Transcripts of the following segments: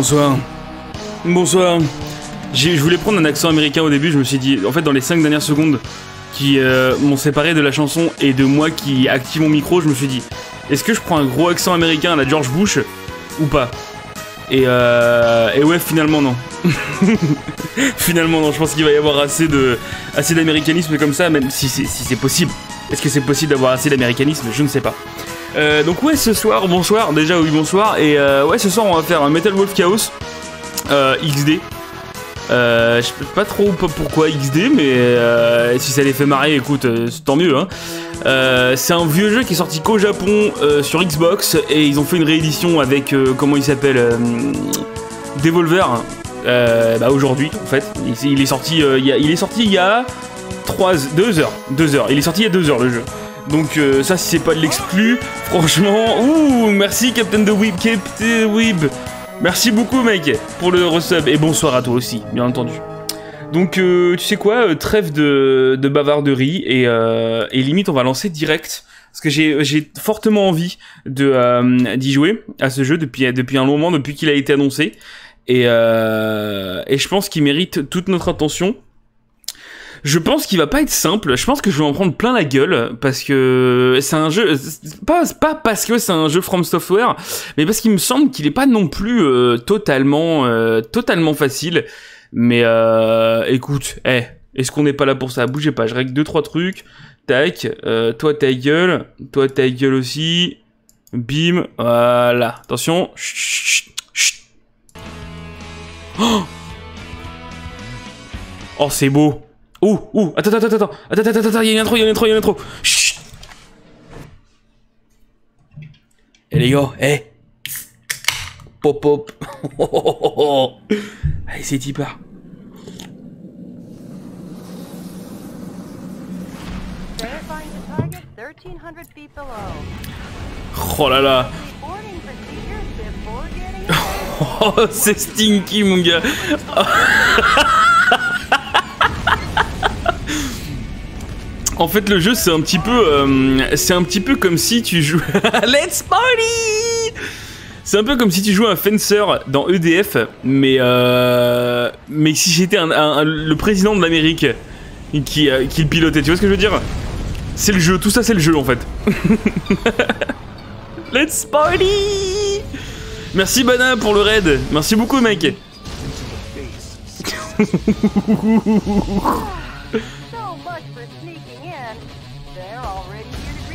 Bonsoir. Bonsoir. Je voulais prendre un accent américain au début, je me suis dit, en fait, dans les 5 dernières secondes qui euh, m'ont séparé de la chanson et de moi qui active mon micro, je me suis dit, est-ce que je prends un gros accent américain à la George Bush ou pas? Et, euh, et ouais, finalement non. finalement non, je pense qu'il va y avoir assez d'américanisme comme ça, même si c'est possible. Est-ce que c'est possible d'avoir assez d'américanisme? Je ne sais pas. Euh, donc ouais, ce soir, bonsoir, déjà oui, bonsoir. Et euh, ouais, ce soir, on va faire un Metal Wolf Chaos euh, XD. Euh, je sais pas trop pourquoi XD, mais si ça les fait marrer, écoute, tant mieux. Hein. C'est un vieux jeu qui est sorti qu'au Japon sur Xbox et ils ont fait une réédition avec comment il s'appelle Devolver. euh, bah aujourd'hui en fait, il, est sorti, il, y a, il est sorti il y a 3 2 heures, 2 heures. Il est sorti il y a 2 heures le jeu. Donc euh, ça si c'est pas de l'exclu, franchement, ouh, merci Captain the Weeb, Captain Weeb. Merci beaucoup mec pour le resub et bonsoir à toi aussi, bien entendu. Donc euh, tu sais quoi, euh, trêve de, de bavarderie et, euh, et limite on va lancer direct parce que j'ai fortement envie de d'y jouer à ce jeu depuis depuis un long moment, depuis qu'il a été annoncé et je pense qu'il mérite toute notre attention. Je pense qu'il va pas être simple. Je pense que je vais en prendre plein la gueule parce que c'est un jeu pas pas parce que c'est un jeu From Software, mais parce qu'il me semble qu'il est pas non plus euh, totalement euh, totalement facile. Mais euh, écoute, eh, est-ce qu'on n'est pas là pour ça? Bougez pas, je règle deux trois trucs. Tac, toi ta gueule, toi ta gueule aussi. Bim, voilà. Attention. Chut, chut, chut. Oh, oh c'est beau. Ouh, ouh, attends, attends, attends, attends, attends, attends, attends, il y a une intro, il y a une intro, il y a une intro. Chut. Eh les gars, eh. Pop pop. Allez, c'est y part. Verifying the target 1300 feet below. Oh là là. Oh, c'est stinky, mon gars. En fait, le jeu, c'est un petit peu, euh, c'est un petit peu comme si tu joues. Let's party. C'est un peu comme si tu jouais un fencer dans EDF, mais euh, mais si j'étais un, un- un- le président de l'Amérique qui, euh, qui le pilotait. Tu vois ce que je veux dire? C'est le jeu. Tout ça, c'est le jeu en fait. Let's party. Merci Bana pour le raid. Merci beaucoup mec.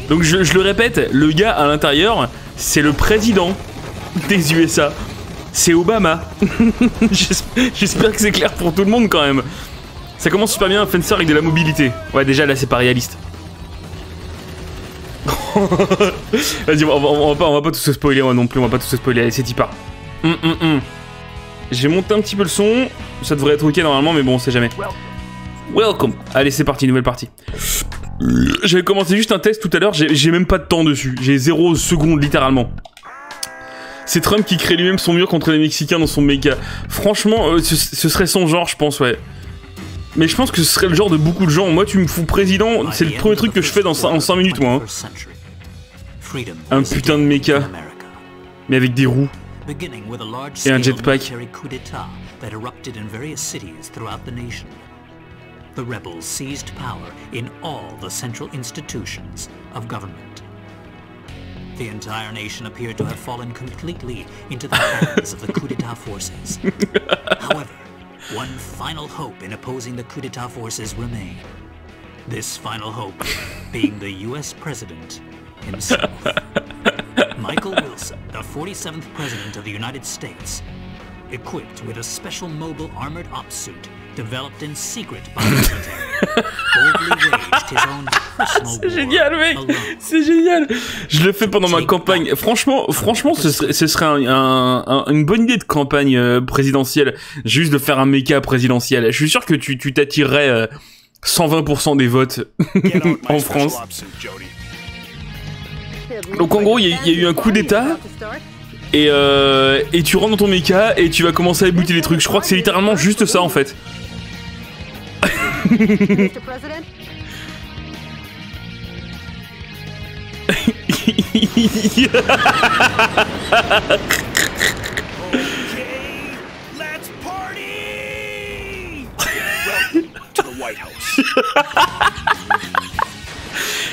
Donc je, je le répète, le gars à l'intérieur, c'est le président des USA. C'est Obama. J'espère que c'est clair pour tout le monde quand même. Ça commence super bien, Fencer avec de la mobilité. Ouais, déjà là c'est pas réaliste. Vas-y, on, va- on va pas, on va pas tout se spoiler moi non plus, on va pas tout se spoiler. Allez, c'est hum, hum. J'ai monté un petit peu le son, ça devrait être ok normalement, mais bon, on sait jamais. Welcome. Allez, c'est parti, nouvelle partie. J'avais commencé juste un test tout à l'heure, j'ai même pas de temps dessus. J'ai zéro seconde littéralement. C'est Trump qui crée lui-même son mur contre les Mexicains dans son méga. Franchement, euh, ce, ce serait son genre, je pense, ouais. Mais je pense que ce serait le genre de beaucoup de gens. Moi, tu me fous président, c'est le premier truc que je fais dans, en 5 minutes, moi. hein. Un putain de méca, mais avec des roues. et un jetpack. The rebels seized power in all the central institutions of government. The entire nation appeared to have fallen completely into the hands of the coup d'État forces. However, one final hope in opposing the coup d'État forces remained. This final hope being the US president himself. Michael Wilson, the 47th President of the United States, equipped with a special mobile armored ops suit developed in secret by C'est génial, mec. C'est génial Je le fais pendant ma campagne. Franchement, franchement, ce serait, ce serait un- un- un- une bonne idée de campagne euh, présidentielle. Juste de faire un méca présidentiel. Je suis sûr que tu t'attirerais euh, 120% des votes en France. Donc en gros, il y, a- il y a eu un coup d'état et, euh, et tu rentres dans ton méca et tu vas commencer à ébouter les trucs. Je crois que c'est littéralement juste ça en fait. Mr. President? okay, let's party! White House.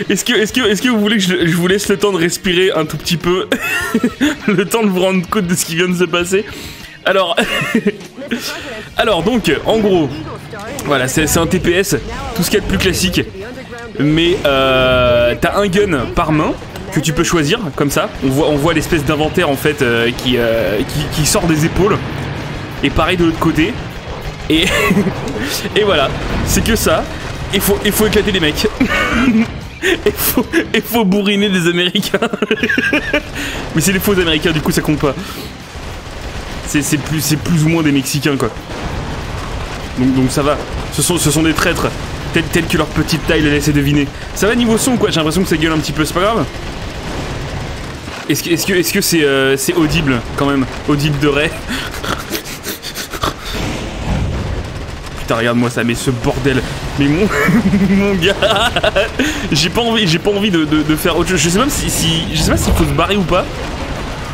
Est-ce que, vous voulez que je, vous laisse le temps de respirer un tout petit peu? Le temps de vous rendre compte de ce qui vient de se passer? Alors, alors donc, en gros, voilà, c'est un TPS, tout ce qu'il y a de plus classique. Mais euh, t'as un gun par main que tu peux choisir, comme ça. On voit, on voit l'espèce d'inventaire en fait euh, qui, euh, qui, sort des épaules. Et pareil de l'autre côté. Et, et voilà, c'est que ça. Il faut, il faut éclater les mecs. Il faut, faut bourriner des Américains. Mais c'est les faux Américains, du coup ça compte pas. C'est plus, plus ou moins des Mexicains quoi. Donc, donc ça va. Ce sont, ce sont des traîtres. Tels, que leur petite taille les laissait deviner. Ça va niveau son quoi, j'ai l'impression que ça gueule un petit peu, c'est pas grave? Est-ce que c'est euh, c'est audible quand même? Audible de Ray? Putain regarde-moi ça, mais ce bordel Mais mon, mon gars J'ai pas envie, j'ai pas envie de faire autre chose. Je sais même si, si- je sais pas s'il faut se barrer ou pas.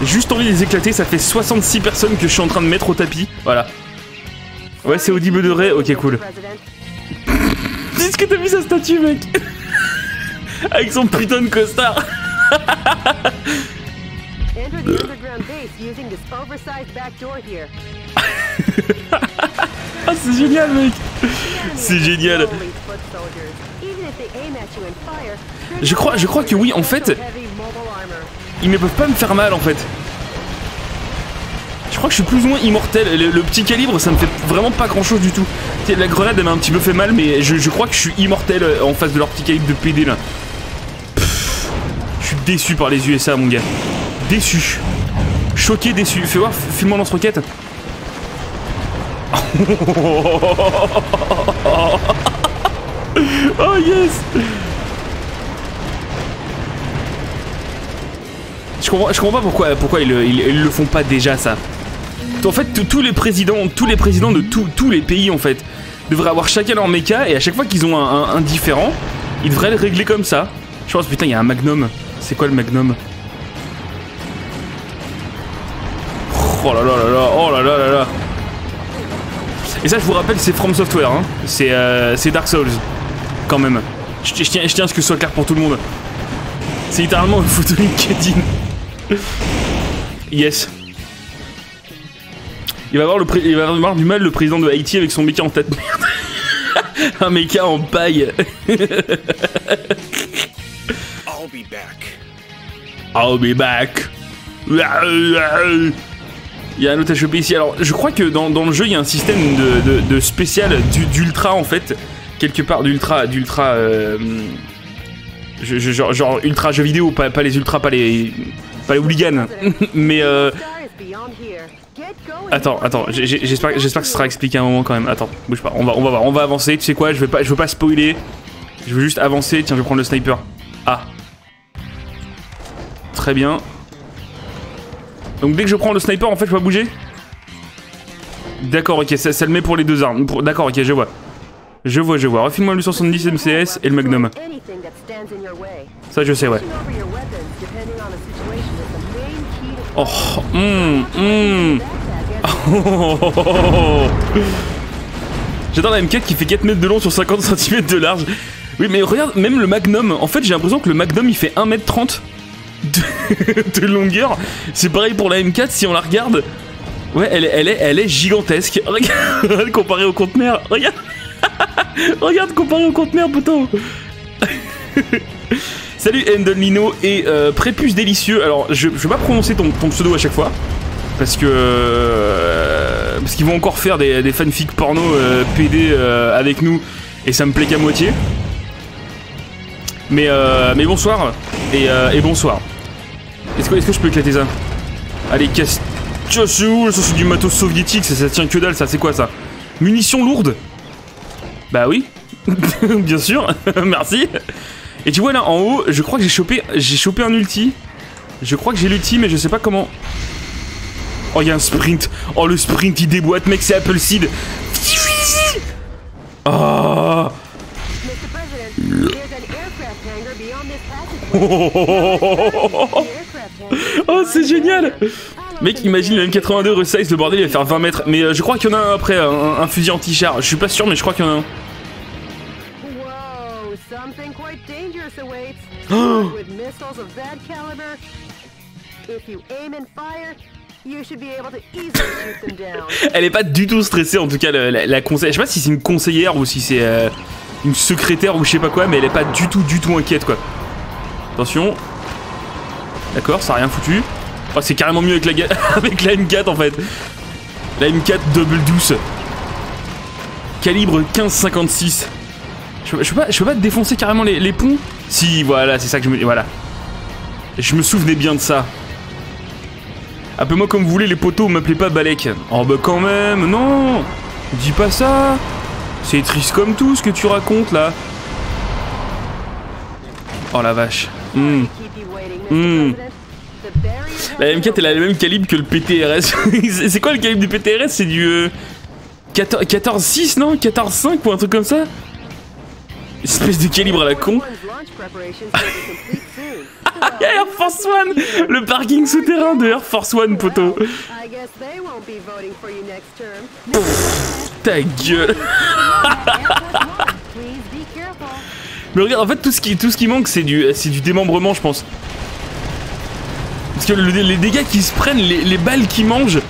Juste envie de les éclater, ça fait 66 personnes que je suis en train de mettre au tapis. Voilà. Ouais c'est audible de Ray, ok cool. Est-ce que t'as vu sa statue, mec Avec son putain de costard. Ah, c'est génial, mec C'est génial Je crois, je crois que oui, en fait. Ils ne peuvent pas me faire mal, en fait. Je crois que je suis plus ou moins immortel. Le, petit calibre, ça me fait vraiment pas grand chose du tout. La grenade, elle m'a un petit peu fait mal, mais je, crois que je suis immortel euh, en face de leur petit calibre de PD, là. Je suis déçu par les USA, mon gars. Déçu. Choqué, déçu. Fais voir, f- file-moi lance-roquette. Oh yes Je comprends, pas pourquoi, ils, le- font pas déjà ça. En fait, tous- les présidents, tous les présidents de tous- tous les pays en fait devraient avoir chacun leur méca et à chaque fois qu'ils ont un, différent, ils devraient le régler comme ça. Je pense putain, il y a un Magnum. C'est quoi le Magnum? Oh là là là là, oh là là là là. Et ça, je vous rappelle, c'est From Software, hein. C'est euh, Dark Souls, quand même. Je, je tiens, je tiens à ce que ce soit clair pour tout le monde. C'est littéralement une photo LinkedIn. Yes. Il va, avoir le pré- il va avoir du mal le président de Haïti avec son méca en tête. Un méca en paille. I'll be back. I'll be back. Il y a un autre choper ici. Alors, je crois que dans, dans le jeu, il y a un système de, de- de spécial du- d'ultra en fait. Quelque part, d'ultra. d'ultra euh, genre, genre ultra jeux vidéo, pas, pas les ultras, pas les. Pas les hooligans. Mais euh. Attends, attends, j'espère que ce sera expliqué à un moment quand même. Attends, bouge pas, on va, on va voir, on va avancer. Tu sais quoi, je veux pas, je veux pas spoiler. Je veux juste avancer. Tiens, je vais prendre le sniper. Ah. Très bien. Donc dès que je prends le sniper, en fait, je peux pas bouger? D'accord, ok, ça, ça le met pour les deux armes. D'accord, ok, je vois. Je vois, je vois. Refile-moi le 70 MCS et le Magnum. Ça, je sais, ouais. Switching over your weapons depending on the situation Oh, hum. backpack. J'adore la M4 qui fait 4 mètres de long sur 50 cm de large. Oui, mais regarde, même le Magnum, en fait, j'ai l'impression que le Magnum il fait 1m30 de, de longueur. C'est pareil pour la M4 si on la regarde. Ouais, elle, est- elle, est, elle est gigantesque. Regarde, comparé au conteneur. Regarde, regarde comparé au conteneur, poteau. Salut Endolino et euh, Prépuce délicieux. Alors, je, vais pas prononcer ton, pseudo à chaque fois. Parce que. euh, parce qu'ils vont encore faire des, fanfics porno euh, PD euh, avec nous. Et ça me plaît qu'à moitié. Mais, mais bonsoir. Et, et bonsoir. Est-ce que, est-ce que je peux éclater ça? Allez, casse. C'est où Ça, c'est du matos soviétique. Ça, ça tient que dalle, ça. C'est quoi ça? Munitions lourdes? Bah oui. Bien sûr. Merci. Et tu vois là en haut, je crois que j'ai chopé, j'ai chopé un ulti. Je crois que j'ai l'ulti, mais je sais pas comment. Oh, il y a un sprint. Oh, le sprint, il déboîte, mec, c'est Apple Seed. Oh. Hangar Oh, c'est génial. Mec, imagine le M82 resize, le bordel, il va faire 20 mètres. Mais euh, je crois qu'il y en a un après, un, un fusil anti-char. Je suis pas sûr, mais je crois qu'il y en a un. Whoa, something quite dangerous awaits. Armed with missiles of that caliber, if you aim and fire, you should be able to easily shoot them down. Elle est pas du tout stressée, en tout cas, la, la conseillère. Je sais pas si c'est une conseillère ou si c'est euh, une secrétaire ou je sais pas quoi, mais elle est pas du tout, du tout inquiète, quoi. Attention. D'accord, ça a rien foutu. Oh, c'est carrément mieux avec la, avec la M4 en fait. La M4 double douce. Calibre 15,56. Je, je peux pas, pas défoncer carrément les, ponts Si, voilà, c'est ça que je me. Voilà. Je me souvenais bien de ça. Appelez-moi comme vous voulez, les poteaux, m'appelez pas Balek. Oh bah quand même, non Dis pas ça C'est triste comme tout ce que tu racontes là. Oh la vache. Hmm. Hmm. La been M4 elle a le même calibre que le PTRS. C'est- quoi le calibre du PTRS C'est du euh, 14 14.6 non? 14.5 ou un truc comme ça? Espèce de calibre à la con. Be complete soon. Air Force One Le parking souterrain de Air Force One, poteau. Ta gueule. Mais regarde, en fait, tout ce qui, tout ce qui manque, c'est du, c'est du démembrement, je pense. Parce que le- les dégâts qui se prennent, les, les balles qui mangent.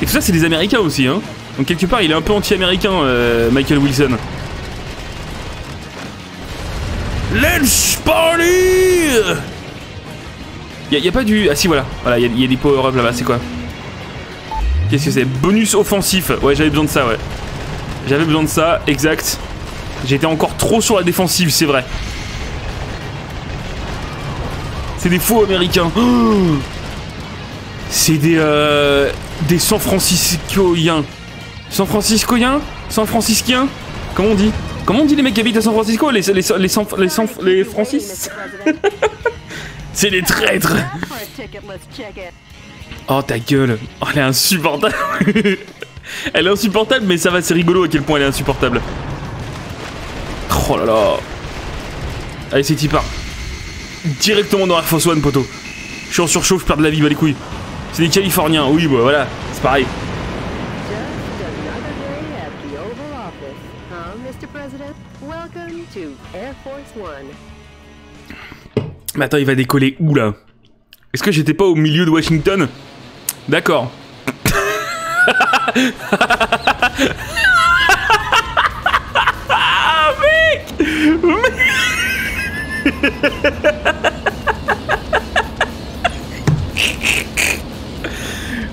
Et tout ça, c'est des Américains aussi, hein. Donc, quelque part, il est un peu anti-américain, euh, Michael Wilson. Let's party Y'a y a pas du. Ah, si, voilà. Voilà, il y, a- des power-up là-bas, c'est quoi? Qu'est-ce que c'est? Bonus offensif. Ouais, j'avais besoin de ça, ouais. J'avais besoin de ça, exact. J'étais encore trop sur la défensive, c'est vrai. C'est des faux américains. C'est des euh, des San Franciscoiens. San Franciscoiens San Francisquiens Comment on dit? Comment on dit les mecs qui habitent à San Francisco Les les les les, San- les, San- les Francis. C'est des traîtres. Oh ta gueule. Oh, elle est insupportable. elle est insupportable, mais ça va, c'est rigolo à quel point elle est insupportable. Oh là là. Allez, c'est y part. Directement dans Air Force One, poteau. Je suis en surchauffe, je perds de la vie, bah les couilles. C'est des Californiens, oui, bah voilà, c'est pareil. Mais attends, il va décoller où là? Est-ce que j'étais pas au milieu de Washington? D'accord.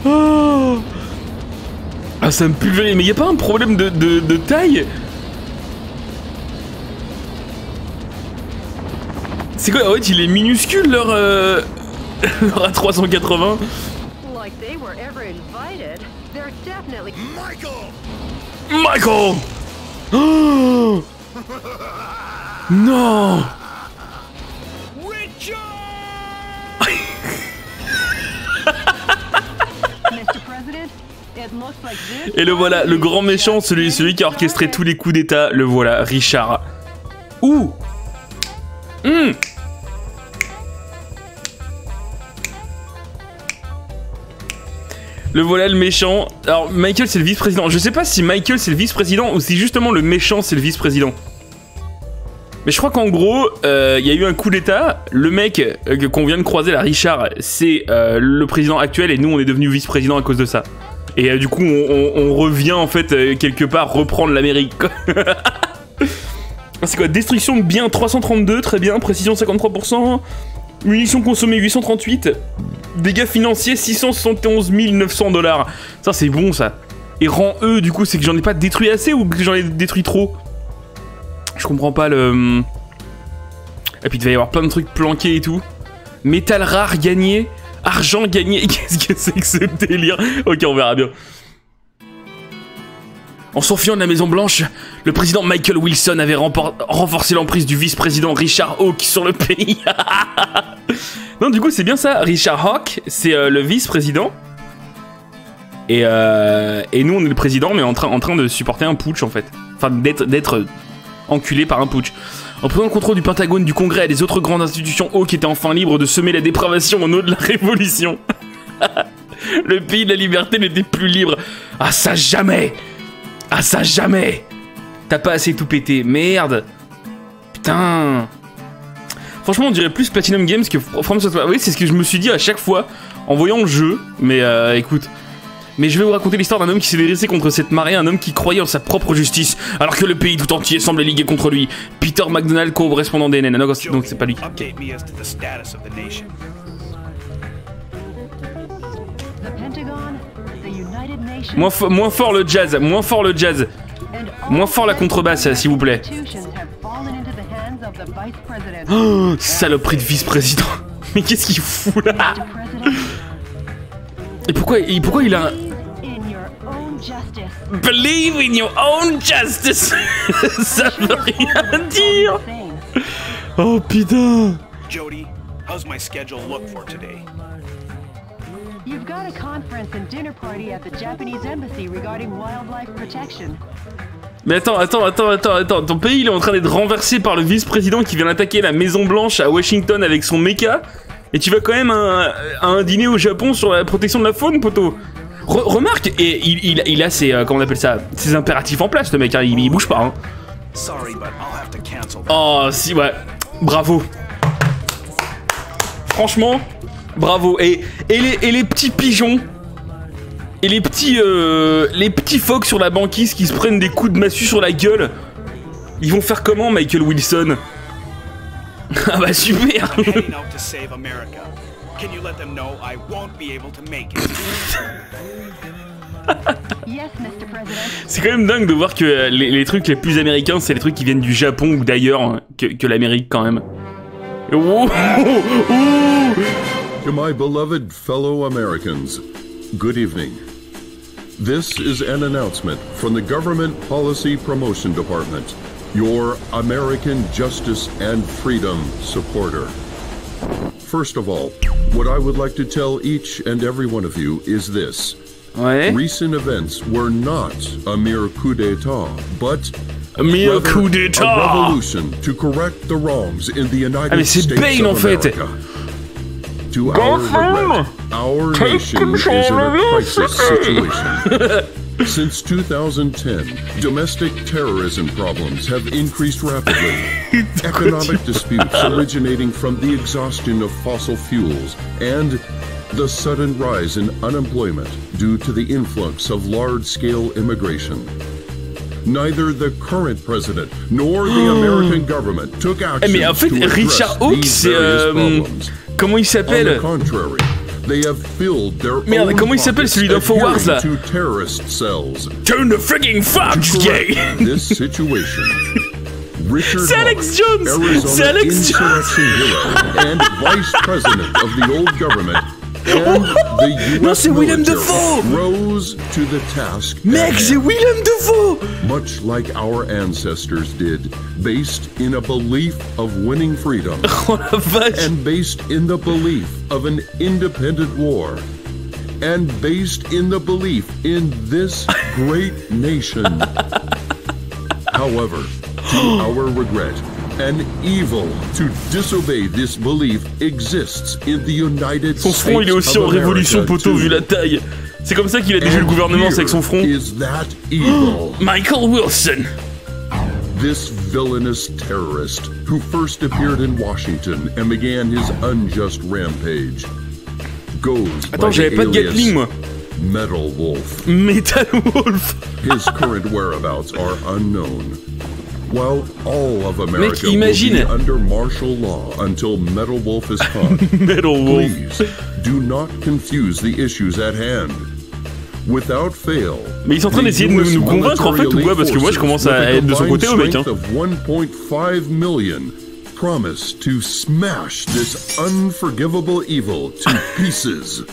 Ah. Ah, ça me pulvérise. Mais y a pas un problème de, de- de taille? C'est quoi En fait, il est minuscule leur, euh, leur A380. Like they were ever invited. They're definitely. Michael Oh Non. Et le voilà, le grand méchant, celui, celui qui a orchestré tous les coups d'état, le voilà, Richard. Ouh Hum Le voilà le méchant. Alors Michael c'est le vice-président. Je sais pas si Michael c'est le vice-président ou si justement le méchant c'est le vice-président. Mais je crois qu'en gros, euh, il y a eu un coup d'état. Le mec euh, qu'on vient de croiser, là, Richard, c'est euh, le président actuel et nous on est devenu vice-président à cause de ça. Et du coup, on, revient en fait quelque part reprendre l'Amérique. C'est quoi? Destruction de biens 332, très bien. Précision 53%. Munitions consommées 838. Dégâts financiers 671 900 dollars. Ça, c'est bon ça. Et rang E, du coup, c'est que j'en ai pas détruit assez ou que j'en ai détruit trop? Je comprends pas le. Et puis il va y avoir plein de trucs planqués et tout. Métal rare gagné. Argent gagné. Qu'est-ce que c'est que ce délire? Ok, on verra bien. En s'enfuyant de la Maison Blanche, le président Michael Wilson avait renforcé l'emprise du vice-président Richard Hawke sur le pays. non, du coup, c'est bien ça. Richard Hawke, c'est euh, le vice-président. Et, euh, et nous, on est le président, mais en train, en de supporter un putsch, en fait. Enfin, d'être, d'être enculé par un putsch. En prenant le contrôle du Pentagone, du Congrès et des autres grandes institutions, Hawke était enfin libre de semer la dépravation au nom de la Révolution. le pays de la liberté n'était plus libre. Ah, ça jamais ah ça jamais T'as pas assez tout pété, merde Putain Franchement, on dirait plus Platinum Games que From Software. Oui, c'est ce que je me suis dit à chaque fois en voyant le jeu. Mais euh, écoute. Mais je vais vous raconter l'histoire d'un homme qui s'est dressé contre cette marée, un homme qui croyait en sa propre justice, alors que le pays tout entier semblait ligué contre lui. Peter McDonald, correspondant DNN. Non, donc c'est pas lui. Update me as to the status of the nation. The Pentagon, the United Nations, Moins, fo- moins fort le jazz, moins fort le jazz. Moins fort la contrebasse, s'il vous plaît. Oh, saloperie de vice-président. Mais qu'est-ce qu'il fout là Et pourquoi, et pourquoi il a un... believe in your own justice. Ça veut rien dire. Oh putain Jody, how's my schedule look for today? You've got a conference and dinner party at the Japanese embassy regarding wildlife protection. Mais attends, attends, attends, attends, attends, ton pays il est en train d'être renversé par le vice-président qui vient attaquer la Maison Blanche à Washington avec son mecha et tu vas quand même à un, à un dîner au Japon sur la protection de la faune, poteau Re- Remarque, et il, il- il a ses, euh, comment on appelle ça, ses impératifs en place, le mec, hein, il, il bouge pas. Hein. Sorry, but I'll have to cancel. Oh, si, ouais, bravo. Franchement, bravo. Et, et, les, et les petits pigeons, et les petits, euh, les petits phoques sur la banquise qui se prennent des coups de massue sur la gueule, ils vont faire comment, Michael Wilson? Ah bah super Heading out to save America. Can you let them know I won't be able to make it? Yes, Mr. President. C'est quand même dingue de voir que euh, les, les trucs les plus américains, c'est les trucs qui viennent du Japon ou d'ailleurs hein, que, que l'Amérique quand même. Oh, oh, oh. To my beloved fellow Americans, good evening. This is an announcement from the Government Policy Promotion Department, your American justice and freedom supporter. First of all, what I would like to tell each and every one of you is this. Ouais. Recent events were not a mere coup d'etat, but A mere coup a d'état revolution to correct the wrongs in the United Ah, mais c'est States Bane, of en fait. To our regret, our nation is in a crisis situation. Since 2010, domestic terrorism problems have increased rapidly. Economic disputes originating from the exhaustion of fossil fuels and the sudden rise in unemployment due to the influx of large-scale immigration. Neither the current president nor the American government took Eh, action fait, to address Richard these various euh, problems. Comment il On the s'appelle contrary, they have filled their Merde, own comment il s'appelle, pockets celui d'Infowars, adhering là to terrorist cells. Turn the freaking fox, To gay correct this situation, Richard C'est Alex Hawke, Jones! C'est Arizona Alex insurrection and of the old government and the Non, U.S. c'est Willem military, Dafoe! rose to the task Mec, c'est. Willem Dafoe much like our ancestors did, based in a belief of winning freedom. Oh and based in the belief of an independent war, and based in the belief in this great nation. However, to our regret, an evil to disobey this belief exists in the United Son States front, il est aussi en révolution, poteau, vu la taille. C'est comme ça qu'il a déjà le gouvernement, c'est avec son front. Is that evil? Michael Wilson This villainous terrorist who first appeared in Washington and began his unjust rampage goes Attends, j'avais the pas de Gatling, moi. Metal Wolf. Metal Wolf His current whereabouts are unknown. While all of America imagine. will be under martial law until Metal Wolf is caught, Metal Wolf please do not confuse the issues at hand. Without fail, Mais ils sont en train d'essayer de nous- US nous convaincre, en fait, ou quoi Parce que moi, je commence à être de son côté, au mec, hein. of 1.5 million promise to smash this unforgivable evil to pieces.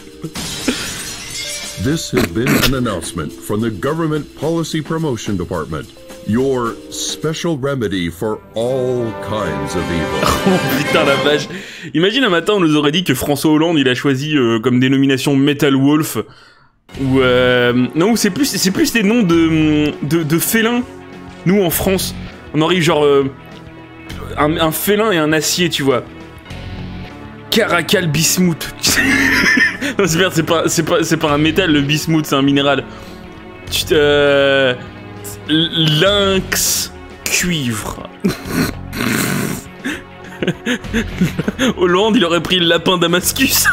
This has been an announcement from the Government Policy Promotion Department, your special remedy for all kinds of evil. Oh putain la vache Imagine un matin on nous aurait dit que François Hollande il a choisi euh, comme dénomination Metal Wolf ou euh, non c'est plus c'est plus des noms de, de de félins. Nous en France on aurait eu genre euh, un, un félin et un acier tu vois. Caracal bismuth. non c'est pas pas pas un métal le bismuth c'est un minéral. Tu euh, lynx cuivre. Hollande, il aurait pris le lapin Damascus.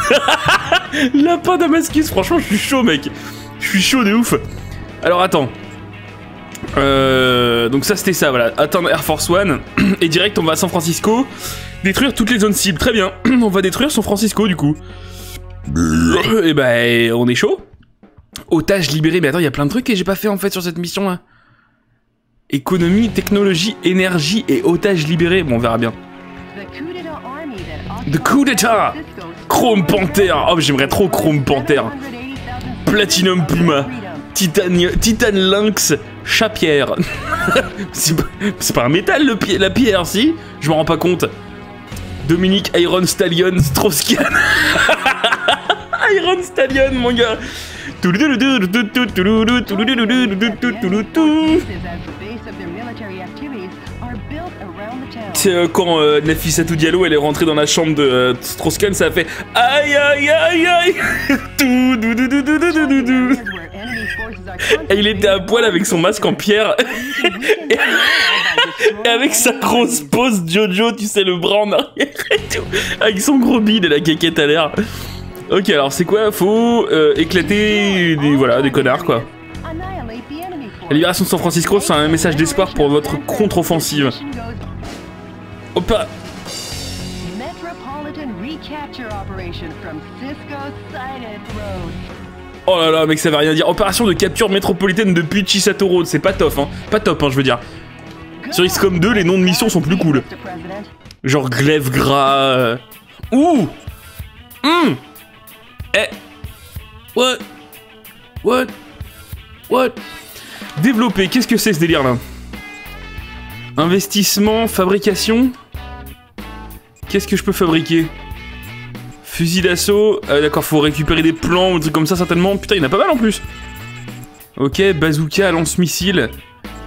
lapin Damascus, franchement, je suis chaud, mec. Je suis chaud de ouf. Alors, attends. Euh, donc ça, c'était ça, voilà. Atteindre Air Force One. Et direct, on va à San Francisco. Détruire toutes les zones cibles. Très bien. on va détruire San Francisco, du coup. Et ben, on est chaud. Otages libérés. Mais attends, il y a plein de trucs que j'ai pas fait, en fait, sur cette mission-là. Économie, technologie, énergie et otages libérés. Bon, on verra bien. The coup d'État. Chrome Panther. Oh, j'aimerais trop Chrome Panther. Platinum Puma. Titane, Titan Lynx. Chapière. C'est pas, un métal le la pierre, si? Je m'en rends pas compte. Dominique Iron Stallion Strauss-Kahn. Iron Stallion, mon gars Euh, quand euh, Nafissatou Diallo elle est rentrée dans la chambre de euh, Strauss-Kahn, ça a fait aïe aïe aïe aïe tout dou dou dou dou dou et il était à poil avec son masque en pierre et avec sa grosse pose Jojo, tu sais le bras en arrière et tout, avec son gros bide et la caquette à l'air. Ok, alors c'est quoi? Faut éclater des, voilà, des connards quoi. La libération de San Francisco, c'est un message d'espoir pour votre contre-offensive. Oh là là, mec, ça veut rien dire. Opération de capture métropolitaine depuis Chisato Road, c'est pas top, hein. Pas top, hein, je veux dire. Sur XCOM 2, les noms de missions sont plus cool. Genre glaive gras. euh. Ouh Hum Eh What? What? What? Développer, qu'est-ce que c'est ce délire là Investissement, fabrication? Qu'est-ce que je peux fabriquer Fusil d'assaut, ah, d'accord, faut récupérer des plans ou des trucs comme ça certainement. Putain, il y en a pas mal en plus. Ok, bazooka, lance-missile.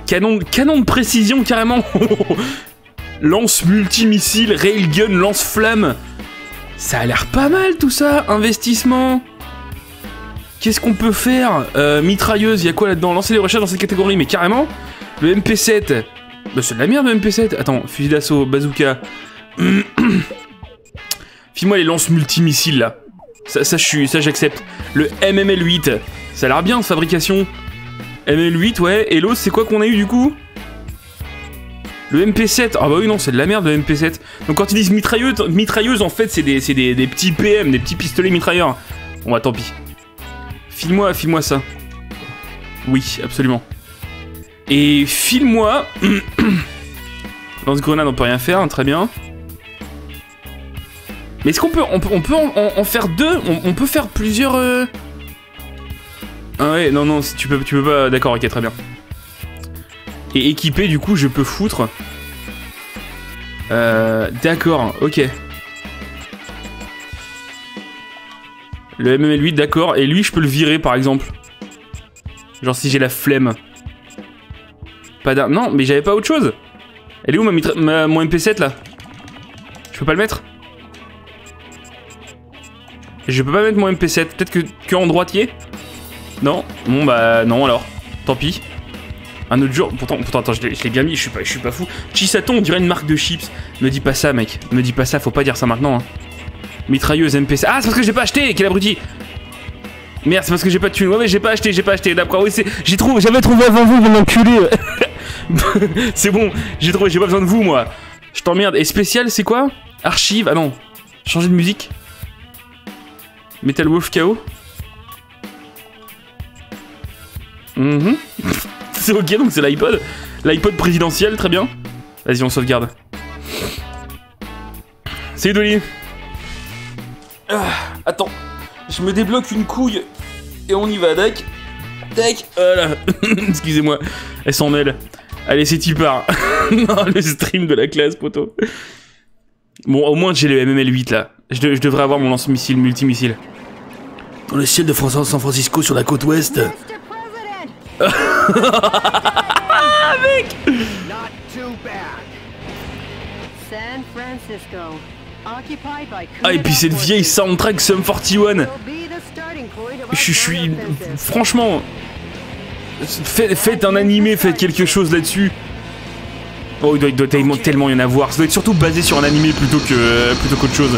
Canon, canon de précision carrément. lance multimissile, railgun, lance-flamme. Ça a l'air pas mal tout ça. Investissement. Qu'est-ce qu'on peut faire euh, Mitrailleuse, y a quoi là-dedans Lancer les recherches dans cette catégorie, mais carrément. Le MP7. Bah, c'est de la merde le MP7. Attends, fusil d'assaut, bazooka. File-moi les lances multimissiles là. Ça, ça, ça j'accepte. Le MML8. Ça a l'air bien, cette fabrication. ML8, ouais. Et l'autre, c'est quoi qu'on a eu du coup? Le MP7. Ah bah oui, non, c'est de la merde le MP7. Donc quand ils disent mitrailleuse, mitrailleuse en fait, c'est des, des, des petits PM, des petits pistolets mitrailleurs. Bon, bah tant pis. File-moi, file-moi ça. Oui, absolument. Et file-moi. Lance-grenade, on peut rien faire, hein, très bien. Mais est-ce qu'on peut, on peut, en, faire deux on, peut faire plusieurs. euh, Ah ouais, non, non, tu peux, tu peux pas. D'accord, ok, très bien. Et équipé, du coup, je peux foutre. Euh, d'accord, ok. Le MML8, d'accord. Et lui, je peux le virer, par exemple. Genre si j'ai la flemme. Pas d'arme. Non, mais j'avais pas autre chose. Elle est où ma, ma- mon MP7 là? Je peux pas le mettre? Je peux pas mettre mon MP7. Peut-être que, que en droitier Non Bon bah non alors. Tant pis. Un autre jour. Pourtant, pourtant attends, je l'ai bien mis, je suis pas, fou. Chisato, on dirait une marque de chips. Me dis pas ça, mec. Me dis pas ça, faut pas dire ça maintenant. Hein. Mitrailleuse MP7. Ah, c'est parce que j'ai pas acheté Quel abruti Merde, c'est parce que j'ai pas de thunes. Ouais, mais j'ai pas acheté, j'ai pas acheté. D'accord, oui, c'est. J'ai trouvé, j'avais trouvé avant vous, vous m'enculez. c'est bon, j'ai trouvé, j'ai pas besoin de vous, moi. Je t'emmerde. Et spécial, c'est quoi? Archive? Ah non. Changer de musique? Metal Wolf KO. Mhm. c'est ok, donc c'est l'iPod. L'iPod présidentiel, très bien. Vas-y, on sauvegarde. Salut Dolly. Ah, attends, je me débloque une couille et on y va, tac. Tac, voilà. Excusez-moi, elle s'en mêle. Allez, c'est part. non, le stream de la classe, poteau. Bon, au moins j'ai le MML8 là. Je, de- je devrais avoir mon lance-missile multimissile. Dans le ciel de San Francisco sur la côte ouest. Occupied by Ah, et puis cette vieille soundtrack Sum 41. Je je suis. Franchement. Faites, faites un animé, faites quelque chose là-dessus. Oh, il doit, il doit tellement, tellement y en avoir. Ça doit être surtout basé sur un animé plutôt que plutôt qu'autre chose.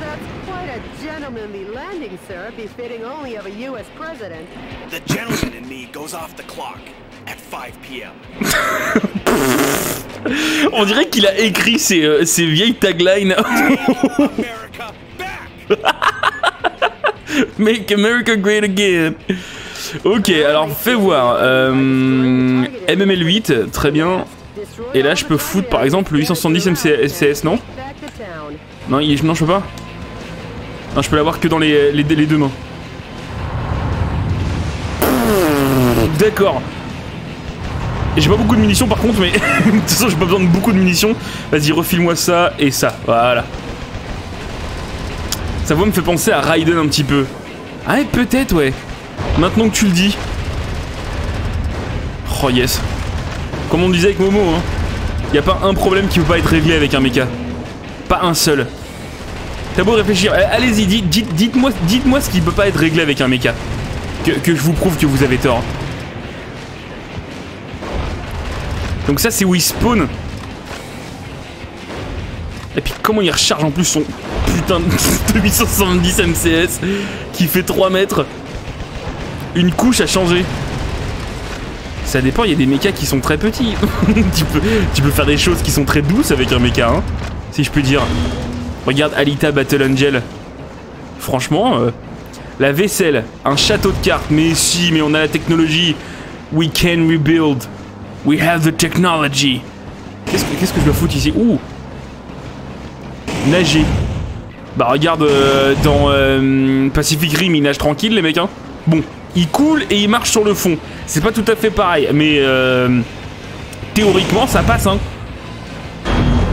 That's quite a gentlemanly landing, sir, befitting only of a U.S. president. The gentleman in me goes off the clock at 5 p.m. On dirait qu'il a écrit ces, euh, ces vieilles taglines. America back! Make America Great Again. Ok, alors fais voir. Euh, MML 8, très bien. Et là, je peux foutre par exemple le 870 MCS, non? Non, il non, je peux pas? Non, je peux l'avoir que dans les, les, deux mains. D'accord. Et J'ai pas beaucoup de munitions par contre, mais de toute façon, j'ai pas besoin de beaucoup de munitions. Vas-y, refile-moi ça et ça. Voilà. Sa voix me fait penser à Raiden un petit peu. Ah, peut-être, ouais. Maintenant que tu le dis. Oh yes. Comme on disait avec Momo, hein. Y a pas un problème qui peut pas être réglé avec un mecha. Pas un seul. T'as beau réfléchir, allez-y, dites, dites, dites-moi, dites-moi ce qui peut pas être réglé avec un mecha. Que, je vous prouve que vous avez tort. Donc ça c'est où il spawn. Et puis comment il recharge en plus son putain de 870 MCS qui fait 3 mètres. Une couche a changé. Ça dépend, il y a des mechas qui sont très petits. tu, peux, peux faire des choses qui sont très douces avec un mecha, hein, si je puis dire. Regarde Alita Battle Angel. Franchement, euh, la vaisselle, un château de cartes, mais si, mais on a la technologie. We can rebuild. We have the technology. Qu'est-ce que, je dois foutre ici? Ouh Nager. Bah regarde, euh, dans euh, Pacific Rim, ils nagent tranquille les mecs, hein. Bon, ils coulent et ils marchent sur le fond. C'est pas tout à fait pareil, mais théoriquement ça passe, hein.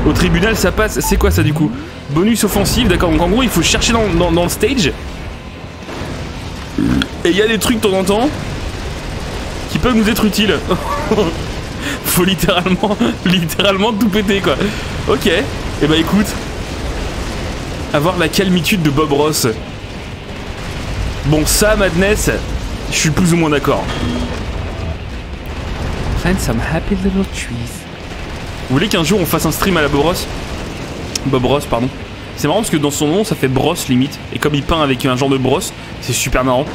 Au tribunal ça passe. C'est quoi ça du coup? Bonus offensif, d'accord. Donc en gros il faut chercher dans, dans- dans le stage. Et il y a des trucs de temps en temps qui peuvent nous être utiles. faut littéralement, littéralement tout péter quoi. Ok. Et bah écoute. Avoir la calmitude de Bob Ross. Bon ça Madness, je suis plus ou moins d'accord. Find some happy little trees. Vous voulez qu'un jour on fasse un stream à la Bob Ross? Bob Ross, pardon. C'est marrant parce que dans son nom ça fait brosse limite. Et comme il peint avec un genre de brosse, c'est super marrant.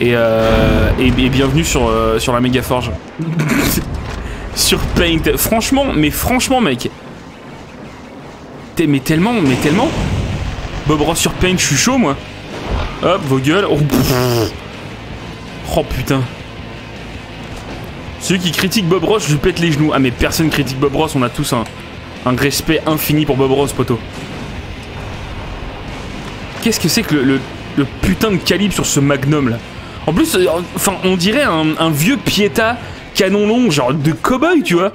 Et, euh, et, bienvenue sur, euh, la méga forge. sur Paint. Franchement, mais franchement mec. Mais tellement, mais tellement. Bob Ross sur Paint, je suis chaud moi. Hop, vos gueules. Oh. Oh, putain. Ceux qui critiquent Bob Ross, je lui pète les genoux. Ah mais personne critique Bob Ross, on a tous un, un respect infini pour Bob Ross, poteau. Qu'est-ce que c'est que le, le- le putain de calibre sur ce Magnum là? En plus, euh, enfin, on dirait un, un vieux Pieta canon long, genre de cowboy, tu vois.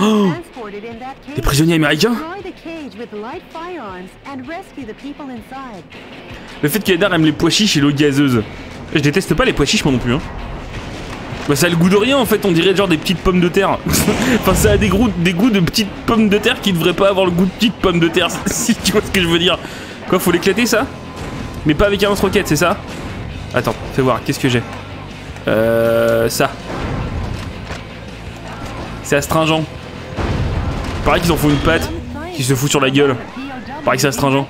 Oh. Des prisonniers américains? Le fait qu'Edar aime les pois chiches et l'eau gazeuse. Je déteste pas les pois chiches moi non plus. Hein. Bah ça a le goût de rien en fait, on dirait genre des petites pommes de terre. enfin ça a des goûts, des goûts de petites pommes de terre qui devraient pas avoir le goût de petites pommes de terre, si tu vois ce que je veux dire. Quoi, faut l'éclater ça? Mais pas avec un lance-roquette, c'est ça? Attends, fais voir, qu'est-ce que j'ai? Euh... ça. C'est astringent. Pareil qu'ils en font une pâte qui se fout sur la gueule. Pareil que c'est astringent.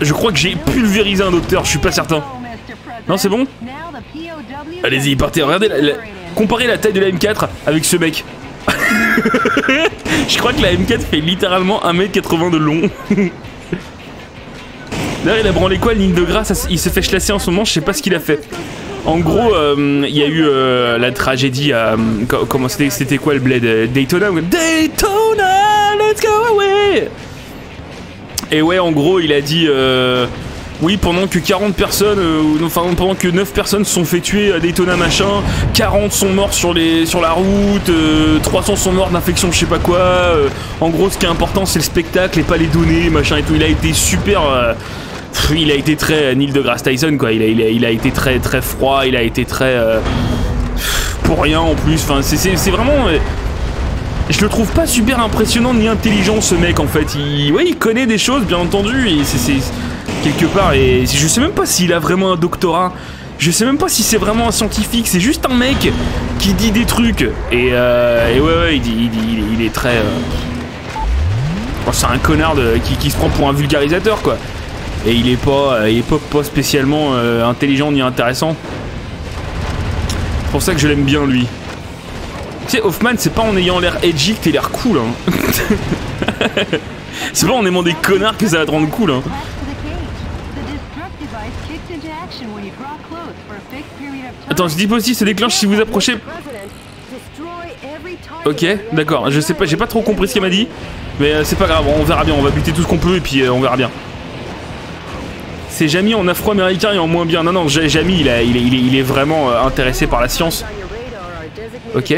Je crois que j'ai pulvérisé un docteur, je suis pas certain. Non, c'est bon? Allez-y, partez, regardez, la- comparez la taille de la M4 avec ce mec. Je crois que la M4 fait littéralement 1m80 de long. D'ailleurs, il a branlé quoi, ligne de grâce? Il se fait chlasser en ce moment, je sais pas ce qu'il a fait. En gros, euh, il y a eu euh, la tragédie à. co- Comment c'était C'était quoi le bled? Euh, Daytona Daytona, let's go away Et ouais, en gros, il a dit. Oui, pendant que 40 personnes, euh, enfin pendant que 9 personnes se sont fait tuer à Daytona machin, 40 sont morts sur, les, sur la route, euh, 300 sont morts d'infection je sais pas quoi. euh, en gros, ce qui est important, c'est le spectacle et pas les données, machin et tout. Il a été super. euh, il a été très Neil deGrasse Tyson quoi. Il a, il, a, été très très froid. Il a été très pour rien en plus. Enfin, c'est- vraiment. je le trouve pas super impressionnant ni intelligent ce mec en fait. Il, il connaît des choses bien entendu et c'est- quelque part et je sais même pas s'il a vraiment un doctorat. Je sais même pas si c'est vraiment un scientifique, c'est juste un mec qui dit des trucs. Et, euh, ouais, ouais, il, dit, il, est- très. euh, oh, c'est un connard qui, se prend pour un vulgarisateur, quoi. Et il est pas, euh, il est pas, pas spécialement intelligent ni intéressant. C'est pour ça que je l'aime bien, lui. Tu sais, Hoffman, c'est pas en ayant l'air edgy que t'es l'air cool, hein. c'est pas en aimant des connards que ça va te rendre cool, hein. Attends, ce dispositif se déclenche si vous approchez. Ok, d'accord. Je sais pas, j'ai pas trop compris ce qu'elle m'a dit, mais euh, c'est pas grave. On verra bien. On va buter tout ce qu'on peut et puis euh, on verra bien. C'est Jamie en afro-américain et en moins bien. Non, non, Ja- Jamie, il, il est, vraiment euh, intéressé par la science. Ok.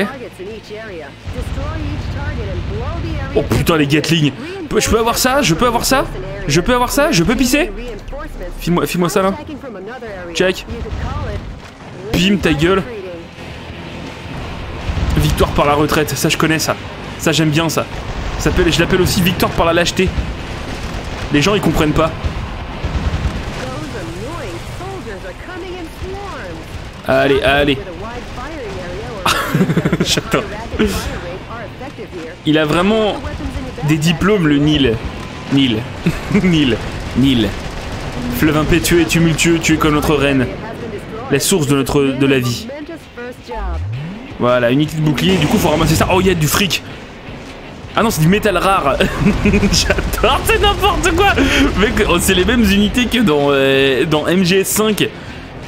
Oh putain, les Gatling. Je peux avoir ça? Je peux avoir ça? Je peux avoir ça? Je peux pisser? File-moi file ça là. Check. Bim, ta gueule. Victoire par la retraite, ça je connais ça. Ça j'aime bien ça. ça je l'appelle aussi victoire par la lâcheté. Les gens ils comprennent pas. Allez, allez. J'adore. Il a vraiment des diplômes le Nil. Nil. Nil. Nil. Fleuve impétueux et tumultueux, tu es comme notre reine. La source de notre de la vie. Voilà, unité de bouclier, du coup faut ramasser ça. Oh, il y a du fric. Ah non, c'est du métal rare. J'adore, c'est n'importe quoi. Mec, oh, c'est les mêmes unités que dans, euh, dans MGS5.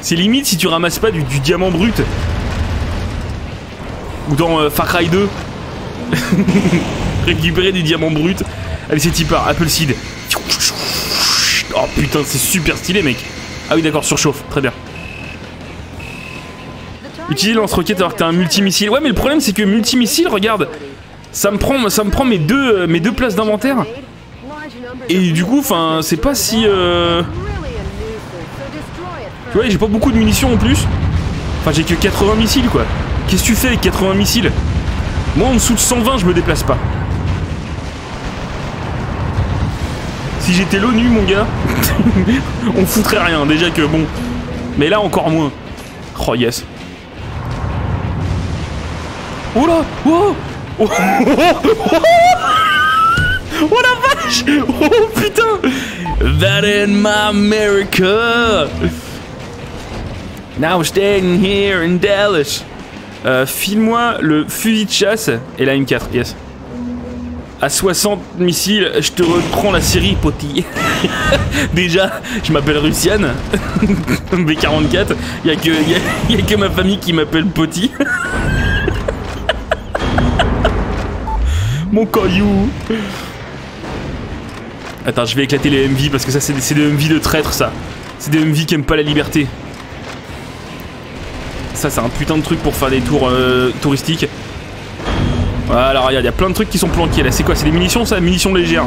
C'est limite si tu ramasses pas du, du diamant brut. Ou dans euh, Far Cry 2. Récupérer des diamants bruts. Allez, c'est typard, Apple Seed. Oh putain, c'est super stylé, mec. Ah oui, d'accord, surchauffe, très bien. Utiliser lance-roquette alors que t'as un multimissile. Ouais, mais le problème c'est que multimissile, regarde, ça me prend, ça me prend mes deux, euh, mes deux places d'inventaire. Et du coup, enfin, c'est pas si. Euh... Tu vois, j'ai pas beaucoup de munitions en plus. Enfin, j'ai que 80 missiles quoi. Qu'est-ce que tu fais avec 80 missiles? Moi, en dessous de 120, je me déplace pas. Si j'étais l'ONU, mon gars, on foutrait rien. Déjà que bon. Mais là, encore moins. Oh yes. Oh là Oh Oh, Oh la vache Oh putain That in my America Now staying here in Dallas. Euh, File-moi le fusil de chasse et la M4, yes. À 60 missiles, je te reprends la série, poti. Déjà, je m'appelle Russiane. B44. Il y, a a- a que ma famille qui m'appelle Poti. Mon caillou. Attends, je vais éclater les MV parce que ça, c'est des, MV de traître, ça. C'est des MV qui aiment pas la liberté. Ça, c'est un putain de truc pour faire des tours euh, touristiques. Voilà, regarde, il y a plein de trucs qui sont planqués là. C'est quoi C'est des munitions, ça? Munitions légères.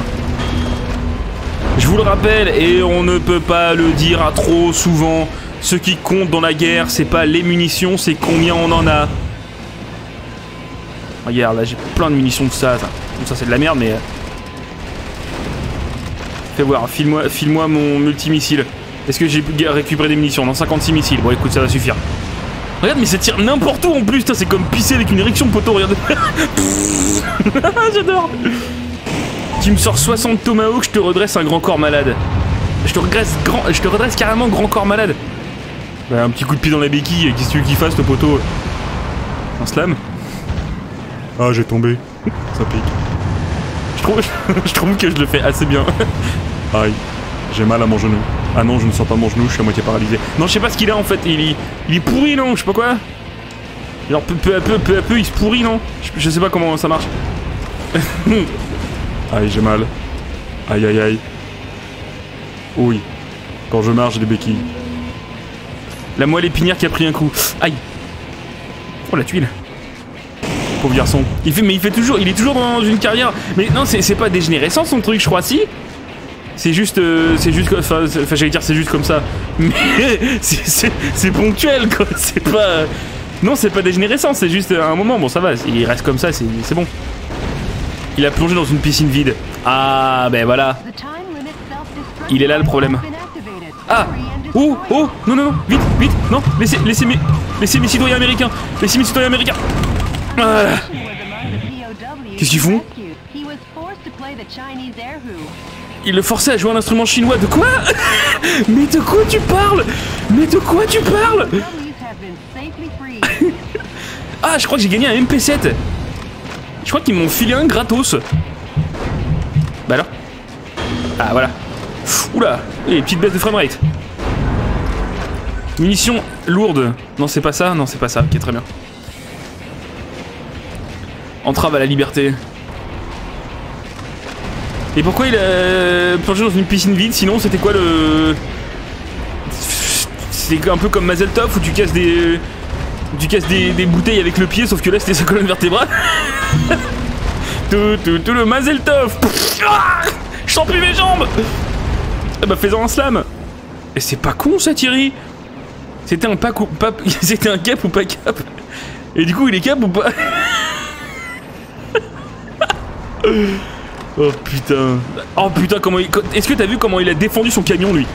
Je vous le rappelle, et on ne peut pas le dire à trop souvent, ce qui compte dans la guerre, c'est pas les munitions, c'est combien on en a. Regarde, là j'ai plein de munitions de ça. ça. Ça c'est de la merde, mais. euh. Fais voir, file-moi file mon multimissile. Est-ce que j'ai pu récupérer des munitions? Non, 56 missiles. Bon, écoute, ça va suffire. Regarde, mais ça tire n'importe où en plus. C'est comme pisser avec une érection, poteau. Regarde. J'adore. Tu me sors 60 tomahawks, je te redresse un grand corps malade. Je te redresse, grand, je te redresse carrément grand corps malade. Bah, un petit coup de pied dans la béquille, qu'est-ce que tu veux qu'il fasse, le poteau? Un slam? Ah, j'ai tombé. Ça pique. Je trouve, je trouve que je le fais assez bien. Aïe, j'ai mal à mon genou. Ah non, je ne sens pas mon genou, je suis à moitié paralysé. Non, je sais pas ce qu'il a en fait, il est, il est pourri, non Je sais pas quoi. Genre peu, peu à peu, peu à peu, il se pourrit, non je, je sais pas comment ça marche. Aïe, j'ai mal. Aïe, aïe, aïe. Oui. Quand je marche, j'ai des béquilles. La moelle épinière qui a pris un coup. Aïe. Oh, la tuile. Il fait, toujours, il est toujours dans une carrière. Mais non, c'est pas dégénérescent son truc, je crois, si. C'est juste, euh, c'est juste, enfin, j'allais dire c'est juste comme ça. Mais c'est- ponctuel, quoi. C'est pas. Non, c'est pas dégénérescent, c'est juste à un moment. Bon, ça va, il reste comme ça, c'est bon. Il a plongé dans une piscine vide. Ah, ben voilà. Il est là, le problème. Ah Oh Oh Non, non, non Vite, vite Non Laissez, laissez, mes, laissez mes citoyens américains Laissez mes citoyens américains Qu'est-ce qu'ils font Il le forçait à jouer un instrument chinois. De quoi Mais de quoi tu parles? Mais de quoi tu parles? Ah, je crois que j'ai gagné un MP7 Je crois qu'ils m'ont filé un gratos. Bah alors? Ah, voilà. Oula Et petite baisse de framerate. Munitions lourdes. Non, c'est pas ça. Non, c'est pas ça. Ok, très bien. Entrave à la liberté. Et pourquoi il a plongé dans une piscine vide Sinon, c'était quoi le... C'est un peu comme Mazel Tov où tu casses des... Tu casses des, bouteilles avec le pied, sauf que là, c'était sa colonne vertébrale. tout, tout, tout le Mazel Tov. Ah Je sens plus mes jambes. Eh bah, fais-en un slam. Et c'est pas con, ça, Thierry. C'était un pack ou pas... C'était un cap ou pas cap. Et du coup, il est cap ou pas? Oh putain. Oh putain, comment il... Est-ce que t'as vu comment il a défendu son camion, lui?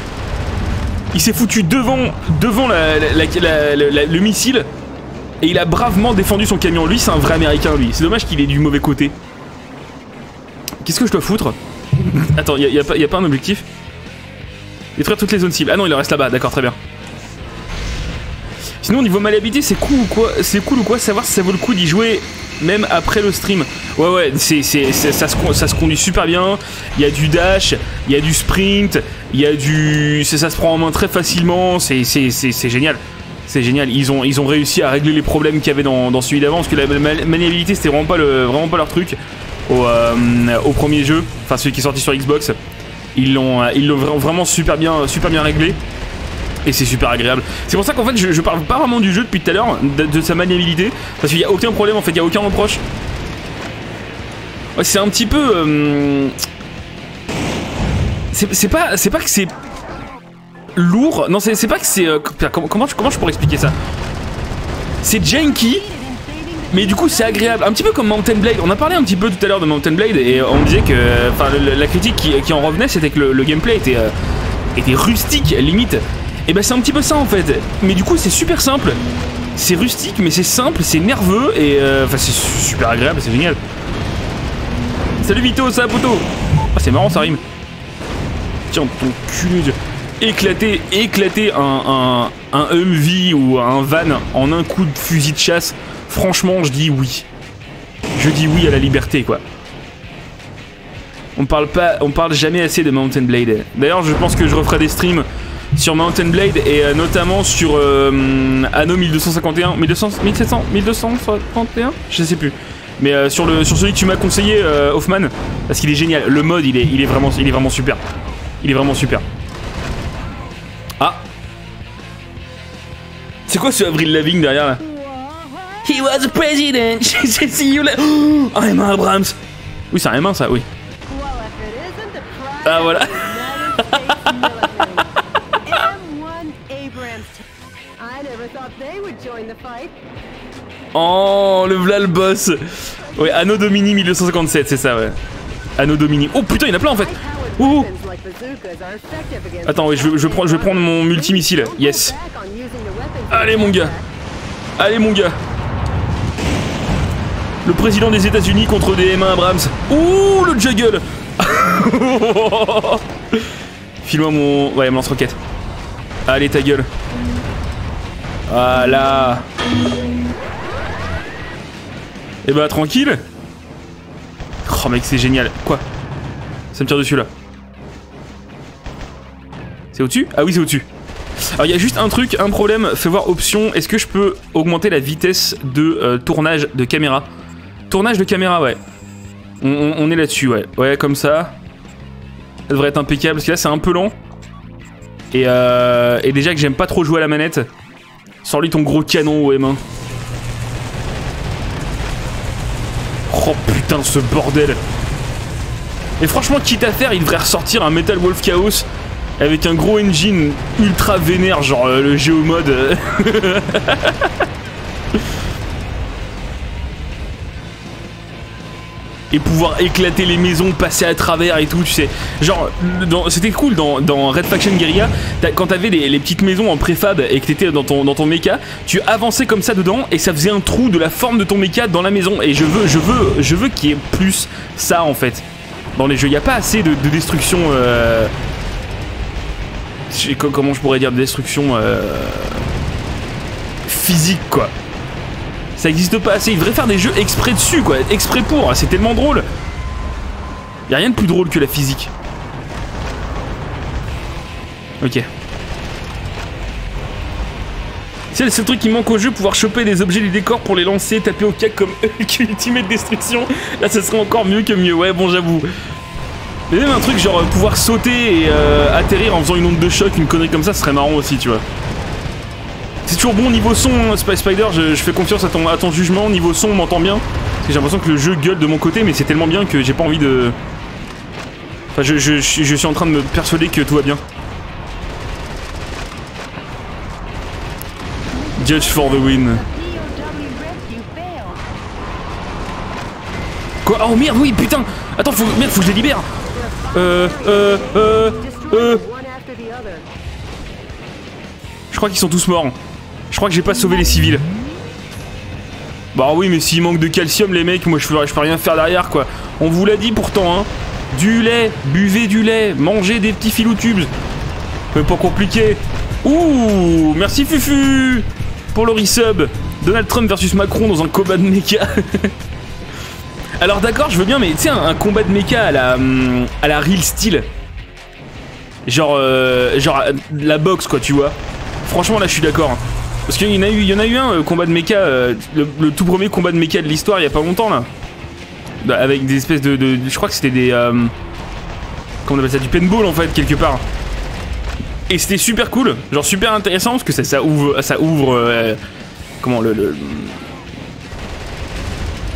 Il s'est foutu devant, devant le missile et il a bravement défendu son camion. Lui, c'est un vrai américain, lui. C'est dommage qu'il ait du mauvais côté. Qu'est-ce que je dois foutre? Attends, y a, a pas un objectif? Détruire toutes les zones cibles. Ah non, il en reste là-bas, d'accord, très bien. Sinon, au niveau malhabité, c'est cool ou quoi C'est cool ou quoi Savoir si ça vaut le coup d'y jouer même après le stream. Ouais, ouais, c'est, ça, se, ça se conduit super bien. Il y a du dash, il y a du sprint, il y a du. Ça se prend en main très facilement. C'est, génial. C'est génial. Ils ont, ils ont réussi à régler les problèmes qu'il y avait dans, dans celui d'avant. Parce que la maniabilité, c'était vraiment pas, vraiment pas leur truc au, euh, au premier jeu. Enfin, celui qui est sorti sur Xbox. Ils l'ont, ils l'ont vraiment super bien, super bien réglé et c'est super agréable. C'est pour ça qu'en fait je, parle pas vraiment du jeu depuis tout à l'heure, de, sa maniabilité, parce qu'il y a aucun problème en fait, il y a aucun reproche. C'est un petit peu... Euh, c'est pas, pas que c'est lourd, non c'est pas que c'est... Euh, comment, comment, je pourrais expliquer ça? C'est janky, mais du coup c'est agréable, un petit peu comme Mountain Blade. On a parlé un petit peu tout à l'heure de Mountain Blade et on disait que, enfin la critique qui, en revenait c'était que le, gameplay était, euh, était rustique limite. Et bah c'est un petit peu ça en fait. Mais du coup c'est super simple. C'est rustique mais c'est simple, c'est nerveux et euh, enfin c'est super agréable, c'est génial. Salut Vito, ça poteau? Ah c'est marrant ça rime. Tiens ton cul. Éclater, éclater un, un, un Humvee ou un van en un coup de fusil de chasse, franchement je dis oui. Je dis oui à la liberté quoi. On parle pas, on parle jamais assez de Mountain Blade. D'ailleurs je pense que je referai des streams sur Mountain Blade et euh, notamment sur euh, Anno 1251, 1200, 1700, 1251, je sais plus. Mais euh, sur, le, sur celui que tu m'as conseillé, Hoffman, parce qu'il est génial. Le mode, il est, il, est vraiment, il est vraiment super. Il est vraiment super. Ah C'est quoi ce Avril Lavigne derrière là? He was a president See you Oh, Emma Abrams Oui, c'est un M1 ça, oui. Ah voilà Oh, le v'là le boss Ouais, Anno Domini 1257, c'est ça, ouais. Anno Domini. Oh putain, il y en a plein en fait Oh Attends, ouais, je, je, prends, je vais prendre mon multimissile. Yes. Allez, mon gars. Allez, mon gars. Le président des États-Unis contre des M1 Abrams. Ouh, le juggle File-moi mon. Ouais, mon lance-roquette. Allez, ta gueule. Voilà. Et eh bah tranquille. Oh mec c'est génial. Quoi? Ça me tire dessus là. C'est au-dessus? Ah oui c'est au-dessus. Alors il y a juste un truc, un problème, fais voir option, est-ce que je peux augmenter la vitesse de euh, tournage de caméra? Tournage de caméra ouais. On, est là-dessus ouais. Ouais comme ça. Ça devrait être impeccable parce que là c'est un peu lent. Et, euh, et déjà que j'aime pas trop jouer à la manette. Sors-lui ton gros canon aux M1. Oh putain, ce bordel. Et franchement, quitte à faire, il devrait ressortir un Metal Wolf Chaos avec un gros engine ultra vénère, genre euh, le Géomode. et pouvoir éclater les maisons, passer à travers et tout, tu sais. Genre, c'était cool dans, Red Faction Guerrilla, quand t'avais les, petites maisons en préfab et que t'étais dans ton, dans ton méca, tu avançais comme ça dedans et ça faisait un trou de la forme de ton méca dans la maison. Et je veux, je veux, je veux qu'il y ait plus ça en fait. Dans les jeux, il n'y a pas assez de, de destruction. euh, comment je pourrais dire de destruction euh, physique quoi. Ça existe pas assez. Ils devraient faire des jeux exprès dessus, quoi. Exprès pour. C'est tellement drôle. Y a rien de plus drôle que la physique. Ok. C'est le seul truc qui manque au jeu, pouvoir choper des objets du décor pour les lancer, taper au cac comme Hulk Ultimate Destruction. Là, ça serait encore mieux que mieux. Ouais, bon, j'avoue. Mais même un truc genre euh, pouvoir sauter et euh, atterrir en faisant une onde de choc, une connerie comme ça, ce serait marrant aussi, tu vois. Toujours bon niveau son, hein, Spider, je, je fais confiance à ton, jugement. Niveau son, on m'entend bien. J'ai l'impression que le jeu gueule de mon côté, mais c'est tellement bien que j'ai pas envie de. Enfin, je, je- suis en train de me persuader que tout va bien. Judge for the win. Quoi? Oh merde, oui, putain Attends, faut, merde, faut que je les libère Euh, euh, euh, euh. Je crois qu'ils sont tous morts. Je crois que j'ai pas sauvé les civils. Bah oui, mais s'il manque de calcium, les mecs, moi je peux, je peux rien faire derrière, quoi. On vous l'a dit pourtant, hein. Du lait, buvez du lait, mangez des petits filoutubes. Mais pas compliqué. Ouh, merci Fufu pour le resub. Donald Trump versus Macron dans un combat de mecha. Alors d'accord, je veux bien, mais tu sais, un, combat de mecha à la, hum, à la real style. Genre, euh, genre euh, la boxe, quoi, tu vois. Franchement, là, je suis d'accord. hein. Parce qu'il y en a eu, un euh, combat de mecha, euh, le, tout premier combat de mecha de l'histoire, il y a pas longtemps là, Bah, avec des espèces de, je crois que c'était des, euh, comment on appelle ça, du paintball en fait quelque part. Et c'était super cool, genre super intéressant parce que ça, ouvre, ça ouvre, euh, comment le,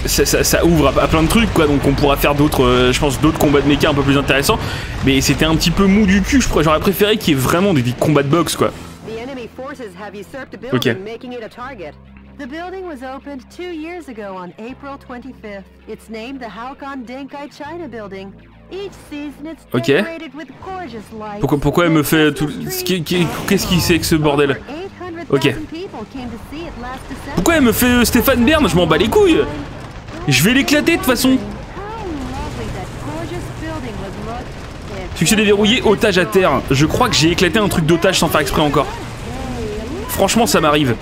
ça, ouvre à, plein de trucs quoi, donc on pourra faire d'autres, je pense d'autres combats de mecha un peu plus intéressants. Mais c'était un petit peu mou du cul, je crois. J'aurais préféré qu'il y ait vraiment des, des combats de boxe quoi. The enemy forces have usurped a Okay. building, making it a target. The building was opened two years ago on April 25th. It's named the Haokon Denkai China Building. Ok. Pourquoi, pourquoi elle me fait tout. Qu'est-ce qu'il sait que ce bordel? Over 800,000 Ok. Pourquoi elle me fait euh, Stéphane Bern? Je m'en bats les couilles Je vais l'éclater de toute façon Succès déverrouillé, otage à terre. Je crois que j'ai éclaté un truc d'otage sans faire exprès encore. Franchement, ça m'arrive.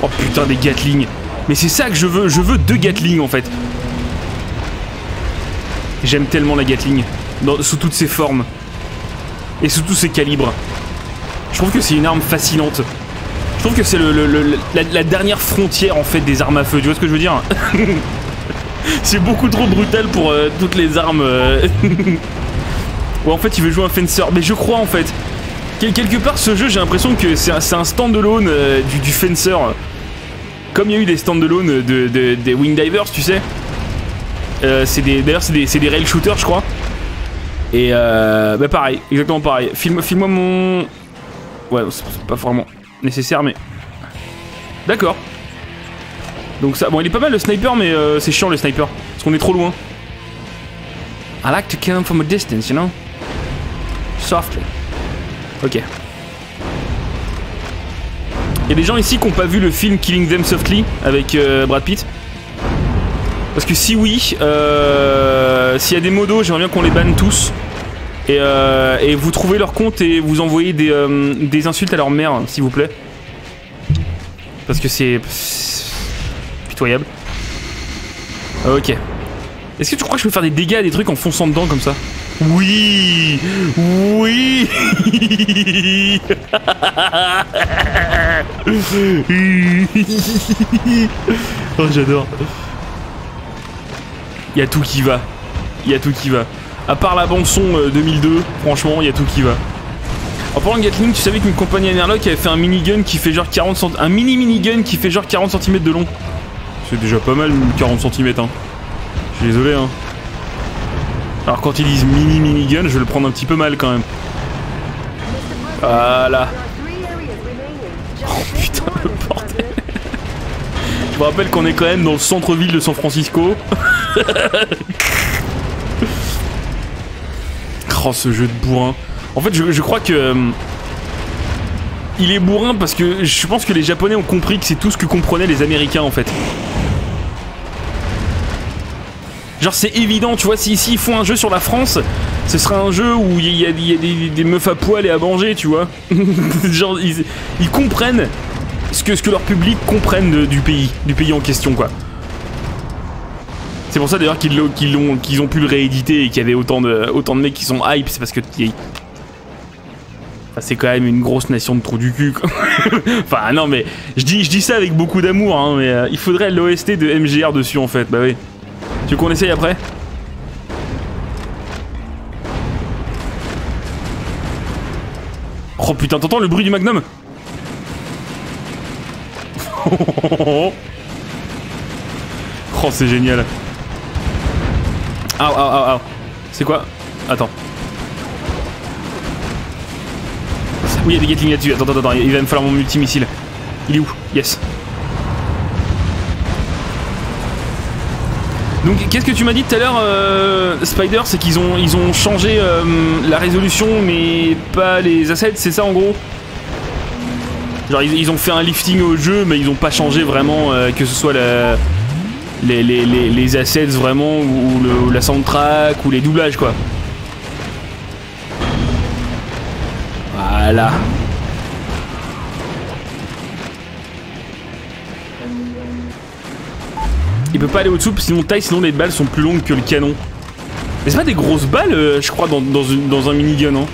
Oh putain, des Gatling. Mais c'est ça que je veux. Je veux deux Gatling en fait. J'aime tellement la Gatling. Sous toutes ses formes. Et sous tous ses calibres. Je trouve que c'est une arme fascinante. Je trouve que c'est la dernière frontière en fait des armes à feu. Tu vois ce que je veux dire? C'est beaucoup trop brutal pour euh, toutes les armes. euh. ouais, en fait, il veut jouer un fencer. Mais je crois en fait. Quel- quelque part, ce jeu, j'ai l'impression que c'est un, stand-alone euh, du, fencer. Comme il y a eu des stand-alone de, de- des Wing Divers, tu sais. Euh, d'ailleurs, c'est des, rail shooters, je crois. Et euh, bah pareil, exactement pareil. Filme, filme-moi mon. Ouais, c'est pas vraiment nécessaire, mais. D'accord. Donc ça, bon, il est pas mal le sniper, mais euh, c'est chiant le sniper, parce qu'on est trop loin. I like to kill him from a distance, you know? Softly. Ok. Il y a des gens ici qui n'ont pas vu le film Killing Them Softly avec euh, Brad Pitt? Parce que si oui, euh, s'il y a des modos, j'aimerais bien qu'on les banne tous. Et, euh, et vous trouvez leur compte et vous envoyez des, euh, des insultes à leur mère, s'il vous plaît. Parce que c'est pitoyable. Ok. Est-ce que tu crois que je peux faire des dégâts à des trucs en fonçant dedans comme ça? Oui Oui Oh j'adore. Il y a tout qui va. Il y a tout qui va. À part la bande son euh, 2002, franchement, il y a tout qui va. En parlant de Gatling, tu savais qu'une compagnie Amerloc avait fait un minigun qui fait genre 40 cent... un mini minigun qui fait genre 40 cm de long. C'est déjà pas mal 40 cm hein. Je suis désolé hein. Alors quand ils disent mini minigun, je vais le prendre un petit peu mal quand même. Voilà. Oh putain le bordel. Je me rappelle qu'on est quand même dans le centre-ville de San Francisco. oh, ce jeu de bourrin. En fait, je, je crois que... euh, il est bourrin parce que je pense que les Japonais ont compris que c'est tout ce que comprenaient les Américains, en fait. Genre c'est évident, tu vois, si ici ils font un jeu sur la France, ce sera un jeu où il y a, des, meufs à poil et à manger, tu vois. Genre ils, comprennent ce que, ce que leur public comprenne du pays, du pays en question, quoi. C'est pour ça d'ailleurs qu'ils l'ont- ont pu le rééditer et qu'il y avait autant de, autant de mecs qui sont hype, c'est parce que c'est quand même une grosse nation de trous du cul. quoi. enfin non mais je dis, je dis ça avec beaucoup d'amour, hein, mais euh, il faudrait l'OST de MGR dessus en fait, bah oui. Tu veux qu'on essaye après Oh putain, t'entends le bruit du magnum Oh, c'est génial. Ah, ah, ah. C'est quoi Attends. Oui, il y a des Gatling là-dessus. Attends, attends, attends. Il va me falloir mon multimissile. Il est où Yes. Donc, qu'est-ce que tu m'as dit tout à l'heure, euh, Spider? C'est qu'ils ont, ils ont changé euh, la résolution, mais pas les assets, c'est ça en gros? Genre, ils, ont fait un lifting au jeu, mais ils ont pas changé vraiment euh, que ce soit la, les, les, les, les assets vraiment, ou, ou le, ou la soundtrack, ou les doublages quoi. Voilà. Il peut pas aller au-dessous, sinon taille, sinon les balles sont plus longues que le canon. Mais c'est pas des grosses balles, euh, je crois, dans, dans, un minigun, hein.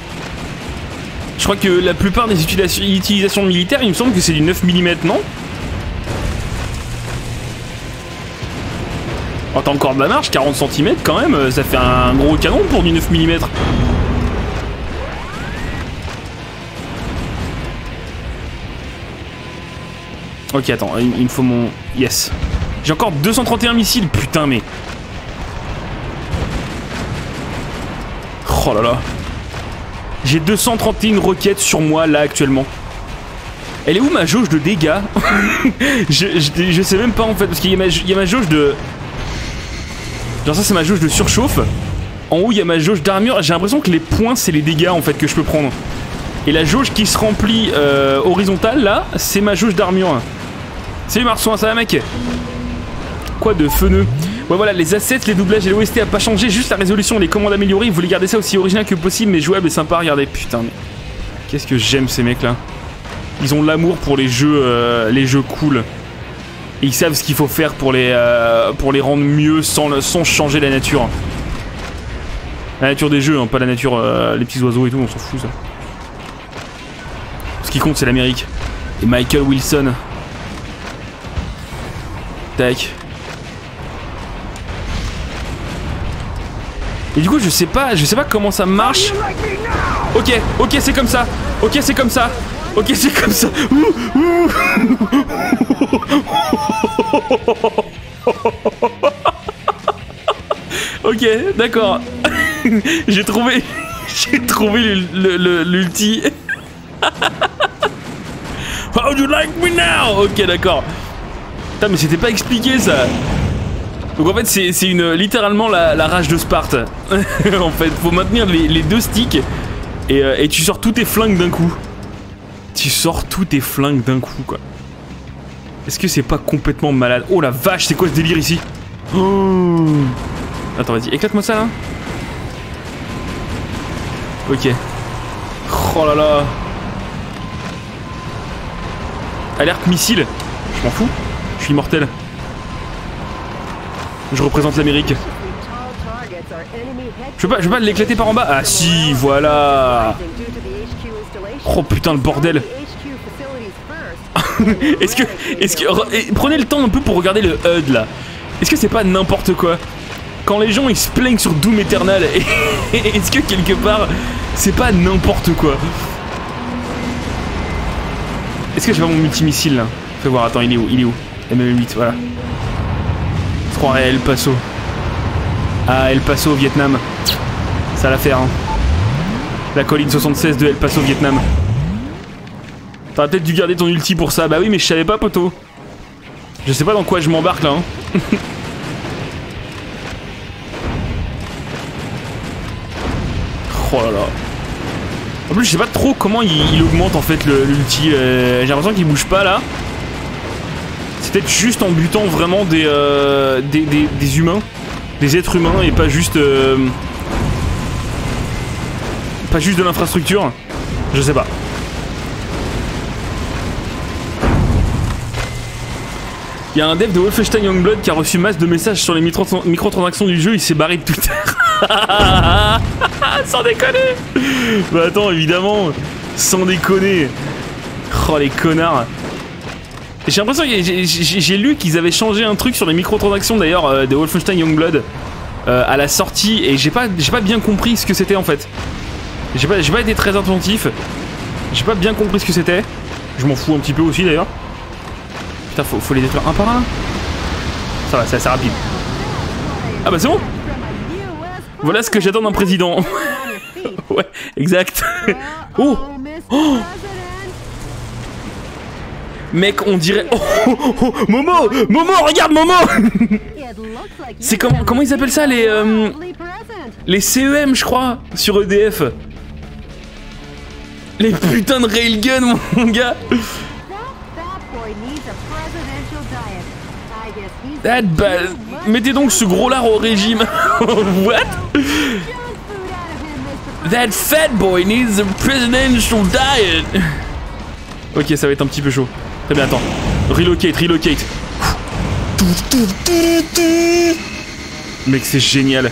Je crois que la plupart des utilisations, militaires, il me semble que c'est du 9 mm, non? Oh, t'as encore de la marge, 40 cm quand même, euh, ça fait un gros canon pour du 9 mm. Ok, attends, il me faut mon... Yes. J'ai encore 231 missiles, putain, mais... Oh là là. J'ai 231 roquettes sur moi, là, actuellement. Elle est où ma jauge de dégâts je, sais même pas, en fait, parce qu'il y, y a ma jauge de... Genre ça, c'est ma jauge de surchauffe. En haut, il y a ma jauge d'armure. J'ai l'impression que les points, c'est les dégâts, en fait, que je peux prendre. Et la jauge qui se remplit euh, horizontale, là, c'est ma jauge d'armure. Salut Marceau, ça va mec? Quoi de feneux Ouais voilà, les assets, les doublages et les OST a pas changé, juste la résolution, les commandes améliorées, ils voulaient garder ça aussi original que possible, mais jouable et sympa, regardez, putain mais... Qu'est-ce que j'aime ces mecs là Ils ont l'amour pour les jeux, euh, les jeux cool. Et ils savent ce qu'il faut faire pour les, euh, pour les rendre mieux sans, sans changer la nature. La nature des jeux, hein, pas la nature, euh, les petits oiseaux et tout, on s'en fout ça. Ce qui compte c'est l'Amérique. Et Michael Wilson. Tac. Et du coup, je sais pas, je sais pas comment ça marche. Ok, ok, c'est comme ça. Ok, c'est comme ça. Ok, c'est comme ça. Ok, d'accord. J'ai trouvé, j'ai trouvé l'ulti. How do you like me now? Ok, d'accord. Putain, mais c'était pas expliqué ça. Donc en fait, c'est une littéralement la, rage de Sparte. en fait, faut maintenir les, deux sticks et, euh, et tu sors tous tes flingues d'un coup. Tu sors tous tes flingues d'un coup, quoi. Est-ce que c'est pas complètement malade? Oh la vache, c'est quoi ce délire ici? Oh. Attends, vas-y, éclate-moi ça là. Ok. Oh là là. Alerte missile. Je m'en fous. Je suis immortel. Je représente l'Amérique. Je peux pas, pas l'éclater par en bas. Ah si, voilà. Oh putain le bordel. Est-ce que, est-ce que, et prenez le temps un peu pour regarder le HUD là. Est-ce que c'est pas n'importe quoi? Quand les gens ils se plaignent sur Doom Eternal, est-ce que quelque part c'est pas n'importe quoi? Est-ce que j'ai pas mon multimissile là? Fais voir, attends, il est où? Il est où? MM8, voilà. Je crois El Paso. Ah, El Paso, Vietnam. Ça va faire, hein. La colline 76 de El Paso, Vietnam. T'aurais peut-être dû garder ton ulti pour ça. Bah oui, mais je savais pas, poteau. Je sais pas dans quoi je m'embarque là. Hein. oh là là. En plus, je sais pas trop comment il, augmente en fait l'ulti. euh, J'ai l'impression qu'il bouge pas là. C'est peut-être juste en butant vraiment des, euh, des, humains, des êtres humains et pas juste. euh, pas juste de l'infrastructure. Je sais pas. Il y a un dev de Wolfenstein Youngblood qui a reçu masse de messages sur les micro- microtransactions du jeu, il s'est barré de Twitter. sans déconner Bah attends, évidemment, sans déconner. Oh les connards. J'ai l'impression que j'ai- lu qu'ils avaient changé un truc sur les microtransactions d'ailleurs euh, de Wolfenstein Youngblood euh, à la sortie et j'ai pas, pas bien compris ce que c'était en fait. J'ai pas, pas été très attentif. J'ai pas bien compris ce que c'était. Je m'en fous un petit peu aussi d'ailleurs. Putain, faut, faut les détruire un par un. Ça va, c'est assez rapide. Ah bah c'est bon Voilà ce que j'attends d'un président. ouais, exact. Oh Oh, Mec, on dirait... Oh, oh, oh, Momo Momo, regarde Momo C'est comment- comment ils appellent ça, les, euh, Les CEM, je crois, sur EDF. Les putains de railgun, mon gars That ba- Mettez donc ce gros lard au régime. What? That fat boy needs a presidential diet. Ok, ça va être un petit peu chaud. Très bien, attends. Relocate, relocate. Mec, c'est génial.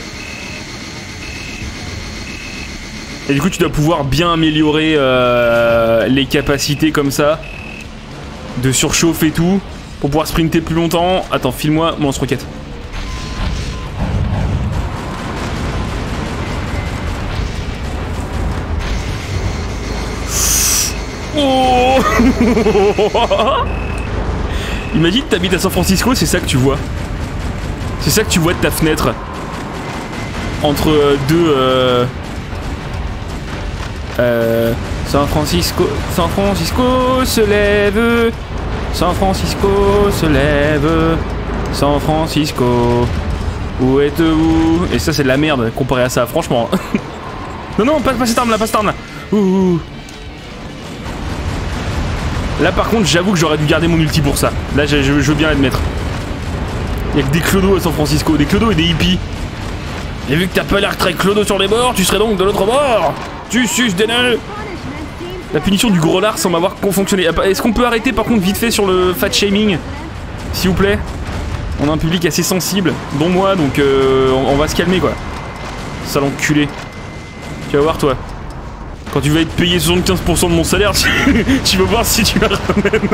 Et du coup, tu dois pouvoir bien améliorer euh, les capacités comme ça. De surchauffe tout. Pour pouvoir sprinter plus longtemps. Attends, file-moi mon lance-roquette. Oh Imagine t'habites à San Francisco, c'est ça que tu vois. C'est ça que tu vois de ta fenêtre. Entre euh, deux... Euh, euh, San Francisco... San Francisco se lève... San Francisco se lève... San Francisco... Où êtes-vous? Et ça c'est de la merde comparé à ça, franchement. non, non, pas, pas cette arme là, pas cette arme là. Là par contre j'avoue que j'aurais dû garder mon ulti pour ça. Là je, veux bien l'admettre. Il a que des clodos à San Francisco, des clodos et des hippies. Et vu que t'as pas l'air très clodo sur les bords, tu serais donc de l'autre bord Tu suces des nœuds La punition du gros lard semble avoir fonctionné. Ah, Est-ce qu'on peut arrêter par contre vite fait sur le fat shaming S'il vous plaît? On a un public assez sensible, dont moi, donc euh, on, va se calmer quoi. Sale enculé. Tu vas voir toi. Quand tu vas être payé 75% de mon salaire, tu, tu vas voir si tu la ramènes.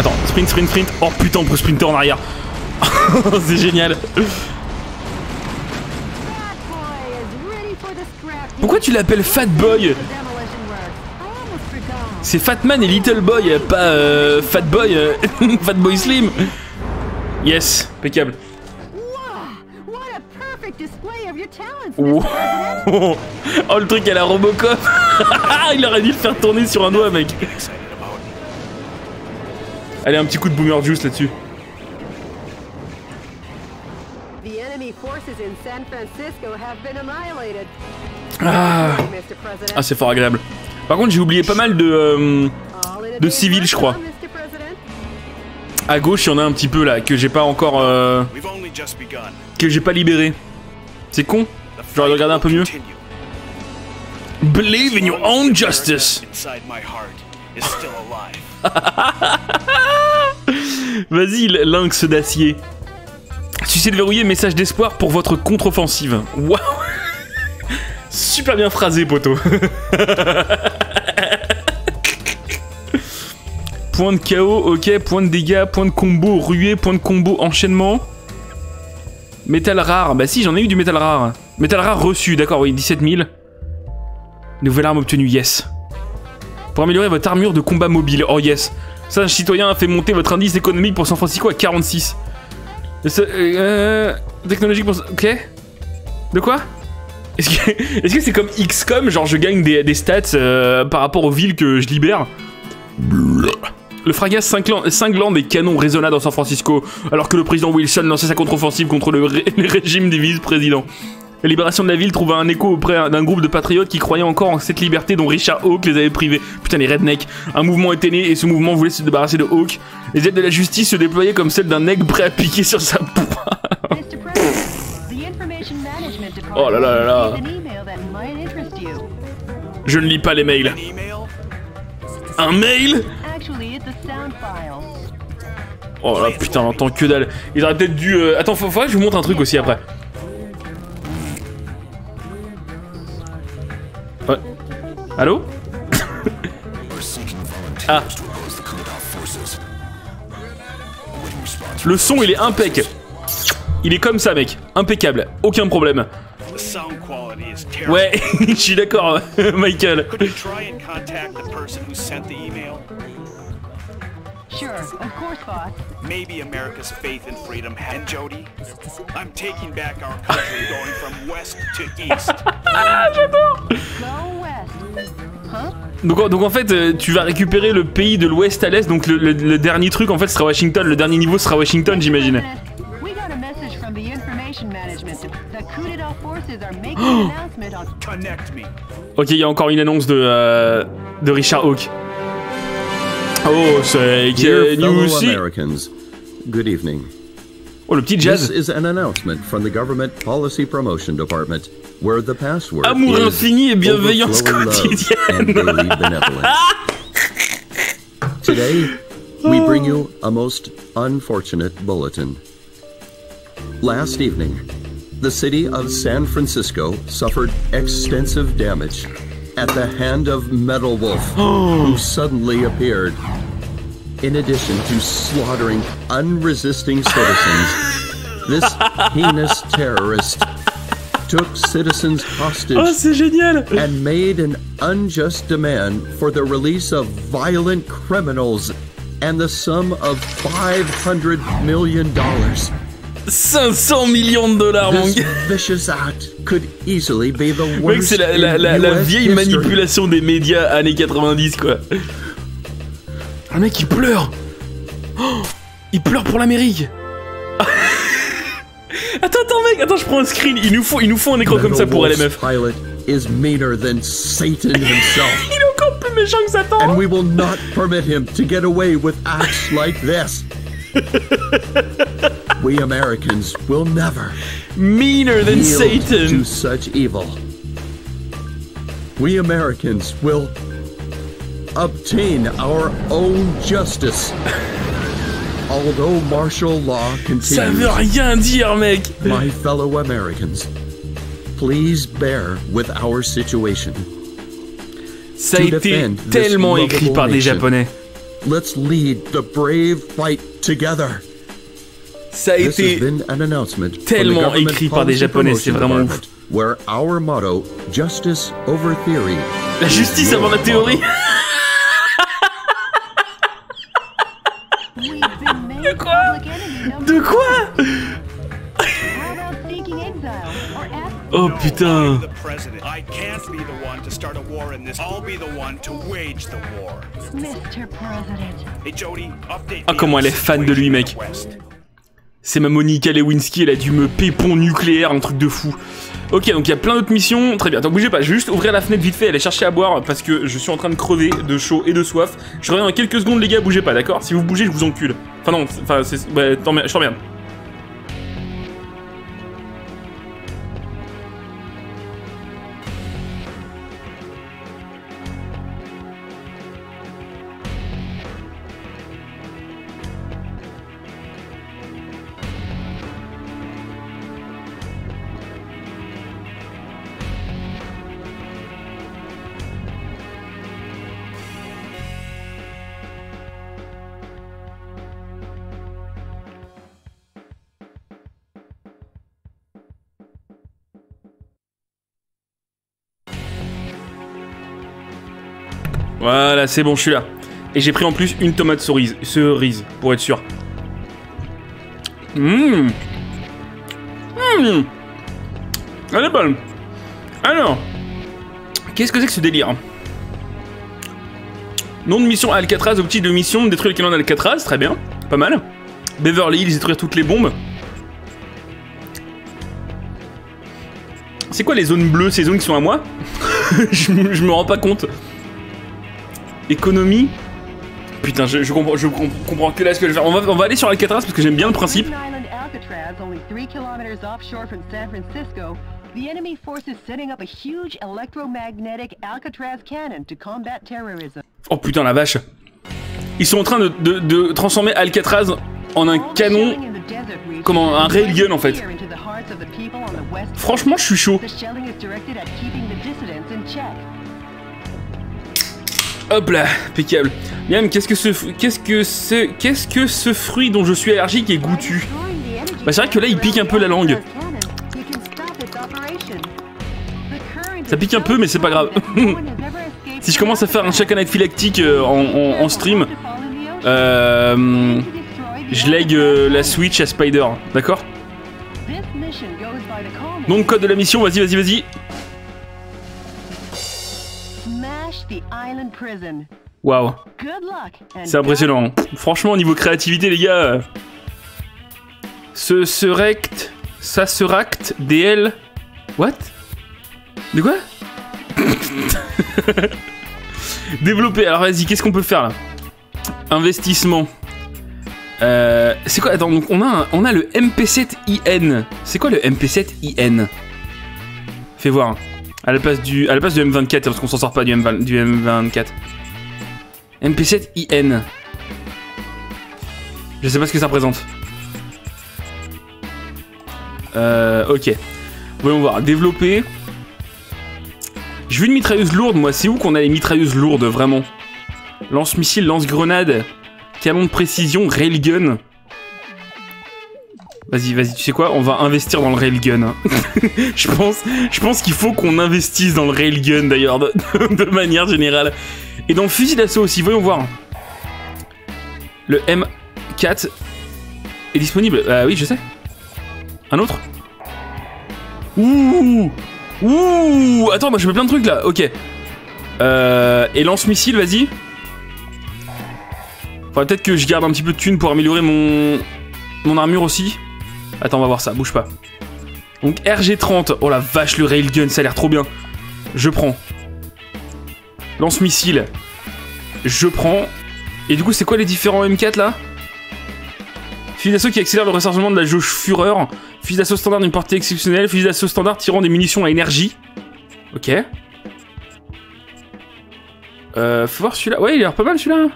Attends, sprint, sprint, sprint. Oh putain, on peut sprinter en arrière. C'est génial. Pourquoi tu l'appelles Fat Boy? C'est Fatman et Little Boy, pas euh, Fat Boy, euh, Fat Boy Slim. Yes, impeccable. Oh. Oh le truc à la Robocop Il aurait dû le faire tourner sur un doigt mec. Allez un petit coup de boomer juice là-dessus The enemy forces in San Francisco have been annihilated. Ah, ah c'est fort agréable Par contre j'ai oublié pas mal de... euh, de civils, je crois. À gauche il y en a un petit peu là que j'ai pas encore... euh, We've only just begun. que j'ai pas libéré C'est con J'aurais dû regarder un peu mieux. Believe in your own justice Inside my heart is still alive. Vas-y lynx d'acier Succès de verrouiller, message d'espoir pour votre contre-offensive. Waouh Super bien phrasé, poteau. point de KO, ok. Point de dégâts, point de combo, ruée, point de combo, enchaînement. Métal rare. Bah si, j'en ai eu du métal rare. Métal rare reçu, d'accord, oui, 17 000. Nouvelle arme obtenue, yes. Pour améliorer votre armure de combat mobile, oh yes. Ça, citoyen a fait monter votre indice économique pour San Francisco à 46. Et ça, euh, technologique pour... Ok. De quoi? Est-ce que c'est comme XCOM, genre je gagne des, stats euh, par rapport aux villes que je libère? Le fracas cinglant, des canons résonna dans San Francisco, alors que le président Wilson lançait sa contre-offensive contre le, ré- le régime des vice-présidents. La libération de la ville trouva un écho auprès d'un groupe de patriotes qui croyaient encore en cette liberté dont Richard Hawke les avait privés. Putain, les rednecks. Un mouvement était né et ce mouvement voulait se débarrasser de Hawke. Les aides de la justice se déployaient comme celles d'un aigle prêt à piquer sur sa proie. Oh là là là là. Je ne lis pas les mails. Un mail Oh là putain, en tant que dalle. Ils auraient peut-être dû. euh, Attends, faut, faudrait que je vous montre un truc aussi après. Ouais. Allô? Ah. Le son il est impec. Il est comme ça mec, impeccable, aucun problème. Ouais, je suis d'accord, Michael. Sure, of course, boss. Maybe America's faith in freedom. And Jody, I'm taking back our country going from west to east. Go west. Huh? Donc, donc en fait, euh, tu vas récupérer le pays de l'ouest à l'est, donc le, le- le dernier truc en fait sera Washington, le dernier niveau sera Washington j'imagine. Me. Ok, il y a encore une annonce de, euh, de Richard Hawke. Oh, eh, c'est Dear you fellow Americans, good evening. Oh, le petit This is an announcement from the Government Policy Promotion Department, where the password Amour is infini et bienveillance quotidienne. and daily benevolence. Today, we oh. bring you a most unfortunate bulletin. Last evening, the city of San Francisco suffered extensive damage at the hand of Metal Wolf, who suddenly appeared. In addition to slaughtering unresisting citizens, this heinous terrorist took citizens Oh, hostage génial. and made an unjust demand for the release of violent criminals and the sum of $500 million. 500 millions de dollars, mon gars. Mec, c'est la, la, la, la vieille manipulation des médias années 90, quoi. Un mec, il pleure. Oh, il pleure pour l'Amérique. attends, attends, mec, attends, je prends un screen. Il nous faut, il nous faut un écran comme ça pour LMF. is meaner than Satan himself. Il est encore plus méchant que Satan. and we will not permit him to get away with acts like this. we Americans will never Meaner than Satan. to such evil. We Americans will obtain our own justice. Although martial law Ça veut continues, rien dire, mec. my fellow Americans, please bear with our situation. Ça a été tellement écrit par des. Japonais. Let's lead the brave fight together. Ça a This has été been an announcement from the tellement Government écrit par des Policy Japonais, c'est Promotion vraiment Department, Where our motto, justice over theory. la justice avant la théorie. We've been made quoi public enemy number De quoi How about seeking exile or ask Oh No, putain. To start a war in this. I'll be the one to wage the war. Mr. President? Hey Jody, update Ah, me comment elle est fan de lui, mec. C'est ma Monica Lewinsky, elle a dû me pépon nucléaire, un truc de fou. Ok, donc il y a plein d'autres missions. Très bien, donc bougez pas, je vais juste ouvrir la fenêtre vite fait, aller chercher à boire parce que je suis en train de crever de chaud et de soif. Je reviens dans quelques secondes, les gars, bougez pas, d'accord? Si vous bougez, je vous encule. Enfin, non, enfin, c'est. Ouais, je t'emmerde. Voilà, c'est bon, je suis là. Et j'ai pris en plus une tomate cerise, cerise pour être sûr. Mmh. Mmh. Elle est bonne. Alors, qu'est-ce que c'est que ce délire? Nom de mission Alcatraz, outil de mission, détruire le canon d'Alcatraz, très bien, pas mal. Beverly Hills, détruire toutes les bombes. C'est quoi les zones bleues Ces zones qui sont à moi? Je me rends pas compte. Économie Putain, je, je comprends, je com- comprends que là ce que je vais faire. On va, on va aller sur Alcatraz parce que j'aime bien le principe. Green Island Alcatraz, only three kilometers offshore from San Francisco, the enemy force is setting up a huge electromagnetic Alcatraz cannon to combat terrorism. Oh putain la vache. Ils sont en train de, de- de transformer Alcatraz en un canon. region Comment, un is railgun, en fait. Franchement, je suis chaud. Hop là, impeccable. Miam, qu'est-ce que ce, qu'est-ce que ce, qu'est-ce que ce fruit dont je suis allergique est goûtu Bah, c'est vrai que là, il pique un peu la langue. Ça pique un peu, mais c'est pas grave. Si je commence à faire un choc anaphylactique euh, en, en- en stream, euh, je lègue euh, la Switch à Spider, d'accord? De code de la mission, vas-y, vas-y, vas-y. Waouh, c'est impressionnant. Franchement, au niveau créativité, les gars, ce serect, ça seracte, DL, what? De quoi? Développer. Alors vas-y, qu'est-ce qu'on peut faire là? Investissement. Euh, c'est quoi? Attends, donc on a, un- on a le MP7IN. C'est quoi le MP7IN Fais voir. À la place du, à la place du M24, parce qu'on s'en sort pas du, M20 du M24. MP7IN. Je sais pas ce que ça représente. Euh, ok. Voyons voir. Développer. Je veux une mitrailleuse lourde, moi. C'est où qu'on a les mitrailleuses lourdes, vraiment? Lance-missile, lance-grenade, canon de précision, railgun. Vas-y, vas-y, tu sais quoi On va investir dans le railgun. hein. je pense, je pense qu'il faut qu'on investisse dans le railgun, d'ailleurs, de, manière générale. Et dans le fusil d'assaut aussi, voyons voir. Le M4 est disponible. Ah oui, je sais. Un autre? Ouh Ouh Attends, moi je fais plein de trucs là. Ok. Euh, et lance-missile, vas-y. Faudrait peut-être que je garde un petit peu de thunes pour améliorer mon, mon armure aussi. Attends, on va voir ça, bouge pas. Donc RG30. Oh la vache, le railgun, ça a l'air trop bien. Je prends. Lance-missile. Je prends. Et du coup, c'est quoi les différents M4 là? Fusil d'assaut qui accélère le rechargement de la jauge fureur. Fusil d'assaut standard d'une portée exceptionnelle. Fusil d'assaut standard tirant des munitions à énergie. Ok. Euh, faut voir celui-là. Ouais, il a l'air pas mal celui-là.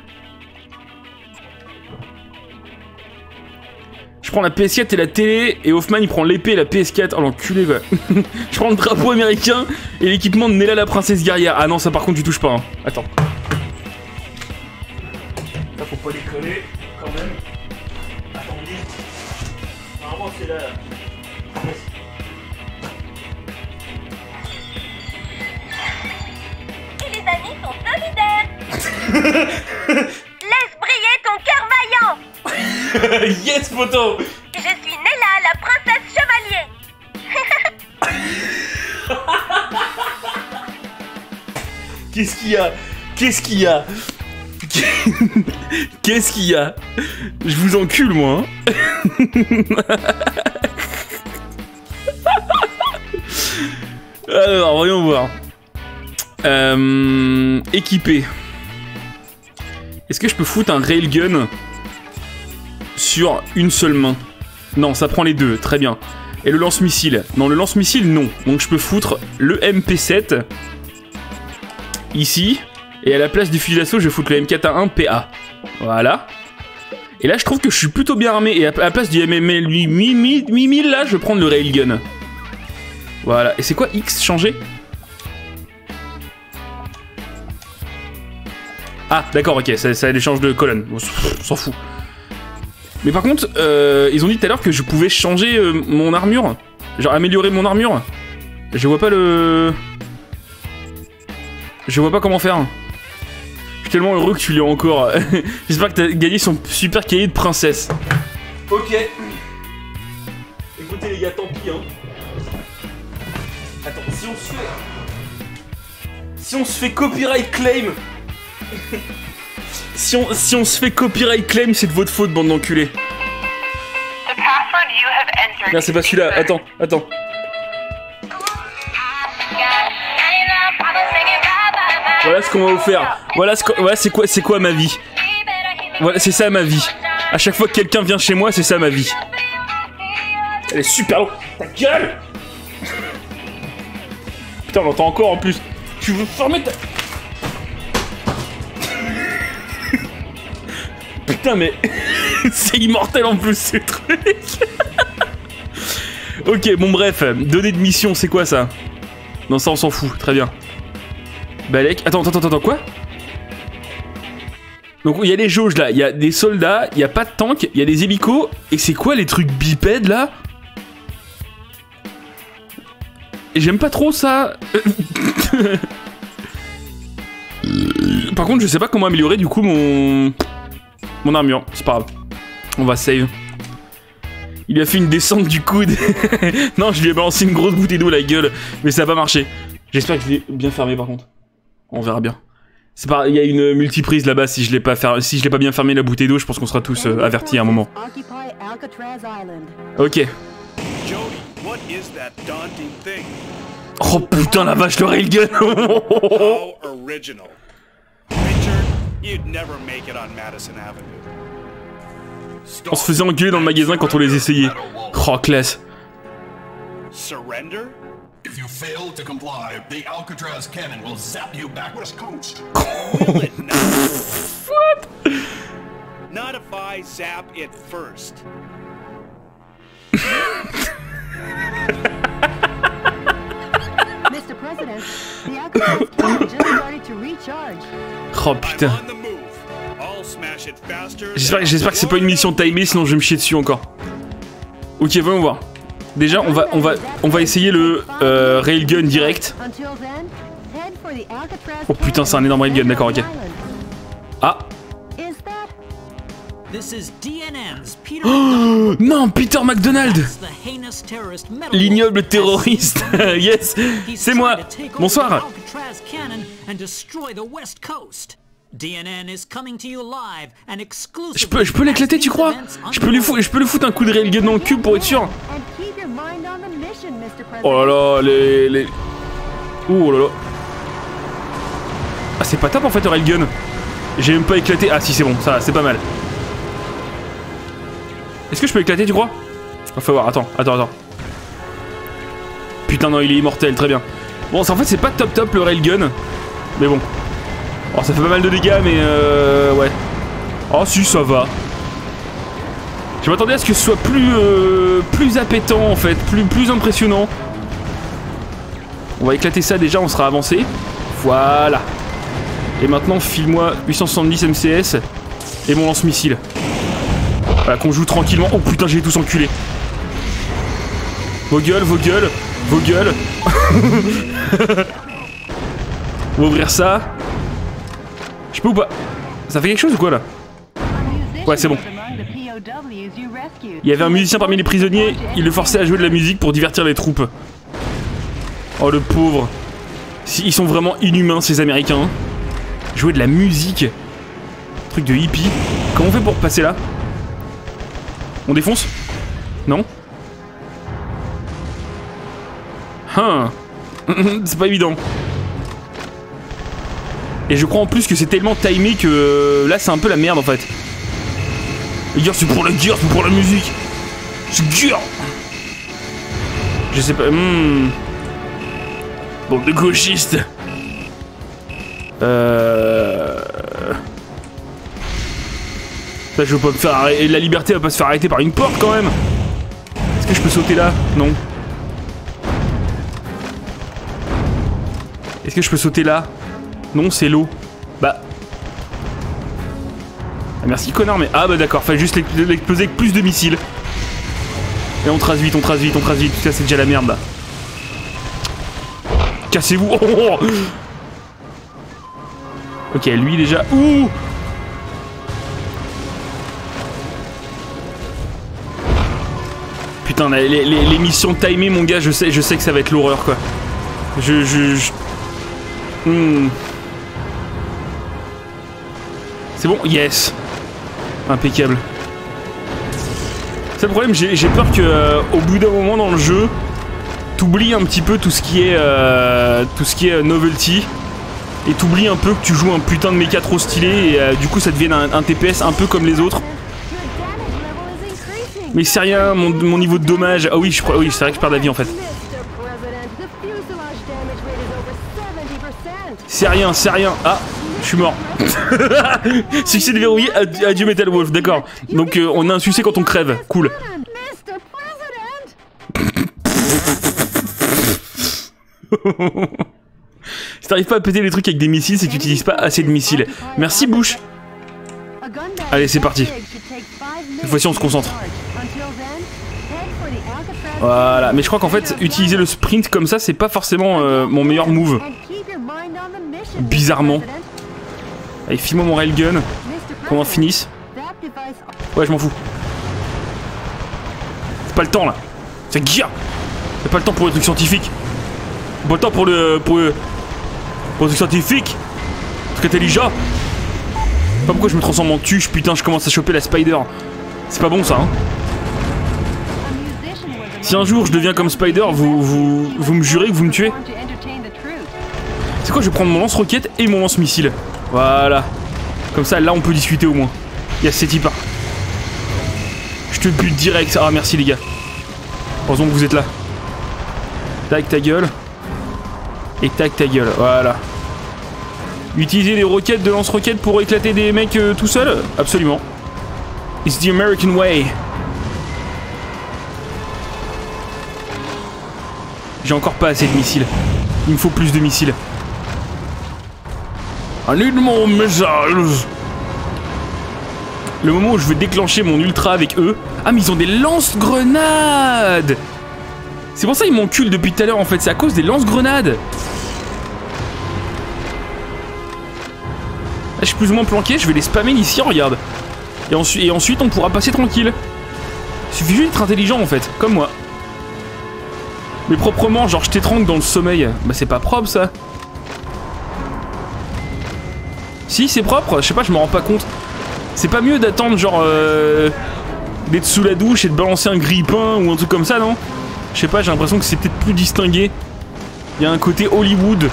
Prends la PS4 et la télé, et Hoffman il prend l'épée et la PS4. Oh l'enculé quoi. Je prends le drapeau américain et l'équipement de Nella la princesse guerrière. Ah non, ça par contre tu touches pas. hein. Attends. Ça faut pas déconner quand même. Attendez. Normalement c'est là. Et les amis sont solidaires. yes, photo Je suis Nella, la princesse chevalier. Qu'est-ce qu'il y a? Qu'est-ce qu'il y a? Qu'est-ce qu'il y a? Je vous encule, moi. hein. Alors, voyons voir. Euh, équipé. Est-ce que je peux foutre un railgun? Sur une seule main Non, ça prend les deux, très bien. Et le lance-missile Non, le lance-missile, non. Donc je peux foutre le MP7 ici. Et à la place du fusil d'assaut, je vais foutre le M4A1 PA. Voilà. Et là, je trouve que je suis plutôt bien armé. Et à la place du MML 8000, là, je vais prendre le railgun. Voilà. Et c'est quoi X changer Ah, d'accord, ok, ça, ça échange de colonne. On s'en fout. Mais par contre, euh, ils ont dit tout à l'heure que je pouvais changer euh, mon armure. Genre améliorer mon armure. Je vois pas le. Je vois pas comment faire. Je suis tellement heureux que tu l'aies encore. J'espère que t'as gagné son super cahier de princesse. Ok. Écoutez les gars, tant pis hein. Attends, si on se fait. Si on se fait copyright claim Si on, si on se fait copyright claim, c'est de votre faute, bande d'enculés. Non, c'est pas celui-là. Attends, attends. Voilà ce qu'on va vous faire. Voilà ce voilà c'est quoi, c'est quoi ma vie? Voilà, c'est ça ma vie. À chaque fois que quelqu'un vient chez moi, c'est ça ma vie. Elle est super longue. Ta gueule Putain, on l'entend encore en plus. Tu veux fermer ta... Putain, mais... c'est immortel en plus, ce truc. ok, bon bref. Donner de mission, c'est quoi ça? Non, ça on s'en fout. Très bien. Balek. Attends, attends, attends, quoi? Donc il y a les jauges là, il y a des soldats, il y a pas de tank, il y a des hélicos, et c'est quoi les trucs bipèdes là? J'aime pas trop ça. Par contre, je sais pas comment améliorer du coup mon mon armure. C'est pas grave. On va save. Il a fait une descente du coude. non, je lui ai balancé une grosse bouteille d'eau la gueule, mais ça a pas marché. J'espère que je l'ai bien fermé par contre. On verra bien. C'est pas, il y a une multiprise là-bas. Si je l'ai pas l'ai pas bien fermé la bouteille d'eau, je pense qu'on sera tous euh, avertis à un moment. Ok. Oh putain la vache le railgun. How original. Richard, you'd never make it on Madison Avenue. on se faisait engueuler dans le magasin quand on les essayait. Oh classe. Surrender? If you fail to comply, the Alcatraz cannon will zap you back west coast. Will it not? what? Not if I zap it first. Oh putain. J'espère, que c'est pas une mission timée, sinon je vais me chier dessus encore. Ok, voyons voir. Déjà, on va, on va, on va essayer le euh, railgun direct. Oh putain, c'est un énorme railgun, d'accord, ok. Ah, Oh, non, Peter McDonald, l'ignoble terroriste. yes, c'est moi. Bonsoir. the Alcatraz cannon and destroy the West Coast. DNN is coming to you live and exclusively Je peux, je peux l'éclater, tu crois? Je peux lui foutre, je peux lui foutre un coup de railgun dans le cul pour être sûr. Oh là là, les, les... Ouh là là. Ah, c'est pas top en fait le railgun. J'ai même pas éclaté. Ah si, c'est bon, ça va, c'est pas mal. Est-ce que je peux éclater, tu crois Faut voir, attends, attends, attends. Putain, non, il est immortel, très bien. Bon, en fait, c'est pas top top le railgun. Mais bon. Oh, ça fait pas mal de dégâts, mais euh... Ouais. Oh si, ça va. Je m'attendais à ce que ce soit plus, euh, plus appétant en fait, plus, plus impressionnant. On va éclater ça déjà, on sera avancé. Voilà. Et maintenant, file-moi 870 MCS et mon lance-missile. Voilà, qu'on joue tranquillement. Oh putain, j'ai tous enculé. Vos gueules, vos gueules, vos gueules. on ouvrir ça. Je peux ou pas Ça fait quelque chose ou quoi là Ouais, c'est bon. Il y avait un musicien parmi les prisonniers, il le forçait à jouer de la musique pour divertir les troupes. Oh le pauvre. Ils sont vraiment inhumains ces Américains. hein. Jouer de la musique. Truc de hippie. Comment on fait pour passer là? On défonce? Non? Hein? C'est pas évident. Et je crois en plus que c'est tellement timé que euh, là c'est un peu la merde en fait. Les gars, c'est pour la guerre, c'est pour la musique. C'est guerre. Je sais pas. Hmm. Bande de gauchistes. Euh. Je veux pas me faire arrêter. La liberté va pas se faire arrêter par une porte quand même. Est-ce que je peux sauter là? Non. Est-ce que je peux sauter là? Non, c'est l'eau. Bah. Ah, merci connard, mais. Ah bah d'accord, fallait juste l'ex- l'exploser avec plus de missiles. Et on trace vite, on trace vite, on trace vite. Ça, c'est déjà la merde là. Cassez-vous. Ok, lui déjà. Ouh Putain, les, les- missions timées, mon gars, je sais, je sais que ça va être l'horreur quoi. Je. je, Hmm. C'est bon? Yes Impeccable. C'est le problème, j'ai peur que euh, au bout d'un moment dans le jeu, t'oublies un petit peu tout ce qui est euh, tout ce qui est euh, novelty et t'oublies un peu que tu joues un putain de méca trop stylé et du coup ça devienne un, un TPS un peu comme les autres. Mais c'est rien, mon, niveau de dommage. Ah oui, je oui, c'est vrai que je perds la vie en fait. Mr. President, the fuselage damage rate is over 70%. C'est rien, c'est rien. Ah, je suis mort. succès déverrouillé, ad- adieu Metal Wolf, d'accord. Donc euh, on a un succès quand on crève, cool. Si t'arrives pas à péter les trucs avec des missiles, c'est que tu utilises pas assez de missiles. Merci Bush. Allez, c'est parti. minutes fois-ci, on se concentre. charge. Until then, head for the Alcatraz Voilà, mais je crois qu'en fait, utiliser le sprint comme ça, c'est pas forcément euh, mon meilleur move. Bizarrement. Allez, file-moi mon railgun, qu'on en finisse. Ouais, je m'en fous. C'est pas le temps là. C'est gear. C'est pas le temps pour les trucs scientifiques. Pas le temps pour le. pour le. pour les trucs scientifiques. Je sais Pas pourquoi je me transforme en tuche, putain, je commence à choper la spider. C'est pas bon ça, hein. Si un jour je deviens comme Spider, vous, vous, vous me jurez que vous me tuez. C'est quoi, je vais prendre mon lance-roquette et mon lance-missile. Voilà. Comme ça, là, on peut discuter au moins. Il y a ces types Je te bute direct. Ah, merci les gars. Heureusement que vous êtes là. Tac ta gueule. Et tac ta gueule. Voilà. Utiliser des roquettes de lance-roquettes pour éclater des mecs euh, tout seul? Absolument. It's the American way. J'ai encore pas assez de missiles. Il me faut plus de missiles. Need more missiles. Le moment où je vais déclencher mon ultra avec eux. Ah, mais ils ont des lance-grenades C'est pour ça qu'ils m'enculent depuis tout à l'heure en fait, c'est à cause des lance-grenades Là, je suis plus ou moins planqué, je vais les spammer ici, regarde. Et, ensuite- et ensuite, on pourra passer tranquille. Il suffit juste d'être intelligent en fait, comme moi. Mais proprement, genre je t'étrangle dans le sommeil. Bah c'est pas propre ça. Si c'est propre, je sais pas, je me rends pas compte. C'est pas mieux d'attendre genre euh, d'être sous la douche et de balancer un grille-pain ou un truc comme ça, non? Je sais pas, j'ai l'impression que c'est peut-être plus distingué. Il y a un côté Hollywood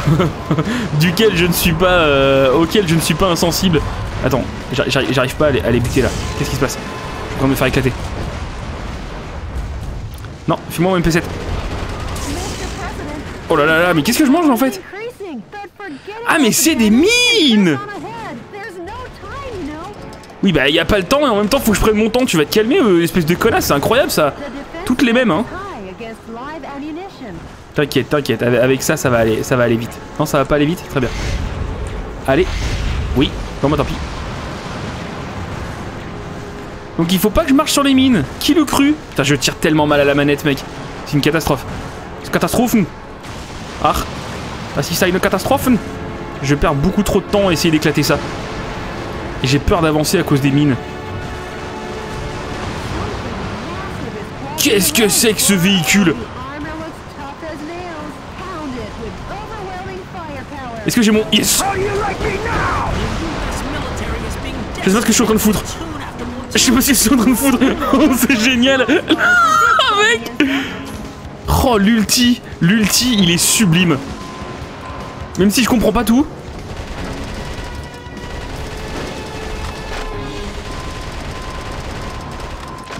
duquel je ne suis pas, euh, auquel je ne suis pas insensible. Attends, j'arri- j'arrive pas à les, buter là. Qu'est-ce qui se passe? Je de me faire éclater. Non, fais-moi mon MP7. Mr. President, Oh là là là, mais qu'est-ce que je mange en fait? Ah, mais c'est des mines. Oui, bah y a pas le temps et en même temps faut que je prenne mon temps. Tu vas te calmer, euh, espèce de connasse, c'est incroyable ça. Toutes les mêmes, hein. T'inquiète, t'inquiète, avec avec ça, ça va aller, ça va aller vite. Non, ça va pas aller vite, très bien. Allez, oui, non, bah tant pis. Donc il faut pas que je marche sur les mines. Qui le cru? Putain, je tire tellement mal à la manette, mec. C'est une catastrophe. C'est une catastrophe. Ah, ah si ça une catastrophe. Je perds beaucoup trop de temps à essayer d'éclater ça. Et j'ai peur d'avancer à cause des mines. Qu'est-ce que c'est que ce véhicule? Est-ce que j'ai mon... Yes Je sais pas ce que je suis en train de foutre. Je sais pas ce que je suis en train de foutre. Oh, c'est génial. Mec. Oh, l'ulti. L'ulti, il est sublime. Même si je comprends pas tout.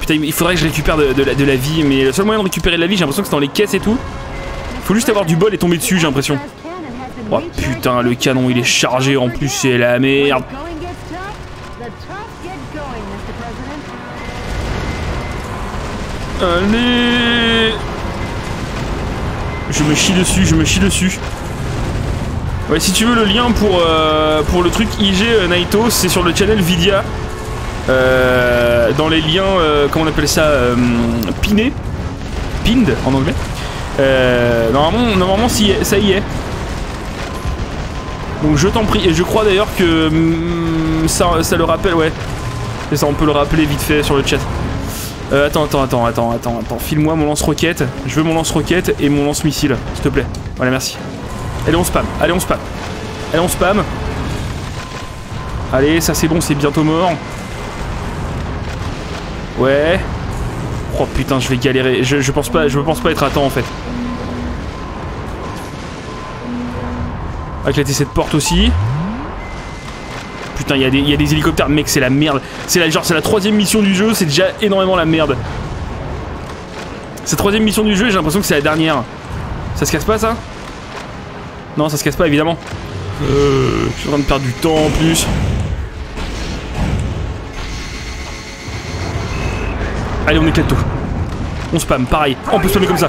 Putain, il faudrait que je récupère de, de la, de la vie, mais le seul moyen de récupérer de la vie, j'ai l'impression que c'est dans les caisses et tout. Faut juste avoir du bol et tomber dessus, j'ai l'impression. Oh putain, le canon il est chargé en plus, c'est la merde. Allez Je me chie dessus, je me chie dessus. Ouais, si tu veux le lien pour, euh, le truc IG euh, Naito, c'est sur le channel Vidia. Euh, dans les liens, comment on appelle ça Pinés. Pinned en anglais. Normalement, normalement ça y est. Donc je t'en prie, et je crois d'ailleurs que hum, ça, ça le rappelle, ouais. C'est ça, on peut le rappeler vite fait sur le chat. Euh, attends, attends, attends, attends, attends, attends. File-moi mon lance-roquette. Je veux mon lance-roquette et mon lance-missile, s'il te plaît. Voilà, merci. Allez, on spam. Allez, on spam. Allez, on spam. Allez, ça c'est bon, c'est bientôt mort. Ouais. Oh putain, je vais galérer. Je, je pense pas, je pense pas être à temps en fait. Éclater cette porte aussi. Putain, il y, a des- il y a des hélicoptères, mec, c'est la merde. C'est la, genre, c'est la troisième mission du jeu, c'est déjà énormément la merde. Cette troisième mission du jeu, j'ai l'impression que c'est la dernière. Ça se casse pas ça? Non, ça se casse pas évidemment. Euh, je suis en train de perdre du temps en plus. Allez, on éclate tout. On spam, pareil. On peut spammer comme ça.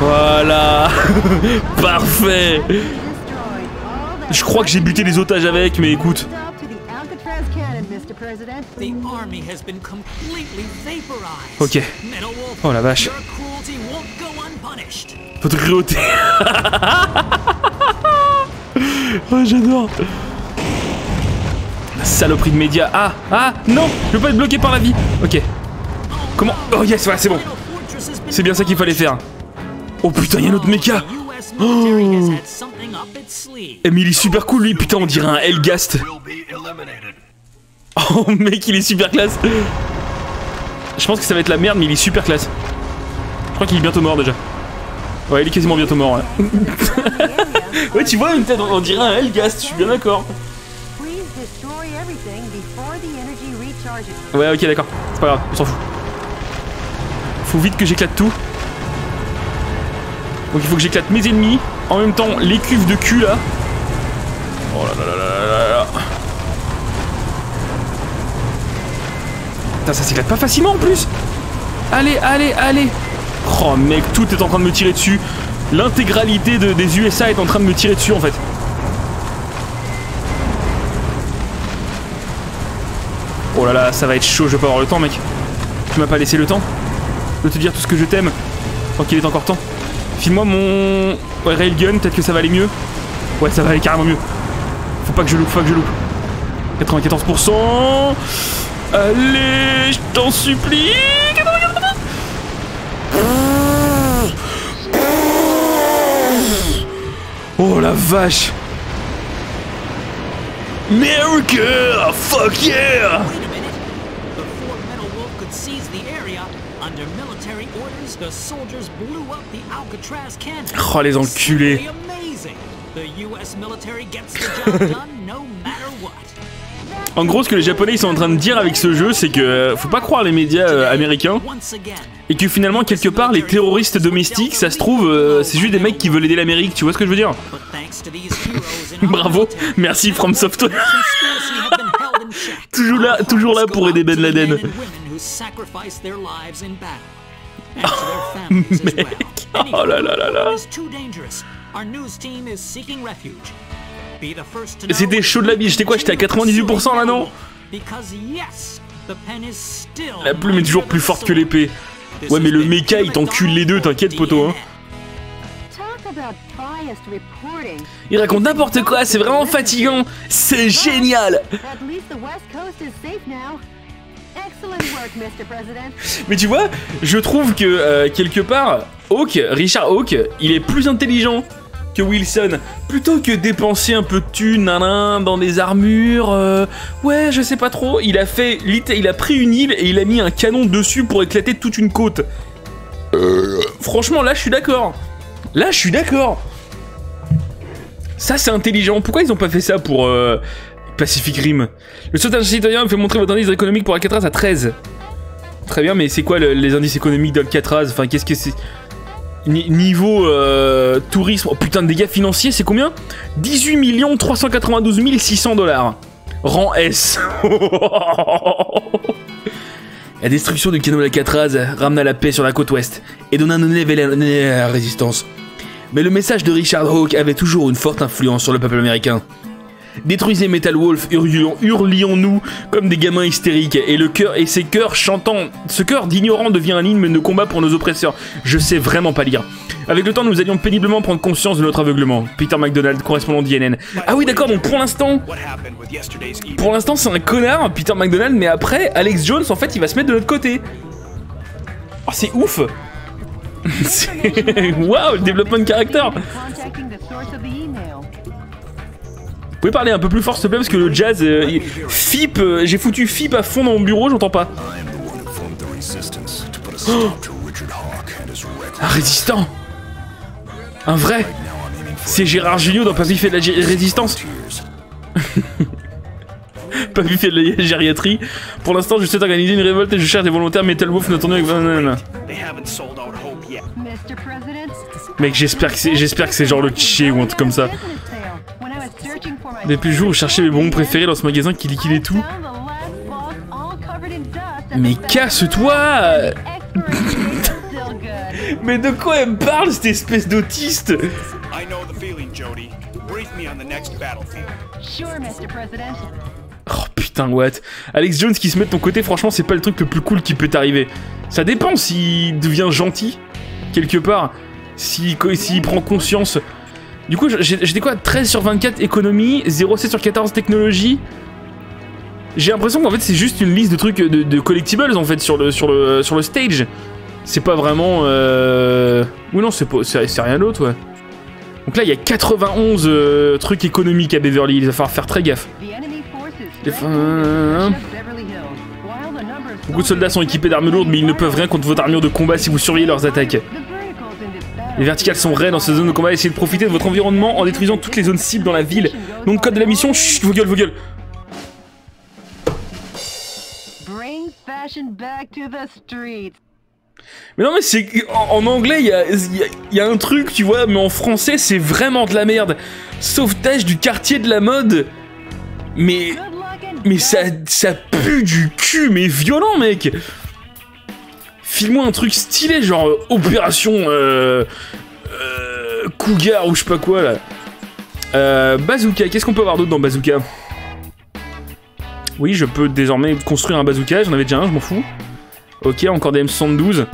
Voilà. Parfait. Je crois que j'ai buté les otages avec, mais écoute. Ok. Oh la vache. your cruelty won't go unpunished. Votre cruauté. oh, j'adore. La saloperie de médias. Ah, ah, non, je veux pas être bloqué par la vie. Ok. Comment? Oh yes, ouais, c'est bon. C'est bien ça qu'il fallait faire. Oh putain, il y a un autre méca. Eh, il est super cool lui, putain, on dirait un Hellgast. Oh mec, il est super classe. Je pense que ça va être la merde, mais il est super classe. Je crois qu'il est bientôt mort déjà. Ouais, il est quasiment bientôt mort. Ouais, ouais tu vois, une tête, on dirait un Hellgast, je suis bien d'accord. Ouais, ok, d'accord. C'est pas grave, on s'en fout. Faut vite que j'éclate tout. Donc il faut que j'éclate mes ennemis. En même temps, les cuves de cul là. Oh là là là là là là. Putain, ça s'éclate pas facilement en plus. Allez, allez, allez. Oh mec, tout est en train de me tirer dessus. L'intégralité de- des USA est en train de me tirer dessus en fait. Oh là là, ça va être chaud, je vais pas avoir le temps, mec. Tu m'as pas laissé le temps de te dire tout ce que je t'aime. Tant qu'il est encore temps. File-moi mon ouais, railgun, peut-être que ça va aller mieux. Ouais, ça va aller carrément mieux. Faut pas que je loupe, faut pas que je loupe. 94%. Allez, je t'en supplie. 94%. Oh la vache. America! Fuck yeah! Wait a minute. Before Metal Wolf could seize the area, under military orders, the soldiers blew up the Alcatraz cannon. Oh les enculés. En gros, ce que les Japonais ils sont en train de dire avec ce jeu, c'est que euh, faut pas croire les médias euh, américains et que finalement quelque part les terroristes domestiques, ça se trouve, euh, c'est juste des mecs qui veulent aider l'Amérique. Tu vois ce que je veux dire? Bravo, merci From Software. toujours là, toujours là pour aider Ben Laden. Well. mec. Oh là là là là. C'était chaud de la bille. J'étais quoi? J'étais à 98% là, non? La plume est toujours plus forte que l'épée. Ouais, mais le méca il t'encule les deux, t'inquiète, poto. Hein. Il raconte n'importe quoi, c'est vraiment fatigant. C'est génial. Mais tu vois, je trouve que euh, quelque part, Hawk, Richard Hawk, il est plus intelligent Wilson. Plutôt que dépenser un peu de thunes dans des armures, euh, ouais, je sais pas trop. Il a fait, il a pris une île et il a mis un canon dessus pour éclater toute une côte. Euh, franchement, là, je suis d'accord. Là, je suis d'accord. Ça, c'est intelligent. Pourquoi ils ont pas fait ça pour euh, Pacific Rim? Le sauvetage citoyen me fait montrer votre indice économique pour Alcatraz à 13. Très bien, mais c'est quoi le- les indices économiques d'Alcatraz? Enfin, qu'est-ce que c'est? Niveau euh, tourisme, oh putain de dégâts financiers, c'est combien? 18 392 600 dollars. Rang S. La destruction du canot d'Alcatraz ramena la paix sur la côte ouest et donna un élan à la résistance. Mais le message de Richard Hawke avait toujours une forte influence sur le peuple américain. Détruisez Metal Wolf, hurlions- hurlions-nous comme des gamins hystériques, et le cœur et ces cœurs chantant, ce cœur d'ignorant devient un hymne de combat pour nos oppresseurs. Je sais vraiment pas lire. Avec le temps, nous allions péniblement prendre conscience de notre aveuglement. Peter McDonald, correspondant d'INN. Ah oui, d'accord. Donc pour l'instant, pour l'instant, c'est un connard, Peter McDonald, mais après, Alex Jones, en fait, il va se mettre de notre côté. Oh, c'est ouf. Waouh, le développement de caractère. Vous pouvez parler un peu plus fort s'il te plaît parce que le jazz, euh, il- FIP, euh, j'ai foutu FIP à fond dans mon bureau, j'entends pas. Oh un résistant Un vrai C'est Gérard Jugnot dans Papy fait de la gé- résistance Papy fait de la gériatrie. Pour l'instant, je souhaite organiser une révolte et je cherche des volontaires Metal Wolf n'attendant avec... nanana. They haven't sold out hope yet. Mr. President, Mec, j'espère que c'est j'espère que c'est genre le Tché ou un truc comme ça. Depuis le jour où je cherchais mes bonbons préférés dans ce magasin qui liquidait tout. Mais casse-toi. Mais de quoi elle me parle, cette espèce d'autiste? I know the feeling, Jody. Brief me on the next battlefield. Sure, Mr. President. Oh putain, what? Alex Jones qui se met de ton côté, franchement, c'est pas le truc le plus cool qui peut t'arriver. Ça dépend s'il devient gentil, quelque part. S'il prend conscience. Du coup, j'ai- j'étais quoi 13 sur 24 économie, 0,7 sur 14 technologie. J'ai l'impression qu'en fait, c'est juste une liste de trucs de, de collectibles en fait sur le, sur le, sur le stage. C'est pas vraiment. Euh... Oui, non, c'est rien d'autre, ouais. Donc là, il y a 91 euh, trucs économiques à Beverly. Il va falloir faire très gaffe. The number of Beaucoup de soldats sont équipés d'armes lourdes, mais ils ne peuvent rien contre votre armure de combat si vous surveillez leurs attaques. Les verticales sont raides dans cette zone de combat. Essayez de profiter de votre environnement en détruisant toutes les zones cibles dans la ville. De code de la mission, chut, vos gueules, vos gueules. Bring fashion back to the streets. Mais non, mais c'est. En, en anglais, il y a, il y a- il y a un truc, tu vois, mais en français, c'est vraiment de la merde. Sauvetage du quartier de la mode. Mais. Mais ça, ça pue du cul, mais violent, mec. File-moi un truc stylé, genre euh, opération euh, euh, Cougar ou je sais pas quoi là. Euh, bazooka, qu'est-ce qu'on peut avoir d'autre dans bazooka? Oui, je peux désormais construire un bazooka, j'en avais déjà un, je m'en fous. Ok, encore des M72.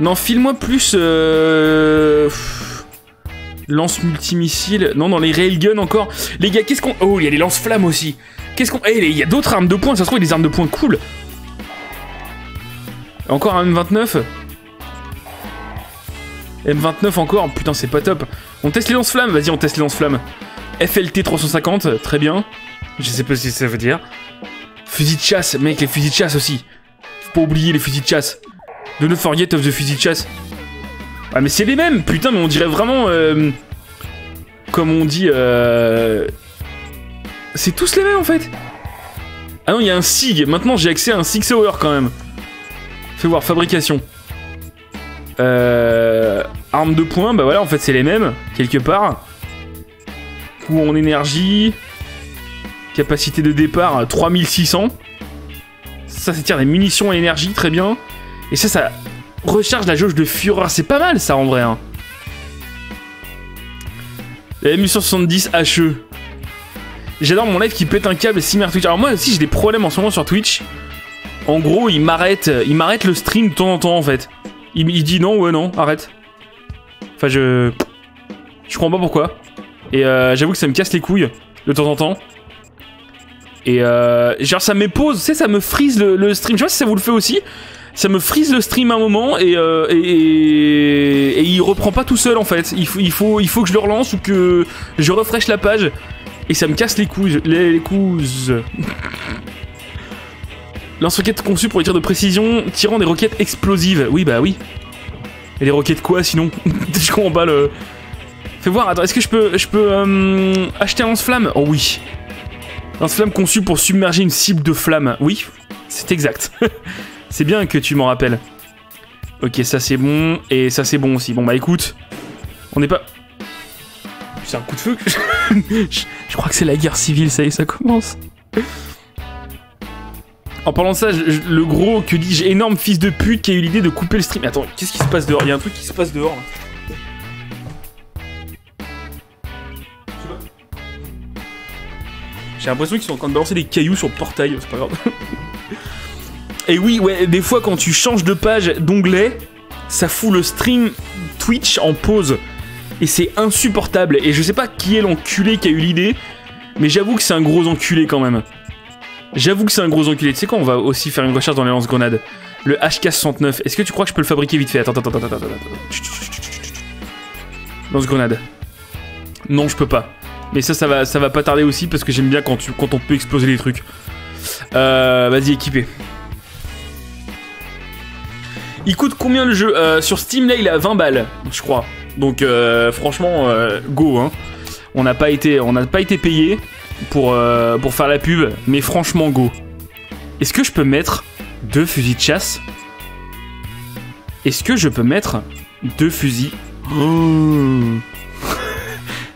Non, file-moi plus. Euh... Lance multimissile. Non, dans les railguns encore. Les gars, qu'est-ce qu'on. Oh, il y a les lance-flammes aussi. Qu'est-ce qu'on. Eh, il y a d'autres armes de poing, ça se trouve, il y a des armes de poing cool. Encore un M29. M29 encore, putain, c'est pas top. On teste les lance-flammes, vas-y, on teste les lance-flammes. FLT 350, très bien. Je sais pas ce que ça veut dire. Fusil de chasse, mec, les fusils de chasse aussi. Faut pas oublier les fusils de chasse. De ne forget of the fusil de chasse. Ah, mais c'est les mêmes, putain, mais on dirait vraiment. euh, comme on dit. Euh, c'est tous les mêmes en fait. Ah non, il y a un SIG. Maintenant, j'ai accès à un SIG Sauer quand même. Fais voir, fabrication. Euh, arme de poing, bah voilà, en fait, c'est les mêmes, quelque part. Coût en énergie. Capacité de départ, 3600. Ça, c'est tire des munitions à énergie, très bien. Et ça, ça recharge la jauge de fureur. C'est pas mal, ça, en vrai. Hein. La M870 HE. J'adore mon live qui pète un câble Simmer Twitch. Alors moi aussi j'ai des problèmes en ce moment sur Twitch. En gros, il m'arrête, il m'arrête le stream de temps en temps en fait. Il, dit non, ouais non, arrête. Enfin je, je comprends pas pourquoi. Et euh, j'avoue que ça me casse les couilles de temps en temps. Et euh, genre ça me pause, tu sais, ça me frise le, stream. Je sais pas si ça vous le fait aussi. Ça me frise le stream un moment et, euh, et, il reprend pas tout seul en fait. Il faut, que je le relance ou que je refresh la page. Et ça me casse les couilles. Les, les couilles. Lance-roquette conçu pour les tirs de précision, tirant des roquettes explosives. Oui, bah oui. Et des roquettes quoi sinon Je comprends pas le. Fais voir, attends, est-ce que je peux, je peux euh, acheter un lance-flamme Oh oui. Lance-flamme conçu pour submerger une cible de flamme. Oui, c'est exact. c'est bien que tu m'en rappelles. Ok, ça c'est bon, et ça c'est bon aussi. Bon bah écoute, on n'est pas. C'est un coup de feu. je, je crois que c'est la guerre civile, ça y est, ça commence. En parlant de ça, le gros, que dis-je, énorme fils de pute qui a eu l'idée de couper le stream. Attends, qu'est-ce qui se passe dehors? Il y a un truc qui se passe dehors. J'ai l'impression qu'ils sont en train de balancer des cailloux sur le portail, c'est pas grave. Et oui, ouais, des fois quand tu changes de page d'onglet, ça fout le stream Twitch en pause. Et c'est insupportable. Et je sais pas qui est l'enculé qui a eu l'idée, mais j'avoue que c'est un gros enculé quand même. J'avoue que c'est un gros enculé. Tu sais quoi, on va aussi faire une recherche dans les lance-grenades. Le HK69, est-ce que tu crois que je peux le fabriquer vite fait? Attends, attends, attends, attends, attends. Lance-grenade. Non, je peux pas. Mais ça, ça va, ça va pas tarder aussi parce que j'aime bien quand, quand on peut exploser les trucs. Euh, Vas-y, équipé. Il coûte combien le jeu? Euh, Sur Steam, là, il est à 20 balles, je crois. Donc, euh, franchement, euh, go. Hein. On n'a pas été, on n'a pas été payé pour euh, pour faire la pub, mais franchement, go. Est-ce que je peux mettre deux fusils de chasse? Est-ce que je peux mettre deux fusils? Oh.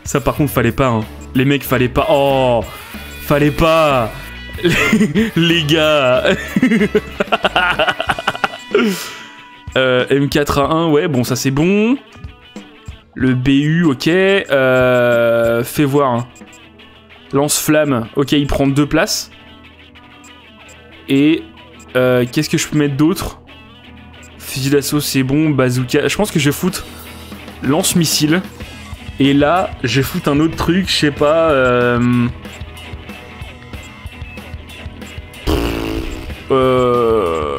Ça, par contre, fallait pas. Hein. Les mecs, fallait pas. Oh, fallait pas. Les, les gars. Euh, M4A1, ouais, bon, ça c'est bon. Le BU, ok. Euh, fais voir. hein. Lance-flamme, ok, il prend deux places. Et euh, qu'est-ce que je peux mettre d'autre? Fusil d'assaut, c'est bon. Bazooka, je pense que je vais lance-missile. Et là, je vais un autre truc, je sais pas. Euh... Euh...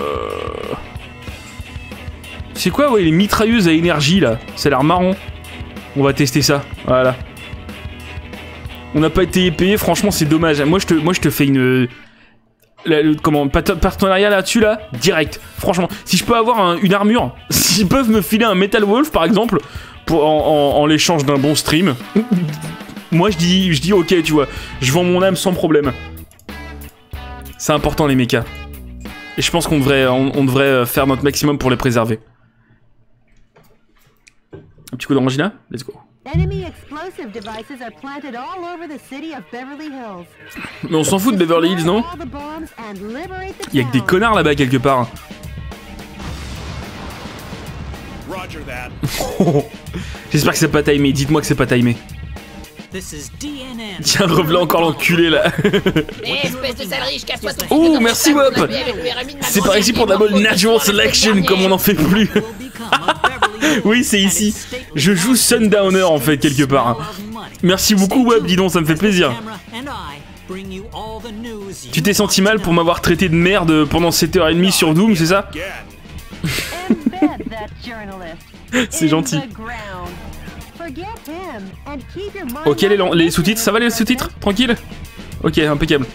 C'est quoi, les mitrailleuses à énergie là? Ça a l'air marrant. On va tester ça. Voilà. On n'a pas été payé, franchement, c'est dommage. Moi, je te, fais une. comment partenariat là-dessus là? Direct. Franchement si je peux avoir un- une armure s'ils peuvent me filer un Metal Wolf par exemple en, l'échange d'un bon stream moi je dis je dis ok tu vois. Je vends mon âme sans problème. C'est important les mechas. Et je pense qu'on devrait devrait euh, faire notre maximum pour les préserver. Un petit coup d'orangina? Let's go Enemy explosive devices are planted all over the city of Beverly Hills. mais on s'en fout de Beverly Hills non All the bombs and liberate the il y a que des connards là-bas quelque part Roger that. j'espère que c'est pas timé dites-moi que c'est pas timé This is DNN. Tiens, revelà encore l'enculé là. Eh, de Oh, de merci Wop l'a de C'est par ici pour est d'abord mort Natural Selection comme on n'en fait plus. Oui, c'est ici. Je joue Sundowner en fait quelque part. Merci beaucoup Web, dis donc, ça me fait plaisir. Tu t'es senti mal pour m'avoir traité de merde pendant 7h30 sur Doom, c'est ça? C'est gentil. Ok, les, sous-titres, ça va les sous-titres? Tranquille? Ok, impeccable.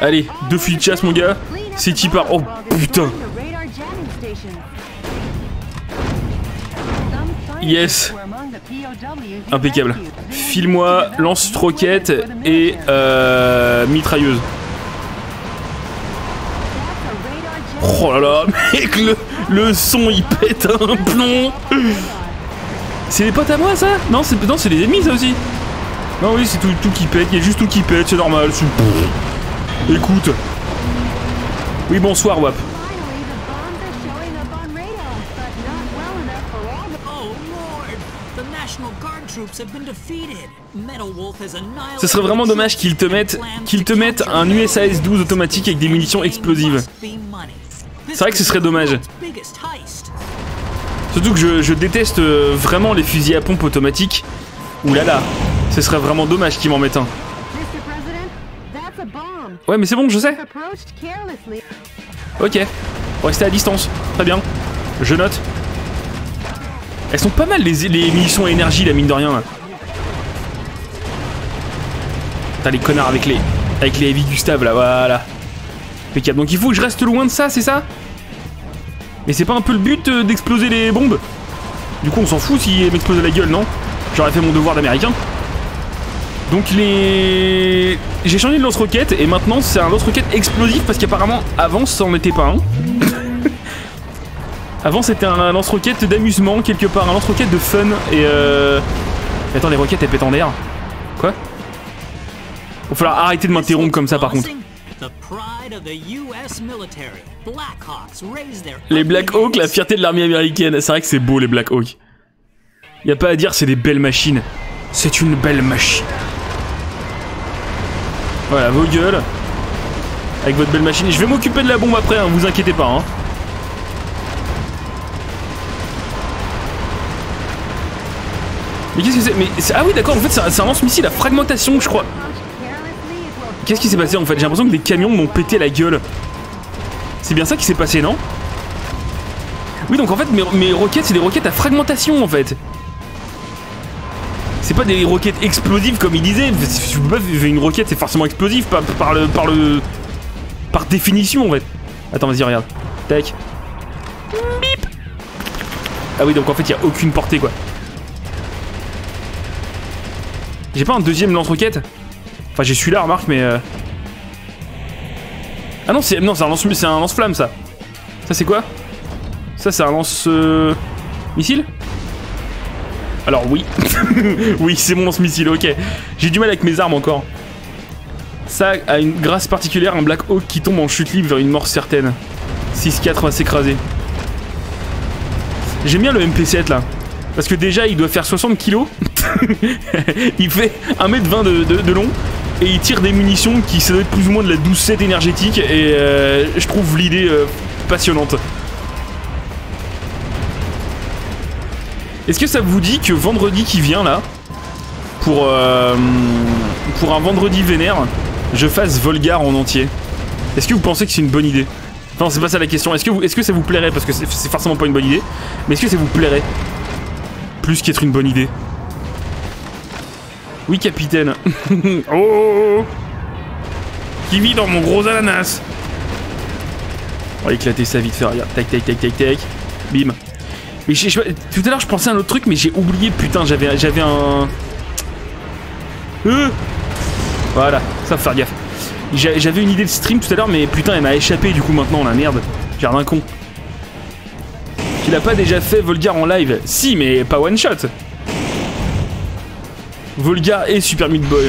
Allez, all deux fusils de chasse, mon gars. C'est qui part Oh putain Yes. Impeccable. File-moi lance-roquette et euh, mitrailleuse. Oh là là, mec, le, le son il pète un plomb C'est des potes à moi ça? Non, c'est non, c'est des ennemis ça aussi Non, oui, c'est tout, tout qui pète, il y a juste tout qui pète, c'est normal. Écoute. Oui, bonsoir, Wap. Ce serait vraiment dommage qu'ils te mettent, qu'ils te mettent un USAS 12 automatique avec des munitions explosives. C'est vrai que ce serait dommage. Surtout que je, je déteste euh, vraiment les fusils à pompe automatiques. Ouh là là, ce serait vraiment dommage qu'ils m'en mettent un. Ouais, mais c'est bon, je sais. Ok. Restez à distance. Très bien. Je note. Elles sont pas mal les, munitions à énergie, la mine de rien. T'as les connards avec les avec les heavy Gustave là, voilà. Impeccable. Donc il faut que je reste loin de ça, c'est ça? Mais c'est pas un peu le but euh, d'exploser les bombes? Du coup, on s'en fout s'ils m'explosent la gueule, non? J'aurais fait mon devoir d'américain. Donc les... J'ai changé de lance-roquette et maintenant c'est un lance-roquette explosif parce qu'apparemment avant ça en était pas un. Avant c'était un lance-roquette d'amusement quelque part, un lance-roquette de fun et euh... Attends les roquettes elles pètent en air. Quoi? Va falloir arrêter de m'interrompre comme ça par contre. Les Black Hawk, la fierté de l'armée américaine. C'est vrai que c'est beau les Black Hawk. Y a pas à dire, c'est des belles machines. C'est une belle machine. Voilà, vos gueules. Avec votre belle machine. Je vais m'occuper de la bombe après, hein, vous inquiétez pas. Hein. Mais qu'est-ce que c'est? Ah oui, d'accord. En fait, c'est un, lance-missile à fragmentation, je crois. Qu'est-ce qui s'est passé en fait? J'ai l'impression que des camions m'ont pété la gueule. C'est bien ça qui s'est passé, non? Oui, donc en fait, mes, roquettes, c'est des roquettes à fragmentation en fait. C'est pas des roquettes explosives comme il disait. Une roquette, c'est forcément explosif par, le par le par définition en fait. Attends, vas-y, regarde. Tac. Bip. Ah oui, donc en fait, il y a aucune portée quoi. J'ai pas un deuxième lance-roquette Enfin, j'ai celui-là, remarque, mais. euh, Ah non, c'est un lance lance-flamme ça. Ça c'est quoi? Ça c'est un lance euh, Alors oui. oui, c'est mon lance-missile, OK. J'ai du mal avec mes armes encore. Ça a une grâce particulière, un Black Hawk qui tombe en chute libre vers une mort certaine. 6-4 va s'écraser. J'aime bien le MP7 là. Parce que déjà il doit faire 60 kilos. il fait 1m20 de, long. Et il tire des munitions qui ça doit être plus ou moins de la 12-7 énergétique. Et euh, je trouve l'idée euh, passionnante. Est-ce que ça vous dit que vendredi qui vient là, pour, euh, pour un vendredi vénère, je fasse Volgar en entier? Est-ce que vous pensez que c'est une bonne idée? Non, c'est pas ça la question. Est-ce que, vous- est-ce que ça vous plairait? Parce que c'est forcément pas une bonne idée. Mais est-ce que ça vous plairait? Plus qu'être une bonne idée. Oui, capitaine. oh, oh, oh. Qui vit dans mon gros ananas On va éclater ça vite fait, regarde. Tac, tac, tac, tac, tac. Bim. Mais tout à l'heure, je pensais à un autre truc, mais j'ai oublié, putain, j'avais j'avais un... Euh voilà, ça faut faire gaffe. J'a- J'avais une idée de stream tout à l'heure, mais putain, elle m'a échappé du coup maintenant, la merde. J'ai d'un con. Tu l'as pas déjà fait Volgar en live Si, mais pas one shot. Volgar et Super Meat Boy.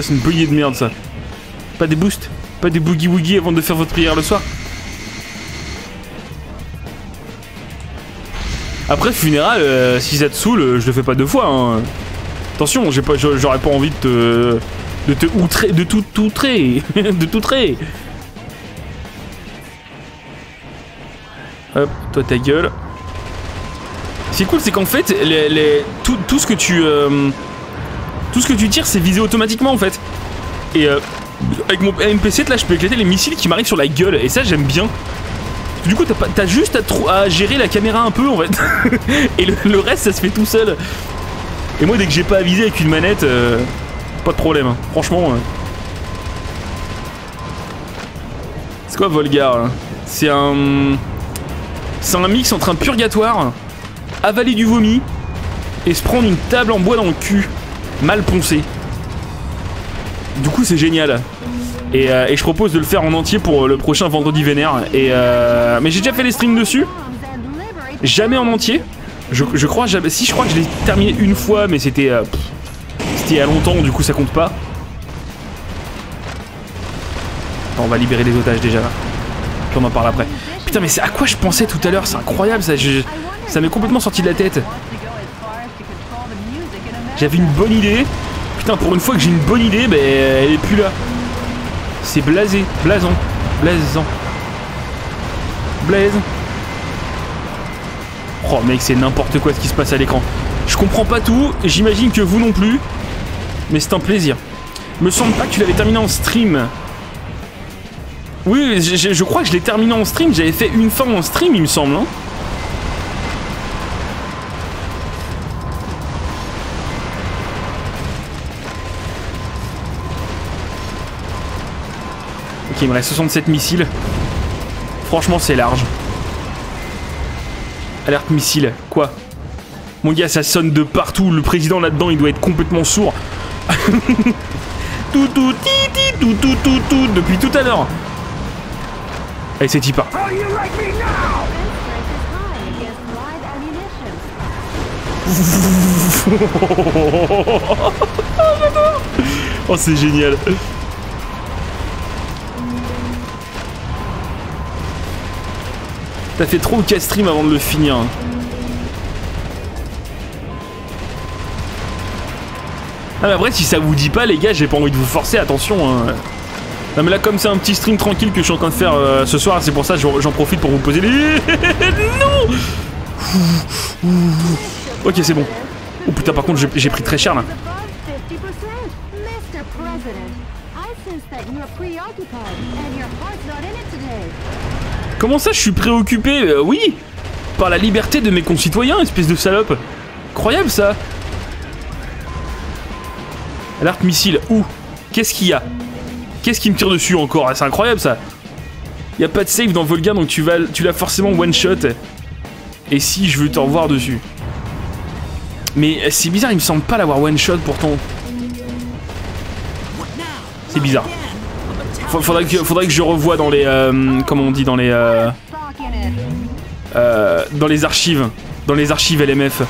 C'est une idée de merde, ça. Pas des boosts Pas des boogie woogie avant de faire votre prière le soir Après, funéral, euh, si ça te saoule, je le fais pas deux fois. hein. Attention, j'ai pas, j'aurais pas envie de te, outrer, de tout outrer, de t'outrer. Hop, toi ta gueule. Ce qui est cool, c'est qu'en fait, les, les- tout, tout ce que tu, euh, tout ce que tu tires, c'est visé automatiquement en fait. Et euh, avec mon MP7 là, je peux éclater les missiles qui m'arrivent sur la gueule. Et ça, j'aime bien. Du coup, t'as juste à, à gérer la caméra un peu en fait. Et le, reste, ça se fait tout seul. Et moi, dès que j'ai pas à viser avec une manette, euh, pas de problème. hein. Franchement. euh. C'est quoi Volgar là? C'est un. C'est un mix entre un purgatoire, avaler du vomi et se prendre une table en bois dans le cul, mal poncé. Du coup, c'est génial. Et, euh, et je propose de le faire en entier pour le prochain vendredi vénère. Euh, mais j'ai déjà fait les streams dessus. Jamais en entier. Je, crois jamais. Si je crois que je l'ai terminé une fois, mais c'était euh, c'était il longtemps, du coup ça compte pas. On va libérer les otages déjà. Puis on en parle après. Putain, mais c'est à quoi je pensais tout à l'heure C'est incroyable ça. je- ça m'est complètement sorti de la tête. J'avais une bonne idée. Putain, pour une fois que j'ai une bonne idée, ben elle est plus là. C'est blasé, blason, blason. Blaze. Oh mec, c'est n'importe quoi ce qui se passe à l'écran. Je comprends pas tout, j'imagine que vous non plus. Mais c'est un plaisir. Me semble pas que tu l'avais terminé en stream. Oui, je, je- crois que je l'ai terminé en stream. J'avais fait une fin en stream, il me semble. hein. Ok, il me reste 67 missiles. Franchement, c'est large. Alerte missile. Quoi? Mon gars, ça sonne de partout. Le président là-dedans, il doit être complètement sourd. tout, tout, ti, tout, tout, tout, tout, depuis tout à l'heure. Allez, c'est Tipa. oh, c'est génial. T'as fait trop de stream avant de le finir. hein. Ah mais après si ça vous dit pas les gars j'ai pas envie de vous forcer attention hein. Non mais là comme c'est un petit stream tranquille que je suis en train de faire euh, ce soir c'est pour ça que j'en profite pour vous poser les... non Ok c'est bon. Oh putain par contre j'ai- pris très cher là. Above 50%. Mr. President, I sense that you're preoccupied and your heart's not in it today. Comment ça je suis préoccupé Euh, Oui Par la liberté de mes concitoyens espèce de salope Incroyable ça Alerte missile, où? Qu'est-ce qu'il y a? Qu'est-ce qui me tire dessus encore? C'est incroyable ça Y a pas de save dans Volga donc tu vas, tu l'as forcément one shot. Et si je veux t'en voir dessus Mais euh, c'est bizarre, il me semble pas l'avoir one shot pourtant. C'est bizarre. Fa- Faudrait que, faudrait que je revoie dans les. euh, comment on dit Dans les. euh, euh, dans les archives. Dans les archives LMF.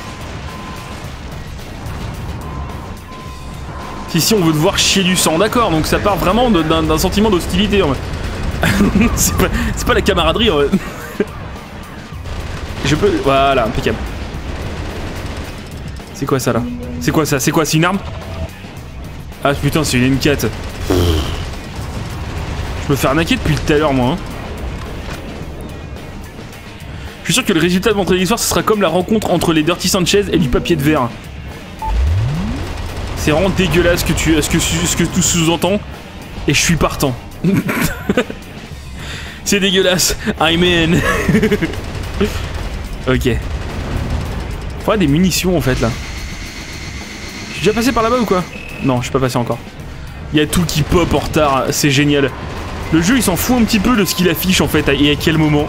Si, on veut te voir chier du sang, d'accord, donc ça part vraiment d'un sentiment d'hostilité. c'est pas, la camaraderie. Je peux. Voilà, impeccable. C'est quoi ça là? C'est quoi ça? C'est quoi C'est une arme? Ah putain, c'est une M4. Je me fais arnaquer depuis tout à l'heure, moi. hein. Je suis sûr que le résultat de l'entrée d'histoire, ce sera comme la rencontre entre les Dirty Sanchez et du papier de verre. C'est vraiment dégueulasse que, tu, ce que, ce que tout sous-entend. Et je suis partant. C'est dégueulasse. I'm in. ok. Faudrait des munitions en fait là. Je suis déjà passé par là-bas ou quoi? Non, je suis pas passé encore. Il y a tout qui pop en retard, c'est génial. Le jeu il s'en fout un petit peu de ce qu'il affiche en fait et à quel moment.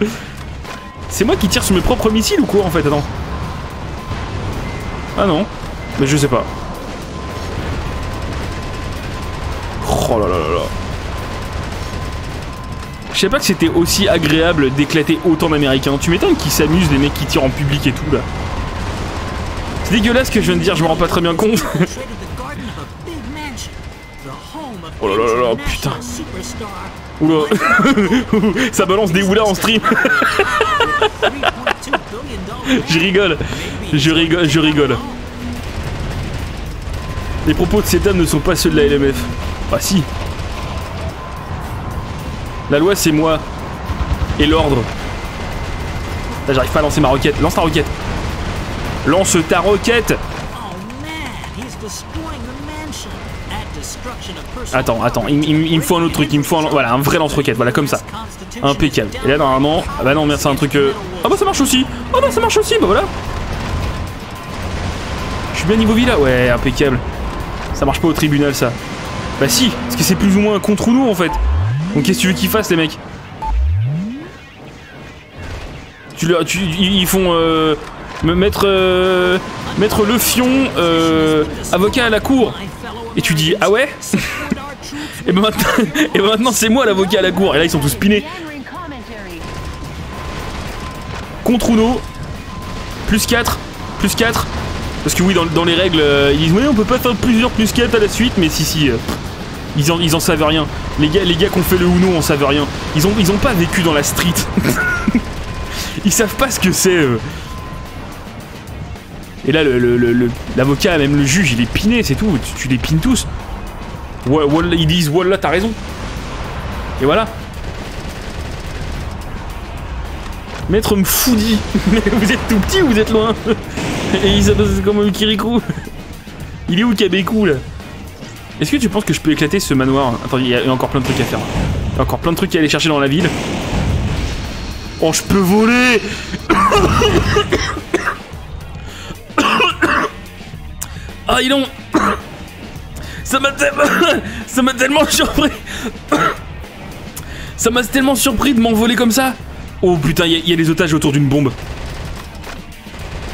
c'est moi qui tire sur mes propres missiles ou quoi en fait? Attends. Ah non, mais je sais pas. Oh là là là là. Je sais pas que c'était aussi agréable d'éclater autant d'Américains. Tu m'étonnes qu'ils s'amusent, les mecs qui tirent en public et tout là. C'est dégueulasse ce que je viens de dire, je me rends pas très bien compte. oh là là là là, putain. Oula. Ça balance des houlas en stream. je rigole. Je rigole, je rigole. Les propos de cet homme ne sont pas ceux de la LMF. Bah si. La loi c'est moi. Et l'ordre. Là j'arrive pas à lancer ma roquette. Lance ta roquette. Lance ta roquette Attends, attends, il, il- me faut un autre truc, il me faut un, voilà, un vrai lance-roquette, voilà, comme ça. Impeccable. Et là, normalement, ah bah non, merde, c'est un truc... euh, Ah bah ça marche aussi Ah bah ça marche aussi, bah voilà Je suis bien niveau vie là Ouais, impeccable. Ça marche pas au tribunal, ça. Bah si, parce que c'est plus ou moins contre nous, en fait. Donc qu'est-ce que tu veux qu'ils fassent, les mecs? Tu, tu, ils font... Euh, me mettre... euh, mettre le fion... euh, avocat à la cour. Et tu dis, ah ouais? Et ben maintenant, ben maintenant c'est moi l'avocat à la cour. Et là ils sont tous pinés. Contre Uno. Plus 4. Plus 4. Parce que oui, dans, les règles, euh, ils disent, oui, on peut pas faire plusieurs plus 4 à la suite, mais si, si. euh, ils, en, ils en savent rien. Les gars, les gars qui ont fait le Uno en savent rien. Ils ont, ils ont pas vécu dans la street. ils savent pas ce que c'est. euh. Et là, le- le- l'avocat, même le juge, il est piné, c'est tout. Tu, les pines tous. Ils disent Wallah, t'as raison. Et voilà. Maître Mfoudi. Vous êtes tout petit ou vous êtes loin? Et il s'appelle comme un Kirikou. Il est où Kabekou là Est-ce que tu penses que je peux éclater ce manoir Attends, il y, a il encore plein de trucs à faire. Il y a encore plein de trucs à aller chercher dans la ville. Oh, je peux voler Ah, ils ont... Ça m'a tellement... Ça m'a tellement surpris Ça m'a tellement surpris de m'envoler comme ça Oh putain, il y, il y a des otages autour d'une bombe.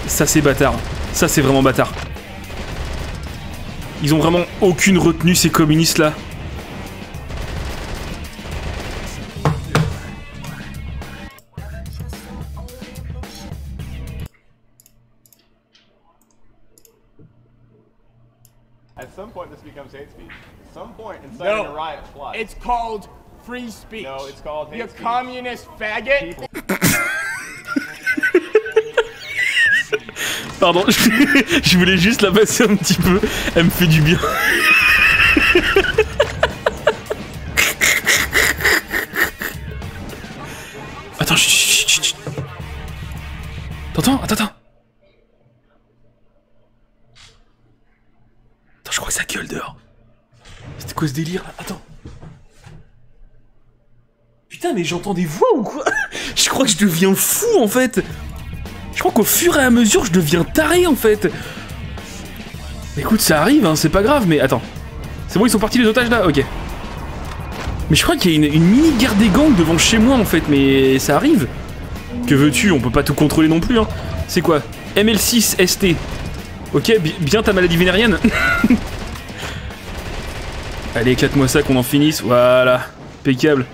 Ça c'est bâtard. Ça c'est vraiment bâtard. Ils ont vraiment aucune retenue ces communistes là. At some point, this becomes hate speech. At some point, No. a riot flies. It's called free speech. No, it's called hate You speech. communist faggot. Pardon, je, voulais juste la passer un petit peu. Elle me fait du bien. Attends, chut, chut, chut. T'entends? Attends, attends. Attends, je crois que ça gueule dehors. C'était quoi ce délire là Attends. Putain, mais j'entends des voix ou quoi? Je crois que je deviens fou en fait. Je crois qu'au fur et à mesure, je deviens taré en fait. Écoute, ça arrive, hein, c'est pas grave, mais attends. C'est bon, ils sont partis les otages là Ok. Mais je crois qu'il y a une, une mini guerre des gangs devant chez moi en fait, mais ça arrive. Que veux-tu On peut pas tout contrôler non plus, hein. C'est quoi ML6 ST. Ok, bi- bien ta maladie vénérienne. Allez, éclate-moi ça, qu'on en finisse. Voilà. Impeccable.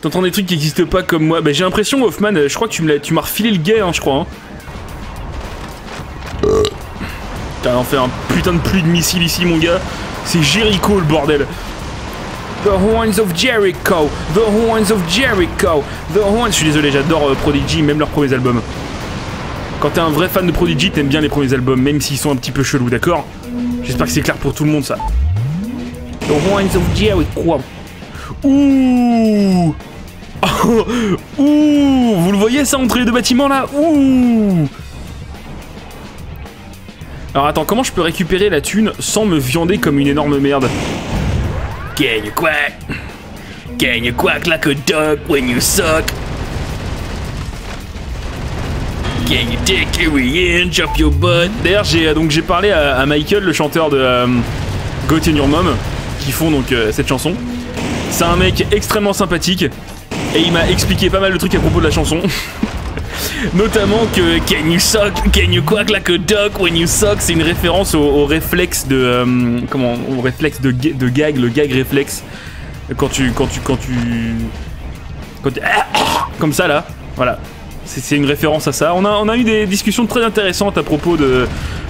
T'entends des trucs qui existent pas comme moi. Bah, j'ai l'impression, Hoffman, euh, je crois que tu m'as refilé le gay, hein, je crois. Hein. T'as en fait un putain de pluie de missiles ici, mon gars. C'est Jericho, le bordel. The Horns of Jericho, The Horns of Jericho, The Horns. Je suis désolé, j'adore euh, Prodigy, même leurs premiers albums. Quand t'es un vrai fan de Prodigy, t'aimes bien les premiers albums, même s'ils sont un petit peu chelous, d'accord? J'espère que c'est clair pour tout le monde, ça. The Horns of Jericho. Ouh. Ouh Vous le voyez ça entre les deux bâtiments là? Ouh. Alors attends, comment je peux récupérer la thune sans me viander comme une énorme merde? Quack Can you quack like a duck when you suck? Can you take every inch of your butt. D'ailleurs j'ai donc j'ai parlé à, Michael, le chanteur de euh, Go to Your Mom, qui font donc euh, cette chanson. C'est un mec extrêmement sympathique et il m'a expliqué pas mal de trucs à propos de la chanson. Notamment que Can you suck, can you quack like a duck when you suck, c'est une référence au, réflexe de euh, comment au réflexe de, de gag, le gag réflexe quand tu quand tu quand tu quand tu- comme ça là, voilà. C'est une référence à ça. On a, on a eu des discussions très intéressantes à propos de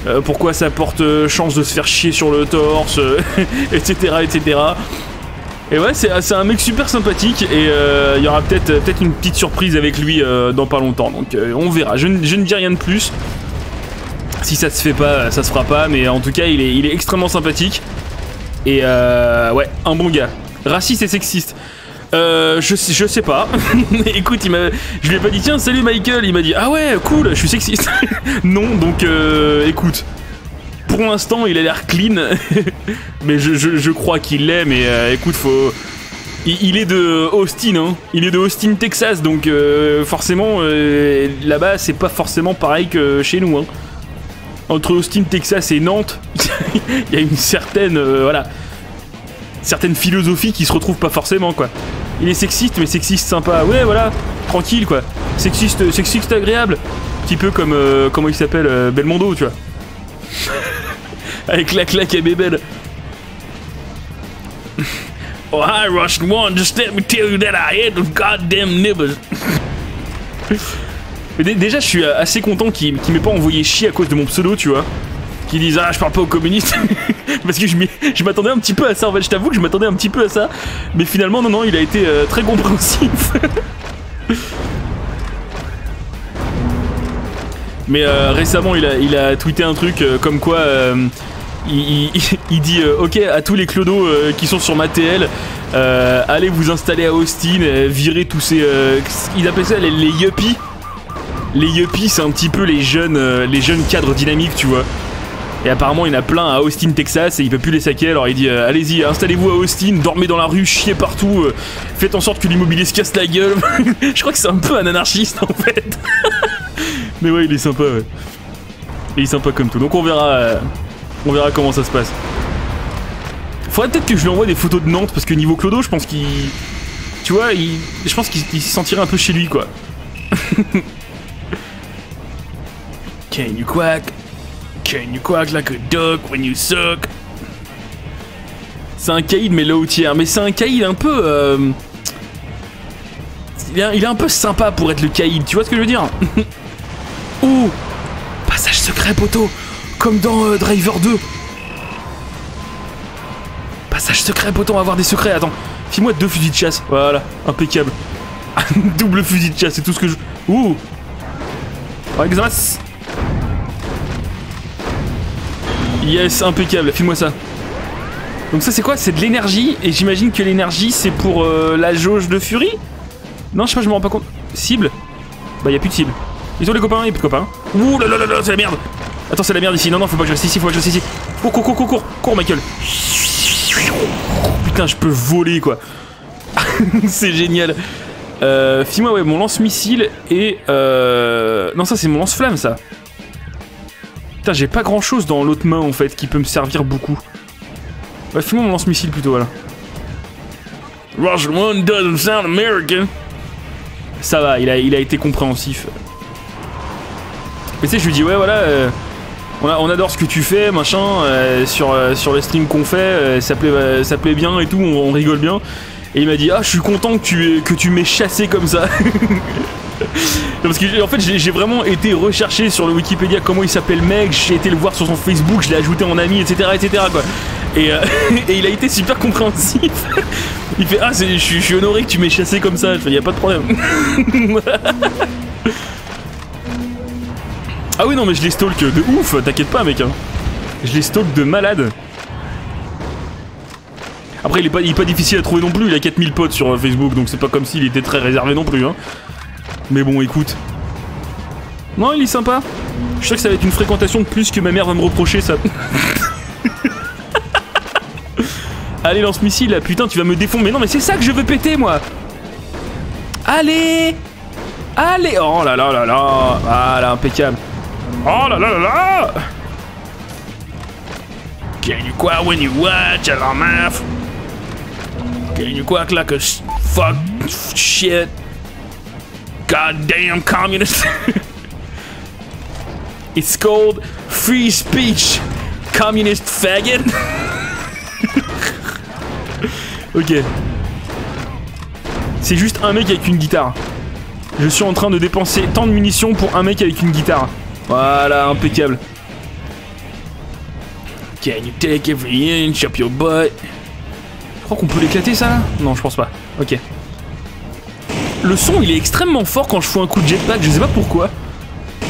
euh, pourquoi ça porte euh, chance de se faire chier sur le torse, etc., etc. Et ouais, c'est un mec super sympathique et euh, il y aura peut-être peut une petite surprise avec lui euh, dans pas longtemps. Donc euh, on verra. Je, ne- dis rien de plus. Si ça se fait pas, ça se fera pas. Mais en tout cas, il est, il est extrêmement sympathique. Et euh, ouais, un bon gars. Raciste et sexiste. Euh, je, sais- je sais pas. Écoute, il je lui ai pas dit tiens salut Michael. Il m'a dit ah ouais cool, je suis sexiste. non donc euh, écoute. Pour l'instant, il a l'air clean, mais je, crois qu'il l'est. Mais euh, écoute, faut. Il, est de Austin, hein. Il est de Austin, Texas, donc euh, forcément, euh, là-bas, c'est pas forcément pareil que chez nous. Hein. Entre Austin, Texas et Nantes, il y a une certaine, voilà, certaine philosophie qui se retrouve pas forcément, quoi. Il est sexiste, mais sexiste sympa. Ouais, voilà, tranquille, quoi. Sexiste, sexiste agréable. Petit peu comme, comment il s'appelle, Belmondo, tu vois. Avec la claque à bébelle. Oh, hi, Russian one. Just let me tell you that I hate those goddamn nibbers. Déjà, je suis euh, assez content qu'il m'ait pas envoyé chier à cause de mon pseudo, tu vois. Qu'il dise ah je parle pas aux communistes parce que je m'attendais un petit peu à ça en fait je t'avoue que je m'attendais un petit peu à ça mais finalement non non il a été euh, très compréhensif mais euh, récemment il a, tweeté un truc comme quoi il, dit euh, ok à tous les clodos euh, qui sont sur ma TL euh, allez vous installer à Austin virez tous ces euh, il appelle ça les, les yuppies. Les yuppies c'est un petit peu les jeunes les jeunes cadres dynamiques tu vois. Et apparemment il y en a plein à Austin Texas et il peut plus les saquer alors il dit allez-y installez-vous à Austin dormez dans la rue chiez partout faites en sorte que l'immobilier se casse la gueule. Je crois que c'est un peu un anarchiste en fait. Mais ouais il est sympa il est sympa comme tout. Donc on verra on verra comment ça se passe. Faudrait peut-être que je lui envoie des photos de Nantes parce que niveau Clodo je pense qu'il tu vois il... je pense qu'il il se sentirait un peu chez lui quoi. Can you quack? Can you quack like a duck when you suck? C'est un caïd mais low tier, mais c'est un caïd un peu... euh, Il, est, un peu sympa pour être le caïd, tu vois ce que je veux dire? Ouh Passage secret poteau Comme dans euh, Driver 2 Passage secret va avoir des secrets, attends. File-moi deux fusils de chasse, voilà, impeccable. Double fusil de chasse, c'est tout ce que je... Ouh Xamas Yes, impeccable, file-moi ça. Donc ça c'est quoi? C'est de l'énergie, et j'imagine que l'énergie c'est pour euh, la jauge de furie? Non, je sais pas, je me rends pas compte. Cible? Bah y a plus de cible. Ils ont les copains, y plus de copains. Ouh là là là là, c'est la merde Attends, c'est la merde ici, non non, faut pas que je reste ici, faut pas que je reste ici. Cours, cours, cours, cours, cours, cours Michael Putain, je peux voler quoi C'est génial Euh, File-moi ouais, mon lance-missile et... Euh... Non, ça c'est mon lance-flamme, ça. Putain, j'ai pas grand-chose dans l'autre main, en fait, qui peut me servir beaucoup. Ouais, file-moi mon lance-missile, plutôt, voilà. Russian one doesn't sound American. Ça va, il a, il a été compréhensif. Mais tu sais, je lui dis, ouais, voilà... euh, on, adore ce que tu fais, machin, euh, sur, euh, sur qu'on fait, euh, ça, plaît, euh, ça plaît bien et tout, on, rigole bien. Et il m'a dit, ah, je suis content que tu, que tu m'aies chassé comme ça. Parce que en fait j'ai vraiment été recherché sur le Wikipédia comment il s'appelle le mec, j'ai été le voir sur son Facebook, je l'ai ajouté en ami, etc. etc. Et, il a été super compréhensif. Il fait Ah je suis honoré que tu m'aies chassé comme ça, je fais a pas de problème. Ah oui non mais je les stalk de ouf, t'inquiète pas mec. hein. Je les stalk de malade. Après, il est, pas, il est pas difficile à trouver non plus, il a 4000 potes sur euh, Facebook, donc c'est pas comme s'il était très réservé non plus. Hein. Mais bon, écoute. Non, il est sympa. Je sûr que ça va être une fréquentation de plus que ma mère va me reprocher, ça. Allez, lance-missile, là, putain, tu vas me défendre. Mais non, mais c'est ça que je veux péter, moi Allez Allez Oh là là là là Voilà, impeccable. Oh là là là là Can you quack when you watch a mouth? Can you quack like a fuck shit? Goddamn communist? It's called free speech, communist faggot. ok. C'est juste un mec avec une guitare. Je suis en train de dépenser tant de munitions pour un mec avec une guitare. Voilà, impeccable. Can you take every inch up your butt? Je crois qu'on peut l'éclater ça là? Non, je pense pas. Ok. Le son il est extrêmement fort quand je fous un coup de jetpack, je sais pas pourquoi.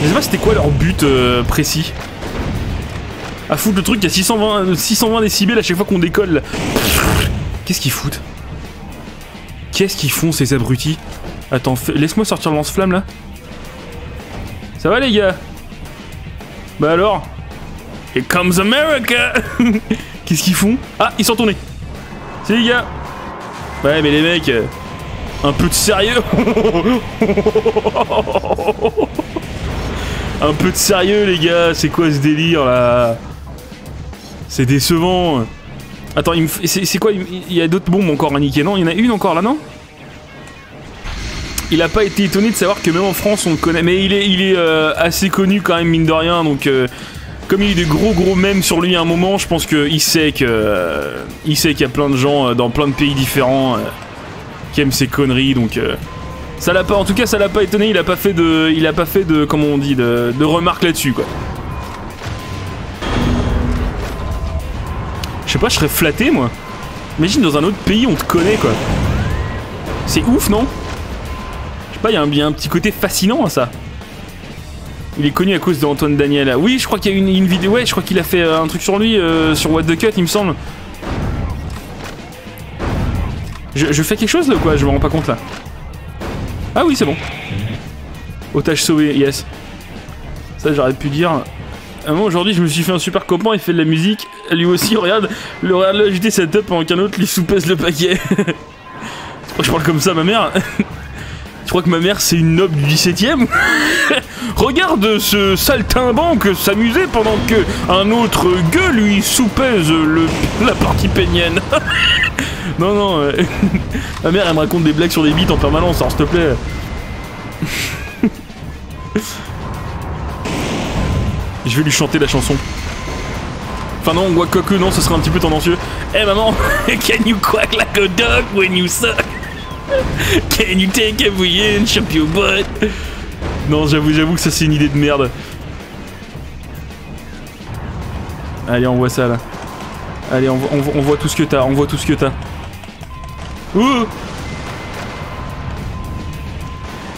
Je sais pas c'était quoi leur but euh, précis. À foutre le truc à 620, 620 décibels à chaque fois qu'on décolle. Qu'est-ce qu'ils foutent? Qu'est-ce qu'ils font ces abrutis? Attends, laisse-moi sortir le lance-flamme là. Ça va les gars? Bah alors Here comes America Qu'est-ce qu'ils font Ah, ils sont tournés. C'est les gars. Ouais, mais les mecs, euh, un peu de sérieux. Un peu de sérieux, les gars, c'est quoi ce délire là? C'est décevant. Attends, f- c'est quoi? Il y a d'autres bombes encore à niquer, non? Il y en a une encore là, non? Il a pas été étonné de savoir que même en France on le connaît, mais il est, il est euh, assez connu quand même mine de rien, donc euh, comme il y a eu des gros gros mèmes sur lui à un moment, je pense qu'il sait que euh, il sait qu'il y a plein de gens dans plein de pays différents qui aiment ces conneries, donc ça l'a pas, en tout cas ça l'a pas étonné, il a pas fait de, il a pas fait de, comment on dit, de, de remarques là-dessus quoi. Je sais pas, je serais flatté moi. Imagine dans un autre pays on te connaît quoi. C'est ouf non? Il y, a un- petit côté fascinant à ça. Il est connu à cause d'Antoine Daniel. Oui, je crois qu'il y a une, vidéo. Ouais, je crois qu'il a fait euh, un truc sur lui, euh, sur What the Cut, il me semble. Je, fais quelque chose là quoi? Je me rends pas compte là. Ah oui, c'est bon. Otage sauvé, yes. Ça, j'aurais pu dire. Un moment, aujourd'hui, je me suis fait un super copain, il fait de la musique. Lui aussi, regarde, le regarde le JT setup pendant qu'un autre lui soupèse le paquet. Je parle comme ça ma mère. Tu crois que ma mère c'est une noble du 17ème Regarde ce saltimbanque s'amuser pendant que un autre gueux lui soupèse le, la partie pénienne. non, non, euh, ma mère elle me raconte des blagues sur des bites en permanence, alors s'il te plaît. Je vais lui chanter la chanson. Enfin non, quoi que non, ce serait un petit peu tendancieux. Eh maman, can you quack like a dog when you suck? Can you take every inch of your butt? Non, j'avoue, j'avoue que ça c'est une idée de merde. Allez, on voit ça là. Allez, on, voit- on voit- tout ce que t'as, on voit tout ce que t'as. Ouh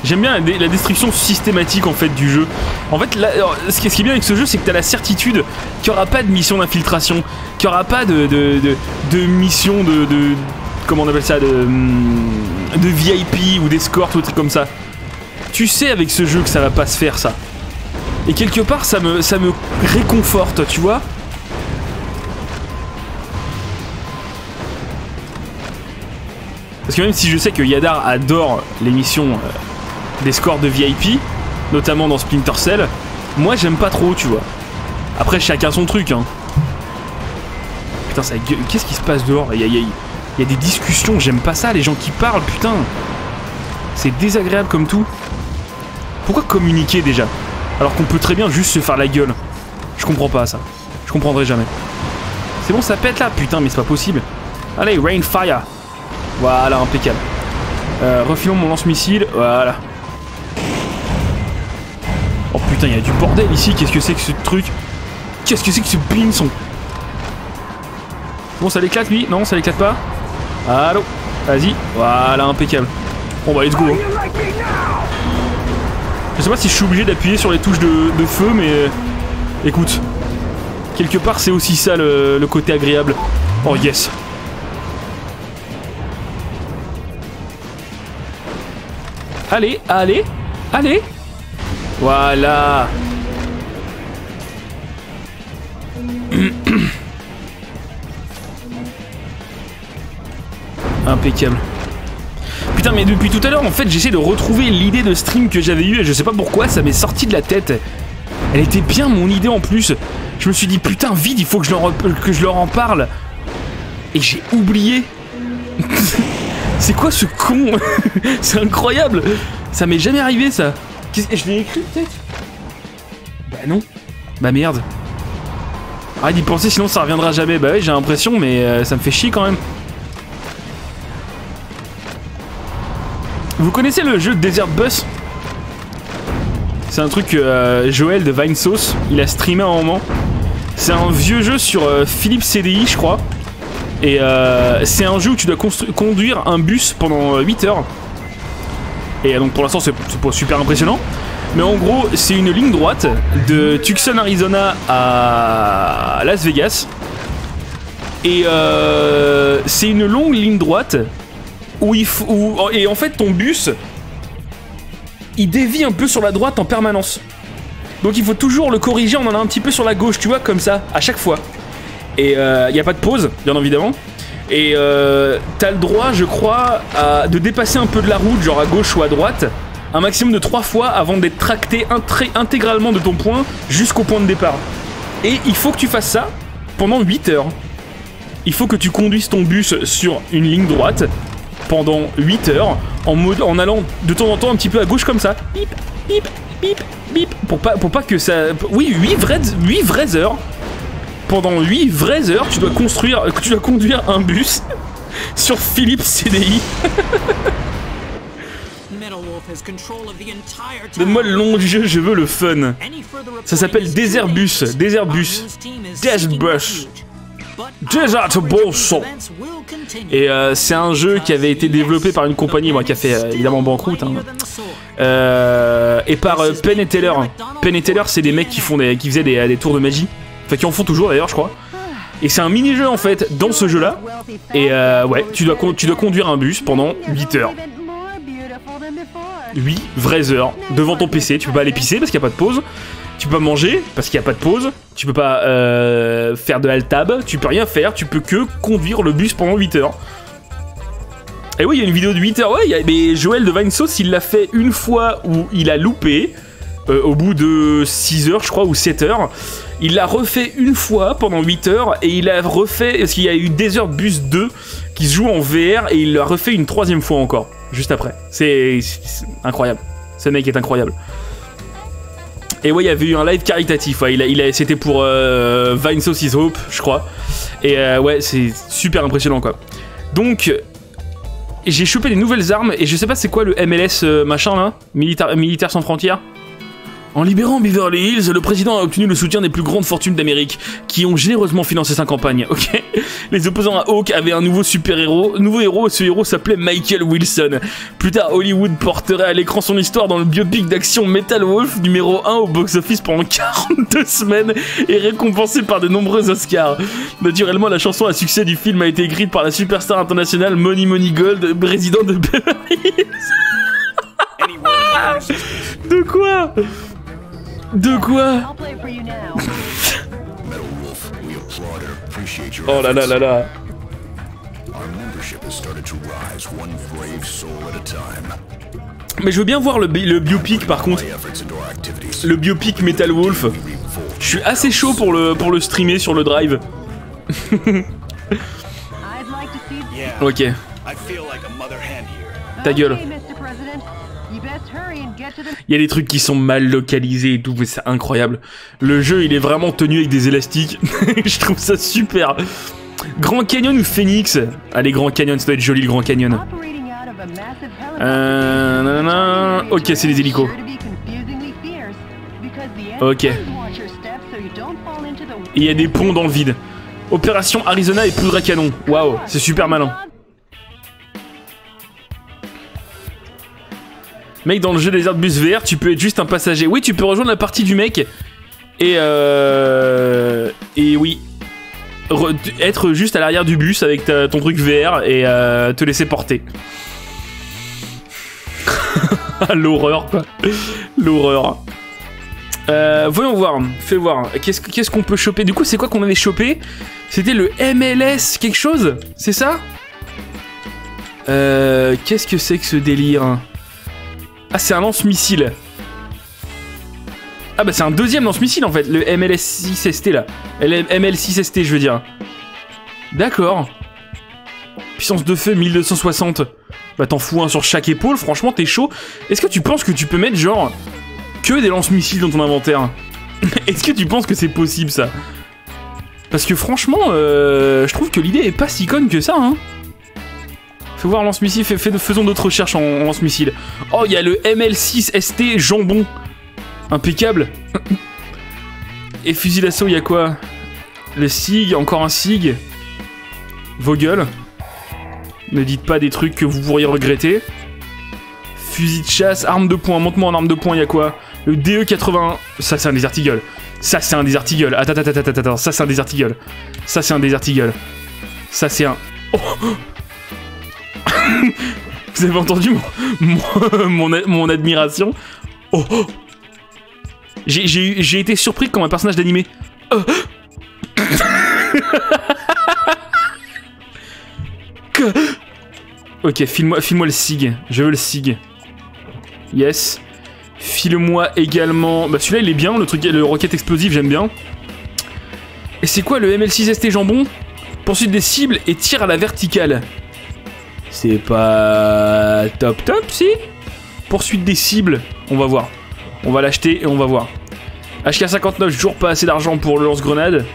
J'aime bien la, destruction systématique en fait du jeu. En fait, là, ce, qui, est bien avec ce jeu, c'est que t'as la certitude qu'il n'y aura pas de mission d'infiltration, qu'il n'y aura pas de, de, mission de, Comment on appelle ça De, hum, de VIP ou d'escorte ou des trucs comme ça. Tu sais avec ce jeu que ça va pas se faire ça. Et quelque part, ça me, ça me réconforte, tu vois Parce que même si je sais que Yadar adore l'émission euh, des scores de VIP, notamment dans Splinter Cell, moi j'aime pas trop, tu vois. Après, chacun son truc, hein. Putain, ça gueule. Qu'est-ce qui se passe dehors? Il y a, il y a- des discussions, j'aime pas ça, les gens qui parlent, putain. C'est désagréable comme tout. Pourquoi communiquer déjà? Alors qu'on peut très bien juste se faire la gueule. Je comprends pas ça. Je comprendrai jamais. C'est bon, ça pète là? Putain, mais c'est pas possible. Allez, Rain Fire. Voilà, impeccable. Euh, refilons mon lance-missile. Voilà. Oh putain, il y a du bordel ici. Qu'est-ce que c'est que ce truc? Qu'est-ce que c'est que ce pinson Bon, ça l'éclate lui? Non, ça l'éclate pas Allô Vas-y. Voilà, impeccable. Bon, bah, let's go. hein. Je sais pas si je suis obligé d'appuyer sur les touches de, feu, mais euh, écoute, quelque part c'est aussi ça le, le côté agréable. Oh yes. Allez, allez, allez. Voilà. Impeccable. Putain, mais depuis tout à l'heure, en fait, j'essaie de retrouver l'idée de stream que j'avais eue et je sais pas pourquoi, ça m'est sorti de la tête. Elle était bien mon idée en plus. Je me suis dit, putain, vite, il faut que je leur, en parle. Et j'ai oublié. C'est quoi ce con C'est incroyable Ça m'est jamais arrivé ça. Je l'ai écrit peut-être? Bah non. Bah merde. Arrête d'y penser sinon ça reviendra jamais. Bah ouais j'ai l'impression mais euh, ça me fait chier quand même. Vous connaissez le jeu Desert Bus? C'est un truc que euh, Joël de Vine Sauce, il a streamé à un moment. C'est un vieux jeu sur euh, Philips CDI, je crois. Et euh, c'est un jeu où tu dois conduire un bus pendant euh, 8 heures. Et euh, donc pour l'instant c'est pas super impressionnant. Mais en gros c'est une ligne droite de Tucson Arizona à Las Vegas. Et euh, c'est une longue ligne droite où il faut, où- et en fait ton bus il dévie un peu sur la droite en permanence. Donc il faut toujours le corriger en allant un petit peu sur la gauche, tu vois, comme ça, à chaque fois. Et il n'y a pas de pause, bien évidemment. Et euh, t'as le droit, je crois, de dépasser un peu de la route, genre à gauche ou à droite, un maximum de trois fois avant d'être tracté intégralement de ton point jusqu'au point de départ. Et il faut que tu fasses ça pendant 8 heures. Il faut que tu conduises ton bus sur une ligne droite pendant 8 heures en, mode, en allant de temps en temps un petit peu à gauche comme ça. Bip, bip, bip, bip. Pour pas, pour pas que ça. Oui, 8 vraies, 8 vraies heures. Pendant 8 vraies heures, tu dois construire. Tu dois conduire un bus sur Philips CDI. Donne-moi le nom du jeu, je veux le fun. Ça s'appelle Desert Bus. Desert Bus. Desert Bus. Desert. Et euh, c'est un jeu qui avait été développé par une compagnie moi, qui a fait euh, évidemment banqueroute. hein. Euh, et par Penn et Teller. Penn et Teller, c'est des mecs qui, font des, qui faisaient des, tours de magie. Enfin, qui en font toujours d'ailleurs, je crois. Et c'est un mini-jeu en fait dans ce jeu-là. Et ouais, tu dois, tu dois conduire un bus pendant 8 heures. 8 vraies heures devant ton PC. Tu peux pas aller pisser parce qu'il n'y a pas de pause. Tu peux pas manger parce qu'il n'y a pas de pause. Tu peux pas euh, faire de alt-tab. Tu peux rien faire. Tu peux que conduire le bus pendant 8 heures. Et oui, il y a une vidéo de 8 heures. Ouais, mais Joël de Vinesauce, il l'a fait une fois où il a loupé. euh, au bout de 6 heures, je crois, ou 7 heures. Il l'a refait une fois pendant 8 heures. Et il a refait. Parce qu'il y a eu Desert Bus 2 qui se joue en VR. Et il l'a refait une troisième fois encore. Juste après. C'est incroyable. Ce mec est incroyable. Et ouais, il y avait eu un live caritatif. Ouais, il a, il a, c'était pour euh, Vine Sauce is Hope, je crois. Et euh, ouais, c'est super impressionnant quoi. Donc, j'ai chopé des nouvelles armes et je sais pas c'est quoi le MLS euh, machin là, militaire, militaire sans frontières. En libérant Beverly Hills, le président a obtenu le soutien des plus grandes fortunes d'Amérique, qui ont généreusement financé sa campagne. Les opposants à Hawk avaient un nouveau super-héros, nouveau héros. Ce héros s'appelait Michael Wilson. Plus tard, Hollywood porterait à l'écran son histoire dans le biopic d'action Metal Wolf numéro 1 au box-office pendant 42 semaines et récompensé par de nombreux Oscars. Naturellement, la chanson à succès du film a été écrite par la superstar internationale Money Money Gold, président de Beverly Hills. De quoi? De quoi Oh là là là là membership has started to rise, one brave soul at a time. Mais je veux bien voir le, bi- le biopic par contre. Le biopic Metal Wolf. Je suis assez chaud pour le, pour le streamer sur le drive. Ok, I feel like a mother hen here. ta gueule. Il y a des trucs qui sont mal localisés et tout, mais c'est incroyable. Le jeu, il est vraiment tenu avec des élastiques. je trouve ça super. Grand Canyon ou Phoenix? Allez, Grand Canyon, ça doit être joli le Grand Canyon. Euh. Ok, c'est des hélicos. Ok. il y a des ponts dans le vide. Opération Arizona et poudre à canon. Waouh, c'est super malin. Mec, dans le jeu des Airbus VR, tu peux être juste un passager. Oui, tu peux rejoindre la partie du mec. Et euh... Et oui. Re- être juste à l'arrière du bus avec ton truc VR et euh, te laisser porter. L'horreur, quoi. L'horreur. Euh, voyons voir, fais voir. Qu'est-ce qu'est-ce qu'on peut choper? Du coup, c'est quoi qu'on avait chopé? C'était le MLS quelque chose? C'est ça? Euh, Qu'est-ce que c'est que ce délire? Ah, c'est un lance-missile. Ah bah c'est un deuxième lance-missile en fait, le MLS6ST là. Le ML6ST je veux dire. D'accord. Puissance de feu 1260. Bah t'en fous un sur chaque épaule, franchement t'es chaud. Est-ce que tu penses que tu peux mettre genre que des lance-missiles dans ton inventaire? Est-ce que tu penses que c'est possible ça? Parce que franchement, euh, je trouve que l'idée est pas si conne que ça. Hein. Fais voir lance-missile, fais, fais- faisons d'autres recherches en, lance-missile. Oh, il y a le ML6ST jambon. Impeccable. Et fusil d'assaut, il y a quoi? Le SIG, encore un SIG. Vos gueules. Ne dites pas des trucs que vous pourriez regretter. Fusil de chasse, arme de poing. Montre-moi en arme de poing, il y a quoi? Le DE81. Ça, c'est un Desert Eagle. Ça, c'est un Desert Eagle. Attends, attends, attends, attends. Ça, c'est un Desert. Ça, c'est un Desert. Ça, c'est un. Oh Vous avez entendu mon, admiration Oh, oh. J'ai- été surpris comme un personnage d'animé. Que- Ok, file-moi file le SIG. Je veux le SIG. Yes. File-moi également. Bah celui-là il est bien, le truc, le roquette explosif j'aime bien. Et c'est quoi le ML6ST jambon? Poursuite des cibles et tir à la verticale. C'est pas top top si? Poursuite des cibles, on va voir. On va l'acheter et on va voir. HK59, toujours pas assez d'argent pour le lance-grenade.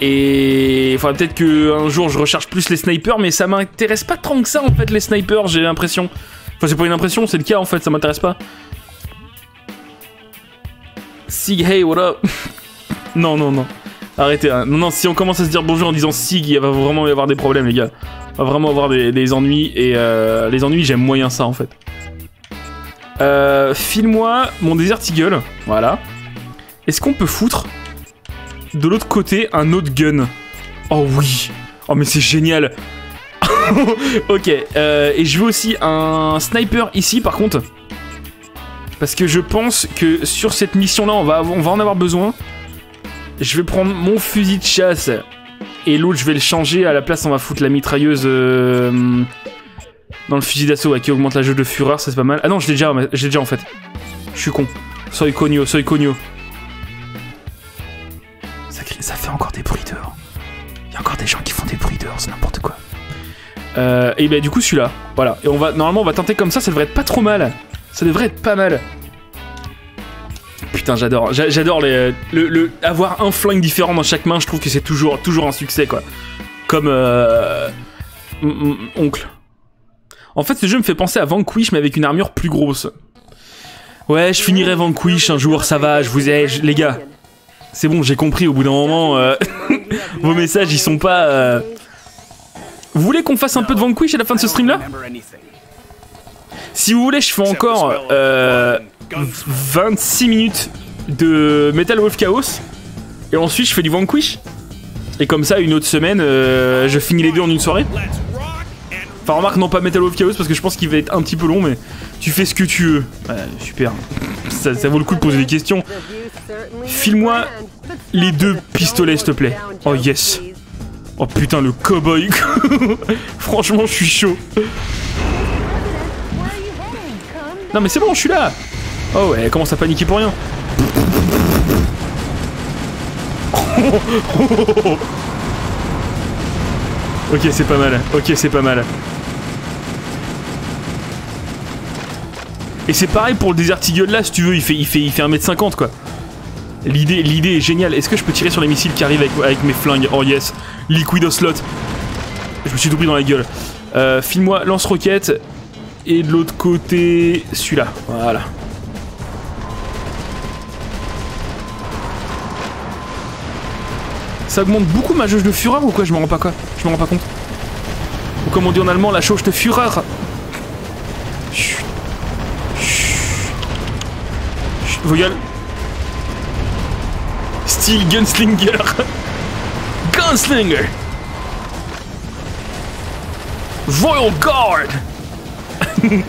Et faudra peut-être que un jour je recherche plus les snipers, mais ça m'intéresse pas tant que ça en fait les snipers, j'ai l'impression. Enfin c'est pas une impression, c'est le cas en fait, ça m'intéresse pas. Sig, hey, what up? Non, non, non. Arrêtez, hein. non, non, si on commence à se dire bonjour en disant Sig, il va vraiment y avoir des problèmes les gars. Va vraiment avoir des, ennuis, et euh, les ennuis j'aime moyen ça en fait. Euh, File-moi mon Desert Eagle, voilà. Est-ce qu'on peut foutre de l'autre côté un autre gun? Oh oui Oh mais c'est génial Ok, euh, et je veux aussi un sniper ici par contre. Parce que je pense que sur cette mission-là, on va, on va en avoir besoin. Je vais prendre mon fusil de chasse. Et l'autre, je vais le changer. À la place, on va foutre la mitrailleuse euh, dans le fusil d'assaut ouais, qui augmente la jauge de fureur. Ça, c'est pas mal. Ah non, je l'ai déjà, en fait. Je suis con. Soy cogno, soy cogno. Ça, crie- ça fait encore des bruits dehors. Il y a encore des gens qui font des bruits dehors, c'est n'importe quoi. Euh, et ben du coup celui-là, voilà. Et on va normalement on va tenter comme ça, ça devrait être pas trop mal. Ça devrait être pas mal. Putain j'adore, J'a- j'adore les, le, avoir un flingue différent dans chaque main. Je trouve que c'est toujours toujours un succès quoi. Comme euh, oncle. En fait ce jeu me fait penser à Vanquish mais avec une armure plus grosse. Ouais je finirai Vanquish un jour, ça va. Je vous ai, je- les gars. C'est bon, j'ai compris au bout d'un moment. euh, vos messages, ils sont pas. euh, Vous voulez qu'on fasse un peu de Vanquish à la fin de ce stream là Si vous voulez, je fais encore euh, 26 minutes de Metal Wolf Chaos. Et ensuite, je fais du Vanquish. Et comme ça, une autre semaine, euh, je finis les deux en une soirée. Enfin, remarque, non pas Metal Wolf Chaos parce que je pense qu'il va être un petit peu long, mais tu fais ce que tu veux. Ouais, super. Ça, ça vaut le coup de poser des questions. File-moi les deux pistolets, s'il te plaît. Oh yes. Oh putain, le cowboy. Franchement, je suis chaud. Non mais c'est bon, je suis là. Oh ouais, elle commence à paniquer pour rien. ok, c'est pas mal. Ok, c'est pas mal. Et c'est pareil pour le Desert Eagle là, si tu veux, il fait, il fait, il fait 1m50 quoi. L'idée, l'idée est géniale. Est-ce que je peux tirer sur les missiles qui arrivent avec, avec mes flingues? Oh yes, Liquid Slot. Je me suis tout pris dans la gueule. Euh, File-moi lance-roquette. Et de l'autre côté, celui-là. Voilà. Ça augmente beaucoup ma jauge de fureur ou quoi Je me rends pas quoi Je me rends pas compte. Ou comme on dit en allemand, la jauge de fureur. Chut. Chut. Steel Gunslinger. Gunslinger. Royal Guard.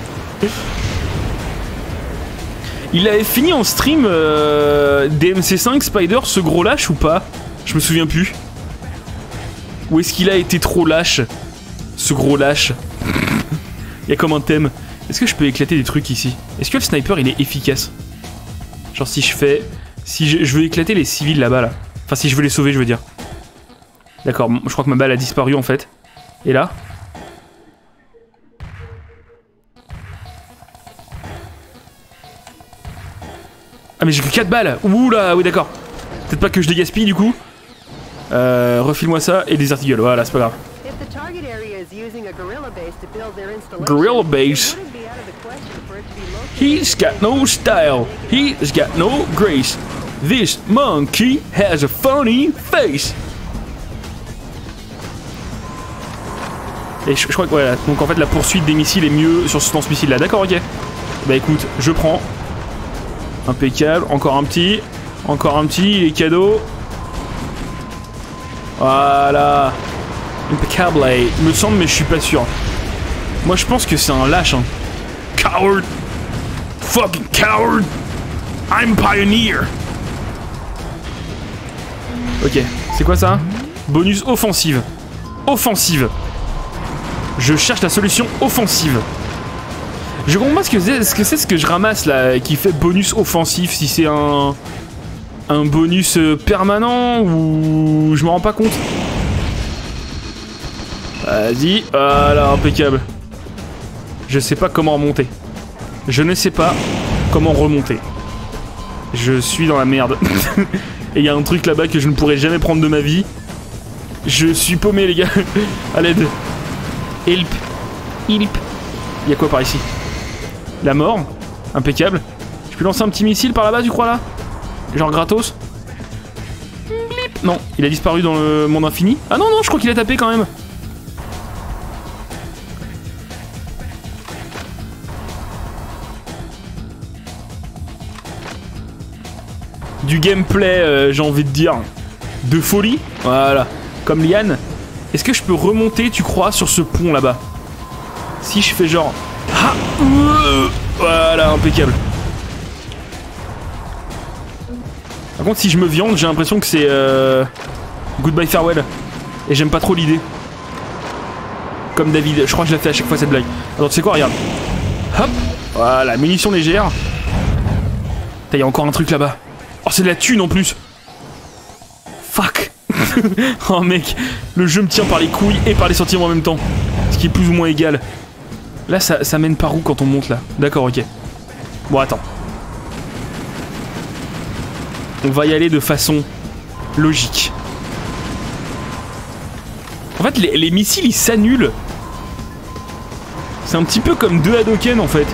Il avait fini en stream euh, DMC5 Spider ce gros lâche ou pas? Je me souviens plus. Ou est-ce qu'il a été trop lâche Ce gros lâche. Il y a comme un thème. Est-ce que je peux éclater des trucs ici Est-ce que le sniper il est efficace Genre si je fais... Si je, veux éclater les civils là-bas là. Enfin si je veux les sauver je veux dire. D'accord, je crois que ma balle a disparu en fait. Et là Ah mais j'ai que 4 balles Ouh oui d'accord. Peut-être pas que je les du coup. Euh, refile-moi ça et des articles, voilà, c'est pas grave. Gorilla base He's got no style. He's got no grace. This monkey has a funny face. Et je, je crois que voilà, donc en fait la poursuite des missiles est mieux sur ce lance-missile là. D'accord, ok. Bah écoute, je prends. Impeccable. Encore un petit. Encore un petit. Il est cadeau. Voilà. Impeccable. Il me semble, mais je suis pas sûr. Moi, je pense que c'est un lâche. Hein. Coward. Fucking coward. I'm pioneer. Ok. C'est quoi ça? Bonus offensive. Offensive. Je cherche la solution offensive. Je comprends pas ce que c'est ce que, ce que je ramasse là qui fait bonus offensif si c'est un un bonus euh, permanent ou je me rends pas compte. Vas-y, voilà, impeccable. Je sais pas comment remonter. Je ne sais pas comment remonter. Je suis dans la merde. Et il y a un truc là-bas que je ne pourrai jamais prendre de ma vie. Je suis paumé les gars. À l'aide. Help. Help. Il y a quoi par ici? La mort? Impeccable. Je peux lancer un petit missile par là-bas, tu crois là? Genre gratos. Non, il a disparu dans le monde infini. Ah non, non, je crois qu'il a tapé quand même. Du gameplay, euh, j'ai envie de dire, de folie. Voilà, comme Liane. Est-ce que je peux remonter, tu crois, sur ce pont là-bas? Si je fais genre... Ah, euh, voilà, impeccable. Si je me viande, j'ai l'impression que c'est... Euh, goodbye farewell. Et j'aime pas trop l'idée. Comme David, je crois que je la fais à chaque fois cette blague. Alors tu sais quoi, regarde. Hop, voilà, munitions légères. Putain, y a encore un truc là-bas. Oh, c'est de la thune en plus. Fuck. oh mec, le jeu me tient par les couilles et par les sentiments en même temps. Ce qui est plus ou moins égal. Là, ça, ça mène par où quand on monte là? D'accord, ok. Bon, attends. On va y aller de façon logique. En fait, les, les missiles, ils s'annulent. C'est un petit peu comme deux Hadoken, en fait.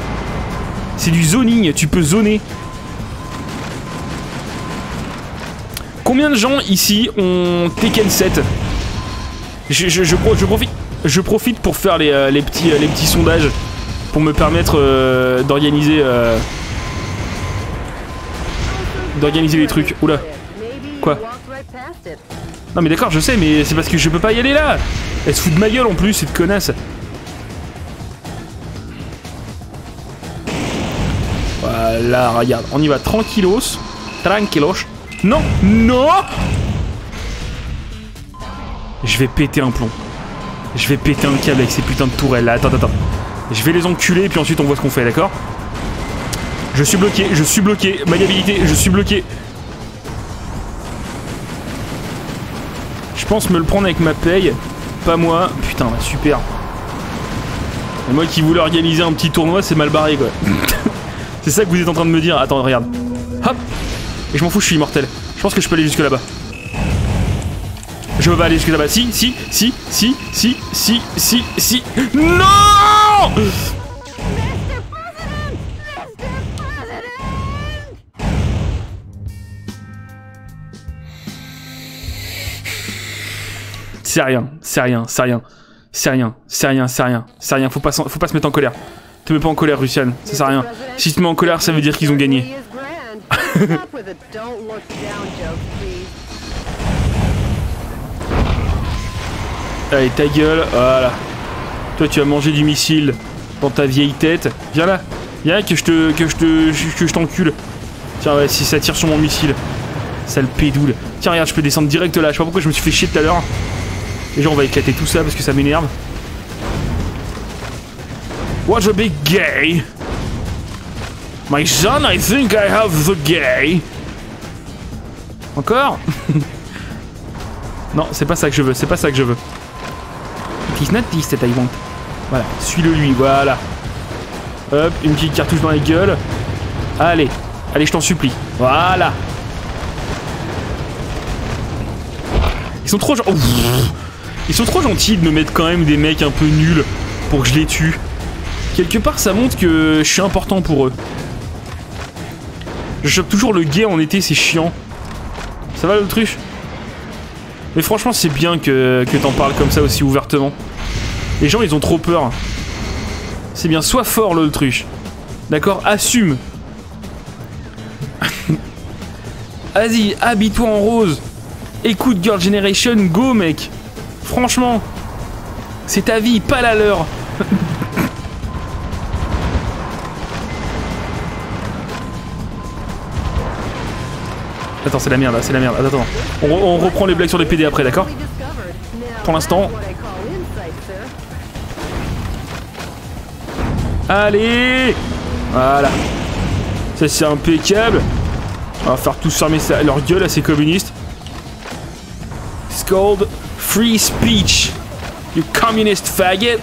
C'est du zoning, tu peux zoner. Combien de gens ici ont Tekken 7 je, je, je, pro- je profite, pour faire les, euh, euh, les petits sondages pour me permettre euh, d'organiser d'organiser les trucs. Oula. Quoi. Non mais d'accord, je sais, mais c'est parce que je peux pas y aller là. Elle se fout de ma gueule en plus, cette connasse. Voilà, regarde, on y va tranquillos. Tranquillos. Non, non Je vais péter un plomb. Je vais péter un câble avec ces putains de tourelles là. Attends, attends. Je vais les enculer, puis ensuite on voit ce qu'on fait, d'accord Je suis bloqué, je suis bloqué. Maniabilité, je suis bloqué. Je pense me le prendre avec ma paye. Pas moi. Putain, super. Et moi qui voulais organiser un petit tournoi, c'est mal barré quoi. c'est ça que vous êtes en train de me dire. Attends, regarde. Hop Et je m'en fous, je suis immortel. Je pense que je peux aller jusque là-bas. Je veux pas aller jusque là-bas. Si, si, si, si, si, si, si, si. Non C'est rien, c'est rien, c'est rien. C'est rien, c'est rien, c'est rien, c'est rien. Faut pas, faut pas se mettre en colère. Te mets pas en colère, Russian. Ça sert à rien. Si tu te mets en colère, ça veut dire qu'ils ont gagné. Allez, ta gueule, voilà. Toi, tu as mangé du missile dans ta vieille tête. Viens là, viens que je te, que je te, que je t'encule. Tiens, ouais, si ça tire sur mon missile, sale pédoule. Tiens, regarde, je peux descendre direct là. Je sais pas pourquoi je me suis fait chier tout à l'heure. Déjà, on va éclater tout ça parce que ça m'énerve. What's a big gay? My son, I think I have the gay. Encore? non, c'est pas ça que je veux. C'est pas ça que je veux. It is not this that I want. Voilà, suis-le lui, voilà. Hop, une petite cartouche dans la gueule. Allez, allez, je t'en supplie. Voilà. Ils sont trop gen- Ouf. Ils sont trop gentils de me mettre quand même des mecs un peu nuls pour que je les tue. Quelque part, ça montre que je suis important pour eux. Je chope toujours le gay en été, c'est chiant. Ça va l'autruche? Mais franchement, c'est bien que, que t'en parles comme ça aussi ouvertement. Les gens, ils ont trop peur. C'est bien, sois fort l'autruche. D'accord? Assume. Vas-y, habille-toi en rose. Écoute Girl Generation, go mec. Franchement, c'est ta vie, pas la leur. Attends, c'est la merde c'est la merde. Attends, attends. On, on reprend les blagues sur les PD après, d'accord Pour l'instant. Allez Voilà. Ça c'est impeccable. On va faire tous fermer leur gueule à ces communistes. Called free speech. You communist faggot.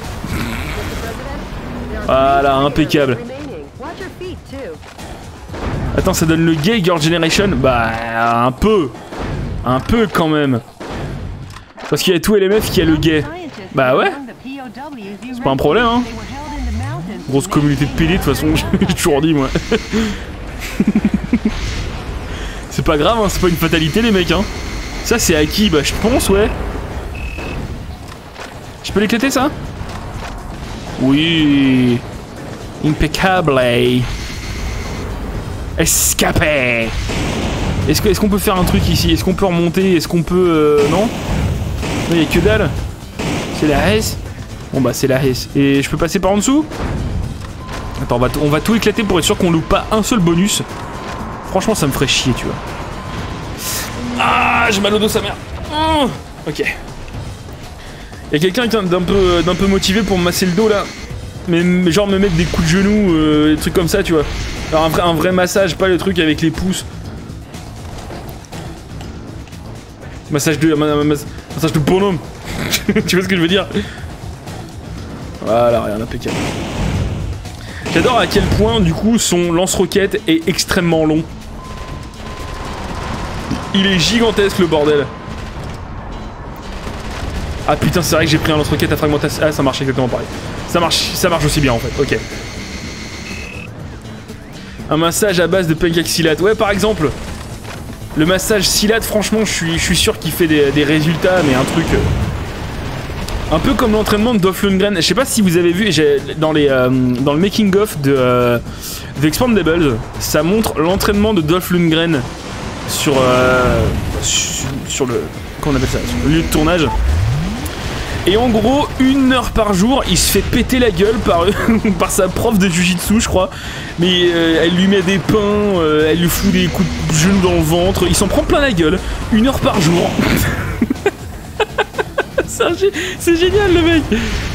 Voilà, impeccable. Attends, ça donne le gay Girl Generation? Bah, un peu. Un peu quand même. Parce qu'il y a tout LMF qui a le gay. Bah ouais. C'est pas un problème, hein. Grosse communauté de PD, de toute façon, j'ai toujours dit, moi. c'est pas grave, hein, c'est pas une fatalité, les mecs, hein. Ça, c'est acquis, bah, je pense, ouais. Je peux l'éclater, ça? Oui. Impeccable. Escapé Est-ce qu'on peut faire un truc ici? Est-ce qu'on peut remonter? Est-ce qu'on peut... euh, non? Non, y a que dalle. C'est la S Bon bah c'est la S. Et je peux passer par en dessous? Attends, on va, on va tout éclater pour être sûr qu'on loupe pas un seul bonus. Franchement, ça me ferait chier, tu vois. Ah, j'ai mal au dos, sa mère. Oh, ok. Y a quelqu'un d'un peu, d'un peu motivé pour me masser le dos là mais, genre me mettre des coups de genoux, euh, des trucs comme ça, tu vois. Alors un vrai, massage, pas le truc avec les pouces. Massage de, ma- ma- mas- massage de bonhomme. tu vois ce que je veux dire? Voilà, rien impeccable. J'adore à quel point, du coup, son lance-roquette est extrêmement long. Il est gigantesque, le bordel. Ah putain, c'est vrai que j'ai pris un lance-roquette à fragmentation. Ah, ça marche exactement pareil. Ça marche, ça marche aussi bien en fait. Ok. Un massage à base de pencaxilate. Ouais, par exemple. Le massage silate, franchement, je suis, je suis sûr qu'il fait des, résultats, mais un truc. euh, un peu comme l'entraînement de Dolph Lundgren. Je sais pas si vous avez vu dans, les, euh, dans le making-of de euh, Expandables, ça montre l'entraînement de Dolph Lundgren sur, euh, sur, sur appelle ça Sur le lieu de tournage. Et en gros, une heure par jour, il se fait péter la gueule par, par sa prof de jujitsu, je crois. Mais euh, elle lui met des pains, euh, elle lui fout des coups de genoux dans le ventre. Il s'en prend plein la gueule. Une heure par jour. C'est génial le mec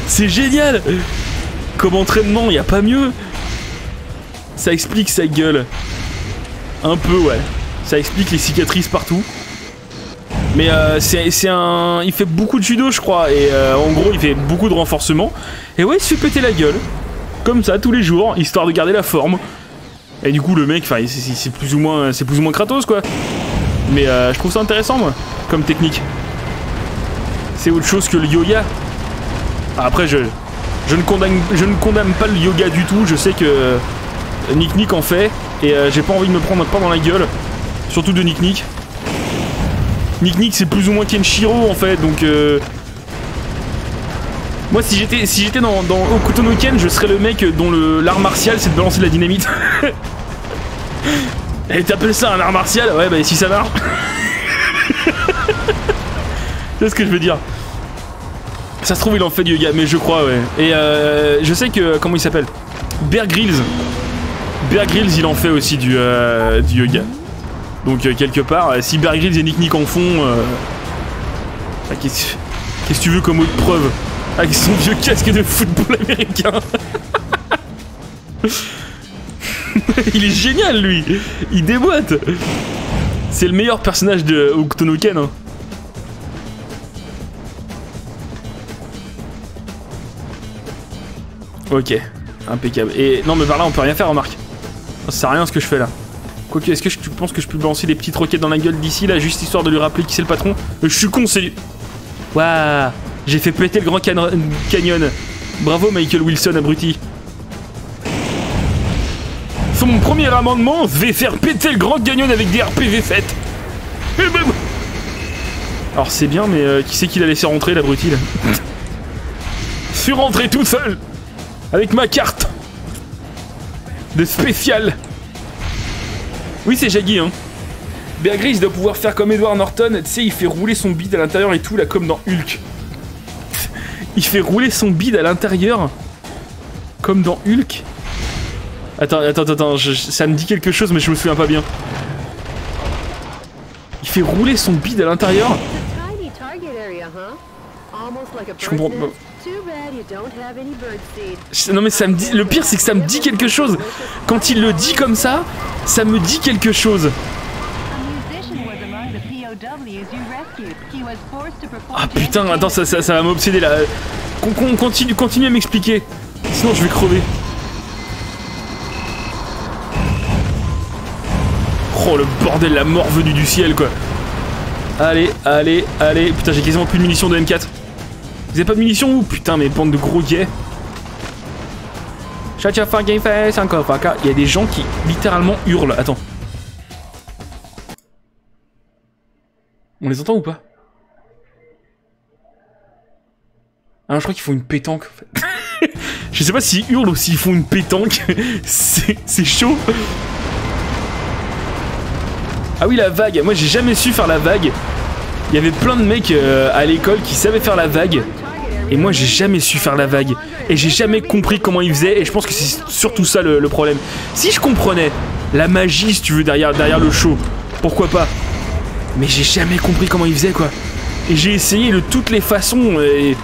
C'est génial Comme entraînement, y a pas mieux Ça explique sa gueule. Un peu, ouais. Ça explique les cicatrices partout. Mais euh, c'est un... Il fait beaucoup de judo, je crois. Et euh, en gros, il fait beaucoup de renforcement. Et ouais, il se fait péter la gueule. Comme ça, tous les jours, histoire de garder la forme. Et du coup, le mec, c'est- plus ou moins, plus ou moins Kratos, quoi. Mais euh, je trouve ça intéressant, moi, comme technique. C'est autre chose que le yoga. Après, je, je, ne condamne, je ne condamne pas le yoga du tout. Je sais que Nick Nick en fait. Et euh, j'ai pas envie de me prendre un pain dans la gueule. Surtout de Nick Nick. Nick Nick, c'est plus ou moins Kenshiro, en fait. Donc... euh, Moi, si j'étais si j'étais dans, dans no je serais le mec dont l'art martial, c'est de balancer de la dynamite. Et t'appelles ça un art martial? Ouais, bah si ça marche. C'est ce que je veux dire? Ça se trouve, il en fait du yoga, mais je crois, ouais. Et euh, je sais que. Comment il s'appelle? Bear Grylls. Bear Grylls, il en fait aussi du, euh, du yoga. Donc, euh, quelque part, euh, si et Nick Nick en font. euh, bah, Qu'est-ce que tu veux comme autre preuve Avec son vieux casque de football américain. il est génial, lui Il déboîte C'est le meilleur personnage de Hokuto no Ken, hein. Ok, impeccable. Et non, mais par là, on peut rien faire, remarque. Ça sert à rien ce que je fais là. Quoique, est-ce que je- tu penses que je peux balancer des petites roquettes dans la gueule d'ici là, juste histoire de lui rappeler qui c'est le patron? Je suis con, c'est. Waouh J'ai fait péter le Grand Can- Canyon. Bravo, Michael Wilson, abruti. Sur mon premier amendement, je vais faire péter le Grand Canyon avec des RPV 7. Eh ben, Alors c'est bien, mais euh, qui c'est qui l'a laissé rentrer, l'abruti là? Je suis rentré tout seul avec ma carte de spécial. Oui, c'est Jaggy, hein. Bear Grylls doit pouvoir faire comme Edward Norton, tu sais, il fait rouler son bide à l'intérieur et tout, là, comme dans Hulk. il fait rouler son bide à l'intérieur, comme dans Hulk. Attends, attends, attends, je- ça me dit quelque chose, mais je me souviens pas bien. Il fait rouler son bide à l'intérieur. Je comprends pas. Non mais ça me dit, le pire c'est que ça me dit quelque chose. Quand il le dit comme ça, ça me dit quelque chose. Ah putain, attends, ça, ça, ça va m'obséder là. Con- con- continue, continue à m'expliquer. Sinon je vais crever. Oh le bordel, la mort venue du ciel quoi. Allez, allez, allez. Putain, j'ai quasiment plus de munitions de M4. Vous avez pas de munitions ou Putain, mais bande de gros gays. Il y a des gens qui littéralement hurlent. Attends. On les entend ou pas? Ah, je crois qu'ils font une pétanque. en fait. je sais pas s'ils hurlent ou s'ils font une pétanque. C'est c'est chaud. Ah oui, la vague. Moi, j'ai jamais su faire la vague. Il y avait plein de mecs euh, à l'école qui savaient faire la vague. Et moi, j'ai jamais su faire la vague. Et j'ai jamais compris comment ils faisaient. Et je pense que c'est surtout ça le, problème. Si je comprenais la magie, si tu veux, derrière, derrière le show, pourquoi pas? Mais j'ai jamais compris comment ils faisaient, quoi. Et j'ai essayé de toutes les façons. Et...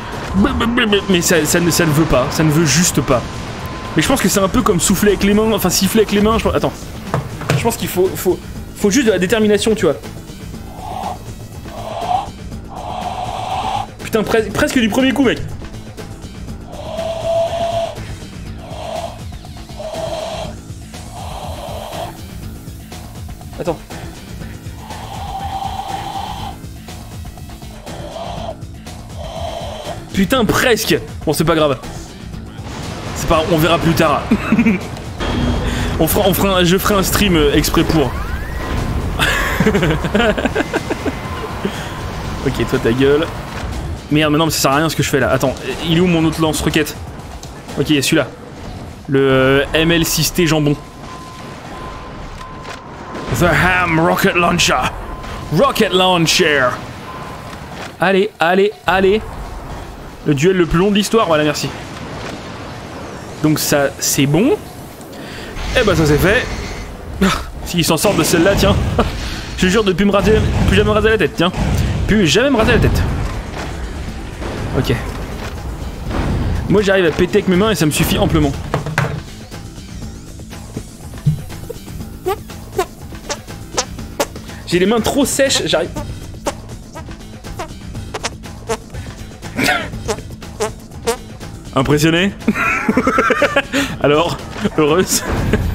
Mais ça, ne, ça ne veut pas. Ça ne veut juste pas. Mais je pense que c'est un peu comme souffler avec les mains. Enfin, siffler avec les mains. Je... Attends. Je pense qu'il faut, faut, faut juste de la détermination, tu vois. Putain, pres- presque du premier coup, mec. Attends. Putain, presque. Bon, c'est pas grave. C'est pas, on verra plus tard. on fera, on fera, un- je ferai un stream euh, exprès pour. ok, toi ta gueule. Merde, mais non, mais ça sert à rien ce que je fais là. Attends, il est où mon autre lance-roquette Ok, celui-là. Le euh, ML6T jambon. The Ham Rocket Launcher. Rocket Launcher. Allez, allez, allez. Le duel le plus long de l'histoire, voilà, merci. Donc ça, c'est bon. Eh ben ça c'est fait. Ah, S'il s'en sort de celle-là, tiens. Je jure de plus plus jamais me raser la tête, tiens. Plus jamais me raser la tête. Ok. Moi j'arrive à péter avec mes mains et ça me suffit amplement. J'ai les mains trop sèches, j'arrive. Impressionné? Alors, heureuse?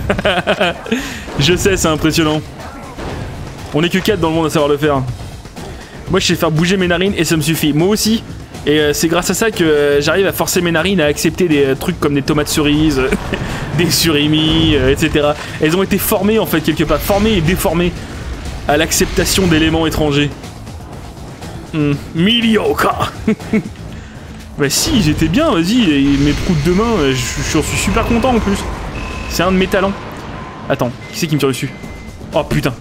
Je sais, c'est impressionnant. On est que 4 dans le monde à savoir le faire. Moi, je sais faire bouger mes narines et ça me suffit. Moi aussi. Et euh, c'est grâce à ça que euh, j'arrive à forcer mes narines à accepter des euh, trucs comme des tomates cerises, des surimi, etc. Elles ont été formées en fait quelque part, formées et déformées à l'acceptation d'éléments étrangers. Hmm, Bah si, j'étais bien, vas-y, mes proutes de main, je suis super content en plus. C'est un de mes talents. Attends, qui c'est qui me tire dessus? Oh putain.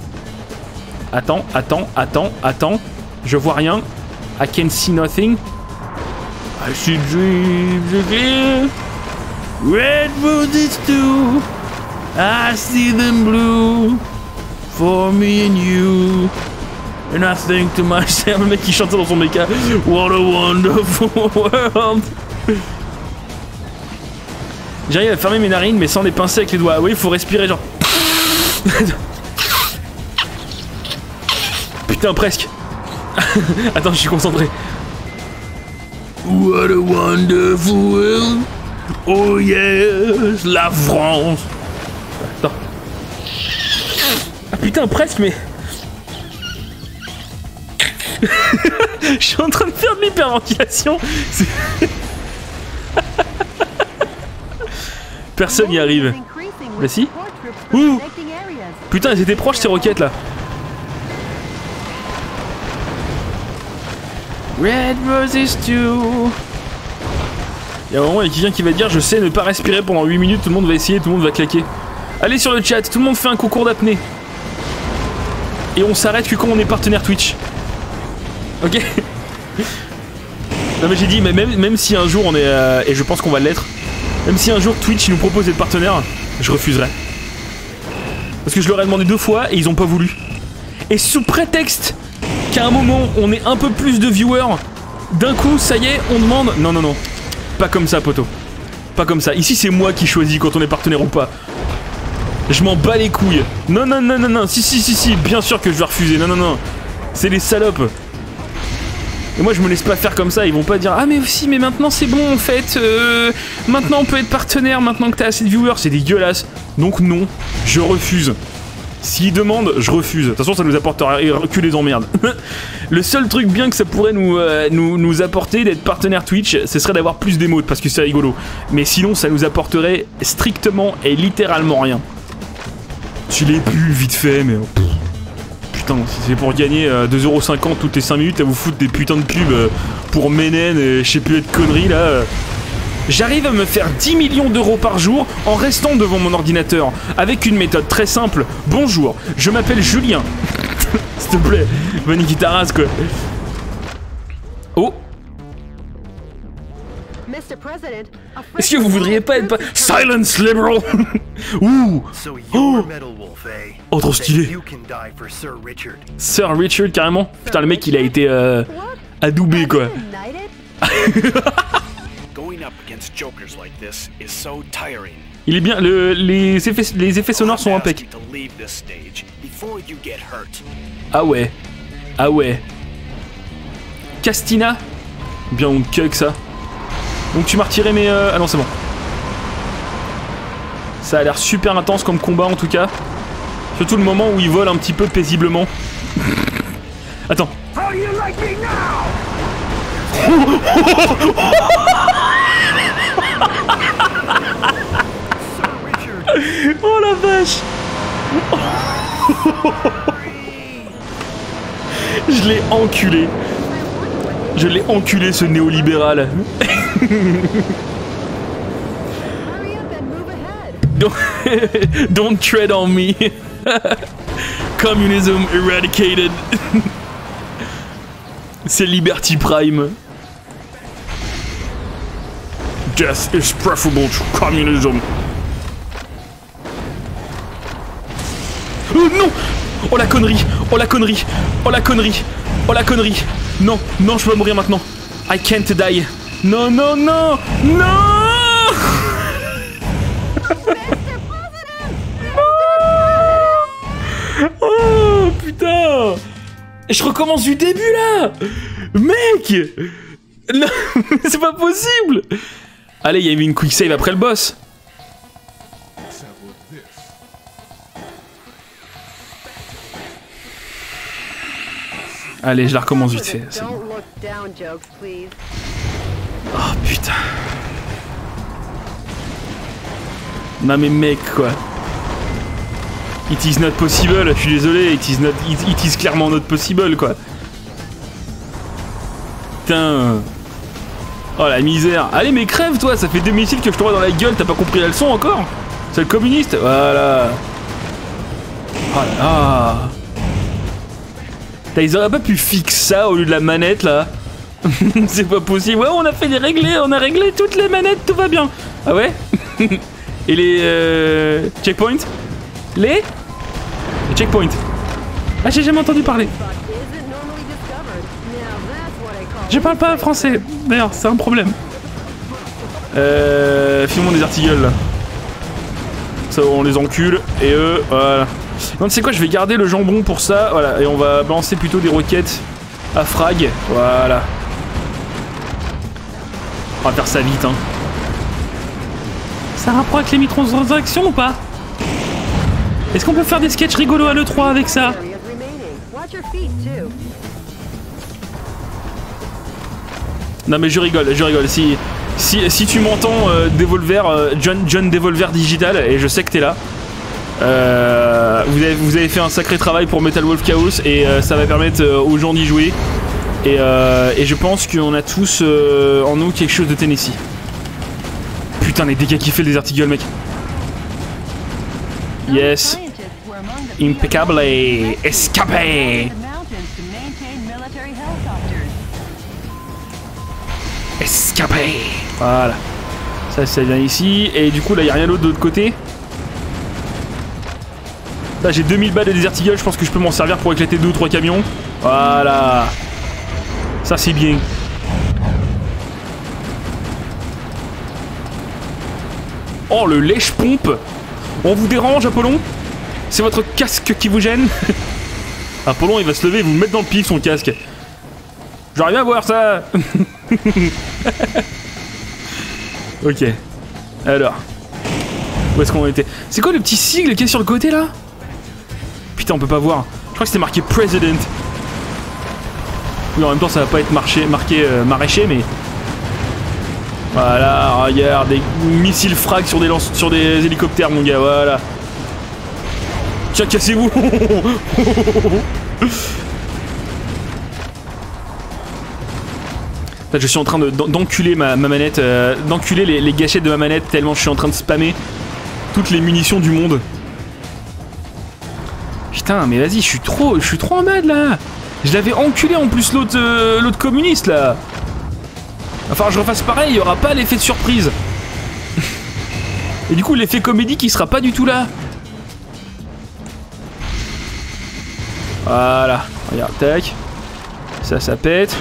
Attends, attends, attends, attends. Je vois rien. I can see nothing. I see dreams again. Red roses too. I see them blue. For me and you. And I think to myself, le mec qui chante ça dans son méca. What a wonderful world. J'arrive à fermer mes narines, mais sans les pincer avec les doigts. Oui, faut respirer, genre. Putain, presque. Attends, je suis concentré. What a wonderful world. Oh yes, la France. Attends. Ah putain, presque, mais. Je suis en train de faire de l'hyperventilation. Personne n'y arrive. Bah si. Ouh. Putain, elles étaient proches ces roquettes là. Red roses too. Il y a un moment, il y a quelqu'un qui va dire Je sais ne pas respirer pendant 8 minutes, tout le monde va essayer, tout le monde va claquer. Allez sur le chat, tout le monde fait un concours d'apnée. Et on s'arrête que quand on est partenaire Twitch. Ok Non mais j'ai dit, mais même, même si un jour on est... euh, et je pense qu'on va l'être. Même si un jour Twitch nous propose d'être partenaire, je refuserai. Parce que je leur ai demandé deux fois et ils ont pas voulu. Et sous prétexte un moment on est un peu plus de viewers, d'un coup ça y est, on demande... Non non non, pas comme ça poto. Pas comme ça. Ici c'est moi qui choisis quand on est partenaire ou pas. Je m'en bats les couilles. Non non non non non, si si si si, bien sûr que je vais refuser. Non non non. C'est des salopes. Et moi je me laisse pas faire comme ça, ils vont pas dire Ah mais aussi mais maintenant c'est bon en fait, euh, maintenant on peut être partenaire maintenant que t'as assez de viewers, c'est dégueulasse. Donc non, je refuse. S'ils demandent, je refuse. De toute façon ça nous apportera que des emmerdes. Le seul truc bien que ça pourrait nous, euh, nous, apporter d'être partenaire Twitch, ce serait d'avoir plus d'émotes parce que c'est rigolo. Mais sinon ça nous apporterait strictement et littéralement rien. Tu l'ai pu vite fait mais... pff. Putain, si c'est pour gagner euh, 2,50€ toutes les 5 minutes à vous foutre des putains de pubs euh, pour Ménène et je sais plus de conneries là. J'arrive à me faire 10 millions d'euros par jour en restant devant mon ordinateur avec une méthode très simple. Bonjour, je m'appelle Julien. S'il te plaît, Vanny Guitaras quoi. Oh, Mr. President, a est-ce que vous voudriez pas être pas... Silence liberal? Ouh So Oh. you're Metal Wolf, eh? Oh, trop stylé. Sir Richard carrément Putain le mec il a été euh, adoubé quoi. Il est bien, le- les, effets, les effets sonores sont hurt. Ah ouais. Ah ouais. Castina Bien on que ça. Donc tu m'as retiré mes... euh, Ah non c'est bon. Ça a l'air super intense comme combat en tout cas. Surtout le moment où il vole un petit peu paisiblement. Attends. Oh la vache Je l'ai enculé. Je l'ai enculé ce néolibéral. Don't, don't tread on me. Communism eradicated. C'est Liberty Prime. Death is preferable to communism. Oh non! Oh la connerie! Oh la connerie! Oh la connerie! Oh la connerie! Non, non, je peux mourir maintenant. I can't die. Non, non, non, non! Oh putain! Je recommence du début là! Mec! Non, c'est pas possible Allez, il y a eu une quick save après le boss. Allez, je la recommence vite fait. Oh putain. Non mais mec quoi. It is not possible, je suis désolé, it is, not, it, it is clairement not possible quoi. Putain. Oh la misère. Allez mais crève toi, ça fait deux missiles que je te vois dans la gueule, t'as pas compris la leçon encore? C'est le communiste? Voilà. Oh là Ils auraient pas pu fixer ça au lieu de la manette là C'est pas possible. Ouais, on a fait des réglés, on a réglé toutes les manettes, tout va bien. Ah ouais? Et les euh, checkpoints? Les? Les checkpoints. Ah, j'ai jamais entendu parler. Je parle pas français. D'ailleurs, c'est un problème. Euh, filmons des artigles là. Ça, on les encule et eux, voilà. Non, tu sais quoi, je vais garder le jambon pour ça, voilà, et on va balancer plutôt des roquettes à frag, voilà. On va faire ça vite, hein. Ça rapport avec les microtransactions ou pas? Est-ce qu'on peut faire des sketchs rigolos à l'E3 avec ça? Non mais je rigole, je rigole. Si, si, si tu m'entends, euh, Devolver, euh, John, John Devolver Digital, et je sais que t'es là, euh, vous, avez, vous avez fait un sacré travail pour Metal Wolf Chaos et euh, ça va permettre aux gens d'y jouer. Et, et je pense qu'on a tous en nous quelque chose de Tennessee. Putain, les dégâts qu'il fait le Desert Eagle, mec. Yes. Impeccable. Escapé. Escapé. Voilà. Ça, ça vient ici. Et du coup, là, il a rien d'autre de l'autre côté. Là, j'ai 2000 balles de Desert. Je pense que je peux m'en servir pour éclater deux ou trois camions. Voilà. Ça, c'est bien. Oh, le lèche-pompe. On vous dérange, Apollon? C'est votre casque qui vous gêne? Apollon, il va se lever et vous mettre dans le pif son casque. J'aurais bien voir ça Ok. Alors. Où est-ce qu'on était? C'est quoi le petit sigle qui est sur le côté là? Putain, on peut pas voir. Je crois que c'était marqué President. Oui, en même temps, ça va pas être marqué euh, maraîcher, mais. Voilà, regarde, des missiles frag sur des, sur des hélicoptères, mon gars, voilà. Tiens, cassez-vous je suis en train de- d'en- d'enculer ma, ma manette, euh, d'enculer les, gâchettes de ma manette tellement je suis en train de spammer toutes les munitions du monde. Putain, mais vas-y, je suis trop, je suis trop en mode là. Je l'avais enculé en plus l'autre, euh, communiste là. Enfin, je refasse pareil, il y aura pas l'effet de surprise. Et du coup, l'effet comédie qui sera pas du tout là. Voilà, regarde, tac. Ça, ça pète.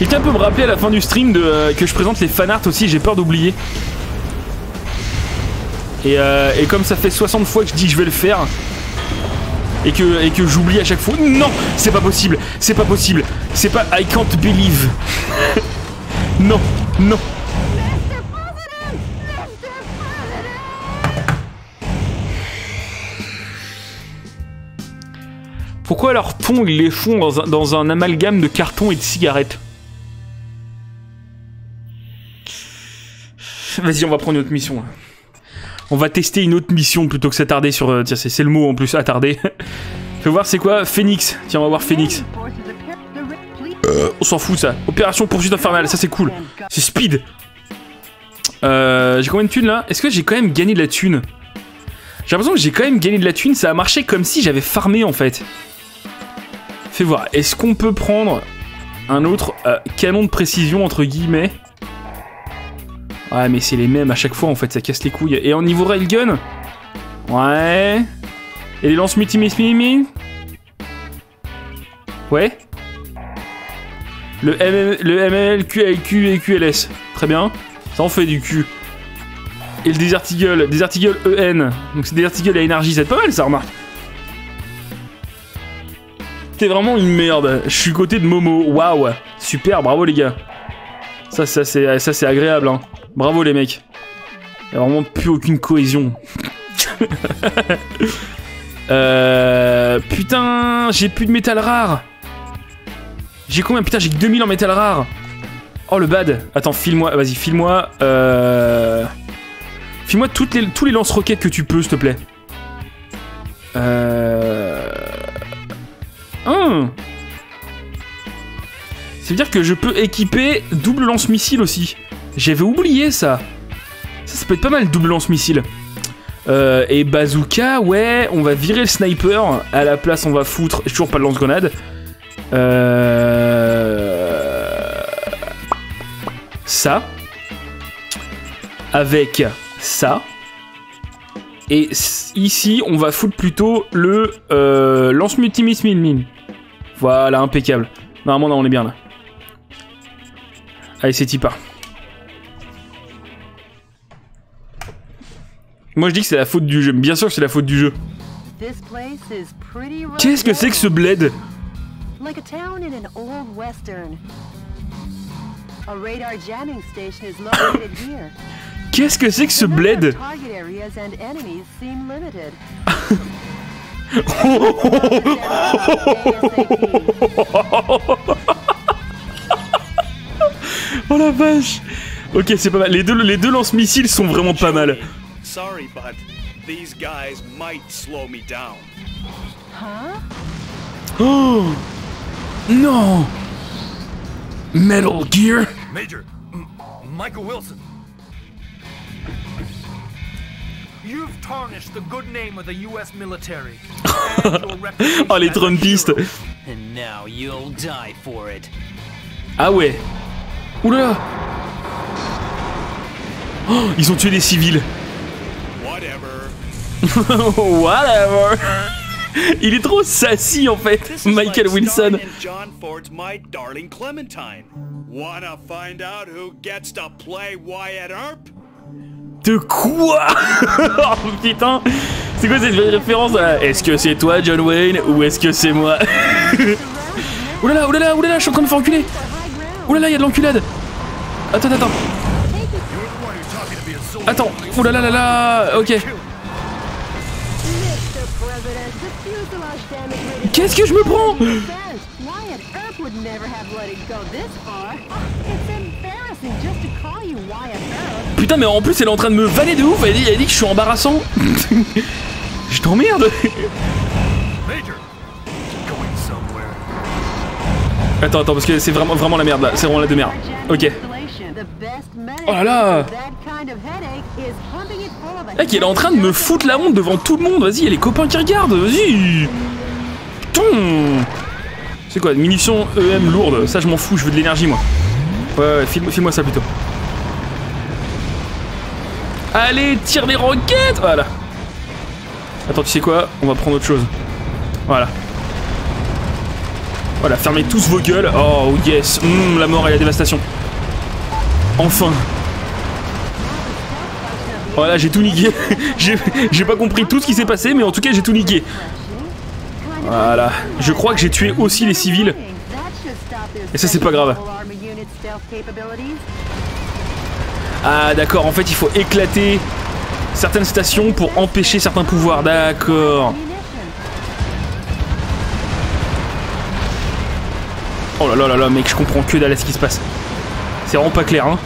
Quelqu'un peut me rappeler à la fin du stream de, euh, que je présente les fanarts aussi, j'ai peur d'oublier. Et, euh, comme ça fait 60 fois que je dis que je vais le faire, et que, et que j'oublie à chaque fois, non, c'est pas possible, c'est pas possible, c'est pas, I can't believe. non, non. Pourquoi leur ton ils les font dans un, dans un amalgame de carton et de cigarettes? Vas-y, on va prendre une autre mission. On va tester une autre mission plutôt que s'attarder sur. euh, tiens, c'est le mot en plus, attarder. Fais voir, c'est quoi Phoenix? Tiens, on va voir Phoenix. Police On s'en fout ça. Opération poursuite infernale, ça c'est cool. C'est speed. Euh, j'ai combien de thunes là? Est-ce que j'ai quand même gagné de la thune? J'ai l'impression que j'ai quand même gagné de la thune. Ça a marché comme si j'avais farmé en fait. Fais voir. Est-ce qu'on peut prendre un autre euh, canon de précision entre guillemets? Ouais, mais c'est les mêmes à chaque fois en fait. Ça casse les couilles. Et en niveau railgun Ouais. Et les lances multi Ouais. Le, MM, le ML, QLQ et QLS. Très bien. Ça en fait du cul. Et le Desert Eagle. Desert Eagle EN. Donc c'est Desert Eagle à énergie. C'est pas mal ça, remarque. T'es vraiment une merde. Je suis côté de Momo. Waouh. Super, bravo les gars. Ça, ça c'est agréable. Hein. Bravo les mecs. Y a vraiment plus aucune cohésion. euh, putain, j'ai plus de métal rare. J'ai combien Putain, j'ai que 2000 en métal rare. Oh le bad. Attends, file-moi. Vas-y, file-moi. Euh... File-moi toutes les, tous les lance-roquettes que tu peux, s'il te plaît. Euh... Ça veut dire que je peux équiper double lance-missile aussi. J'avais oublié ça. Ça, peut être pas mal, double lance-missile. Euh, et bazooka, ouais, on va virer le sniper. À la place, on va foutre. Toujours pas de lance-grenade. Euh... Ça. Avec ça. Et ici, on va foutre plutôt le euh, lance multimissile. Voilà, impeccable. Normalement, là, on est bien là. Allez, c'est Tipa. Moi, je dis que c'est la faute du jeu. Bien sûr que c'est la faute du jeu. Qu'est-ce que c'est que ce bled? Like a town in an old western. A radar jamming station is located here. Qu'est-ce que c'est que ce bled? oh la vache Ok, c'est pas mal. Les deux, les deux lance-missiles sont vraiment pas mal. Sorry, but these guys might slow me down. Huh? Oh Non Metal Gear? Major, M Michael Wilson. You've tarnished the good name of the U.S. military. oh, les Trumpistes And now you'll die for it. Ah ouais Oula oh, Ils ont tué des civils Whatever. Whatever Il est trop sassy en fait, Michael Wilson. John Ford's My Darling Clementine. Wanna find out who gets to play Wyatt Earp? De quoi? Oh putain C'est quoi cette référence Est-ce que c'est toi John Wayne ou est-ce que c'est moi? Oulala, oulala, oulala, je suis en train de me faire enculer Oulala, y'a de l'enculade Attends, attends. Attends, oulala, là, là, ok. Qu'est-ce que je me prends? Putain, mais en plus, elle est en train de me vanner de ouf. Elle dit, elle dit que je suis embarrassant. je t'emmerde. Attends, attends, parce que c'est vraiment, vraiment la merde là. C'est vraiment la de merde. Ok. Oh là là Mec, elle est en train de me foutre la honte devant tout le monde. Vas-y, il y a les copains qui regardent. Vas-y. Putain. C'est quoi Munitions EM lourde. Ça, je m'en fous. Je veux de l'énergie, moi. Ouais, ouais, file-moi ça plutôt. Allez, tire les roquettes Voilà. Attends, tu sais quoi On va prendre autre chose. Voilà. Voilà, fermez tous vos gueules. Oh yes, Hum, la mort et la dévastation. Enfin. Voilà, j'ai tout niqué. j'ai pas compris tout ce qui s'est passé, mais en tout cas, j'ai tout niqué. Voilà. Je crois que j'ai tué aussi les civils. Et ça, c'est pas grave. Ah, d'accord, en fait, il faut éclater certaines stations pour empêcher certains pouvoirs. D'accord. Oh là là là là, mec, je comprends que dalle ce qui se passe. C'est vraiment pas clair, hein.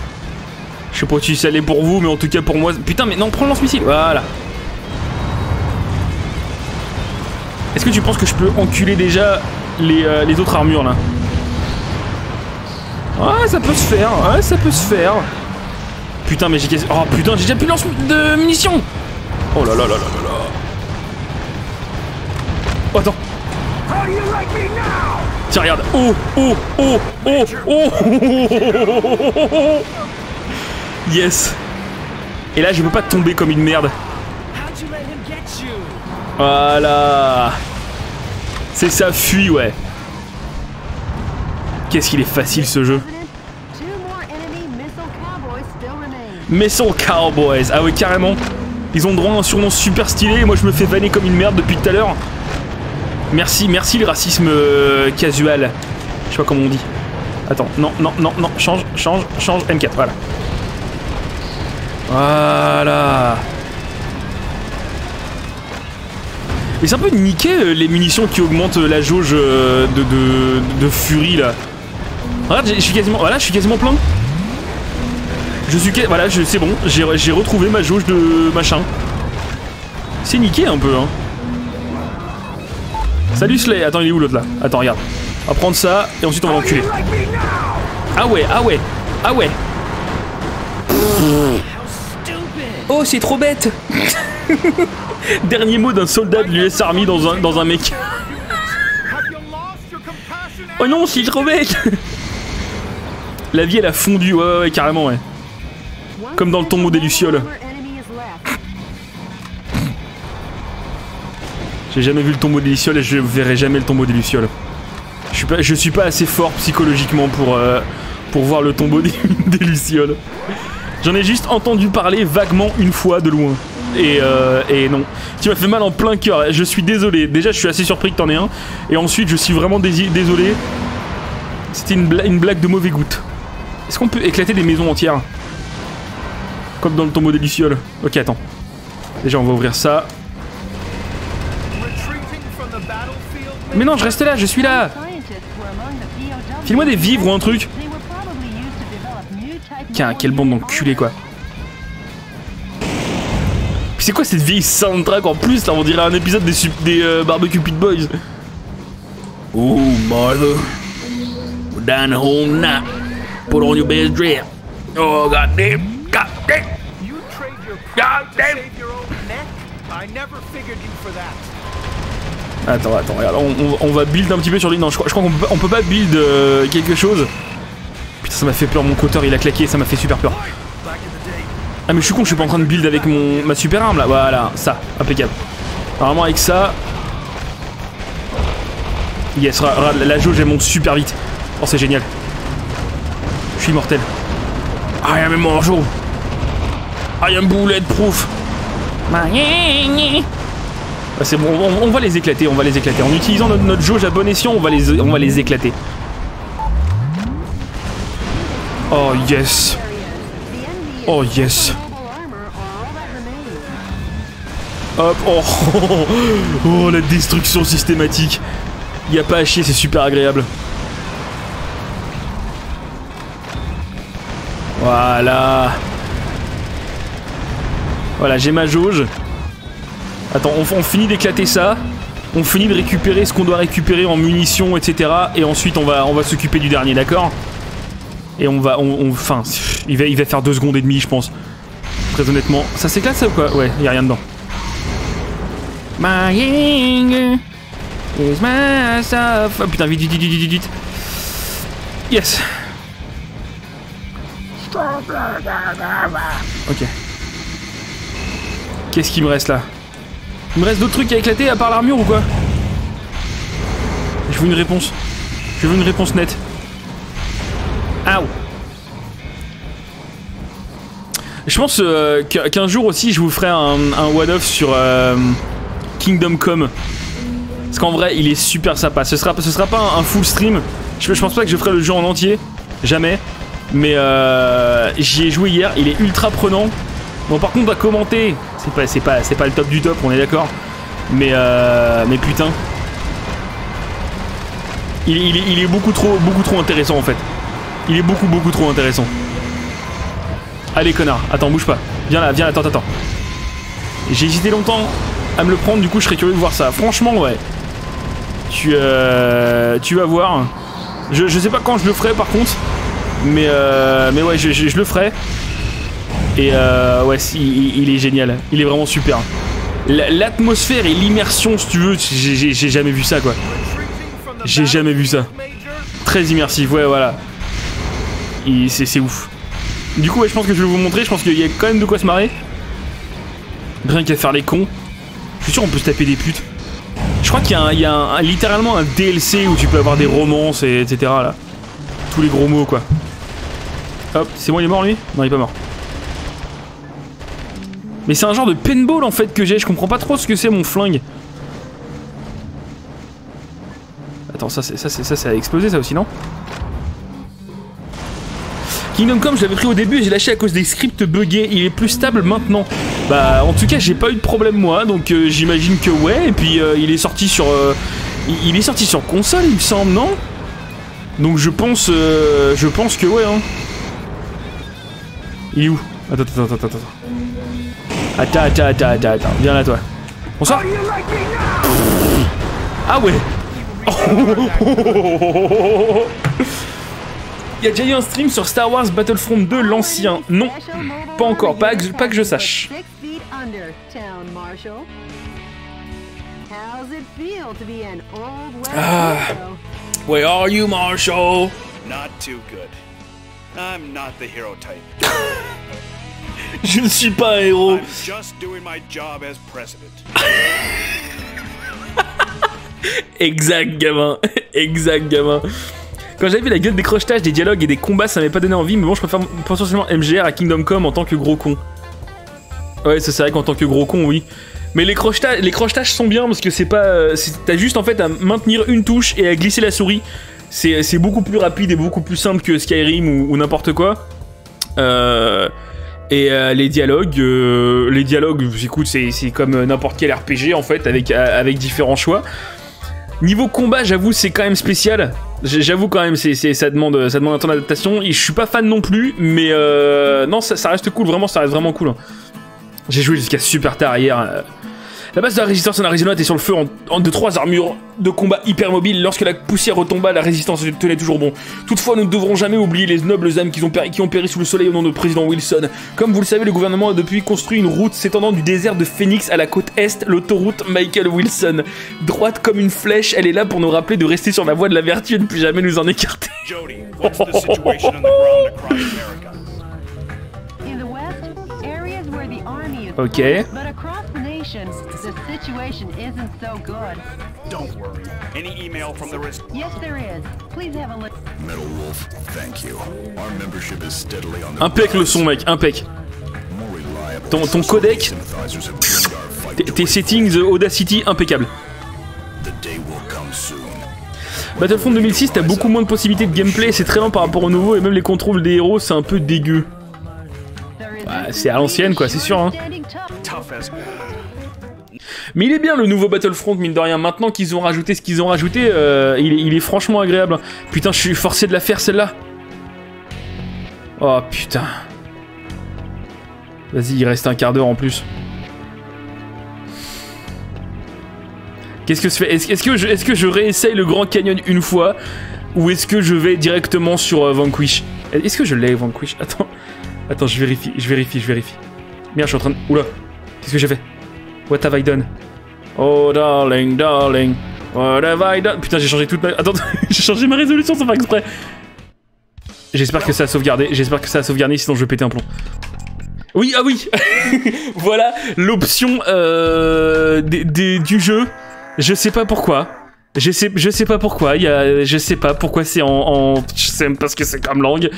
Je sais pas si ça l'est pour vous, mais en tout cas pour moi. Putain, mais non, prends le lance-missile. Voilà. Est-ce que tu penses que je peux enculer déjà les, euh, les autres armures là? Ouais, ça peut se faire. Ouais, ça peut se faire. Putain, mais j'ai cassé. Oh putain, j'ai déjà plus de lance de munitions. Oh là là là là là là. Oh, attends. How do you like now? Tiens, regarde. Oh, oh, oh, oh, oh, oh. Yes. Et là, je peux pas tomber comme une merde. Voilà. C'est ça, fuit, ouais. Qu'est-ce qu'il est facile ce jeu. Missile Cowboys. Ah ouais, carrément. Ils ont droit à un surnom super stylé et moi je me fais vanner comme une merde depuis tout à l'heure. Merci, merci le racisme euh, casual. Je sais pas comment on dit. Attends, non, non, non, non, change, change, change, M4, voilà. Voilà. Et c'est un peu niqué euh, les munitions qui augmentent euh, la jauge de, furie là. Regarde, je suis quasiment, voilà, je suis quasiment plein. Je suis, voilà, c'est bon, j'ai retrouvé ma jauge de machin. C'est niqué un peu, hein. Salut Slay, attends, il est où l'autre là Attends, regarde. On va prendre ça et ensuite on va l'enculer. Ah ouais, ah ouais, ah ouais. Oh, c'est trop bête Dernier mot d'un soldat de l'US Army dans un, mec. oh non, c'est trop bête La vie elle a fondu, ouais, ouais, carrément, ouais. Comme dans le tombeau des Lucioles. J'ai jamais vu le tombeau des Lucioles et je verrai jamais le tombeau des Lucioles. Je suis pas, je suis pas assez fort psychologiquement pour, euh, pour voir le tombeau des, Lucioles. J'en ai juste entendu parler vaguement une fois de loin. Et, euh, et non. Tu m'as fait mal en plein cœur. Je suis désolé. Déjà, je suis assez surpris que t'en aies un. Et ensuite, je suis vraiment désolé. C'était une, une blague de mauvais goût. Est-ce qu'on peut éclater des maisons entières? Comme dans le tombeau des Lucioles. Ok, attends. Déjà, on va ouvrir ça. Mais non, je reste là, je suis là. File-moi des vivres ou un truc. Tiens, quelle bande d'enculés quoi. Puis c'est quoi cette vieille soundtrack en plus là On dirait un épisode des, des euh, Barbecue Pit Boys. Oh, mother. We're down the whole night. Put on your best dress. Oh, God damn. save your own neck? I never figured you for that. Attends, attends, regarde, on, va build un petit peu sur lui. Non, je crois, je crois qu'on peut, pas- build euh, quelque chose. Putain, ça m'a fait peur, mon cutter il a claqué, ça m'a fait super peur. Ah, mais je suis con, je suis pas en train de build avec mon, ma super arme là. Voilà, ça, impeccable. Normalement, avec ça. Yes, regarde, la jauge elle monte super vite. Oh, c'est génial. Je suis immortel. I am immortal. I am bulletproof. Ah, c'est bon, on, va les éclater, on va les éclater. En utilisant notre, jauge à bon escient, on va les, éclater. Oh yes. Oh yes. Hop, oh, oh, la destruction systématique. Y a pas à chier, c'est super agréable. Voilà. Voilà, j'ai ma jauge. Attends, on, on finit d'éclater ça. On finit de récupérer ce qu'on doit récupérer en munitions, etc. Et ensuite, on va, on va s'occuper du dernier, d'accord? Et on va, on, enfin, il va, il va faire deux secondes et demie, je pense. Très honnêtement, ça s'éclate ça ou quoi? Ouais, y a rien dedans. My is myself. Ah, putain, vite, vite, vite, vite, vite, vite. Yes. Ok. Qu'est-ce qui me reste là? Il me reste d'autres trucs à éclater à part l'armure ou quoi Je veux une réponse. Je veux une réponse nette. Aouh Je pense euh, qu'un jour aussi je vous ferai un, one-off sur euh, Kingdom Come. Parce qu'en vrai il est super sympa. Ce sera, sera pas un, un full stream. Je, je pense pas que je ferai le jeu en entier. Jamais. Mais euh, j'y ai joué hier. Il est ultra prenant. Bon par contre à commenter, c'est pas, le top du top, on est d'accord. Mais euh, mais putain, il, est, beaucoup trop, beaucoup trop intéressant en fait. Il est beaucoup, beaucoup trop intéressant. Allez connard, attends, bouge pas. Viens là, viens, attends, attends. J'ai hésité longtemps à me le prendre, du coup je serais curieux de voir ça. Franchement, ouais. Tu, euh, tu vas voir. Je, je sais pas quand je le ferai par contre, mais euh, mais ouais, je le ferai. Et euh, ouais, il, il est génial. Il est vraiment super. La- L'atmosphère et l'immersion, si tu veux, j'ai- jamais vu ça quoi. J'ai jamais vu ça. Très immersif, ouais, voilà. Il- C'est ouf. Du coup, ouais, je pense que je vais vous montrer. Je pense qu'il y a quand même de quoi se marrer. Rien qu'à faire les cons. Je suis sûr qu'on peut se taper des putes. Je crois qu'il y a, littéralement un DLC où tu peux avoir des romances et etc. Tous les gros mots quoi. Hop, c'est bon, il est mort lui? Non, il est pas mort. Mais c'est un genre de paintball en fait que j'ai, je comprends pas trop ce que c'est mon flingue. Attends, ça ça ça ça a explosé ça aussi non? Kingdom Come, je l'avais pris au début et j'ai lâché à cause des scripts buggés. Il est plus stable maintenant. Bah, en tout cas, j'ai pas eu de problème moi, donc euh, j'imagine que ouais. Et puis euh, il est sorti sur, euh, il, est sorti sur console, il me semble, non? Donc je pense, je pense que ouais. Hein. Il est où? Attends, attends, attends, attends, attends. Attends, attends, attends, attends, attends. Viens là, toi. Bonsoir. Ah ouais. Il y a déjà eu un stream sur Star Wars Battlefront 2, l'ancien. Non, pas encore, pas que, pas que je sache. Ah. Where are you, Marshall? Not too good. I'm not the hero type. Je ne suis pas un héros. I'm just doing my job as president. Exact, gamin. exact, gamin. Quand j'avais vu la gueule des crochetages, des dialogues et des combats, ça m'avait pas donné envie, mais bon, je préfère potentiellement MGR à Kingdom Come en tant que gros con. Ouais, c'est vrai qu'en tant que gros con, oui. Mais les crochetages, les crochetages sont bien parce que c'est pas. euh, T'as juste en fait à maintenir une touche et à glisser la souris. C'est c'est beaucoup plus rapide et beaucoup plus simple que Skyrim ou, ou n'importe quoi. Euh, et euh, les dialogues, euh, les dialogues, écoute, c'est comme euh, n'importe quel RPG en fait, avec, euh, avec différents choix. Niveau combat, j'avoue, c'est quand même spécial. J'avoue quand même, ça, demande, ça demande un temps d'adaptation. Je suis pas fan non plus, mais euh, non, ça, ça reste cool, vraiment, ça reste vraiment cool. hein. J'ai joué jusqu'à super tard hier. La base de la résistance en Arizona était sur le feu en, en de trois armures de combat hyper mobiles. Lorsque la poussière retomba, la résistance tenait toujours bon. Toutefois, nous ne devrons jamais oublier les nobles âmes qui ont, péri, qui ont péri sous le soleil au nom de président Wilson. Comme vous le savez, le gouvernement a depuis construit une route s'étendant du désert de Phoenix à la côte est, l'autoroute Michael Wilson. Droite comme une flèche, elle est là pour nous rappeler de rester sur la voie de la vertu et de ne plus jamais nous en écarter. Jody, what's the situation on the ground across America? In the west, areas where the army is Ok. but across the nation, the situation isn't so good. Don't worry. Any email from the risk? Yes, there is. Please have a look. Metal Wolf, thank you. Our membership is steadily on the Impec le son, mec, impec. Ton, ton codec, tes, settings euh, Audacity, impeccable. The day will come soon. Battlefront 2006, t'as beaucoup moins de possibilités de gameplay, c'est très lent par rapport au nouveau, et même les contrôles des héros, c'est un peu dégueu. Ouais, c'est à l'ancienne, quoi, c'est sûr, hein. Mais il est bien le nouveau Battlefront, mine de rien. Maintenant qu'ils ont rajouté ce qu'ils ont rajouté, euh, il, est, franchement agréable. Putain, je suis forcé de la faire celle-là. Oh putain. Vas-y, il reste un quart d'heure en plus. Qu'est-ce que je fais? Est-ce est-ce que, je- est-ce que je réessaye le Grand Canyon une fois? Ou est-ce que je vais directement sur euh, Vanquish? Est-ce que je l'ai Vanquish? Attends. Attends, je vérifie, je vérifie, je vérifie. Merde, je suis en train de... Oula. Qu'est-ce que j'ai fait? What have I done? Oh darling, darling, what have I done? Putain, j'ai changé toute ma... Attends, j'ai changé ma résolution sans faire exprès. J'espère que ça a sauvegardé, j'espère que ça a sauvegardé, sinon je vais péter un plomb. Oui, ah oui Voilà l'option euh, du jeu. Je sais pas pourquoi. Je sais, je sais pas pourquoi. Y a, je sais pas pourquoi c'est en, en- Je sais même pas ce que c'est comme langue.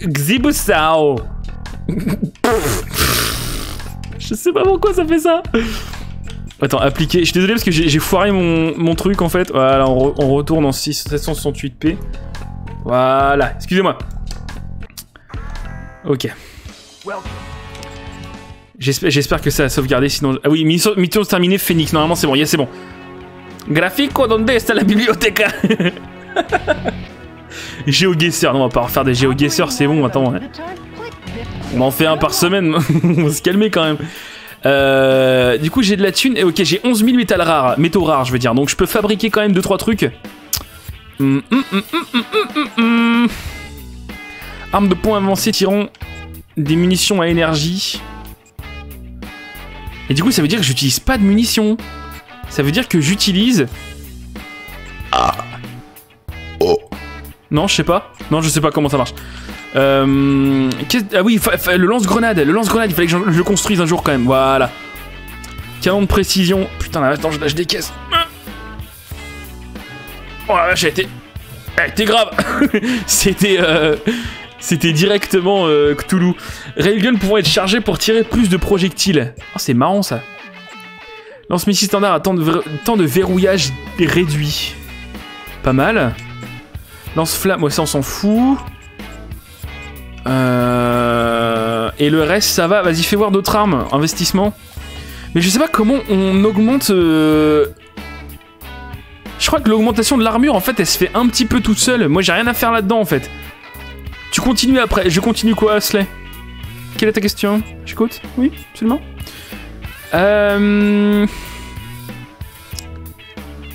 Xibusao. je sais pas pourquoi ça fait ça. Attends, appliquer. Je suis désolé parce que j'ai foiré mon, mon truc en fait. Voilà, on, re- on retourne en 6 768p. Voilà, excusez-moi. Ok. J'espère que ça a sauvegardé, sinon... Ah oui, mission, terminée, Phoenix. Normalement, c'est bon, yes, c'est bon. Graphico, donde está la biblioteca GeoGuessr, non, on va pas refaire des GeoGuessr, c'est bon, attends. On en fait un par semaine, on va se calmer quand même. Euh, du coup, j'ai de la thune. Et ok, j'ai 11 000 métals rares, métaux rares, je veux dire. Donc, je peux fabriquer quand même 2-3 trucs. Hum, hum, hum. Arme de poing avancée tirant des munitions à énergie. Et du coup, ça veut dire que j'utilise pas de munitions. Ça veut dire que j'utilise. Ah. Oh. Non, je sais pas. Non, je sais pas comment ça marche. Euh, ah oui, le lance-grenade. Le lance-grenade, il fallait que je, le construise un jour quand même. Voilà. canon de précision. Putain, là, attends, je lâche des caisses. Oh la vache, elle était... Elle était grave C'était... euh, C'était directement euh, Cthulhu. Railgun pouvant être chargé pour tirer plus de projectiles. Oh, c'est marrant, ça. Lance-missile standard à temps de, temps de verrouillage réduit. Pas mal. Lance-flamme, ouais, ça on s'en fout. Euh, Et le reste, ça va. Vas-y, fais voir d'autres armes. Investissement. Mais je sais pas comment on augmente. euh, Je crois que l'augmentation de l'armure, en fait, elle se fait un petit peu toute seule. Moi, j'ai rien à faire là-dedans, en fait. Tu continues après. Je continue quoi, Asley Quelle est ta question? J'écoute? Oui, absolument. Euh...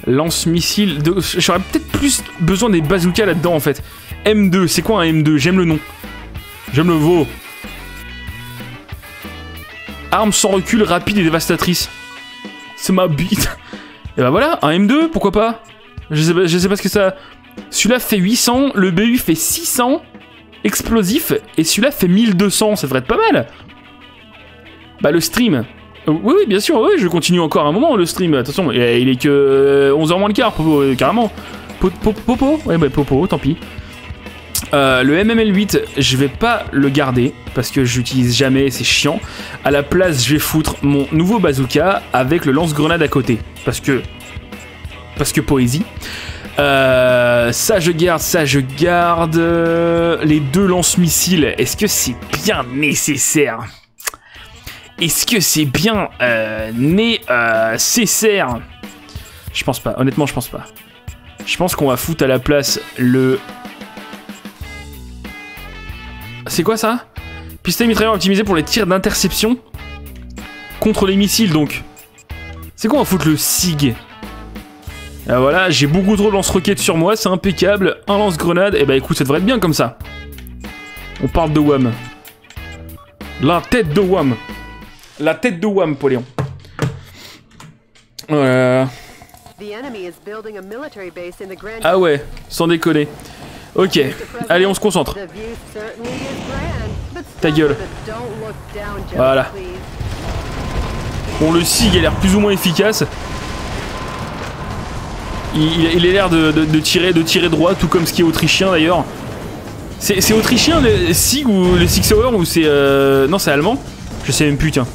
Lance-missile. De... J'aurais peut-être plus besoin des bazookas là-dedans, en fait. M2, c'est quoi un M2 J'aime le nom. J'aime le veau. Arme sans recul, rapide et dévastatrice. C'est ma bite. Et bah voilà, un M2, pourquoi pas? Je sais pas, je sais pas ce que ça... Celui-là fait 800, le BU fait 600, explosif, et celui-là fait 1200, ça devrait être pas mal. Bah le stream. Euh, Oui, oui, bien sûr, oui, je continue encore un moment le stream. Attention, il est que euh, 11h moins le quart, euh, carrément. Po- po- Popo? Ouais, bah Popo, tant pis. Euh, le MML8, je vais pas le garder parce que j'utilise jamais, c'est chiant. À la place, je vais foutre mon nouveau bazooka avec le lance-grenade à côté parce que parce que poésie. Euh, ça je garde, ça je garde. Les deux lance-missiles, est-ce que c'est bien nécessaire? Est-ce que c'est bien euh, nécessaire Je pense pas, honnêtement je pense pas. Je pense qu'on va foutre à la place le c'est quoi ça Pistolet mitrailleur optimisé pour les tirs d'interception contre les missiles donc. C'est quoi on va foutre le SIG? Ah voilà, j'ai beaucoup trop de lance-roquettes sur moi, c'est impeccable. Un lance-grenade, et bah écoute, ça devrait être bien comme ça. On parle de WAM. La tête de WAM. La tête de WAM, Poléon. Grand Ah ouais, sans déconner. Ok, allez, on se concentre. Ta gueule. Voilà. Bon, le SIG a l'air plus ou moins efficace. Il, a l'air de, tirer, de tirer droit, tout comme ce qui est autrichien d'ailleurs. C'est c'est autrichien le SIG ou le Six Hour ou c'est. euh, Non, c'est allemand? Je sais même plus, tiens.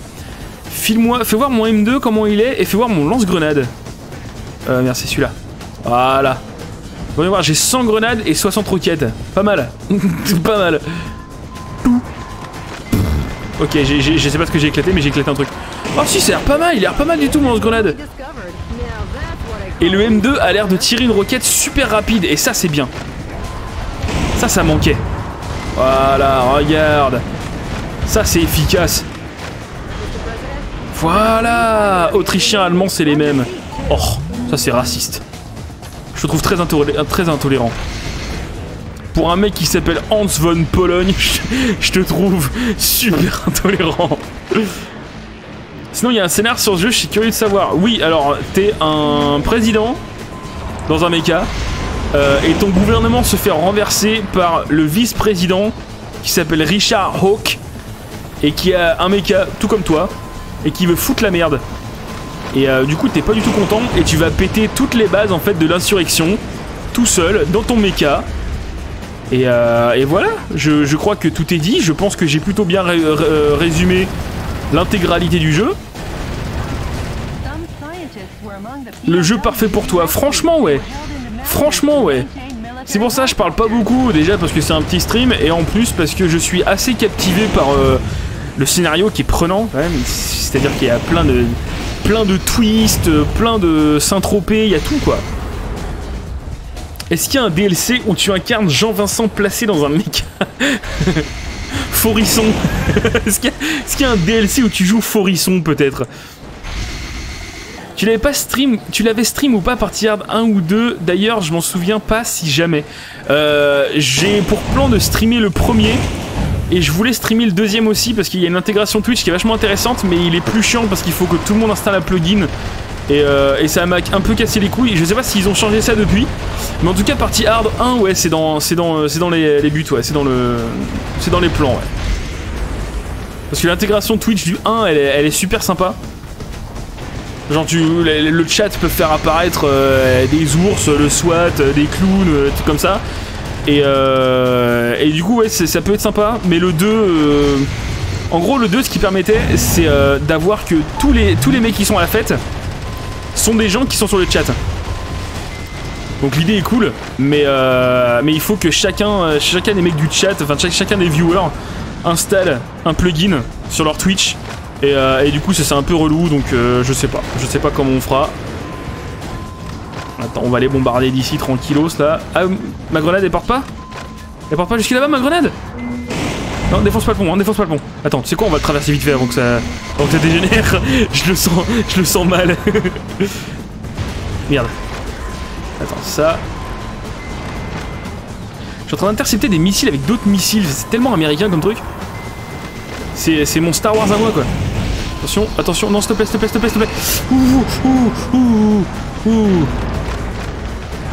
File-moi, fais voir mon M2 comment il est et fais voir mon lance-grenade. Euh, merci, celui-là. Voilà. Voyons voir, j'ai 100 grenades et 60 roquettes. Pas mal. pas mal. Ok, je sais pas ce que j'ai éclaté, mais j'ai éclaté un truc. Oh si, ça a l'air pas mal, il a l'air pas mal du tout mon lance-grenade. Et le M2 a l'air de tirer une roquette super rapide, et ça c'est bien. Ça, ça manquait. Voilà, regarde. Ça c'est efficace. Voilà Autrichien, allemand, c'est les mêmes. Oh, ça c'est raciste. Je te trouve très, intolé- très intolérant. Pour un mec qui s'appelle Hans von Pologne, je, te trouve super intolérant. Sinon, il y a un scénar sur ce jeu, je suis curieux de savoir. Oui, alors, t'es un président dans un mecha, euh, et ton gouvernement se fait renverser par le vice-président qui s'appelle Richard Hawke, et qui a un mecha tout comme toi, et qui veut foutre la merde. Et euh, du coup, t'es pas du tout content, et tu vas péter toutes les bases en fait de l'insurrection, tout seul, dans ton mecha. Et, euh, et voilà, je, crois que tout est dit. Je pense que j'ai plutôt bien ré- résumé l'intégralité du jeu. Le jeu parfait pour toi. Franchement, ouais. Franchement, ouais. C'est pour ça que je parle pas beaucoup, déjà parce que c'est un petit stream, et en plus parce que je suis assez captivé par euh, le scénario qui est prenant. C'est-à-dire qu'il y a plein de, plein de twists, plein de Saint-Tropez, il y a tout, quoi. Est-ce qu'il y a un DLC où tu incarnes Jean-Vincent placé dans un mecha Forisson Est-ce qu'il y, a- un DLC où tu joues Forisson, peut-être tu l'avais pas stream, tu l'avais stream ou pas partie hard 1 ou 2 D'ailleurs, je m'en souviens pas si jamais. Euh, J'ai pour plan de streamer le premier et je voulais streamer le deuxième aussi parce qu'il y a une intégration Twitch qui est vachement intéressante, mais il est plus chiant parce qu'il faut que tout le monde installe un plugin et, euh, ça m'a un peu cassé les couilles. Je sais pas s'ils ont changé ça depuis, mais en tout cas partie hard 1, ouais, c'est dans, c'est dans, c'est dans les, les buts, ouais, c'est dans le, c'est dans les plans, ouais. Parce que l'intégration Twitch du 1, elle est, super sympa. Genre tu, le, le chat peut faire apparaître euh, des ours, le SWAT, euh, des clowns, euh, tout comme ça. Et, euh, et du coup ouais ça peut être sympa, mais le 2... euh, en gros le 2 ce qui permettait c'est euh, d'avoir que tous les, tous les mecs qui sont à la fête sont des gens qui sont sur le chat. Donc l'idée est cool, mais, euh, mais il faut que chacun, euh, chacun des mecs du chat, enfin chacun des viewers installe un plugin sur leur Twitch. Et, et du coup ça c'est un peu relou, donc je sais pas. Je sais pas comment on fera. Attends, on va les bombarder d'ici tranquillos là. Ah, ma grenade elle porte pas? Elle porte pas jusqu'à là-bas ma grenade? Non, défonce pas le pont, hein, défonce pas le pont. Attends, tu sais quoi, on va traverser vite fait avant que ça, avant que ça dégénère. je le sens, je le sens mal. Merde. Attends, ça. Je suis en train d'intercepter des missiles avec d'autres missiles. C'est tellement américain comme truc. C'est mon Star Wars à moi, quoi. Attention, attention. Non, s'il te plaît, s'il te plaît, s'il te plaît. Ouh, ouh, ouh, ouh.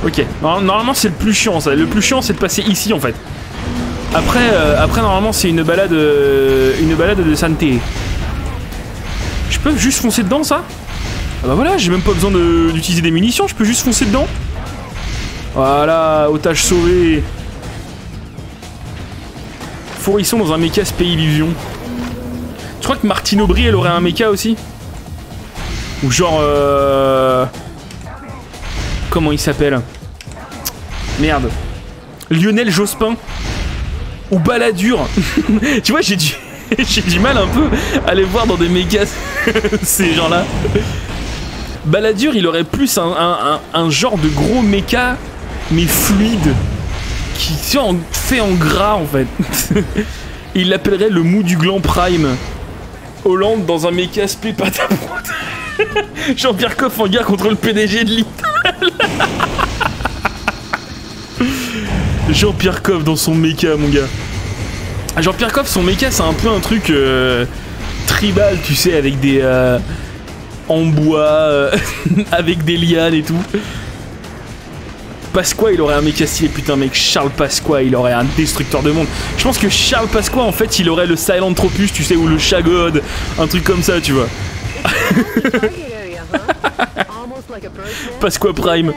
Ok. Nor- Normalement, c'est le plus chiant, ça. Le plus chiant, c'est de passer ici, en fait. Après, euh, après normalement, c'est une balade, euh, une balade de santé. Je peux juste foncer dedans, ça? Ah bah voilà, j'ai même pas besoin d'utiliser des munitions. Je peux juste foncer dedans. Voilà, otage sauvé. Fourisson dans un méca Space Illusion. Je crois que Martine Aubry, elle aurait un méca aussi? Ou genre... Euh... Comment il s'appelle? Merde. Lionel Jospin. Ou Balladur. tu vois, j'ai du... j'ai du mal un peu à les voir dans des mécas, ces gens-là. Balladur, il aurait plus un, un- genre de gros méca, mais fluide, qui fait en gras en fait. il l'appellerait le mou du gland prime. Hollande dans un méca spé prod. Jean-Pierre Coff en guerre contre le PDG de l'Ital. Jean-Pierre Coff dans son méca, mon gars. Jean-Pierre Coff, son méca, c'est un peu un truc euh, tribal, tu sais, avec des. euh, en bois, euh, avec des lianes et tout. Pasqua, il aurait un méca stylé, putain, mec, Charles Pasqua, il aurait un destructeur de monde. Je pense que Charles Pasqua, en fait, il aurait le Silent Tropus, tu sais, ou le Shagod, un truc comme ça, tu vois. Pasqua Prime.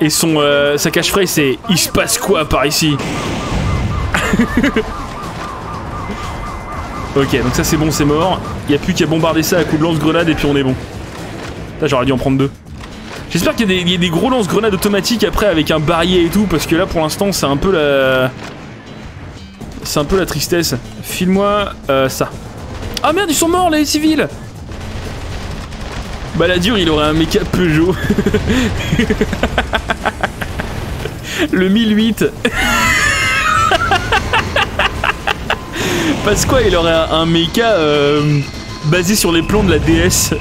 Et son euh, sa catchphrase c'est Il se passe quoi par ici? Ok, donc ça c'est bon, c'est mort. Il a plus qu'à bombarder ça à coup de lance-grenade et puis on est bon. J'aurais dû en prendre deux. J'espère qu'il y, a des- il y a des gros lance-grenades automatiques après avec un barillet et tout parce que là pour l'instant c'est un peu la c'est un peu la tristesse. File-moi euh, ça. Ah merde, ils sont morts les civils. Balladur, il aurait un méca Peugeot. Le 1008. Parce quoi, il aurait un, un méca euh, basé sur les plans de la DS.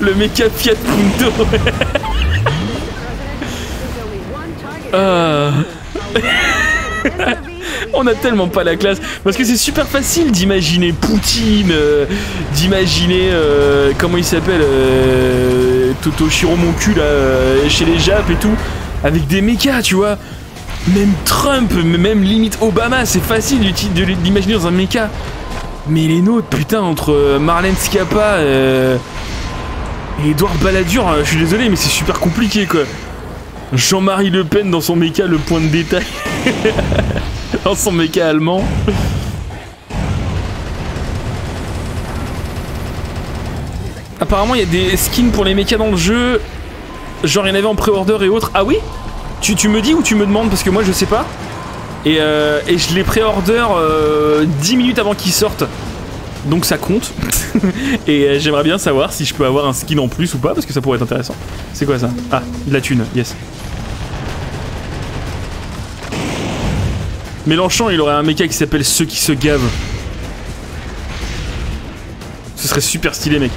Le méca Fiat Punto. Ah. On a tellement pas la classe parce que c'est super facile d'imaginer Poutine, euh, d'imaginer euh, comment il s'appelle euh, Toto Shiro là chez les Japs et tout avec des mechas, tu vois. Même Trump, même limite Obama, c'est facile de l'imaginer dans un mecha. Mais les nôtres, putain, entre Marlène Schiappa euh, et Edouard Balladur, euh, je suis désolé, mais c'est super compliqué quoi. Jean-Marie Le Pen dans son méca, le point de détail. dans son méca allemand. Apparemment, il y a des skins pour les mechas dans le jeu. Genre, il y en avait en pré-order et autres. Ah oui? Tu, tu me dis ou tu me demandes? Parce que moi, je sais pas. Et, euh, et je les pré-order euh, 10 minutes avant qu'ils sortent. Donc ça compte. et euh, j'aimerais bien savoir si je peux avoir un skin en plus ou pas, parce que ça pourrait être intéressant. C'est quoi ça? Ah, de la thune, yes. Mélenchon, il aurait un méca qui s'appelle Ceux qui se gavent. Ce serait super stylé, mec.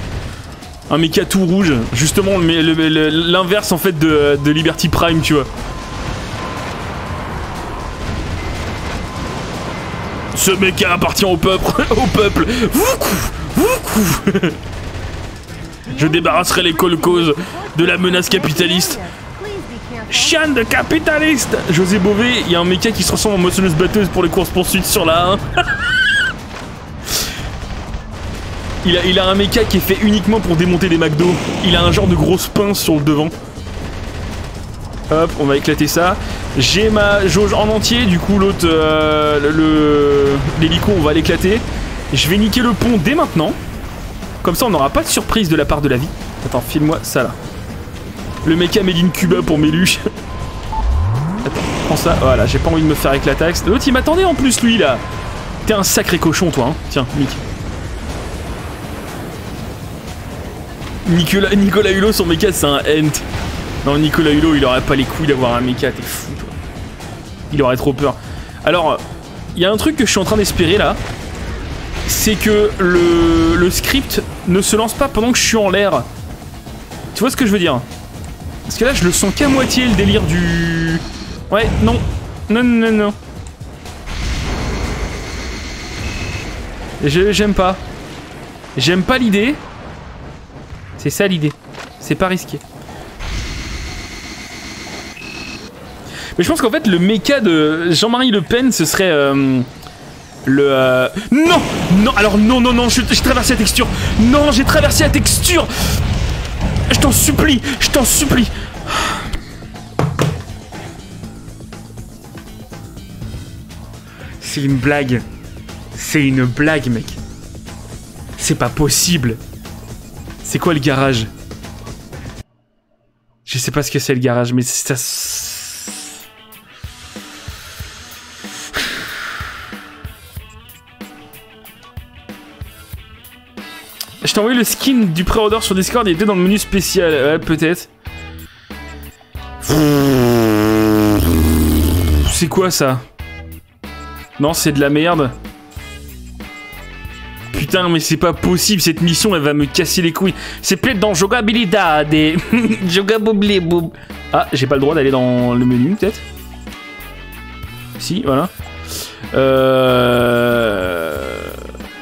Un méca tout rouge, justement l'inverse en fait de, Liberty Prime, tu vois. Ce méca appartient au peuple, au peuple. Je débarrasserai les colcos de la menace capitaliste. Chien de capitaliste José Bové, il y a un mecha qui se ressemble en motionneuse batteuse pour les courses poursuites sur la 1. il, a, un mecha qui est fait uniquement pour démonter des McDo. Il a un genre de grosse pince sur le devant. Hop, on va éclater ça. J'ai ma jauge en entier, du coup l'autre, euh, le l'hélico, on va l'éclater. Je vais niquer le pont dès maintenant. Comme ça, on n'aura pas de surprise de la part de la vie. Attends, file-moi ça là. Le mecha made in Cuba pour Méluche. Attends, prends ça. Voilà, j'ai pas envie de me faire éclater. L'autre, il m'attendait en plus, lui, là. T'es un sacré cochon, toi. Hein. Tiens, nique. Nicolas, Nicolas Hulot, son mecha, c'est un ent. Non, Nicolas Hulot, il aurait pas les couilles d'avoir un mecha. T'es fou, toi. Il aurait trop peur. Alors, il y a un truc que je suis en train d'espérer, là. C'est que le, le script ne se lance pas pendant que je suis en l'air. Tu vois ce que je veux dire? Parce que là, je le sens qu'à moitié, le délire du... Ouais, non. Non, non, non. Je- J'aime pas. J'aime pas l'idée. C'est ça l'idée. C'est pas risqué. Mais je pense qu'en fait, le méca de Jean-Marie Le Pen, ce serait... euh, le... euh, Non Non Alors non, non, non, je- j'ai traversé la texture Non, j'ai traversé la texture Je t'en supplie Je t'en supplie C'est une blague. C'est une blague, mec. C'est pas possible. C'est quoi le garage? Je sais pas ce que c'est le garage, mais ça... t'ai envoyé le skin du pré-order sur Discord, il était dans le menu spécial. Ouais, peut-être. C'est quoi ça? Non, c'est de la merde. Putain, mais c'est pas possible, cette mission elle va me casser les couilles. C'est peut-être dans Jogabilidad et. Jogabobleboub. Ah, j'ai pas le droit d'aller dans le menu peut-être? Si, voilà. Euh.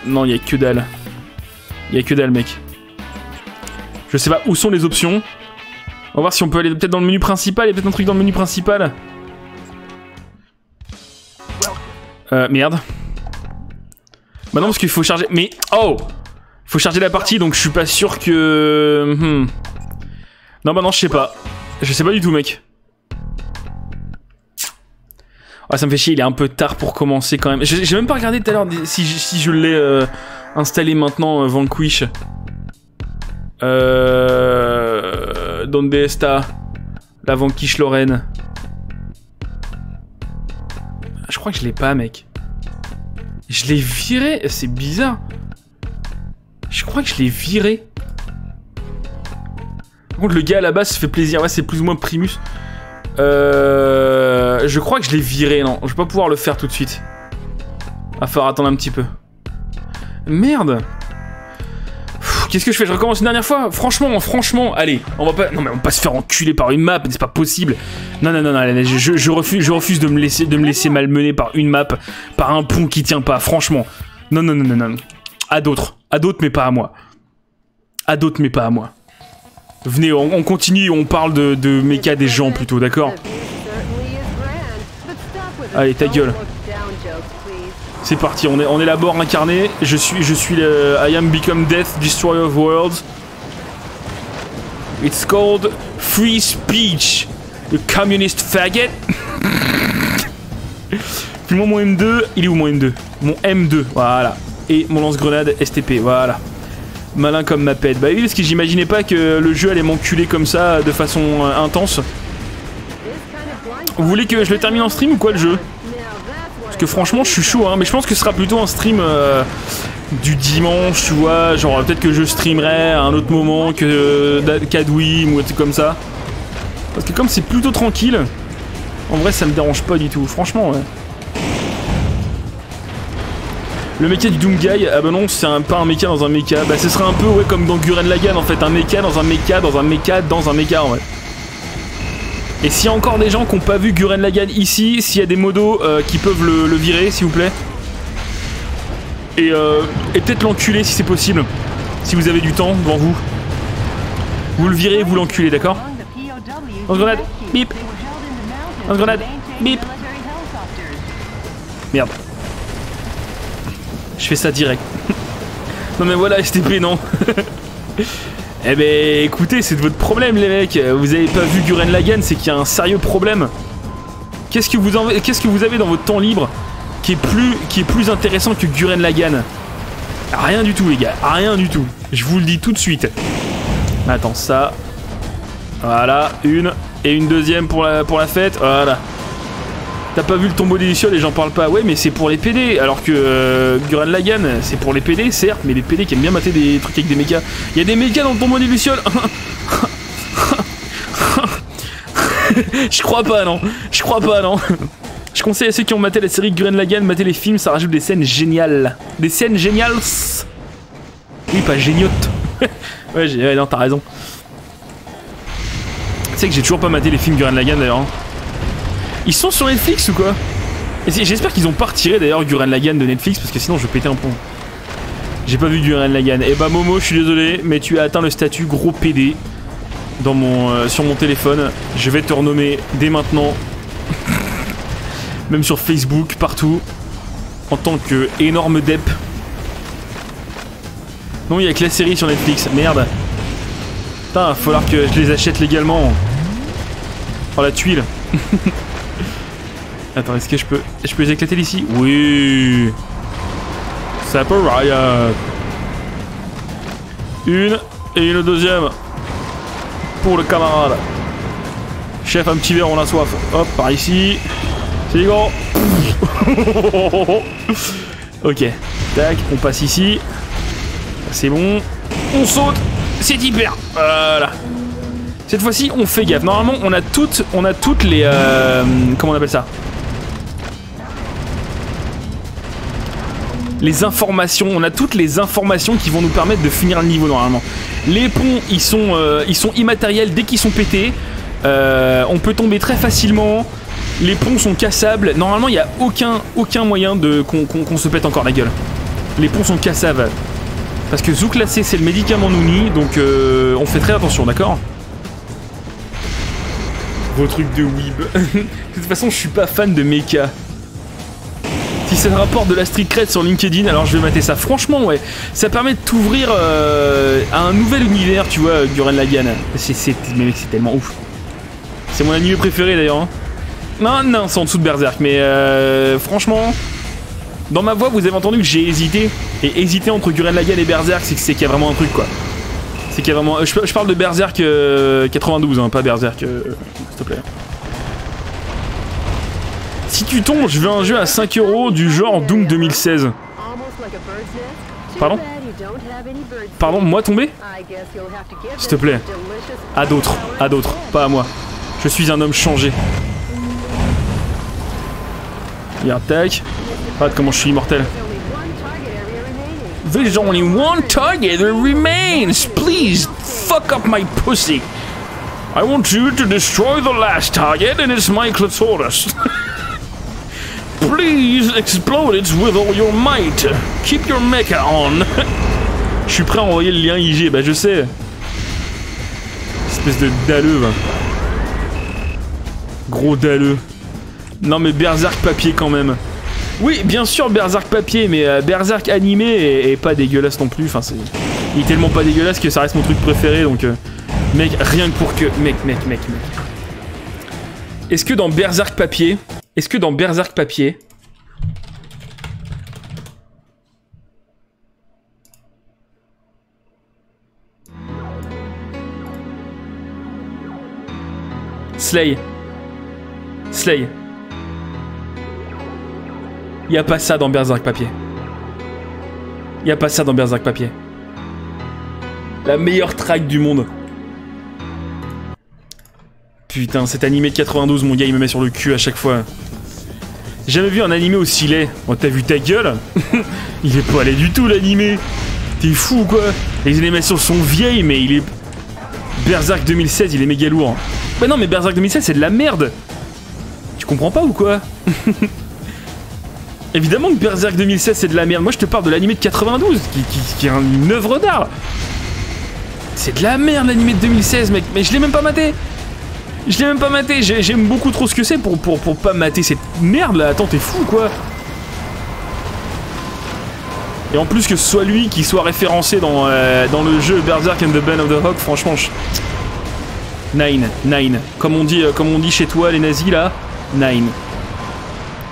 Non, il y a que dalle. Il y a que dalle, mec. Je sais pas où sont les options. On va voir si on peut aller peut-être dans le menu principal. Il y a peut-être un truc dans le menu principal. Euh, merde. Bah non, parce qu'il faut charger. Mais. Oh Faut charger la partie, donc je suis pas sûr que. Hmm. Non, bah non, je sais pas. Je sais pas du tout, mec. Ah, ça me fait chier, il est un peu tard pour commencer quand même. J'ai même pas regardé tout à l'heure si, si je l'ai euh, installé maintenant, euh, Vanquish. Euh. Está la Vanquish Lorraine Je crois que je l'ai pas, mec. Je l'ai viré, c'est bizarre. Je crois que je l'ai viré. Par contre, le gars à la base se fait plaisir. Ouais, c'est plus ou moins Primus. Euh, je crois que je l'ai viré, non. Je vais pas pouvoir le faire tout de suite. Va falloir attendre un petit peu. Merde. Qu'est-ce que je fais? Je recommence une dernière fois? Franchement, franchement, allez, on va pas, non mais on va pas se faire enculer par une map, c'est pas possible? Non, non, non, non, je, refuse, je refuse de me laisser, de me laisser malmener par une map, par un pont qui tient pas. Franchement, non, non, non, non, non. À d'autres, à d'autres, mais pas à moi. À d'autres, mais pas à moi. Venez, on, on continue, on parle de, de méca des gens plutôt, d'accord? Allez, ta gueule. C'est parti, on est, on est la mort incarnée. Je suis, je suis le I am become death, destroyer of worlds. It's called free speech. The communist faggot. Puis mon M2, il est où mon M2 Mon M2, voilà. Et mon lance-grenade STP, voilà. Malin comme ma pète. Bah oui, parce que j'imaginais pas que le jeu allait m'enculer comme ça, de façon euh, intense. Vous voulez que je le termine en stream ou quoi le jeu? Parce que franchement, je suis chaud, hein, mais je pense que ce sera plutôt un stream euh, du dimanche, tu vois. Genre, peut-être que je streamerai à un autre moment que euh, Cadwim ou un truc comme ça. Parce que comme c'est plutôt tranquille, en vrai, ça me dérange pas du tout. Franchement, ouais. Le mecha du Doomguy, ah bah non, c'est un- pas un mecha dans un mecha. Bah, ce serait un peu, ouais, comme dans Gurren Lagann en fait. Un mecha dans un mecha, dans un mecha, dans un mecha, en. Et s'il y a encore des gens qui n'ont pas vu Gurren Lagann ici, s'il y a des modos euh, qui peuvent le, virer, s'il vous plaît. Et, euh, et peut-être l'enculer si c'est possible. Si vous avez du temps devant vous. Vous le virez, vous l'enculez, d'accord Lance-grenade, bip Lance-grenade. Bip. Merde. Je fais ça direct. non mais voilà, STP, non. eh ben écoutez, c'est de votre problème les mecs. Vous avez pas vu Guren Lagan, c'est qu'il y a un sérieux problème. Qu'est-ce que, vous avez dans votre temps libre qui est plus, intéressant que Guren Lagan Rien du tout les gars, rien du tout. Je vous le dis tout de suite. Attends, ça. Voilà, une. Et une deuxième pour la fête. Voilà. T'as pas vu le tombeau des Lucioles et j'en parle pas. Ouais, mais c'est pour les PD. Alors que euh, Guren Lagan, c'est pour les PD, certes, mais les PD qui aiment bien mater des trucs avec des mechas. Il y a des mechas dans le tombeau des Lucioles. Je crois pas, non. Je crois pas, non. Je conseille à ceux qui ont maté la série Guren Lagan, mater les films, ça rajoute des scènes géniales. Des scènes géniales. Oui, pas géniotes. ouais, ouais, non, t'as raison. Tu sais que j'ai toujours pas maté les films Guren Lagan d'ailleurs. hein. Ils sont sur Netflix ou quoi Et J'espère qu'ils ont pas retiré d'ailleurs Guren Lagan de Netflix parce que sinon je vais péter un pont. J'ai pas vu Guren Lagan. Eh bah Momo, je suis désolé, mais tu as atteint le statut gros PD dans mon, euh, sur mon téléphone. Je vais te renommer dès maintenant. Même sur Facebook, partout. En tant que énorme dep. Non, il y a que la série sur Netflix. Merde. Putain, falloir que je les achète légalement. Oh la tuile. Attends, est-ce que je peux. Je peux les éclater d'ici? Oui. Ça. Une et une deuxième. Pour le camarade. Chef, un petit verre, on a soif. Hop, par ici. C'est go. ok. Tac, on passe ici. C'est bon. On saute. C'est hyper. Voilà. Cette fois-ci, on fait gaffe. Normalement, on a toutes, on a toutes les, euh, comment on appelle ça? Les informations. On a toutes les informations qui vont nous permettre de finir le niveau normalement. Les ponts, ils sont, euh, ils sont immatériels dès qu'ils sont pétés. Euh, on peut tomber très facilement. Les ponts sont cassables. Normalement, il n'y a aucun, aucun moyen de qu'on se pète encore la gueule. Les ponts sont cassables. Parce que Zouklacé, c'est le médicament Nouni, donc euh, on fait très attention, d'accord? Vos trucs de weeb. de toute façon, je suis pas fan de mecha. Si c'est le rapport de la Street Cred sur LinkedIn, alors je vais mater ça. Franchement, ouais, ça permet de t'ouvrir euh, à un nouvel univers, tu vois, Guren Lagan. C'est, tellement ouf. C'est mon anime préféré d'ailleurs. hein. Non, non, c'est en dessous de Berserk, mais euh, franchement, dans ma voix, vous avez entendu que j'ai hésité. Et hésiter entre Guren Lagan et Berserk, c'est qu'il y a vraiment un truc, quoi. C'est qu'il y a vraiment. Je, je parle de Berserk euh, 92, hein, pas Berserk, euh, s'il te plaît. Si tu tombes, je veux un jeu à 5 euros du genre Doom 2016. Pardon Pardon, moi tomber S'il te plaît. À d'autres, à d'autres, pas à moi. Je suis un homme changé. Regarde, tac. Regarde comment je suis immortel. There's only one target that remains. Please fuck up my pussy. I want you to destroy the last target, and it's my clitoris. Please explode it with all your might. Keep your mecha on. Je suis prêt à envoyer le lien IG, bah je sais. Espèce de dalleux, va. Gros dalleux. Non mais Berserk papier quand même. Oui, bien sûr Berserk papier, mais euh, Berserk animé est, est pas dégueulasse non plus. Enfin, c'est, il est tellement pas dégueulasse que ça reste mon truc préféré. Donc, euh, mec, rien que pour que, mec, mec, mec, mec. Est-ce que dans Berserk papier, est-ce que dans Berserk papier, Slay, Slay. Y a pas ça dans Berserk papier. Y a pas ça dans Berserk papier. La meilleure track du monde. Putain, cet animé de 92, mon gars, il me met sur le cul à chaque fois. J'ai jamais vu un animé aussi laid. Oh, t'as vu ta gueule Il est pas laid du tout, l'animé. T'es fou ou quoi Les animations sont vieilles, mais il est... Berserk 2016, il est méga lourd. Bah non, mais Berserk 2016, c'est de la merde. Tu comprends pas ou quoi Évidemment que Berserk 2016 c'est de la merde. Moi je te parle de l'animé de 92 qui, qui- qui est une œuvre d'art. C'est de la merde l'animé de 2016 mec, mais je l'ai même pas maté. Je l'ai même pas maté, j'ai- j'aime beaucoup trop ce que c'est pour, pour, pour pas mater cette merde là. Attends, t'es fou quoi Et en plus que ce soit lui qui soit référencé dans, euh, le jeu Berserk and the Band of the Hawk, franchement. Nine, nine. Comme on dit, euh, comme on dit chez toi les nazis là, nine.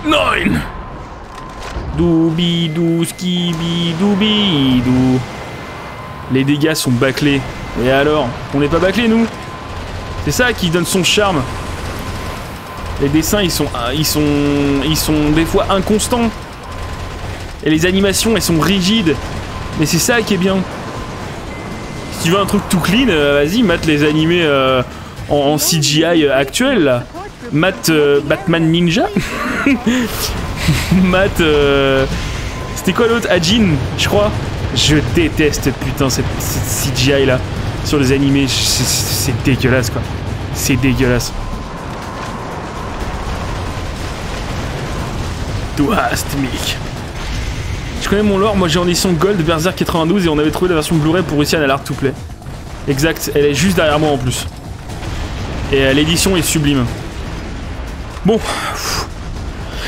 Nine Doubi dou skibi doubi dou. Les dégâts sont bâclés. Et alors On n'est pas bâclés nous? C'est ça qui donne son charme. Les dessins ils sont, ah, ils sont, ils sont des fois inconstants. Et les animations elles sont rigides. Mais c'est ça qui est bien. Si tu veux un truc tout clean, euh, vas-y, mate les animés euh, en, CGI actuel là. Mate euh, Batman Ninja. Matt, euh, c'était quoi l'autre? Ajin, je crois. Je déteste putain cette, cette CGI là sur les animés. C'est- dégueulasse quoi. C'est dégueulasse. Mich. Je connais mon lore, moi j'ai en édition Gold Berserk 92 et on avait trouvé la version Blu-ray pour Russian à l'Art to Play. Exact, elle est juste derrière moi en plus. Et euh, l'édition est sublime. Bon,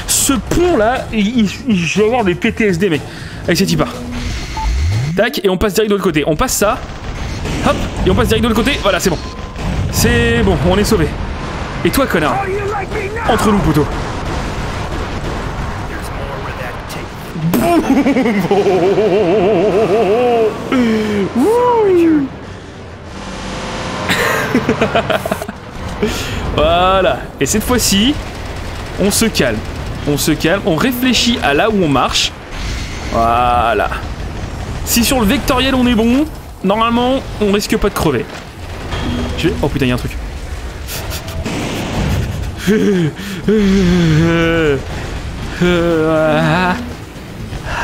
ce pont là, je vais avoir des PTSD mec. Allez c'est y part. Tac, et on passe direct de l'autre côté. On passe ça. Hop, et on passe direct de l'autre côté. Voilà, c'est bon. C'est bon, on est sauvé. Et toi connard Entre nous poteau. Voilà. Et cette fois-ci, on se calme. On se calme, on réfléchit à là où on marche. Voilà. Si sur le vectoriel on est bon, normalement on risque pas de crever. Oh putain, il y a un truc.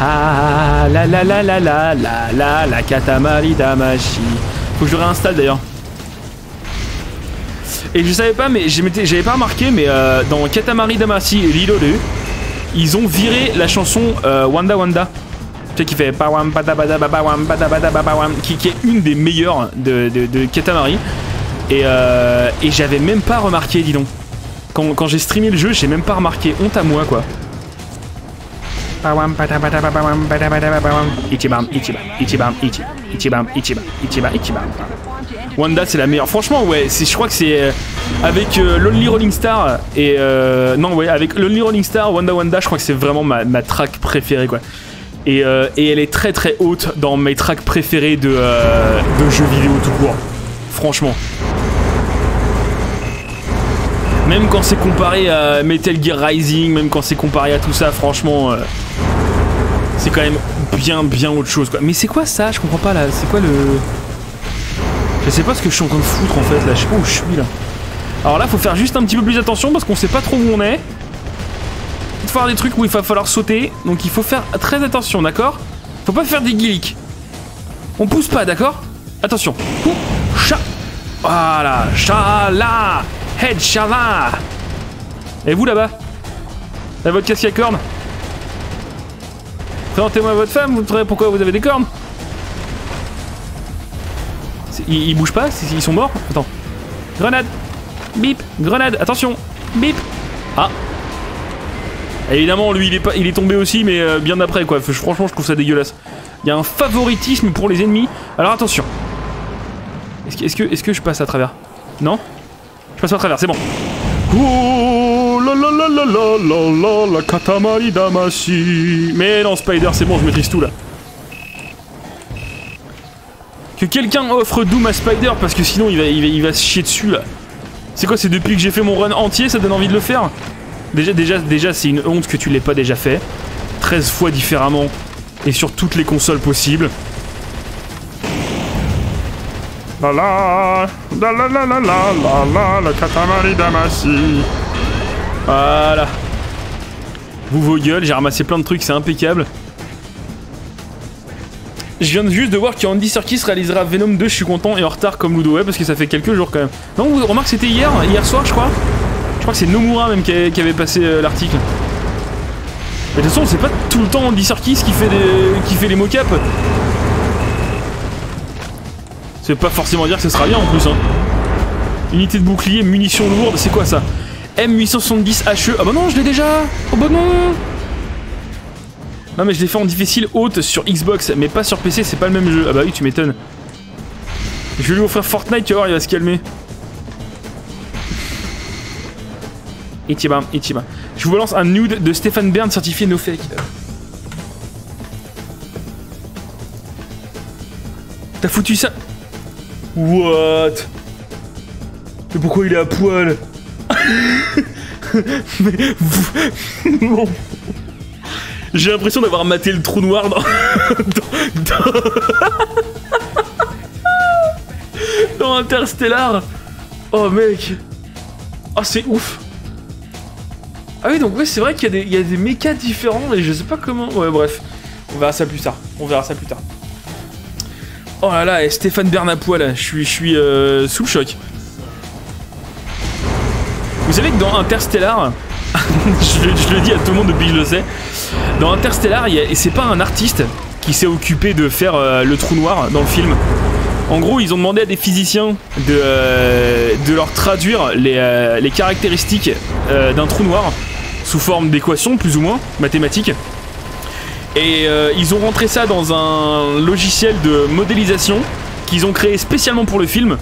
Ah, la la la la la la la la katamari damashi. Faut que je le réinstalle d'ailleurs. Et je savais pas, mais j'avais pas remarqué, mais euh, dans Katamari Damacy Reloaded, ils ont viré la chanson euh, Wanda Wanda. Tu sais, qui fait pawam, padabada, babawam, padabada, babawam, qui, qui est une des meilleures de, de, de Katamari. Et, euh, et j'avais même pas remarqué, dis donc. Quand, quand j'ai streamé le jeu, j'ai même pas remarqué. Honte à moi, quoi. Babawam, padabada, babawam. Ichibam, ichibam, ichibam, ichi, ichibam, ichibam, ichibam, ichibam. Wanda c'est la meilleure. Franchement ouais, je crois que c'est euh, avec euh, Lonely Rolling Star et euh, non ouais, avec Lonely Rolling Star, Wanda Wanda, je crois que c'est vraiment ma, ma track préférée quoi. Et, euh, et elle est très très haute dans mes tracks préférés de, euh, de jeux vidéo tout court. Franchement. Même quand c'est comparé à Metal Gear Rising, même quand c'est comparé à tout ça, franchement, euh, c'est quand même bien bien autre chose quoi. Mais c'est quoi ça? Je comprends pas là. C'est quoi le je sais pas ce que je suis en train de foutre en fait là, je sais pas où je suis là. Alors là, faut faire juste un petit peu plus attention parce qu'on sait pas trop où on est. Faire des trucs où il va falloir sauter, donc il faut faire très attention, d'accord? Faut pas faire des gimmicks. On pousse pas, d'accord? Attention. Chat. Voilà, chala. Head chala. Et vous là-bas? Avec votre casque à cornes? Présentez-moi votre femme, vous me direz pourquoi vous avez des cornes. Ils, bougent pas Ils sont morts? Attends. Grenade. Bip. Grenade. Attention. Bip. Ah Évidemment, lui, il est, pas, il est tombé aussi, mais euh, bien après, quoi. Franchement, je trouve ça dégueulasse. Il y a un favoritisme pour les ennemis. Alors attention. Est-ce que, est que, que, je passe à travers? Non? Je passe pas à travers, c'est bon. La. Mais non, Spider, c'est bon, je maîtrise tout là. Que quelqu'un offre Doom à Spider parce que sinon il va, il va, il va se chier dessus là. C'est quoi, c'est depuis que j'ai fait mon run entier, ça donne envie de le faire? Déjà, déjà, déjà c'est une honte que tu l'aies pas déjà fait. 13 fois différemment et sur toutes les consoles possibles. La la la la la la la la. Voilà. Vous vos gueules, j'ai ramassé plein de trucs, c'est impeccable. Je viens juste de voir qu'Andy Serkis réalisera Venom 2, je suis content et en retard comme Ludo, ouais, parce que ça fait quelques jours quand même. Non, vous remarquez c'était hier, hier soir je crois Je crois que c'est Nomura même qui, avait passé euh, l'article. Mais de toute façon, c'est pas tout le temps Andy Serkis qui fait, des, qui fait les mock-ups. C'est pas forcément dire que ce sera bien en plus. Hein. Unité de bouclier, munitions lourdes, c'est quoi ça? M870 HE. Ah bah non, je l'ai déjà Oh bah non Non mais je l'ai fait en difficile haute sur Xbox, mais pas sur PC, c'est pas le même jeu. Ah bah oui, tu m'étonnes. Je vais lui offrir Fortnite, tu vas voir, il va se calmer. Ichiba, Ichiba. Je vous lance un nude de Stéphane Bern certifié no fake. T'as foutu ça? What? Mais pourquoi il est à poil? Mais. J'ai l'impression d'avoir maté le trou noir dans... dans... dans- dans Interstellar Oh mec Oh c'est ouf Ah oui donc ouais c'est vrai qu'il y, a des- il y a des mechas différents mais je sais pas comment... Ouais bref, on verra ça plus tard. On verra ça plus tard. Oh là là, et Stéphane Bernapoil, je suis, je suis euh, sous le choc. Vous savez que dans Interstellar, je, le- dis à tout le monde depuis que je le sais, dans Interstellar, et c'est pas un artiste qui s'est occupé de faire euh, le trou noir dans le film. En gros, ils ont demandé à des physiciens de, euh, de leur traduire les, euh, les caractéristiques d'un trou noir sous forme d'équations, plus ou moins, mathématiques. Et euh, ils ont rentré ça dans un logiciel de modélisation qu'ils ont créé spécialement pour le film.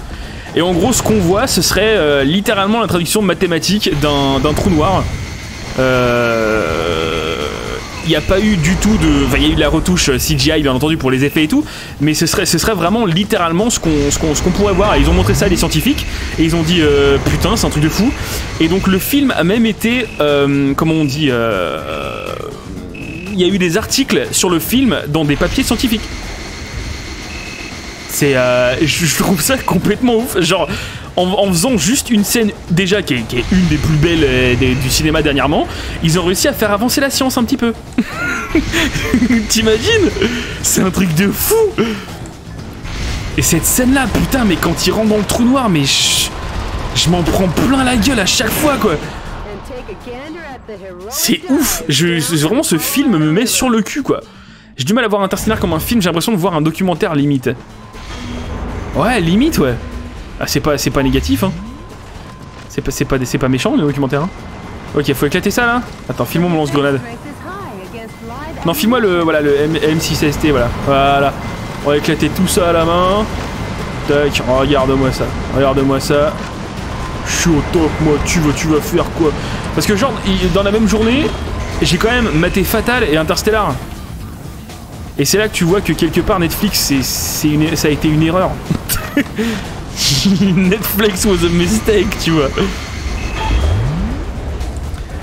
Et en gros, ce qu'on voit, ce serait euh, littéralement la traduction mathématique d'un trou noir. Euh, Il n'y a pas eu du tout de. Il y a eu de la retouche CGI, bien entendu, pour les effets et tout. Mais ce serait, ce serait vraiment littéralement ce qu'on ce qu'on pourrait voir. Ils ont montré ça à des scientifiques. Et ils ont dit euh, Putain, c'est un truc de fou. Et donc, le film a même été. euh, comment on dit euh, il y a eu des articles sur le film dans des papiers scientifiques. C'est, euh, je trouve ça complètement ouf. Genre, en, faisant juste une scène déjà qui est, une des plus belles euh, du cinéma dernièrement, ils ont réussi à faire avancer la science un petit peu. T'imagines? C'est un truc de fou. Et cette scène-là, putain, mais quand il rentre dans le trou noir, mais je, je m'en prends plein la gueule à chaque fois, quoi. C'est ouf. Je, vraiment, ce film me met sur le cul, quoi. J'ai du mal à voir Interstellar comme un film. J'ai l'impression de voir un documentaire limite. Ouais, limite, ouais. Ah, c'est pas, pas négatif, hein. C'est pas, pas, c'est pas méchant le documentaire. Hein. Ok, faut éclater ça là. Attends, filme-moi mon lance-grenade. Non, filme-moi le, voilà, le M- M6ST, voilà. Voilà. On va éclater tout ça à la main. Tac, regarde-moi ça. Regarde-moi ça. Je suis au top, moi. Tu vas, tu vas faire quoi? Parce que genre, dans la même journée, j'ai quand même maté Fatal et Interstellar. Et c'est là que tu vois que quelque part Netflix, c'est, ça a été une erreur. Netflix was a mistake, tu vois.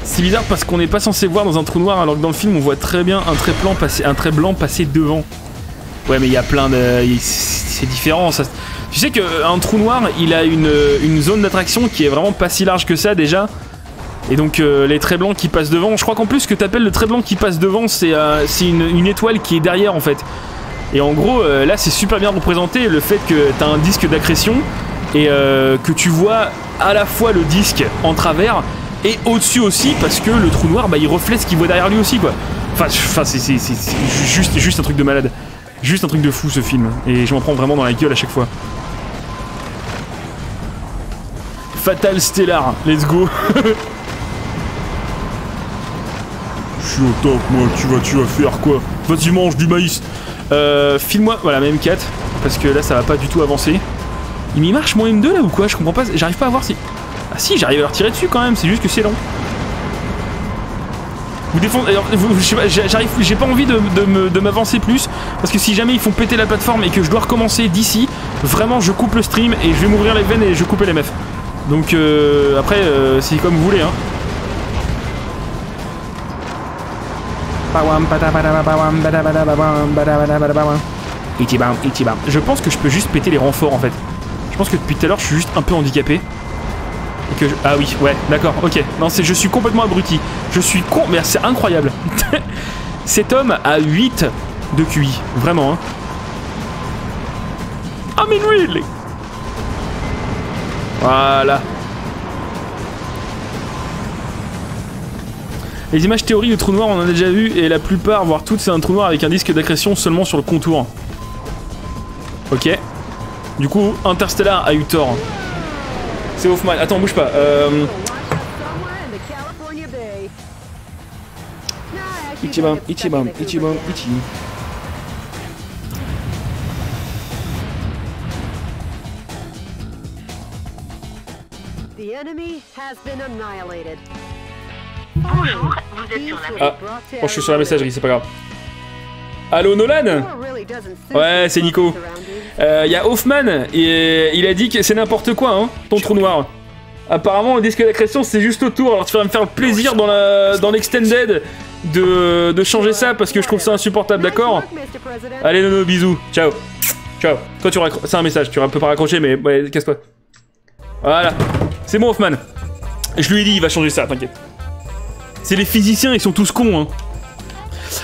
C'est bizarre parce qu'on n'est pas censé voir dans un trou noir alors que dans le film on voit très bien un trait, blanc passer, devant. Ouais mais il y a plein de... C'est différent. Tu sais qu'un trou noir il a une, une zone d'attraction qui est vraiment pas si large que ça déjà. Et donc euh, les traits blancs qui passent devant, je crois qu'en plus ce que t'appelles le trait blanc qui passe devant c'est euh, une étoile qui est derrière en fait. Et en gros euh, là c'est super bien représenté le fait que t'as un disque d'accrétion et euh, que tu vois à la fois le disque en travers et au-dessus aussi parce que le trou noir bah il reflète ce qu'il voit derrière lui aussi quoi. Enfin, enfin c'est juste, juste un truc de malade. Juste un truc de fou ce film. Et je m'en prends vraiment dans la gueule à chaque fois. Fatal Stellar, let's go. Je suis au top, moi, tu vas, tu vas faire quoi? Vas-y, mange du maïs. Euh, file-moi, voilà, même 4 parce que là, ça va pas du tout avancer. Il m'y marche mon M2 là ou quoi? Je comprends pas, j'arrive pas à voir si... Ah si, j'arrive à leur tirer dessus quand même, c'est juste que c'est long. Vous défendez... j'arrive, j'ai pas envie de m'avancer plus, parce que si jamais ils font péter la plateforme et que je dois recommencer d'ici, vraiment je coupe le stream et je vais m'ouvrir les veines et je coupe les meufs. Donc euh, après, euh, c'est comme vous voulez, hein. Je pense que je peux juste péter les renforts en fait. Je pense que depuis tout à l'heure je suis juste un peu handicapé. Et que je- Ah oui, ouais, d'accord, ok. Non, je suis complètement abruti. Je suis con, mais c'est incroyable. Cet homme a 8 de QI, vraiment. Hein. I mean really. Voilà. Les images théories de trou noir, on en a déjà vu, et la plupart, voire toutes, c'est un trou noir avec un disque d'accrétion seulement sur le contour. Ok. Du coup, Interstellar a eu tort. C'est Hoffman. Attends, bouge pas. Euh... The Ichiban, Hoover Ichi. The enemy has been annihilated. Bonjour, vous êtes sur la... Ah, bon, je suis sur la messagerie, c'est pas grave. Allô Nolan Ouais, c'est Nico. Il euh, y a Hoffman, et il a dit que c'est n'importe quoi, hein, ton trou noir. Apparemment, on dit que la création c'est juste autour, alors tu vas me faire plaisir dans la dans l'extended de, de changer ça parce que je trouve ça insupportable, d'accord Allez, Nono, bisous, ciao. Ciao. Toi, tu C'est un message, tu peux pas raccrocher, mais ouais, casse-toi. Voilà. C'est bon, Hoffman. Je lui ai dit, il va changer ça, t'inquiète. C'est les physiciens, ils sont tous cons, hein.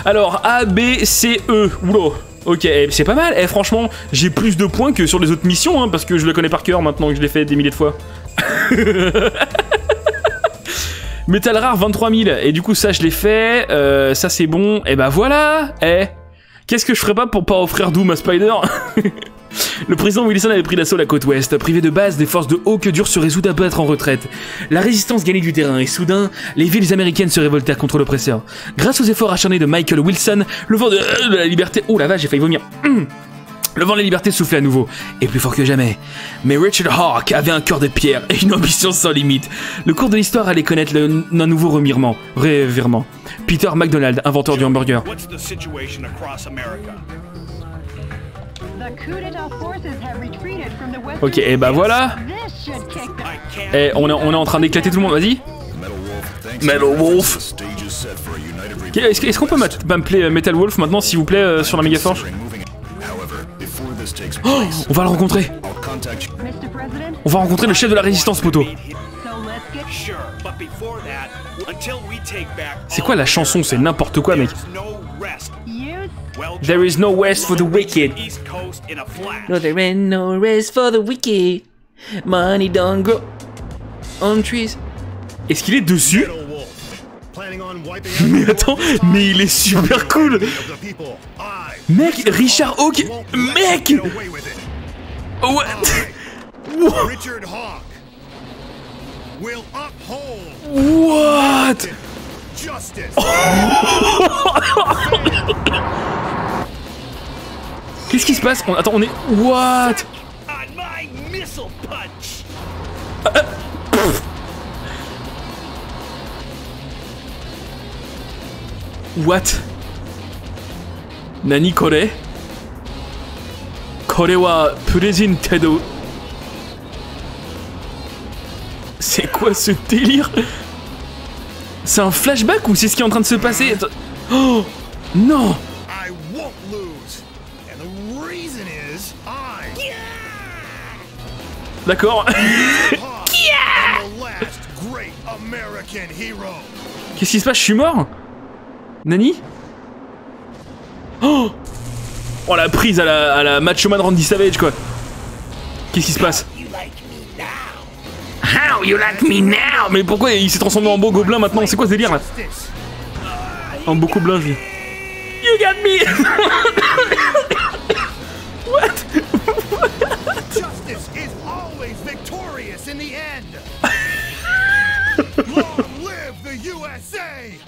Alors, A, B, C, E. Oula. Ok, eh, c'est pas mal. Eh, franchement, j'ai plus de points que sur les autres missions, hein, parce que je le connais par cœur maintenant que je l'ai fait des milliers de fois. Métal rare 23 000. Et du coup, ça, je l'ai fait. Euh, ça, c'est bon. Et bah voilà. Eh. Qu'est-ce que je ferais pas pour pas offrir Doom à Spider? Le président Wilson avait pris l'assaut la côte ouest. Privé de base, des forces de Hawk-Dur se résoudent à battre en retraite. La résistance gagnait du terrain et soudain, les villes américaines se révoltèrent contre l'oppresseur. Grâce aux efforts acharnés de Michael Wilson, le vent de, de la liberté... Oh la vache, j'ai failli vomir. Hum. Le vent de la liberté soufflait à nouveau, et plus fort que jamais. Mais Richard Hawke avait un cœur de pierre et une ambition sans limite. Le cours de l'histoire allait connaître un nouveau remirement, revirement. Peter McDonald, inventeur du hamburger. Ok, et bah voilà. This should kick the... Eh, on est, on est en train d'éclater tout le monde, vas-y. Metal Wolf. Est-ce qu'on peut m'a- m'appeler euh, Metal Wolf maintenant, s'il vous plaît, euh, sur la Megaforce Oh, on va le rencontrer. On va rencontrer le chef de la résistance, poteau. C'est quoi la chanson? C'est n'importe quoi, mec. There is no rest for the wicked. No, there ain't no rest for the wicked. Money don't grow on trees. Est-ce qu'il est dessus? Mais attends, mais il est super cool. Mec, Richard Hawke Mec! What? Richard Hawk will uphold What? justice. Qu'est-ce qui se passe Attends, on est... What punch. What Nani kore Kore wa presented C'est quoi ce délire C'est un flashback ou c'est ce qui est en train de se passer. Oh Non D'accord. Qu'est-ce qui se passe? Je suis mort? Nani? Oh! Oh la prise à la, à la Macho Man Randy Savage quoi. Qu'est-ce qui se passe? How you like me now? Mais pourquoi il s'est transformé en beau gobelin maintenant? C'est quoi ce délire là? En beau gobelin je dis. You got me! Justice Long live the USA.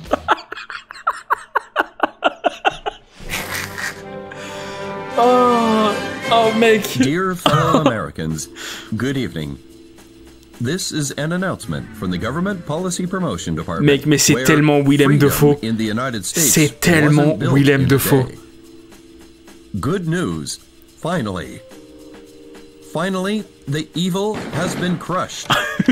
Oh Oh mec Dear fellow Americans, good evening. This is an announcement from the Government Policy Promotion Department. Mec, mais c'est tellement Willem Dafoe. in the United States C'est tellement Willem Dafoe. Good news, finally. Finally, the evil has been crushed.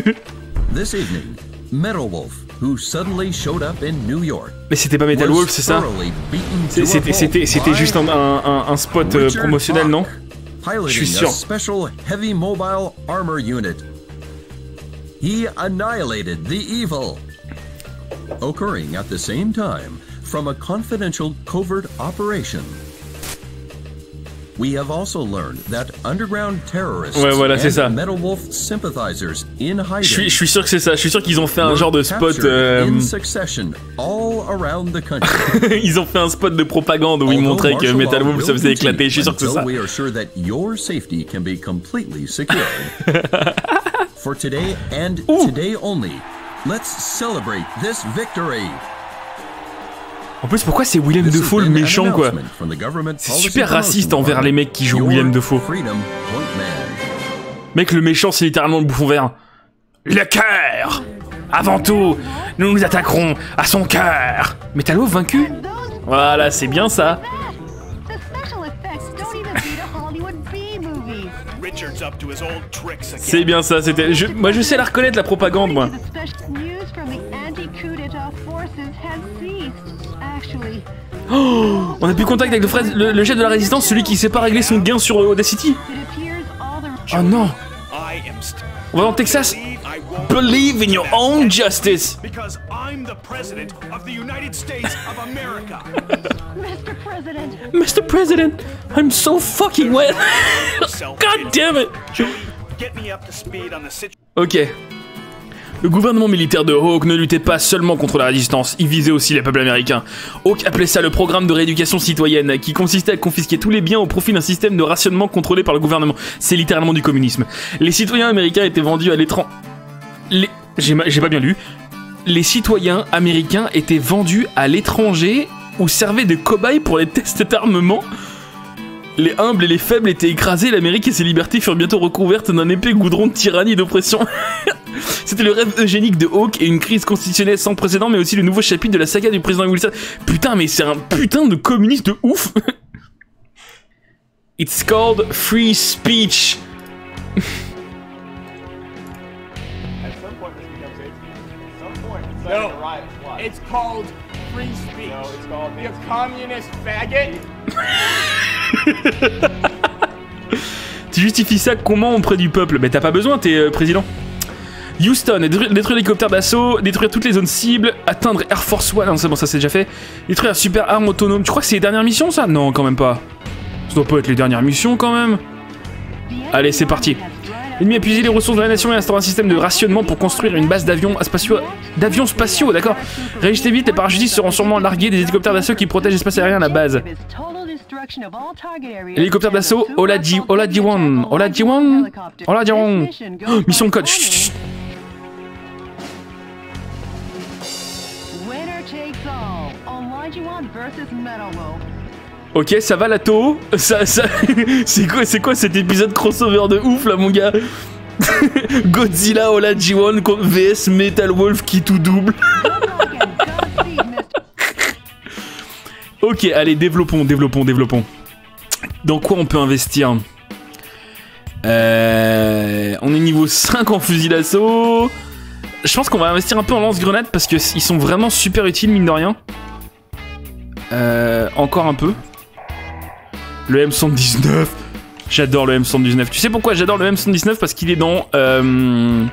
this evening, Metal Wolf, who suddenly showed up in New York, Mais c'était pas Metal Wolf c'est ça thoroughly beaten C'est- to a C'était c'était- c'était juste un, un- un- spot euh, promotionnel non Je suis sûr. special heavy mobile armor unit. He annihilated the evil. Occurring at the same time from a confidential covert operation. We have also learned that underground terrorists Ouais, voilà, c'est ça. and Metal Wolf sympathizers in hiding Je suis, je suis sûr que c'est ça, je suis sûr qu'ils ont fait un genre de spot. euh, all around the country. ils ont fait un spot de propagande où ils Although montraient que Metal Wolf se faisait éclater, je suis sûr que c'est ça. we are sure that your safety can be completely secured. for today and today only. Let's celebrate this victory. En plus, pourquoi c'est has Dafoe le méchant, quoi C'est super raciste envers les mecs qui jouent Point Man. Mec, le méchant, c'est littéralement le bouffon vert. Le cœur Avant tout, nous nous attaquerons à son cœur Métallo vaincu? Voilà, c'est bien ça. Richard's up to his old tricks again. C'est bien ça, c'était... je- Moi, je sais la reconnaître, la propagande, moi. Oh, on a plus contact avec le, le, le chef de la résistance, celui qui sait pas régler son gain sur euh, Audacity. Oh non On va dans le Texas Believe in your own justice because I'm the president of the United States of America. Mr. President. Mr. President, I'm so fucking wet God damn it Get me up to speed on the situation. Ok. Le gouvernement militaire de Hawk ne luttait pas seulement contre la résistance, il visait aussi les peuples américains. Hawk appelait ça le programme de rééducation citoyenne, qui consistait à confisquer tous les biens au profit d'un système de rationnement contrôlé par le gouvernement. C'est littéralement du communisme. Les citoyens américains étaient vendus à l'étranger. Les... J'ai pas bien lu. Les citoyens américains étaient vendus à l'étranger ou servaient de cobayes pour les tests d'armement les humbles et les faibles étaient écrasés, l'Amérique et ses libertés furent bientôt recouvertes d'un épais goudron de tyrannie et d'oppression. C'était le rêve eugénique de Hawke et une crise constitutionnelle sans précédent, mais aussi le nouveau chapitre de la saga du président Wilson. Putain, mais c'est un putain de communiste de ouf It's called free speech. At some point, this becomes hate speech. At some point, it's No, starting to riot. Why? it's called free speech. No, it's called the communist faggot. Tu justifies ça comment auprès du peuple? Mais t'as pas besoin, t'es euh, président. Houston, détruire, l'hélicoptère d'assaut, détruire toutes les zones cibles, atteindre Air Force One, non c'est bon ça c'est déjà fait, détruire un super arme autonome. Tu crois que c'est les dernières missions ça? Non quand même pas. Ça doit pas être les dernières missions quand même. Allez c'est parti. L'ennemi a puisé les ressources de la nation et instaure un système de rationnement pour construire une base d'avions spatiaux. D'avions spatiaux, d'accord. Réagissez vite, les parachutistes seront sûrement largués des hélicoptères d'assaut qui protègent l'espace aérien à la base. Hélicoptère d'assaut, Olaji, Olajiwan, Olajiwan, Olajiwan. Oh, mission code. Chut, chut. Ok, ça va la taux Ça, c'est quoi, cet épisode crossover de ouf là, mon gars Godzilla, Olajiwan contre VS Metal Wolf qui tout double. ok, allez, développons, développons, développons. Dans quoi on peut investir Euh, On est niveau 5 en fusil d'assaut. Je pense qu'on va investir un peu en lance-grenade parce qu'ils sont vraiment super utiles, mine de rien. Euh, encore un peu. Le M119. J'adore le M119. Tu sais pourquoi j'adore le M119 Parce qu'il est dans euh,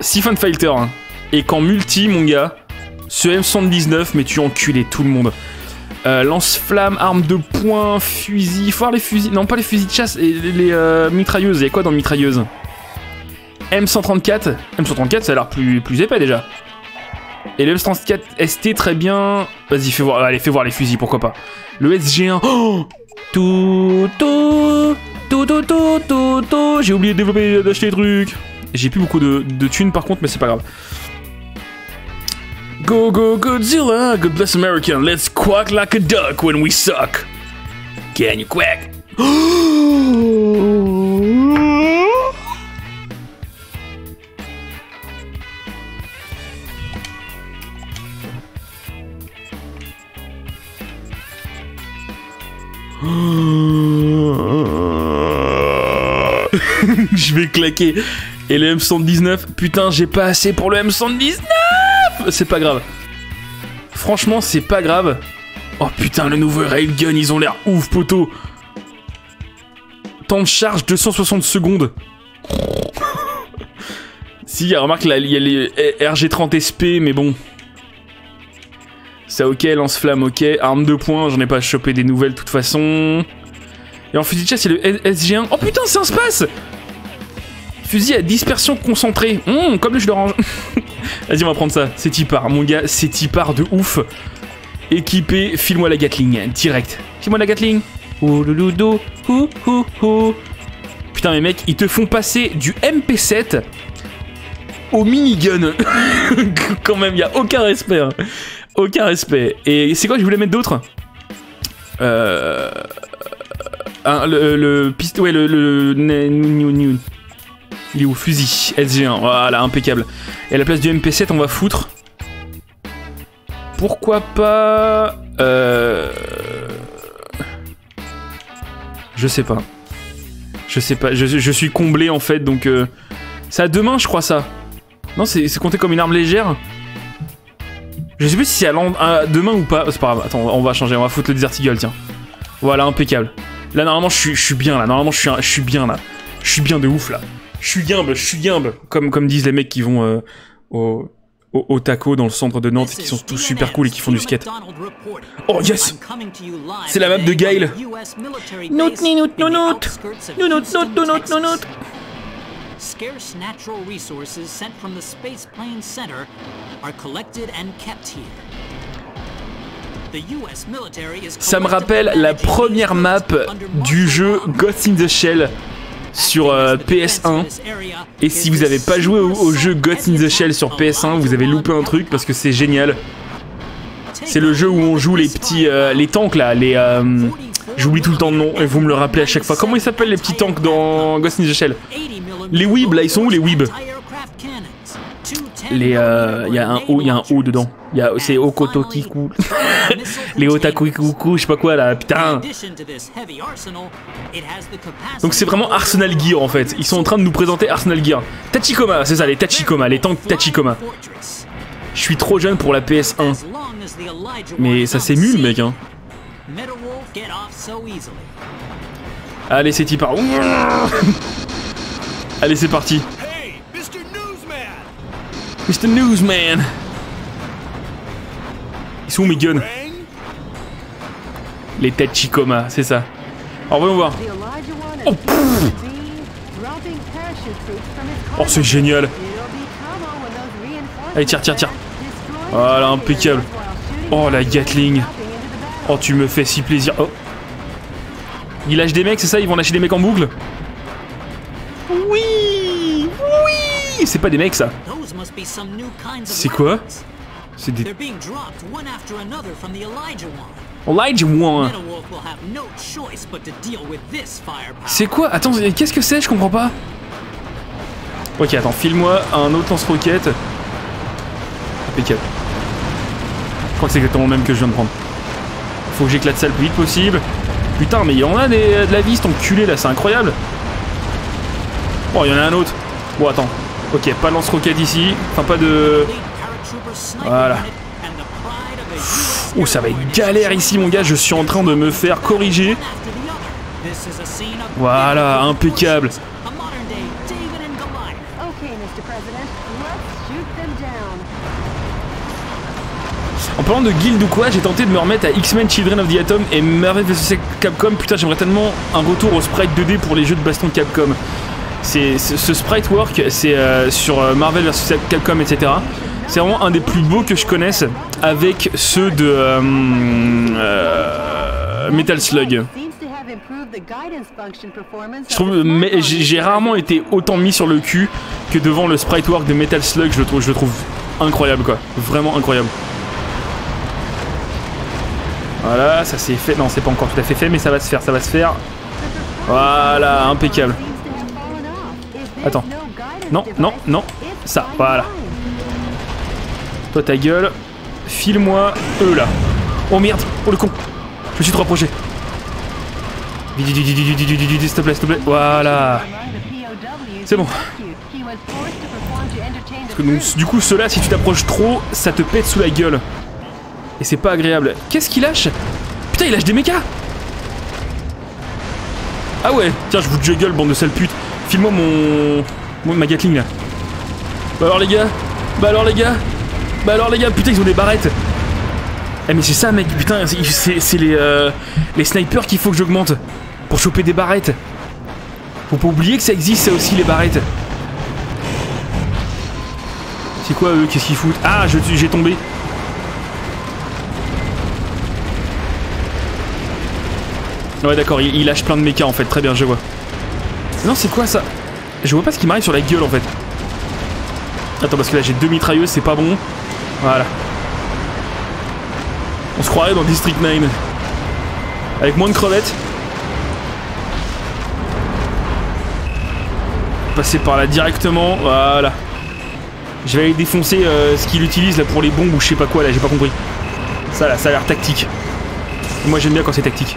Siphon Fighter. hein. Et qu'en multi, mon gars, ce M119, mais tu enculé tout le monde. Euh, Lance-flamme, arme de poing, fusil. Faut voir les fusils. Non, pas les fusils de chasse. Les, euh, mitrailleuses. Il y a quoi dans mitrailleuse M134. M134, ça a l'air plus, plus épais déjà. Et le M134 ST, très bien. Vas-y, fais voir. Allez, fais voir les fusils, pourquoi pas. Le SG1. Oh tout, tout, tout, tout, tout, tout. J'ai oublié de développer, d'acheter des trucs. J'ai plus beaucoup de, de thunes par contre, mais c'est pas grave. Go, go, Godzilla, God bless American. Let's quack like a duck when we suck. Can you quack? Je vais claquer. Et le M119, putain, j'ai pas assez pour le M119 C'est pas grave. Franchement, c'est pas grave. Oh putain, le nouveau Railgun, ils ont l'air ouf, poteau. Temps de charge 260 secondes. si, remarque, il y a les RG30 SP, mais bon. Ça ok, lance-flamme ok, arme de poing, j'en ai pas chopé des nouvelles de toute façon. Et en fusil de chasse, c'est le SG1. Oh putain, c'est un space Fusil à dispersion concentrée. Hum, comme le jus d'orange. Vas-y, on va prendre ça. C'est Tipar, mon gars, c'est Tipar de ouf. Équipé, file-moi la Gatling, direct. File-moi la Gatling. Ouh, louloudo, ouh, ouh, ouh. Putain, mes mecs, ils te font passer du MP7 au minigun. Quand même, y a aucun respect. hein. Aucun respect. Et c'est quoi que je voulais mettre d'autre Euh. un- le, le pist- ouais, le, le, il est Fusil, SG1, voilà, impeccable. Et à la place du MP7, on va foutre. Pourquoi pas. Euh. Je sais pas. Je sais pas, je, je suis comblé en fait, donc. euh, C'est à deux mains, je crois, ça. Non, c'est compté comme une arme légère. Je sais plus si c'est à, mains ou pas. C'est pas grave, attends, on va changer, on va foutre le Desert tiens. Voilà, impeccable. Là, normalement, je suis, bien, là. Normalement, je suis, bien, là. Je suis bien de ouf, là. Je suis guimbe, je suis guimbe. Comme, comme disent les mecs qui vont euh, au, taco dans le centre de Nantes, qui sont tous super cool et qui font du skate. Oh, yes C'est la map de Gail. Note, note, no note. No note, note, no note, no note. Scarce natural resources sent from the Space Plane Center are collected and kept here. The US military is Ça me rappelle la première map du jeu Ghost in the Shell sur euh, PS1. Et si vous avez pas joué au, au jeu Ghost in the Shell sur PS1, vous avez loupé un truc parce que c'est génial. C'est le jeu où on joue les petits, euh, les tanks là, les. euh, J'oublie tout le temps le nom et vous me le rappelez à chaque fois. Comment ils s'appellent les petits tanks dans Ghost in the Shell? Les Weebs là, ils sont où les Weebs Les, euh, y a un O, y a un O dedans. Y a, c'est Okotokiku. les Otakuikuku, je sais pas quoi là, putain. Donc c'est vraiment Arsenal Gear en fait. Ils sont en train de nous présenter Arsenal Gear. Tachikoma, c'est ça, les Tachikoma, les tanks Tachikoma. Je suis trop jeune pour la PS1. Mais ça s'émule, mec, hein. Allez, c'est y par. Allez, c'est parti. Mr. Newsman Ils sont où mes guns Les têtes c'est ça. Alors voyons voir. Oh. Oh, c'est génial. Allez, tire, tire, tire. Voilà, impeccable. Oh, la Gatling. Oh, tu me fais si plaisir. Oh. Ils lâchent des mecs, c'est ça? Ils vont lâcher des mecs en boucle? Oui Oui C'est pas des mecs, ça. C'est quoi? C'est des... Elijah One. C'est quoi? Attends, qu'est-ce que c'est? Je comprends pas. Ok, attends, file-moi un autre lance-roquette. Impeccable. Je crois que c'est exactement le même que je viens de prendre. Faut que j'éclate ça le plus vite possible. Putain, mais il y en a des, de la vie, cet enculé là, c'est incroyable. Bon, il y en a un autre. Bon, attends. Ok, pas de lance-roquette ici. Enfin, pas de. Voilà. Ouh, ça va être galère ici, mon gars. Je suis en train de me faire corriger. Voilà, impeccable. En parlant de guild ou quoi, j'ai tenté de me remettre à X-Men Children of the Atom et Marvel vs Capcom. Putain, j'aimerais tellement un retour au sprite 2D pour les jeux de baston Capcom. C'est ce sprite work, c'est euh, sur euh, Marvel vs Capcom, etc. C'est vraiment un des plus beaux que je connaisse avec ceux de euh, Metal Slug. Je trouve, mais j'ai rarement été autant mis sur le cul que devant le sprite work de Metal Slug. Je le trouve, je le trouve incroyable, quoi. Vraiment incroyable. Voilà, ça c'est fait. Non, c'est pas encore tout à fait fait, mais ça va se faire, ça va se faire. Voilà, impeccable. Attends. Non, non, non. Ça, voilà. Toi, ta gueule. File-moi eux là. Oh merde, oh le con. Je me suis trop rapproché. Vite, vite, vite, vite, vite, s'il te plaît, s'il te plaît. Voilà. C'est bon. Parce que du coup, ceux-là, si tu t'approches trop, ça te pète sous la gueule. Et c'est pas agréable. Qu'est-ce qu'il lâche? Putain, il lâche des mechas Ah ouais, tiens, je vous juggle, bande de sales putes. File-moi mon... mon... ma Gatling là. Bah alors les gars Bah alors les gars Bah alors les gars, putain, ils ont des barrettes Eh mais c'est ça mec, putain, c'est- les, euh, les snipers qu'il faut que j'augmente. Pour choper des barrettes. Faut pas oublier que ça existe ça aussi les barrettes. C'est quoi eux Qu'est-ce qu'ils foutent? Ah, j'ai tombé. Ouais d'accord, il, il lâche plein de mechas en fait, très bien, je vois. Non, c'est quoi ça Je vois pas ce qui m'arrive sur la gueule en fait. Attends, parce que là j'ai deux mitrailleuses, c'est pas bon. Voilà. On se croirait dans District 9. Avec moins de crevettes. Passer par là directement, voilà. Je vais aller défoncer euh, ce qu'il utilise là pour les bombes ou je sais pas quoi là, j'ai pas compris. Ça là, ça a l'air tactique. Moi j'aime bien quand c'est tactique.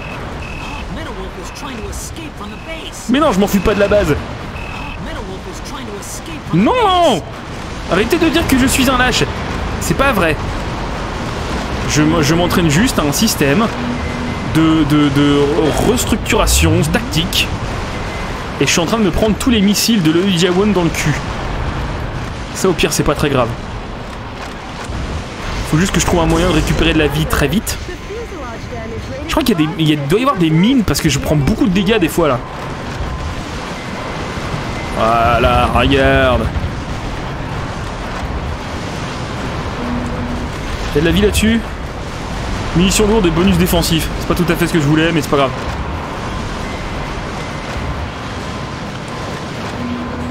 Mais non, je m'en fous pas de la base. Non Arrêtez de dire que je suis un lâche. C'est pas vrai. Je, je m'entraîne juste à un système de, de, de restructuration tactique. Et je suis en train de me prendre tous les missiles de l'Eujia One dans le cul. Ça au pire c'est pas très grave. Faut juste que je trouve un moyen de récupérer de la vie très vite. Je crois qu'il y a des, il doit y avoir des mines parce que je prends beaucoup de dégâts des fois là. Voilà, regarde. A de la vie là-dessus. Munitions lourdes et bonus défensifs. C'est pas tout à fait ce que je voulais, mais c'est pas grave.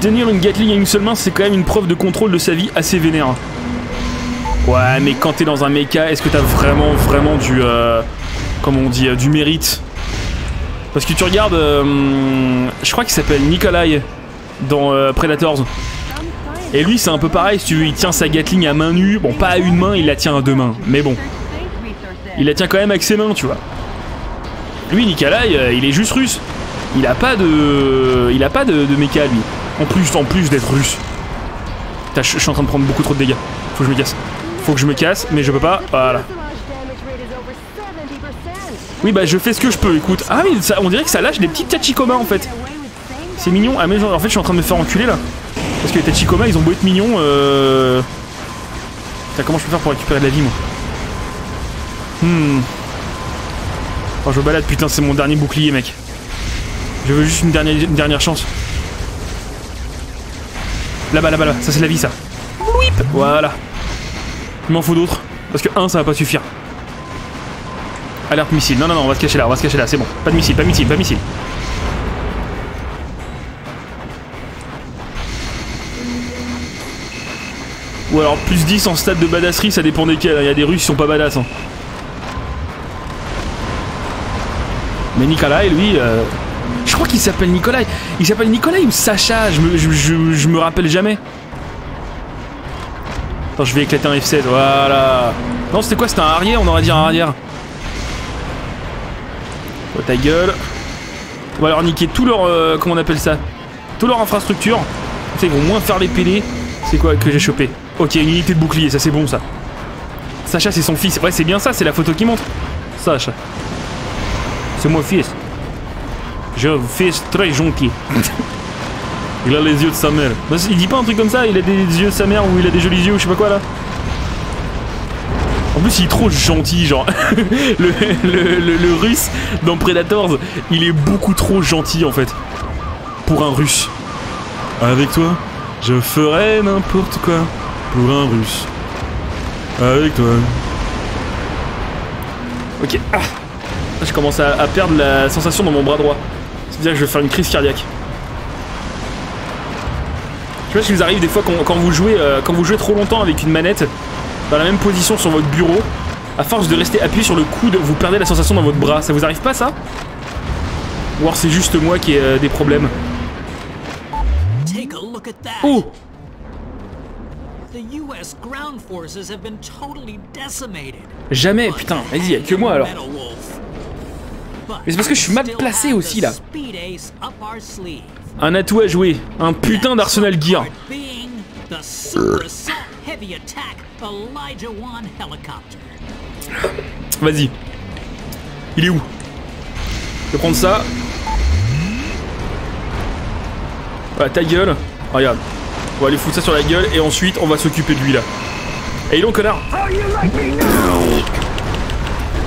Tenir une Gatling à une seule main, c'est quand même une preuve de contrôle de sa vie assez vénère. Ouais, mais quand t'es dans un mecha, est-ce que t'as vraiment, vraiment du. Euh, comment on dit euh, Du mérite? Parce que tu regardes. euh, je crois qu'il s'appelle Nikolai dans euh, Predators. Et lui, c'est un peu pareil, si tu veux, il tient sa Gatling à main nue. Bon, pas à une main, il la tient à deux mains. Mais bon. Il la tient quand même avec ses mains, tu vois. Lui, Nikolai, euh, il est juste russe. Il a pas de. Il a pas de, de méca, lui. En plus, en plus d'être russe. Putain, je suis en train de prendre beaucoup trop de dégâts. Faut que je me casse. Faut que je me casse, mais je peux pas. Voilà. Oui, bah je fais ce que je peux, écoute. Ah oui, on dirait que ça lâche des petits tachikomas en fait. C'est mignon. Ah, mais en fait, je suis en train de me faire enculer là. Parce que les tachikomas, ils ont beau être mignons. Euh... Putain, comment je peux faire pour récupérer de la vie, moi Hmm. Oh, je me balade, putain, c'est mon dernier bouclier, mec. Je veux juste une dernière, une dernière chance. Là-bas, là-bas, là. Ça, c'est la vie, ça. Whip Voilà. Il m'en faut d'autres. Parce que un, ça va pas suffire. Alerte missile. Non, non, non, on va se cacher là, on va se cacher là, c'est bon. Pas de missile, pas de missile, pas de missile. Ou alors plus 10 en stade de badasserie, ça dépend desquels. Il y a des Russes qui sont pas badass. hein. Mais Nikolai, lui, euh, je crois qu'il s'appelle Nikolai. Il s'appelle Nikolai ou Sacha Je me, rappelle jamais. Attends, je vais éclater un F7. Voilà. Non, c'était quoi? C'était un arrière On aurait dit un arrière. Oh, ta gueule. On va leur niquer tout leur. euh, comment on appelle ça? Tout leur infrastructure. Ils vont moins faire les PD. C'est quoi que j'ai chopé? Ok, une unité de bouclier, ça c'est bon ça. Sacha, c'est son fils. Ouais, c'est bien ça, c'est la photo qui montre. Sacha. C'est mon fils. J'ai un fils très gentil. il a les yeux de sa mère. Bah, Il dit pas un truc comme ça, il a des yeux de sa mère ou il a des jolis yeux ou je sais pas quoi là. En plus, il est trop gentil, genre. le, le- le- le russe dans Predators, il est beaucoup trop gentil en fait. Pour un russe. Avec toi, je ferais n'importe quoi. Pour un russe. Avec toi. Ok. Ah. Je commence à, à perdre la sensation dans mon bras droit. C'est-à-dire que je vais faire une crise cardiaque. Je sais pas si vous arrive des fois quand, quand vous jouez euh, quand vous jouez trop longtemps avec une manette dans la même position sur votre bureau, à force de rester appuyé sur le coude, vous perdez la sensation dans votre bras. Ça vous arrive pas ça? Ou alors c'est juste moi qui ai euh, des problèmes? Take a look at that. Oh Jamais, putain, vas-y, y'a que moi alors. Mais c'est parce que je suis mal placé aussi là. Un atout à jouer, un putain d'arsenal gear. Vas-y. Il est où? Je vais prendre ça. Voilà, ta gueule. Regarde. On va aller foutre ça sur la gueule et ensuite on va s'occuper de lui là. Et il long connard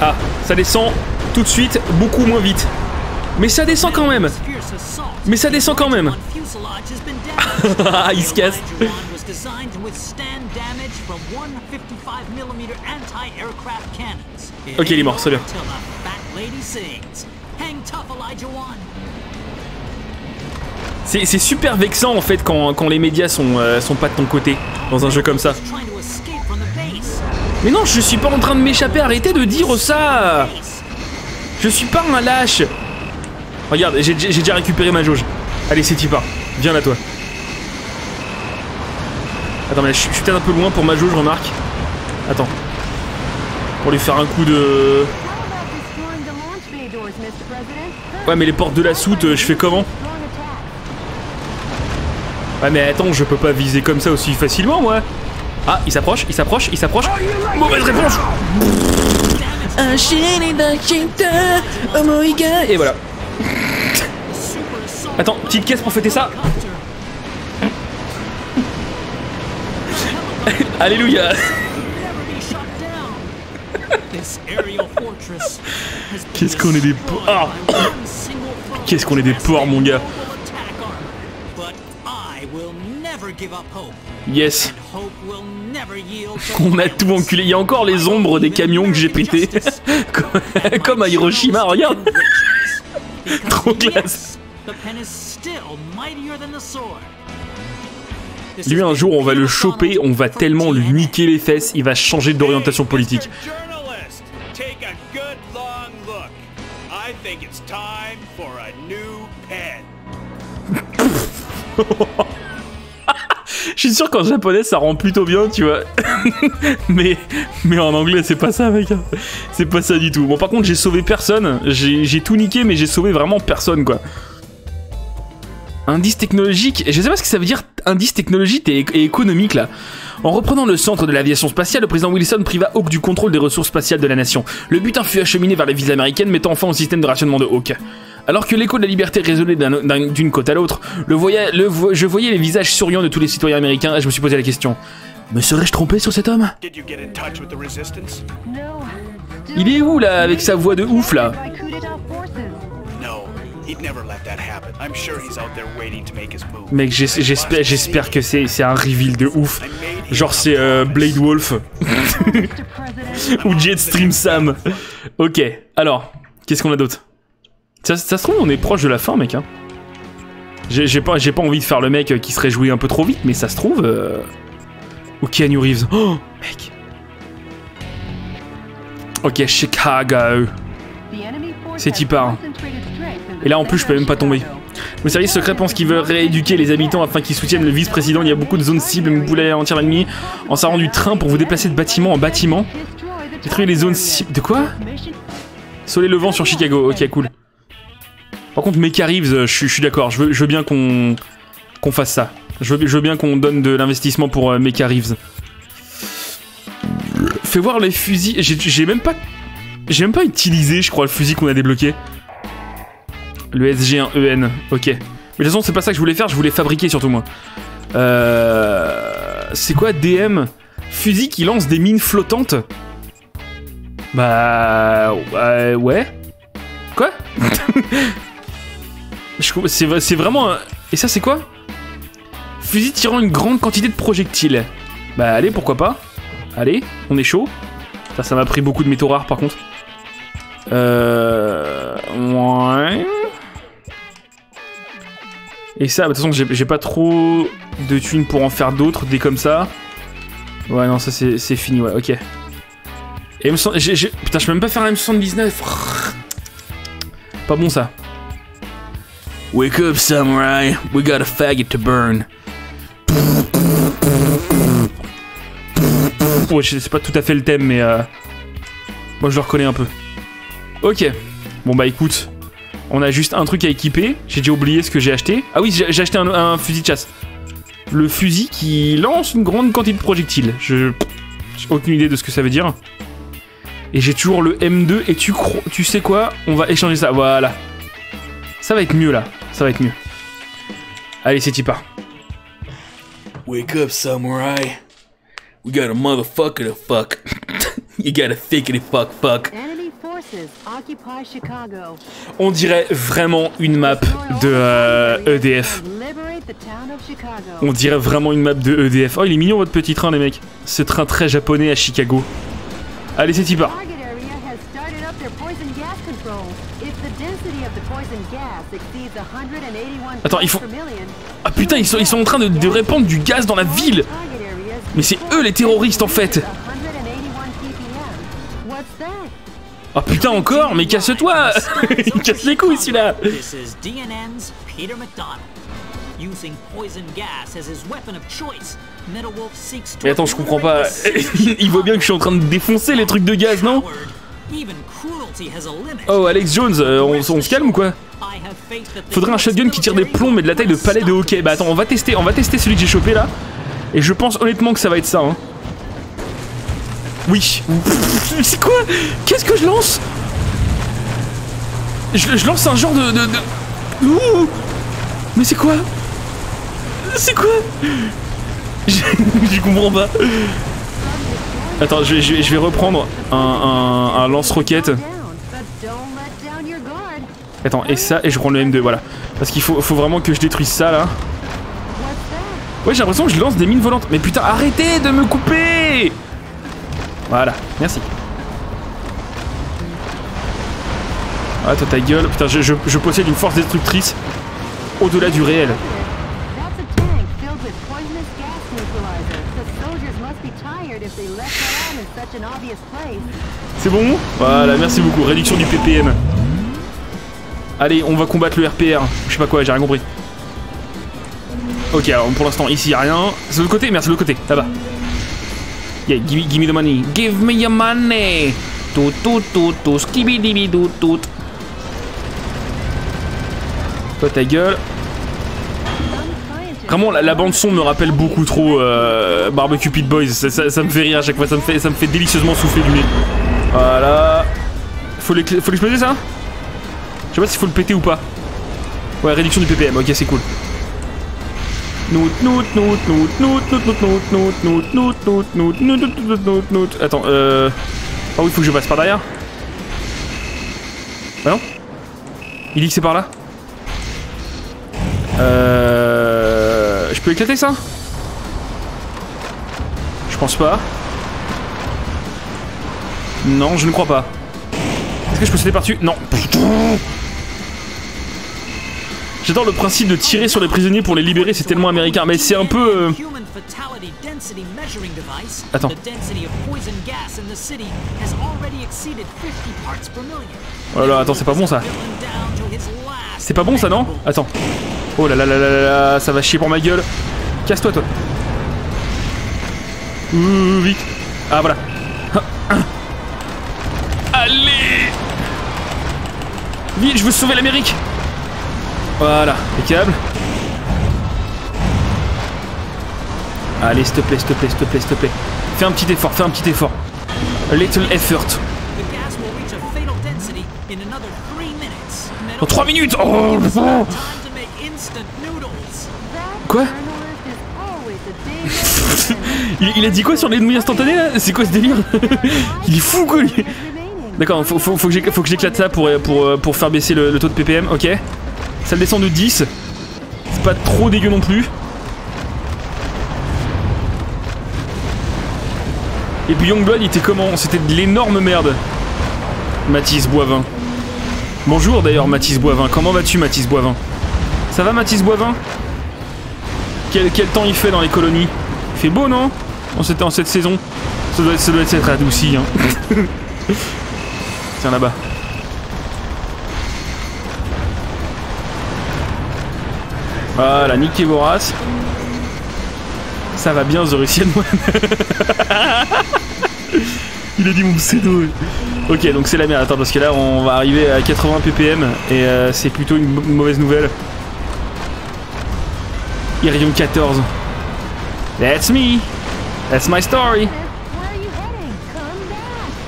Ah, ça descend tout de suite beaucoup moins vite. Mais ça descend quand même. Mais ça descend quand même il se casse Elijah One was designed to withstand damage from 155mm anti-aircraft cannons. It Ok, il est mort, c'est bien. C'est super vexant en fait quand, les médias sont, euh, sont pas de ton côté dans un jeu comme ça. Mais non, je suis pas en train de m'échapper, arrêtez de dire ça Je suis pas un lâche Regarde, j'ai déjà récupéré ma jauge. Allez, c'est Tipa, viens là toi. Attends, mais je suis je suis peut-être un peu loin pour ma jauge, remarque. Attends. Pour lui faire un coup de... Ouais, mais les portes de la soute, euh, je fais comment? Ouais, mais attends, je peux pas viser comme ça aussi facilement, moi. Ah, il s'approche, il s'approche, il s'approche. Mauvaise réponse Et voilà. Attends, petite caisse pour fêter ça. Alléluia Qu'est-ce qu'on est des porcs Ah Qu'est-ce qu'on est des porcs, mon gars Yes. On a tout enculé. Il y a encore les ombres des camions que j'ai pété. Comme- à Hiroshima, regarde. Trop classe. Lui, un jour, on va le choper, on va tellement lui niquer les fesses, il va changer d'orientation politique. Je suis sûr qu'en japonais ça rend plutôt bien, tu vois. mais, mais en anglais c'est pas ça, mec. C'est pas ça du tout. Bon, par contre, j'ai sauvé personne. J'ai j'ai tout niqué, mais j'ai sauvé vraiment personne, quoi. Indice technologique. Je sais pas ce que ça veut dire indice technologique et, et économique là. En reprenant le centre de l'aviation spatiale, le président Wilson priva Hawk du contrôle des ressources spatiales de la nation. Le butin fut acheminé vers les villes américaines, mettant fin au système de rationnement de Hawk. Alors que l'écho de la liberté résonnait d'un- d'un- d'une côte à l'autre, le voya- le vo- je voyais les visages souriants de tous les citoyens américains et je me suis posé la question. Me serais-je trompé sur cet homme? Il est où là, avec sa voix de ouf là? No, he'd never let that happen. I'm sure he's out there waiting to make his move. Mec, j'es- j'espère, j'espère que c'est, c'est un reveal de ouf. Genre c'est euh, Blade Wolf ou Jetstream Sam. Ok, alors, qu'est-ce qu'on a d'autre? Ça, se trouve, on est proche de la fin, mec. Hein. J'ai, pas, envie de faire le mec qui se réjouit un peu trop vite, mais ça se trouve. Euh... Ou Keanu Reeves. Oh, mec. Ok, Chicago. C'est y part. Et là, en plus, je peux même pas tomber. Le service secret pense qu'il veut rééduquer les habitants afin qu'ils soutiennent le vice-président. Il y a beaucoup de zones cibles, mais vous en tirer l'ennemi en servant du train pour vous déplacer de bâtiment en bâtiment. Détruire les zones cibles. De quoi? Soleil levant sur Chicago. Ok, cool. Par contre, Mecha Reeves, euh, je suis- d'accord. Je veux, bien qu'on fasse ça. Je veux, bien qu'on donne de l'investissement pour euh, Mecha Reeves. Fais voir les fusils. J'ai même pas. J'ai même pas utilisé, je crois, le fusil qu'on a débloqué. Le SG1EN, ok. Mais de toute façon, c'est pas ça que je voulais faire, je voulais fabriquer surtout moi. Euh... C'est quoi DM Fusil qui lance des mines flottantes? Bah... ouais, ouais. Quoi? C'est vrai- c'est vraiment... un- Et ça c'est quoi? Fusil tirant une grande quantité de projectiles. Bah allez, pourquoi pas? Allez, on est chaud. Ça, ça m'a pris beaucoup de métaux rares par contre. Euh... Ouais... Et ça, bah, de toute façon, j'ai pas trop de thunes pour en faire d'autres, des comme ça. Ouais, non, ça c'est fini, ouais, ok. Et M100 j'ai- j'ai- Putain, je peux même pas faire un M79. Pas bon ça. Wake up, samurai. We got a faggot to burn. Ouais, sais pas tout à fait le thème, mais euh, moi je le reconnais un peu. Ok. Bon bah écoute, on a juste un truc à équiper. J'ai déjà oublié ce que j'ai acheté. Ah oui, j'ai acheté un, fusil de chasse. Le fusil qui lance une grande quantité de projectiles. Je j'ai aucune idée de ce que ça veut dire. Et j'ai toujours le M2 et tu tu sais quoi? On va échanger ça. Voilà. Ça va être mieux là. Ça va être mieux. Allez, c'est part. Wake up, samurai. We got a motherfucker to fuck. you got a thickety fuck fuck. Enemy forces occupy Chicago. On dirait vraiment une map de euh, EDF. Of Chicago. On dirait vraiment une map de EDF. Oh, il est mignon votre petit train, les mecs. Ce train très japonais à Chicago. Allez, c'est y Attends, il faut- parts per million, Ah putain, ils sont, ils sont en train de, de répandre du gaz dans la ville Mais c'est eux les terroristes en fait 181 ppm. What's that? Ah putain encore Mais casse-toi Il casse les couilles celui-là This is DNN's Peter McDonald. Using poison gas as his weapon of choice, Metalwolf seeks to Mais attends, je comprends pas. Il voit bien que je suis en train de défoncer les trucs de gaz, non Oh, Alex Jones, euh, on, on se calme ou quoi Faudrait un shotgun qui tire des plombs mais de la taille de palais de hockey. Bah attends, on va tester, on va tester celui que j'ai chopé là. Et je pense honnêtement que ça va être ça. Hein. Oui. Mais C'est quoi? Qu'est-ce que je lance? Je, je lance un genre de... de, de- Ouh Mais c'est quoi? C'est quoi? Je je comprends pas. Attends, je, vais- reprendre un, lance-roquette. Attends, et ça, et je prends le M2, voilà. Parce qu'il faut, vraiment que je détruise ça là. Ouais, j'ai l'impression que je lance des mines volantes. Mais putain, arrêtez de me couper Voilà, merci. Ah, toi ta gueule. Putain, je possède une force destructrice au-delà du réel. C'est bon Voilà, merci beaucoup. Réduction du PPM. Allez, on va combattre le RPR. Je sais pas quoi, j'ai rien compris. Ok, alors pour l'instant, ici, y a rien. C'est de l'autre côté Merci, de l'autre côté, là-bas. Yeah, give me, give me the money. Give me your money. Tout, tout, tout, tout, skibidi tout, tout. Toi, ta gueule. Vraiment, la, bande son me rappelle beaucoup trop euh, Barbecue Pit Boys. Ça, me fait rire à chaque fois. Ça me fait, ça me fait délicieusement souffler du nez. Voilà. Faut l'exploser ça Je sais pas s'il faut le péter ou pas. Ouais, réduction du ppm. Ok, c'est cool. Attends, euh... Ah oui, faut que je passe par derrière Ah non Il dit que c'est par là Euh... Je peux éclater ça? Je pense pas. Non, je ne crois pas. Est-ce que je peux sauter par-dessus? Non. J'adore le principe de tirer sur les prisonniers pour les libérer, c'est tellement américain. Mais c'est un peu... euh. Attends. The density of poison gas in the city has already exceeded 50 parts per million. Oh là là, attends, c'est pas bon ça. C'est pas bon ça, non Attends. Oh là là là là là ça va chier pour ma gueule. Casse-toi, toi. Ouh, vite. Ah, voilà. Allez Vite, je veux sauver l'Amérique Voilà, impeccable. Allez, s'il te plaît, s'il te plaît, s'il te plaît, s'il te plaît. Fais un petit effort, fais un petit effort. A little effort. Another 3 minutes. Metal Dans 3 minutes Oh. Quoi il, a dit quoi sur les nouilles instantanées là C'est quoi ce délire Il est fou quoi lui. D'accord, faut, que j'éclate ça pour, faire baisser le, le taux de PPM, ok. Ça le descend de 10. C'est pas trop dégueu non plus. Et puis Youngblood il était comment? C'était de l'énorme merde. Mathis Boivin. Bonjour d'ailleurs Mathis Boivin. Comment vas-tu Mathis Boivin? Ça va Mathis Boivin? Quel, temps il fait dans les colonies? Il fait beau non? En cette, en cette saison ça doit, être- ça doit être adouci hein. Tiens là-bas. Voilà, niquez vos. Ça va bien, The. Il a dit mon pseudo. Ok, donc c'est la merde. Attends, parce que là, on va arriver à 80 ppm et euh, c'est plutôt une, mauvaise nouvelle. Irium 14. That's me. That's my story.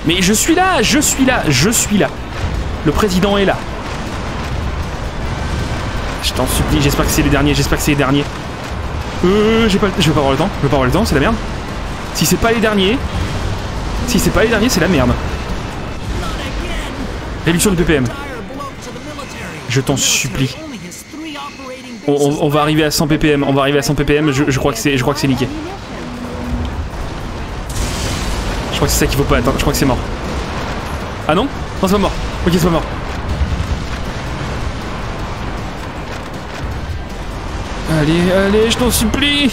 Mais je suis là, je suis là, je suis là. Le président est là. Je t'en supplie, j'espère que c'est les derniers, j'espère que c'est les derniers. Euh, j'ai pas, je vais pas avoir le temps, je vais pas avoir le temps, c'est la merde. Si c'est pas les derniers, si c'est pas les derniers, c'est la merde. Réduction du PPM. Je t'en supplie. On, va arriver à 100 ppm, on va arriver à 100 ppm, je, crois que c'est je crois que c'est niqué. Je crois que c'est ça qu'il faut pas attendre, je crois que c'est mort. Ah non? Non c'est pas mort. Ok, c'est pas mort. Allez, allez, je t'en supplie.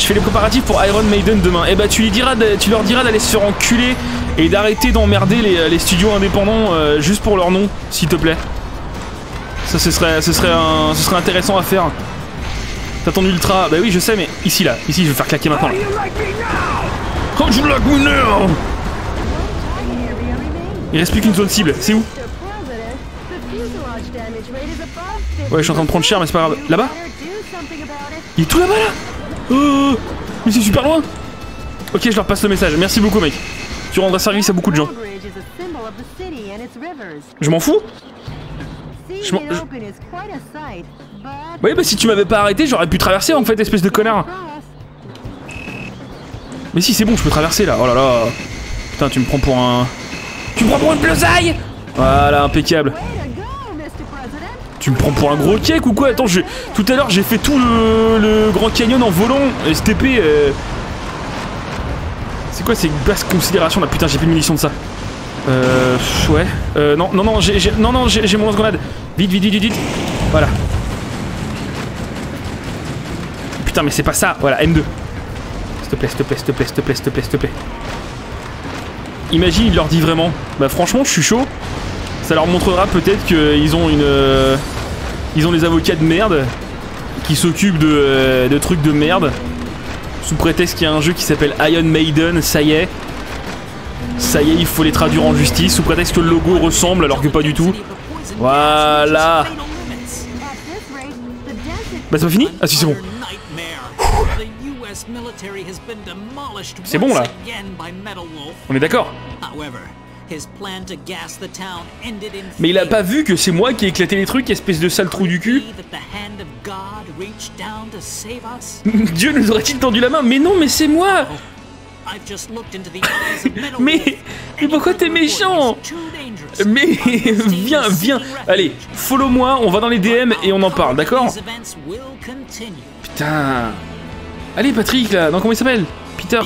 Je fais les préparatifs pour Iron Maiden demain. Et bah tu, lui diras tu leur diras d'aller se faire enculer et d'arrêter d'emmerder les, les studios indépendants euh, juste pour leur nom, s'il te plaît. Ça, ce serait, ce serait, un- ce serait intéressant à faire. T'as ton ultra Bah oui, je sais, mais ici là, ici, je vais faire claquer maintenant. là. You like me now Il reste plus qu'une zone cible. C'est où? Ouais, je suis en train de prendre cher, mais c'est pas grave. Là-bas? Il est tout là-bas là? Oh Mais c'est super loin Ok, je leur passe le message. Merci beaucoup, mec. Tu rendras service à beaucoup de gens. Je m'en fous Je Oui, bah si tu m'avais pas arrêté, j'aurais pu traverser en fait, espèce de connard. Mais si, c'est bon, je peux traverser là. Oh là là. Putain, tu me prends pour un. Tu me prends pour une pleusaille Voilà, impeccable. Tu me prends pour un gros cake ou quoi Attends, j'ai- tout à l'heure j'ai fait tout le, le Grand Canyon en volant. STP. euh, C'est quoi ces basses considérations là Putain, j'ai plus de munitions de ça. Euh. Ouais. Euh. Non, non, non, j'ai non, non, j'ai mon lance-grenade. Vite, vite, vite, vite, vite. Voilà. Putain, mais c'est pas ça. Voilà, M2. S'il plaît, s'il te plaît, s'il te plaît, s'il te plaît, s'il te plaît, s'il te plaît. Imagine, il leur dit vraiment. Bah, franchement, je suis chaud. Ça leur montrera peut-être qu'ils ont une. euh, Ils ont des avocats de merde qui s'occupent de, euh, de trucs de merde. Sous prétexte qu'il y a un jeu qui s'appelle Iron Maiden, ça y est. Ça y est, il faut les traduire en justice. Sous prétexte que le logo ressemble alors que pas du tout. Voilà. Bah, c'est pas fini? Ah, si, c'est bon. C'est bon, là. On est d'accord. However, his plan to gas the town ended in Mais il a pas vu que c'est moi qui ai éclaté les trucs, espèce de sale trou du cul. Dieu nous aurait-il tendu la main? Mais non, mais c'est moi! Metal Mais, mais pourquoi t'es méchant? Mais viens, viens. Allez, follow-moi, on va dans les DM et on en parle, d'accord? Putain. Allez Patrick là, non comment il s'appelle? Peter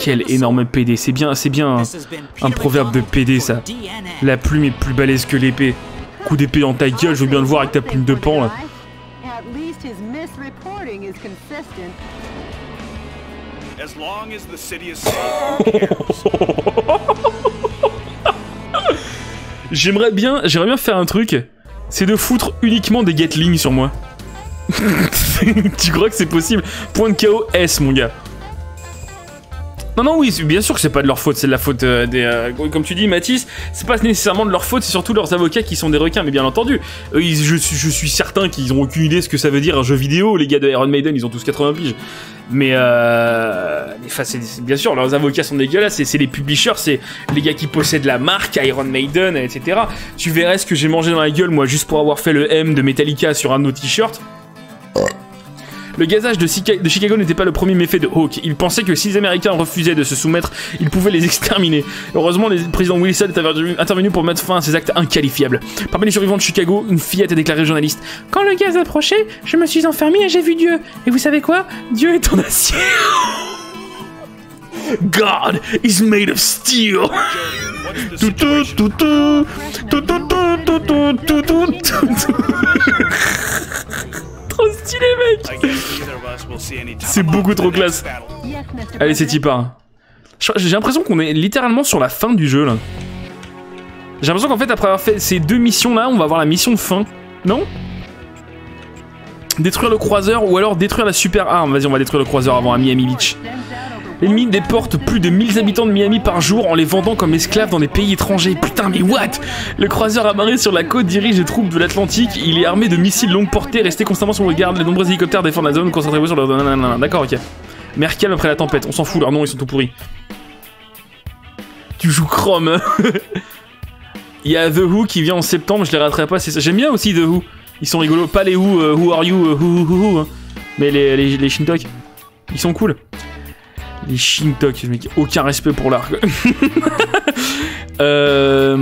Quel énorme PD, c'est bien, c'est bien un, un proverbe de PD ça. La plume est plus balèze que l'épée. Coup d'épée dans ta gueule, je veux bien le voir avec ta plume de pan là. at least his misreporting is consistent. As long as the city is safe, who cares? J'aimerais bien, j'aimerais bien faire un truc, c'est de foutre uniquement des Gatling sur moi. tu crois que c'est possible? Point de KO S mon gars. Non, non, oui, bien sûr que c'est pas de leur faute, c'est de la faute euh, des. euh, comme tu dis, Mathis, c'est pas nécessairement de leur faute, c'est surtout leurs avocats qui sont des requins, mais bien entendu. Je, suis- certain qu'ils ont aucune idée ce que ça veut dire un jeu vidéo. Les gars de Iron Maiden, ils ont tous 80 piges. Mais, euh. bien sûr, leurs avocats sont dégueulasses, c'est les publishers, c'est les gars qui possèdent la marque Iron Maiden, etc. Tu verrais ce que j'ai mangé dans la gueule, moi, juste pour avoir fait le M de Metallica sur un de nos t-shirts. Le gazage de, Chica- de Chicago n'était pas le premier méfait de Hawk. Il pensait que si les Américains refusaient de se soumettre, ils pouvaient les exterminer. Heureusement, le président Wilson est intervenu- pour mettre fin à ces actes inqualifiables. Parmi les survivants de Chicago, une fillette a déclaré au journaliste Quand le gaz approchait, je me suis enfermé et j'ai vu Dieu. Et vous savez quoi Dieu est en acier. God is made of steel. C'est beaucoup trop classe. Allez, c'est y part. J'ai l'impression qu'on est littéralement sur la fin du jeu là. J'ai l'impression qu'en fait, après avoir fait ces deux missions là, on va avoir la mission fin. Non? Détruire le croiseur ou alors détruire la super arme. Vas-y, on va détruire le croiseur avant à Miami Beach. L'ennemi déporte plus de 1000 habitants de Miami par jour en les vendant comme esclaves dans des pays étrangers. Putain, mais what? Le croiseur amarré sur la côte dirige les troupes de l'Atlantique. Il est armé de missiles longue portée, resté constamment sur le garde. Les nombreux hélicoptères défendent la zone. Concentrez-vous sur le. D'accord, ok. Mer calme après la tempête. On s'en fout, leurs noms ils sont tout pourris. Tu joues Chrome. Il y a The Who qui vient en septembre, je les raterai pas. J'aime bien aussi The Who. Ils sont rigolos. Pas les Who, euh, Who Are You, euh, Who Who Who. hein. Mais les, les, les. Ils sont cool. Les Shintok, mec, aucun respect pour l'art. euh,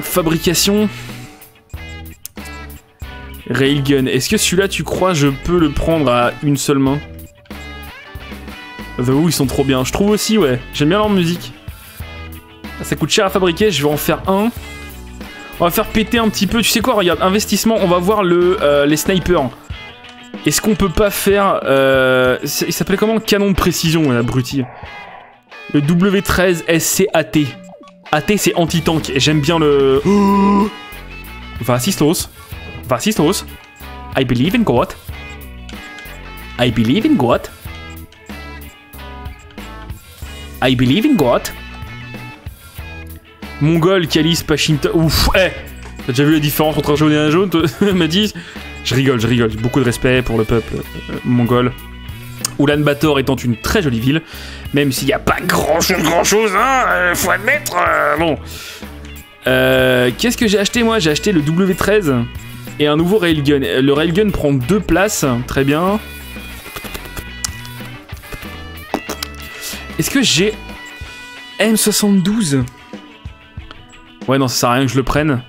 fabrication. Railgun. Est-ce que celui-là, tu crois, je peux le prendre à une seule main? The ils sont trop bien. Je trouve aussi, ouais. J'aime bien leur musique. Ça coûte cher à fabriquer, je vais en faire un. On va faire péter un petit peu. Tu sais quoi, regarde, investissement, on va voir euh, les snipers. Est-ce qu'on peut pas faire... Euh, il s'appelait comment Canon de précision, l'abruti. Le W13 SCAT. AT, c'est anti-tank. J'aime bien le... Vasistos. Vasistos. I believe in God. I believe in God. I believe in God. Mongol, Kalis, Pachinta. Ouf, eh T'as déjà vu la différence entre un jaune et un jaune, dit Je rigole, je rigole. Beaucoup de respect pour le peuple euh, mongol. Ulan Bator étant une très jolie ville, même s'il n'y a pas grand chose, grand chose, hein, euh, faut admettre. euh, bon. Qu'est-ce que j'ai acheté moi? J'ai acheté le W13 et un nouveau railgun. Le railgun prend deux places, très bien. Est-ce que j'ai M72 Ouais, non, ça sert à rien que je le prenne.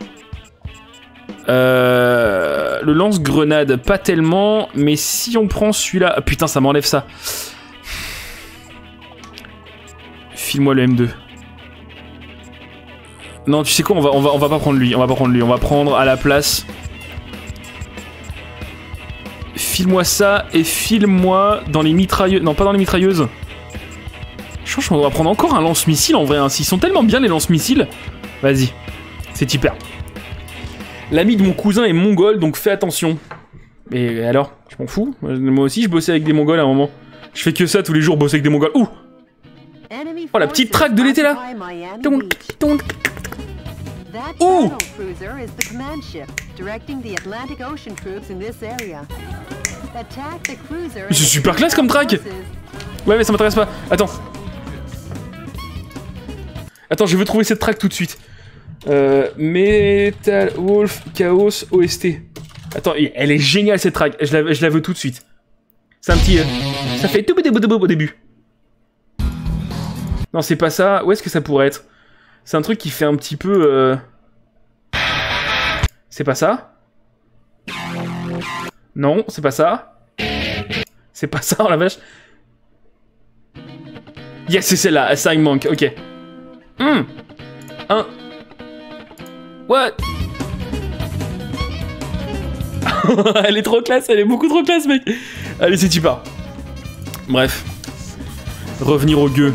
Euh, le lance-grenade, pas tellement, mais si on prend celui-là... Ah, putain, ça m'enlève ça. File-moi le M2. Non, tu sais quoi, on va, pas prendre lui, on va pas prendre lui, on va prendre à la place... File-moi ça et file-moi dans les mitrailleuses... Non, pas dans les mitrailleuses. Je pense qu'on va prendre encore un lance-missile en vrai, hein. s'ils sont tellement bien les lance-missiles. Vas-y, c'est hyper. L'ami de mon cousin est mongol, donc fais attention. Et alors Je m'en fous. Moi aussi, je bossais avec des mongols à un moment. Je fais que ça tous les jours, bosser avec des mongols. Ouh Oh, la petite traque de l'été là. Mais C'est super classe comme track Ouais, mais ça m'intéresse pas. Attends. Attends, je veux trouver cette track tout de suite. Euh, Metal Wolf Chaos OST. Attends, elle est géniale cette track. Je la, veux tout de suite. C'est un petit. euh, ça fait tout au début. Non, c'est pas ça. Où est-ce que ça pourrait être? C'est un truc qui fait un petit peu. euh, C'est pas ça? Non, c'est pas ça. C'est pas ça, oh la vache. Yes, c'est celle-là. Ça, il manque. Ok. Hmm. Un. What? Elle est trop classe, elle est beaucoup trop classe, mec. Allez, c'est tu pars. Bref. Revenir au gueux.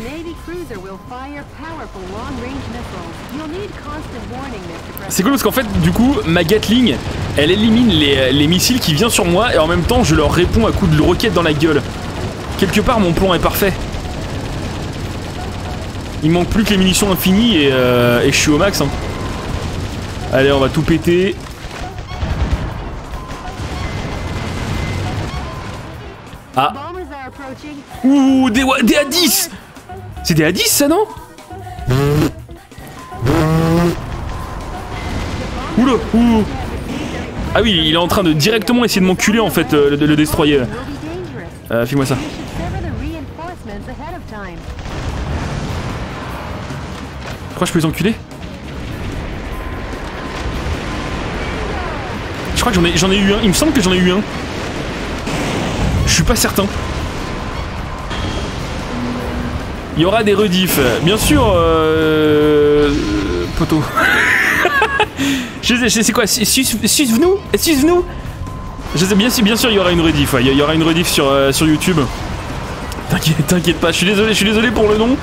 C'est cool parce qu'en fait, du coup, ma Gatling, elle élimine les, les missiles qui viennent sur moi et en même temps, je leur réponds à coups de roquette dans la gueule. Quelque part, mon plan est parfait. Il manque plus que les munitions infinies et, euh, et je suis au max. hein. Allez, on va tout péter. Ah. Ouh, des, wa- des A10 C'est des A10 ça, non? Oula, ouh. Ah oui, il est en train de directement essayer de m'enculer en fait, euh, le, destroyer. Euh, File-moi ça. Of time. Pourquoi je peux les enculer crois que j'en ai, j'en ai eu un. Il me semble que j'en ai eu un. Je suis pas certain. Il y aura des rediffs. Bien sûr, euh... Poteau. je sais, je sais quoi, suivez-nous Suivez-nous Je sais bien, bien sûr, il y aura une rediff. Il y aura une rediff sur, euh, sur YouTube. T'inquiète, t'inquiète pas, je suis désolé, je suis désolé pour le nom.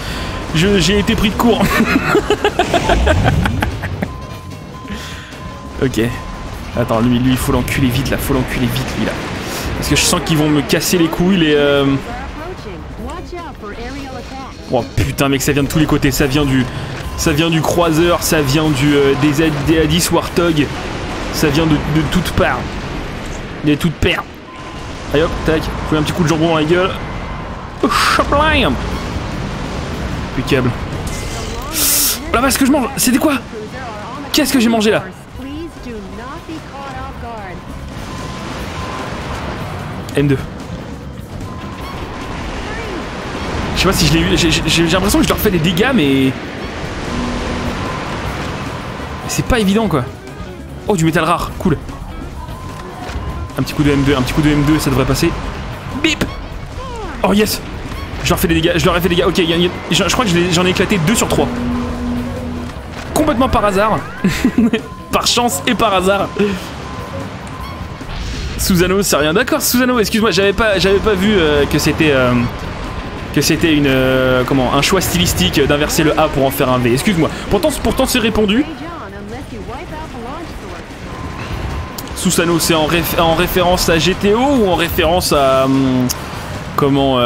Je- J'ai été pris de court. ok. Attends, lui, lui, il faut l'enculer vite là, faut l'enculer vite lui là. Parce que je sens qu'ils vont me casser les couilles les. euh. Oh putain mec, ça vient de tous les côtés, ça vient du. Ça vient du croiseur, ça vient du euh, des, A- des A10 Warthog, ça vient de, toutes parts. De toutes paires. Allez hop, tac, fais un petit coup de jambon dans la gueule. Oh, Chaplam Impeccable. Vache, ce que je mange C'était quoi? Qu'est-ce que j'ai mangé là? M2. Je sais pas si je l'ai eu. j'ai- l'impression que je leur fais des dégâts, mais. C'est pas évident quoi. Oh, du métal rare, cool. Un petit coup de M2, un petit coup de M2, ça devrait passer. Bip Oh yes Je leur fais des dégâts, je leur ai fait des dégâts. Ok, y y a- je je crois que j'en ai éclaté 2 sur 3. Complètement par hasard. par chance et par hasard. Susano, c'est rien. D'accord, Susano, excuse-moi, j'avais pas, pas vu euh, que c'était euh, que c'était une euh, comment un choix stylistique d'inverser le A pour en faire un V. Excuse-moi. Pourtant, c'est répondu. Susano, c'est en, réf- en référence à GTO ou en référence à hum, comment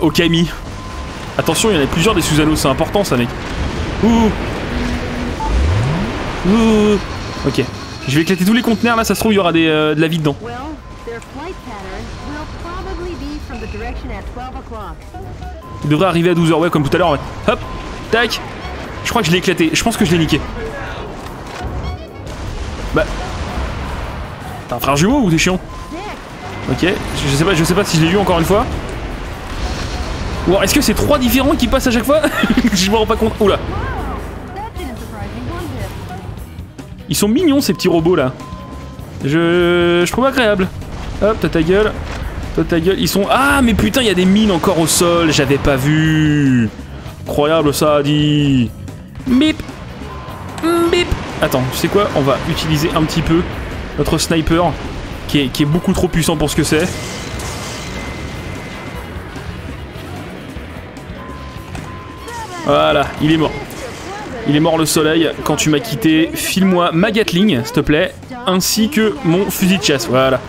Okami? Attention, il y en a plusieurs des Susano, c'est important ça, mec. Ouh. Ouh. Ok. Je vais éclater tous les conteneurs là, ça se trouve il y aura des, euh, de la vie dedans. Well, their flight pattern will probably be from the direction at 12 o'clock. Il devrait arriver à 12h, ouais, comme tout à l'heure. ouais. Hop, tac. Je crois que je l'ai éclaté. Je pense que je l'ai niqué. Bah. T'as un frère jumeau ou t'es chiant Ok, je sais pas, je sais pas si je l'ai lu encore une fois. Ou alors est-ce que c'est trois différents qui passent à chaque fois? Je me rends pas compte. Oula. Ils sont mignons ces petits robots là. Je, trouve agréable. Hop, t'as ta gueule. Toi ta gueule. Ils sont. Ah mais putain, il y a des mines encore au sol. J'avais pas vu. Incroyable ça, dit. Bip. Bip. Attends, tu sais quoi? On va utiliser un petit peu notre sniper qui est, qui est beaucoup trop puissant pour ce que c'est. Voilà, il est mort. Il est mort le soleil quand tu m'as quitté. File-moi ma Gatling, s'il te plaît, ainsi que mon fusil de chasse. Voilà.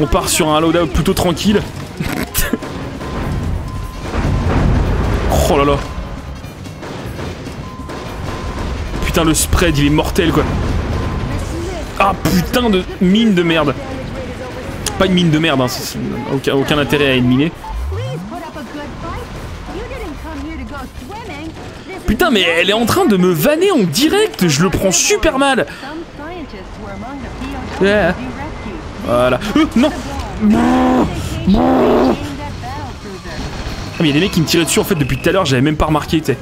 On part sur un loadout plutôt tranquille. oh là là. Putain, le spread, il est mortel quoi. Ah putain de mine de merde. Pas une mine de merde, hein, aucun, aucun intérêt à être Putain, mais elle est en train de me vanner en direct, je le prends super mal. Yeah. Voilà. Euh, non Ah mais y a des mecs qui me tiraient dessus en fait depuis tout à l'heure, j'avais même pas remarqué, tu sais.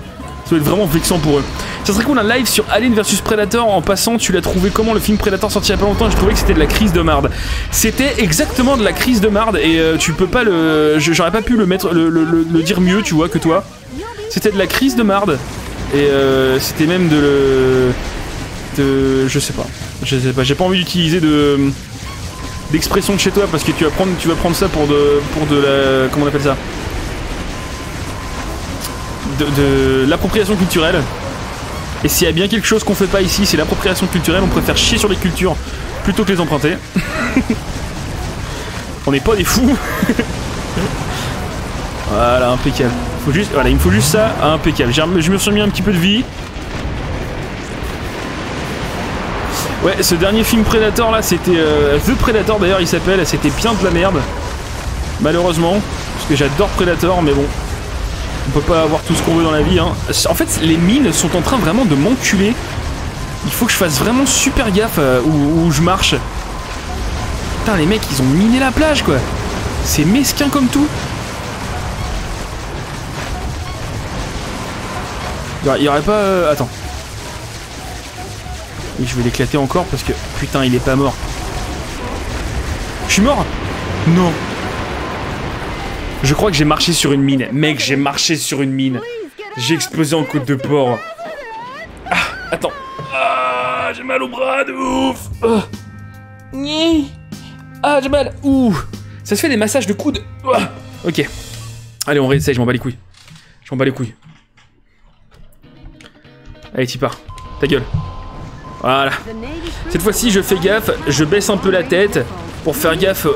Ça doit être vraiment vexant pour eux. Ça serait cool un live sur Alien vs Predator en passant, tu l'as trouvé comment le film Predator sorti il y a pas longtemps Je trouvais que c'était de la crise de marde. C'était exactement de la crise de marde et euh, tu peux pas le. J'aurais pas pu le mettre le, le- le- le dire mieux, tu vois, que toi. C'était de la crise de marde. Et euh, c'était même de le. De. Je sais pas. Je sais pas, j'ai pas envie d'utiliser de. d'expression de chez toi parce que tu vas prendre, tu vas prendre ça pour de. pour de la. comment on appelle ça? De, de l'appropriation culturelle. Et s'il y a bien quelque chose qu'on fait pas ici, c'est l'appropriation culturelle. On préfère chier sur les cultures plutôt que les emprunter. on n'est pas des fous. voilà, impeccable. Faut juste, voilà, il me faut juste ça, impeccable. Je me suis mis un petit peu de vie. Ouais, ce dernier film Predator là, c'était euh, The Predator d'ailleurs, il s'appelle. C'était bien de la merde. Malheureusement, parce que j'adore Predator, mais bon, on peut pas avoir tout ce qu'on veut dans la vie. Hein. En fait, les mines sont en train vraiment de m'enculer. Il faut que je fasse vraiment super gaffe euh, où, où je marche. Putain, les mecs, ils ont miné la plage, quoi. C'est mesquin comme tout. Il y aurait- pas... euh, Attends. Oui, je vais l'éclater encore parce que... Putain, il est pas mort. Je suis mort? Non. Je crois que j'ai marché sur une mine. Mec, j'ai marché sur une mine. J'ai explosé en côte de porc. Ah, attends. Ah, j'ai mal au bras de ouf. Nyi. Ah, j'ai mal. Ouh. Ça se fait des massages de coude. Ah. Ok. Allez, on réessaye, je m'en bats les couilles. Je m'en bats les couilles. Allez, t'y pars. Ta gueule. Voilà. Cette fois-ci, je fais gaffe, je baisse un peu la tête pour faire gaffe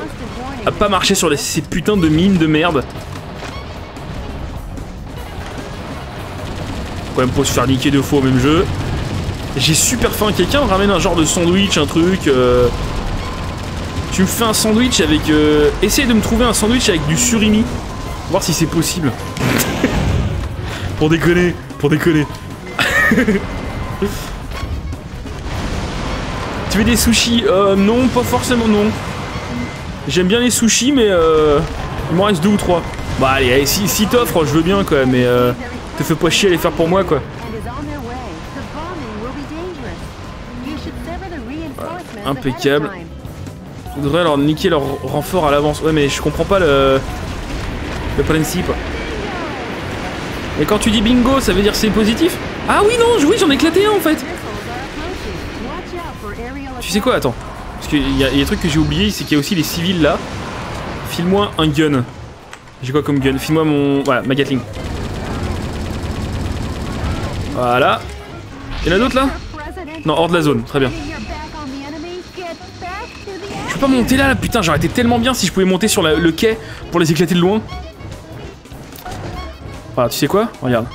à pas marcher sur ces putains de mines de merde. Quand même pour se faire niquer deux fois au même jeu. J'ai super faim. Quelqu'un me ramène un genre de sandwich, un truc. euh, Tu me fais un sandwich avec. Euh... Essaye de me trouver un sandwich avec du surimi. Voir si c'est possible. pour déconner, pour déconner. tu veux des sushis? Euh, Non, pas forcément non. J'aime bien les sushis, mais euh, il m'en reste deux ou trois. Bah allez, allez, si, si t'offres, je veux bien quoi, mais euh, te fais pas chier à les faire pour moi quoi. Impeccable. Je voudrais leur niquer leur renfort à l'avance. Ouais, mais je comprends pas le. Le principe. Et quand tu dis bingo, ça veut dire c'est positif? Ah oui, non, oui, j'en ai éclaté un en fait. Tu sais quoi, attends. Parce qu'il y, a- des trucs que j'ai oublié, c'est qu'il y a aussi les civils là. File-moi un gun. J'ai quoi comme gun? File-moi mon. Voilà, ma Gatling. Voilà. Il y en a d'autres là? Non, hors de la zone, très bien. Je peux pas monter là, là putain, j'aurais été tellement bien si je pouvais monter sur le quai pour les éclater de loin. Voilà, tu sais quoi? Regarde.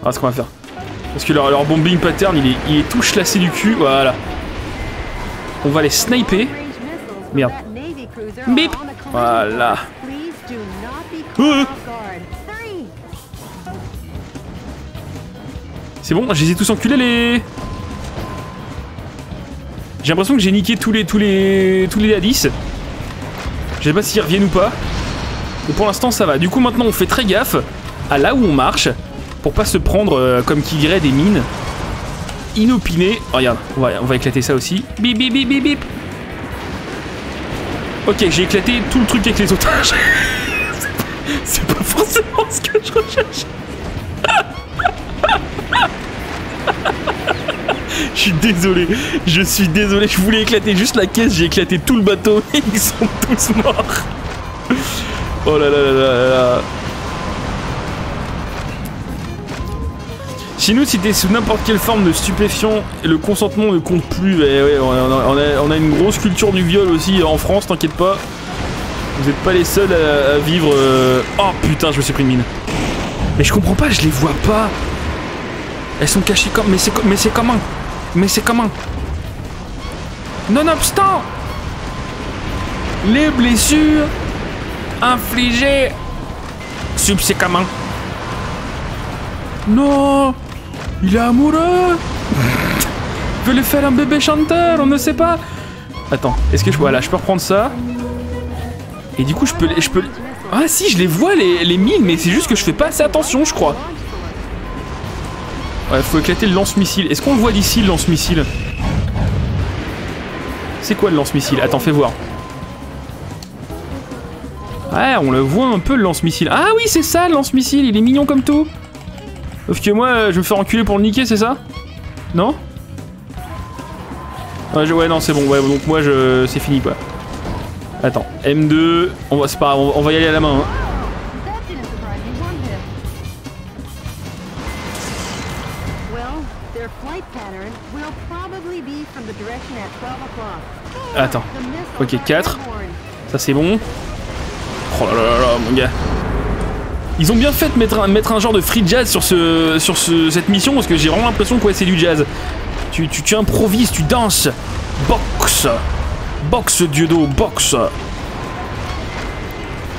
Voilà ce qu'on va faire. Parce que leur, leur bombing pattern, il est, il est tout chlassé du cul, voilà. On va les sniper. Merde. Bip Voilà. Euh. C'est bon, je les ai tous enculés les... J'ai l'impression que j'ai niqué tous les tous les tous les A10. Je sais pas s'ils reviennent ou pas. Mais pour l'instant ça va. Du coup maintenant on fait très gaffe à là où on marche pour pas se prendre euh, comme qui des mines inopinées. Oh, regarde, on va, on va éclater ça aussi. Bip bip bip bip bip. Ok, j'ai éclaté tout le truc avec les otages. C'est pas forcément ce que je recherche. Je suis désolé, je suis désolé, je voulais éclater juste la caisse, j'ai éclaté tout le bateau ils sont tous morts. Oh là là là là là Chez nous, si t'es sous n'importe quelle forme de stupéfiant, le consentement ne compte plus. Eh on, a, une grosse culture du viol aussi en France, t'inquiète pas. Vous êtes pas les seuls à, vivre. euh, Oh putain, je me suis pris une mine. Mais je comprends pas, je les vois pas. Elles sont cachées comme. Mais c'est mais c'est comment Mais c'est comment Nonobstant les blessures infligées subséquemment. Non Il est amoureux Veut lui faire un bébé chanteur, on ne sait pas. Attends, est-ce que je voilà, je peux reprendre ça Et du coup, je peux je peux Ah si, je les vois les, les mines, mais c'est juste que je fais pas assez attention, je crois. Ouais, faut éclater le lance-missile. Est-ce qu'on le voit d'ici le lance-missile? C'est quoi le lance-missile? Attends, fais voir. Ouais, on le voit un peu le lance-missile. Ah oui, c'est ça le lance-missile, il est mignon comme tout. Sauf que moi, euh, je vais me faire enculer pour le niquer, c'est ça Non ouais, je- ouais, non, c'est bon. Ouais, donc moi, je, c'est fini quoi. Attends, M2, on va, c'est pas on va- y aller à la main. hein. Well, their flight pattern will probably be from the direction at 12 o'clock. Attends. Ok, 4. Ça c'est bon. Oh là là là, mon gars. Ils ont bien fait de mettre un, genre de free jazz sur, ce, sur ce- cette mission parce que j'ai vraiment l'impression que c'est du jazz. Tu, improvises, tu danses. Boxe. Boxe, Dieudo, boxe.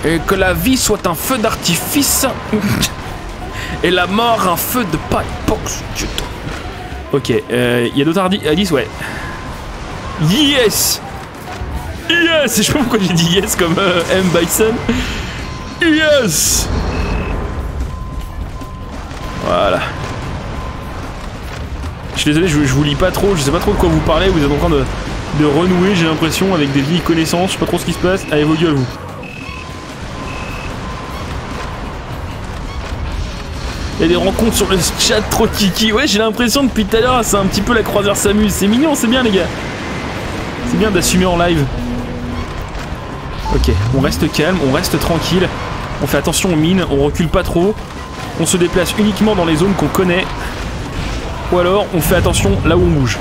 Et que la vie soit un feu d'artifice. Et la mort un feu de paille. Boxe, Dieudo. Ok, euh, il y a d'autres indices, ouais. Yes Yes Je sais pas pourquoi j'ai dit yes comme euh, M. Bison. Yes Voilà. Je suis désolé, je, vous lis pas trop, je sais pas trop de quoi vous parlez, vous êtes en train de, de renouer, j'ai l'impression, avec des vieilles connaissances, je sais pas trop ce qui se passe. Allez, vos gueules, vous. Il y a des rencontres sur le chat trop kiki. Ouais, j'ai l'impression depuis tout à l'heure, c'est un petit peu la croisière s'amuse. C'est mignon, c'est bien, les gars. C'est bien d'assumer en live. Ok, on reste calme, on reste tranquille. On fait attention aux mines, on recule pas trop. On se déplace uniquement dans les zones qu'on connaît. Ou alors, on fait attention là où on bouge.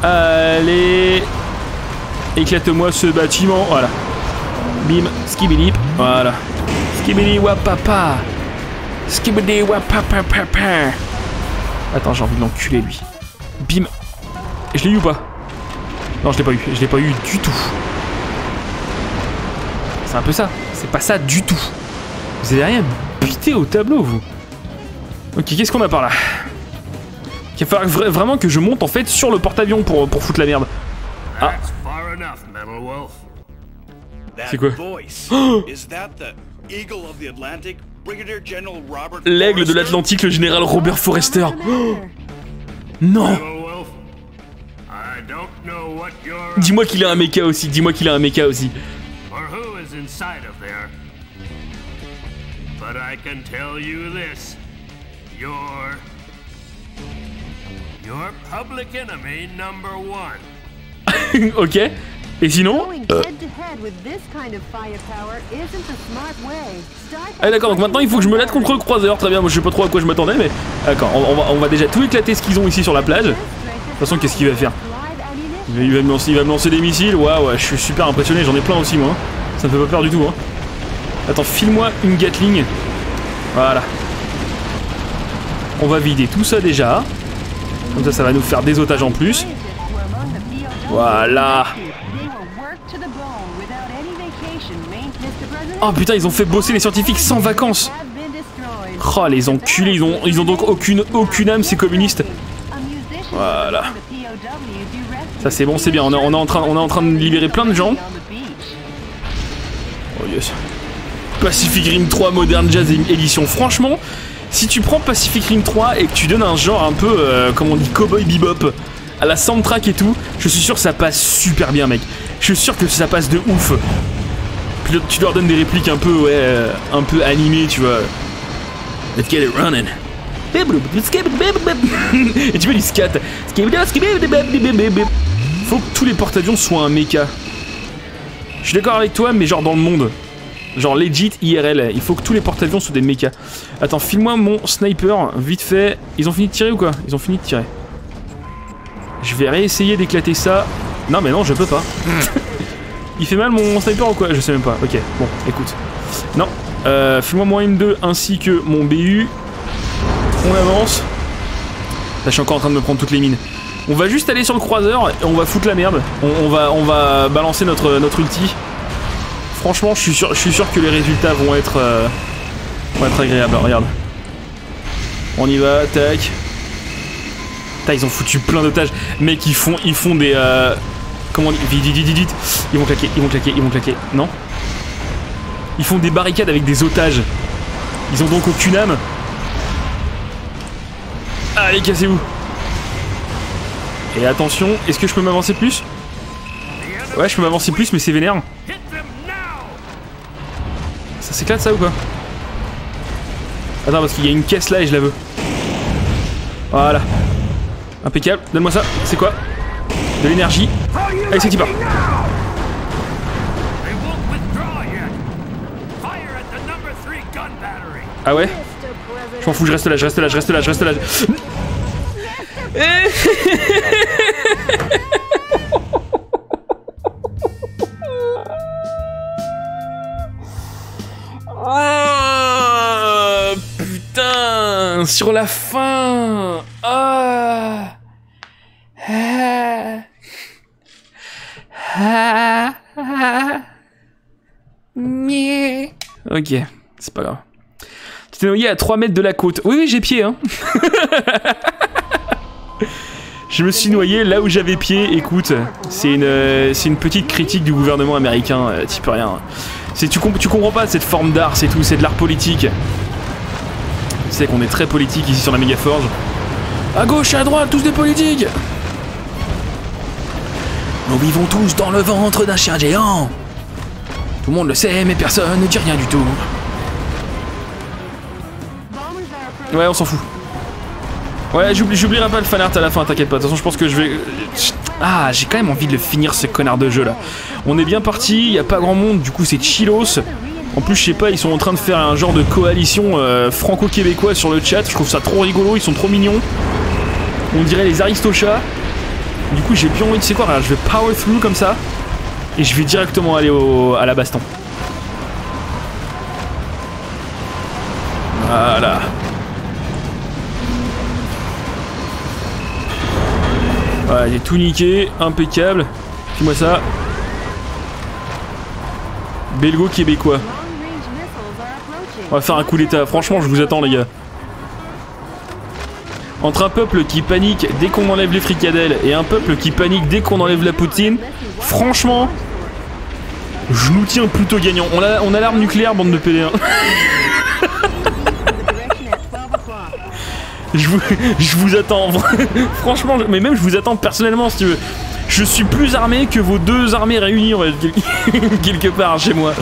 Allez Éclate-moi ce bâtiment, voilà. Bim, skibidip, voilà. Skibidi wapapa Skibidi wapapapapa Attends, j'ai envie de l'enculer lui. Bim Je l'ai eu ou pas? Non, je l'ai pas eu. Je l'ai pas eu du tout. C'est un peu ça. C'est pas ça du tout. Vous avez rien bité au tableau, vous. Ok, qu'est-ce qu'on a par là? Il va falloir vra- vraiment que je monte en fait sur le porte-avions pour, pour foutre la merde. Ah, C'est quoi? voice, is that the Eagle of the Atlantic, Brigadier General Robert l'aigle de l'Atlantique, le général Robert Forrester. Oh non Metal Wolf, I don't know what your Dis-moi qu'il a un mecha aussi, dis-moi qu'il a un mecha aussi. I can tell you this. You're... You're public enemy number one. ok. Et sinon? Euh, Ah d'accord, donc maintenant il faut que je me latte contre le croiseur, très bien, moi je sais pas trop à quoi je m'attendais, mais... D'accord, on, on va, on va déjà tout éclater ce qu'ils ont ici sur la plage. De toute façon, qu'est-ce qu'il va faire? Il va, il va me lancer, il va me lancer des missiles, ouais, je suis super impressionné, j'en ai plein aussi moi. Ça me fait pas peur du tout. Hein. Attends, file-moi une Gatling. Voilà. On va vider tout ça déjà. Comme ça, ça va nous faire des otages en plus. Voilà. Oh putain, ils ont fait bosser les scientifiques sans vacances. Oh les enculés, ils ont, ils ont donc aucune, aucune âme ces communistes. Voilà. Ça c'est bon, c'est bien. On est, en train, on est en train de libérer plein de gens. Oh yes. Pacific Rim 3 Modern Jazz Edition. Franchement, si tu prends Pacific Rim 3 et que tu donnes un genre un peu, euh, comme on dit, cowboy bebop à la soundtrack et tout, je suis sûr que ça passe super bien, mec. Je suis sûr que ça passe de ouf. Tu leur donnes des répliques un peu, ouais, euh, animées, tu vois. Let's get it running. Et tu fais du scat. Faut que tous les porte-avions soient un mecha. Je suis d'accord avec toi, mais genre dans le monde. Genre legit IRL. Il faut que tous les porte-avions soient des mechas. Attends, file-moi mon sniper, vite fait. Ils ont fini de tirer ou quoi? Ils ont fini de tirer. Je vais réessayer d'éclater ça. Non, mais non, je peux pas. Il fait mal mon sniper ou quoi? Je sais même pas. Ok, bon, écoute. Non. Euh, file-moi mon M2 ainsi que mon BU. On avance. Là, je suis encore en train de me prendre toutes les mines. On va juste aller sur le croiseur et on va foutre la merde. On, on va, on va balancer notre, notre ulti. Franchement, je suis sûr, je suis sûr que les résultats vont être, euh, vont être agréables. Regarde. On y va, tac. Ils ont foutu plein d'otages. Mec, ils font, ils font des... Euh, comment on dit? Vite. Ils vont claquer, ils vont claquer, ils vont claquer. Non? Ils font des barricades avec des otages. Ils ont donc aucune âme. Allez, cassez-vous. Et attention, est-ce que je peux m'avancer plus? Ouais, je peux m'avancer plus, mais c'est vénère. Ça s'éclate ça ou quoi Attends, parce qu'il y a une caisse là et je la veux. Voilà. Impeccable. Donne-moi ça. C'est quoi De l'énergie. Allez, c'est qui part. Ah ouais Je m'en fous, je reste là, je reste là, je reste là, je reste là. Oh, putain Sur la fin Ah Ah Ah Ah. Ok, c'est pas grave. Tu t'es noyé à 3 mètres de la côte. Oui, j'ai pied, hein. Je me suis noyé là où j'avais pied. Écoute, c'est une, une petite critique du gouvernement américain. Euh, tu peux rien. C'est tu, comp- tu comprends pas cette forme d'art, c'est tout. C'est de l'art politique. Tu sais qu'on est très politique ici sur la Megaforge. À gauche et à droite, tous des politiques. Nous vivons tous dans le ventre d'un chien géant. Tout le monde le sait, mais personne ne dit rien du tout. Ouais, on s'en fout. Ouais, j'oublie- j'oublierai pas le fanart à la fin, t'inquiète pas. De toute façon, je pense que je vais. Ah, j'ai quand même envie de le finir ce connard de jeu là. On est bien parti, y a pas grand monde, du coup c'est chillos. En plus, je sais pas, ils sont en train de faire un genre de coalition euh, franco-québécoise sur le chat. Je trouve ça trop rigolo, ils sont trop mignons. On dirait les aristochats. Du coup, j'ai bien envie de. C'est quoi, je vais power through comme ça. Et je vais directement aller au, à la baston. Voilà. Voilà, j'ai tout niqué, impeccable. Dis-moi ça. Belgo québécois. On va faire un coup d'état. Franchement, je vous attends, les gars. Entre un peuple qui panique dès qu'on enlève les fricadelles et un peuple qui panique dès qu'on enlève la poutine, franchement, je nous tiens plutôt gagnant. On a, l'arme nucléaire, bande de PD1. Je vous, je vous attends. Franchement, mais même je vous attends personnellement si tu veux. Je suis plus armé que vos deux armées réunies, va dire, quelque part chez moi.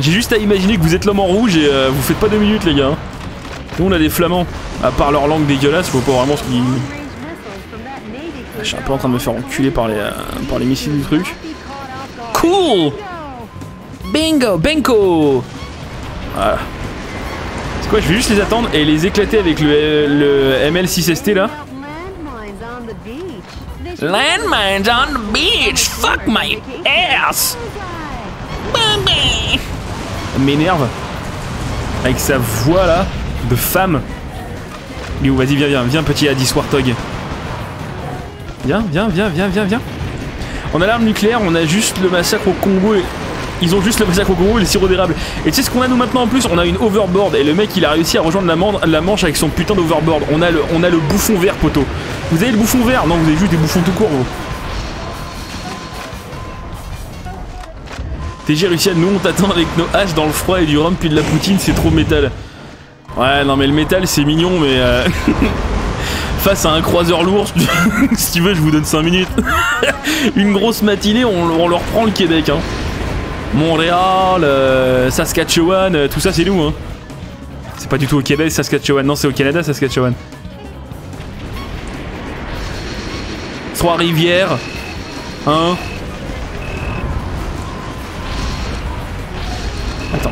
J'ai juste à imaginer que vous êtes l'homme en rouge et euh, vous faites pas deux minutes, les gars. Nous, on a des flamands. À part leur langue dégueulasse, faut pas vraiment ce qu'ils. Je suis un peu en train de me faire enculer par les, euh, par les missiles du truc. Cool Bingo Benko Voilà. C'est quoi, je vais juste les attendre et les éclater avec le ML6ST là. Landmines on the beach, fuck my ass Elle m'énerve. Avec sa voix là, de femme. Vas-y, viens, viens, viens, petit Addis Warthog. Viens, viens, viens, viens, viens, viens. On a l'arme nucléaire, on a juste le massacre au Congo et... Ils ont juste le massacre au Congo et le sirop d'érable. Et tu sais ce qu'on a nous maintenant en plus On a une overboard et le mec il a réussi à rejoindre la manche avec son putain d'overboard. On, a le- on a le bouffon vert poteau. Vous avez le bouffon vert Non, vous avez juste des bouffons tout court vous. TG Russian, nous on t'attend avec nos haches dans le froid et du rhum puis de la poutine, c'est trop métal. Ouais, non mais le métal c'est mignon mais... euh, Face à un croiseur lourd, si tu veux je vous donne 5 minutes. Une grosse matinée, on, on leur prend le Québec. Hein. Montréal, euh, Saskatchewan, euh, tout ça c'est nous. Hein. C'est pas du tout au Québec, Saskatchewan. Non, c'est au Canada, Saskatchewan. Trois-Rivières. Hein Attends.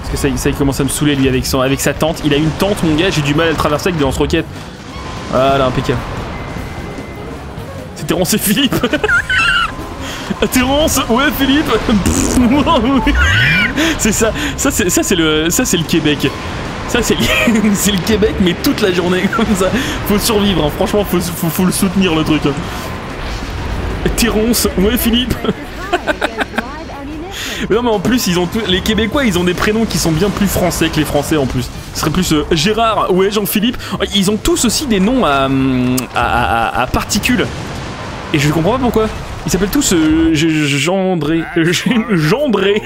Parce que ça, ça il commence à me saouler lui avec, son, avec sa tente. Il a une tente, mon gars, j'ai du mal à le traverser avec des lance-roquettes. Voilà, impeccable. Terence et Philippe Terence Ouais, Philippe C'est ça, ça c'est ça c'est le ça c'est le Québec. Ça c'est c'est le Québec mais toute la journée comme ça. Faut survivre, hein. franchement faut, faut, le soutenir le truc. hein. Terence, ouais Philippe. Non mais en plus ils ont les Québécois ils ont des prénoms qui sont bien plus français que les Français en plus. Ce serait plus euh, Gérard, ouais Jean-Philippe. Ils ont tous aussi des noms à, hum, à- à particules. Et je comprends pas pourquoi. Ils s'appellent tous euh, Gendré. euh, Gendré.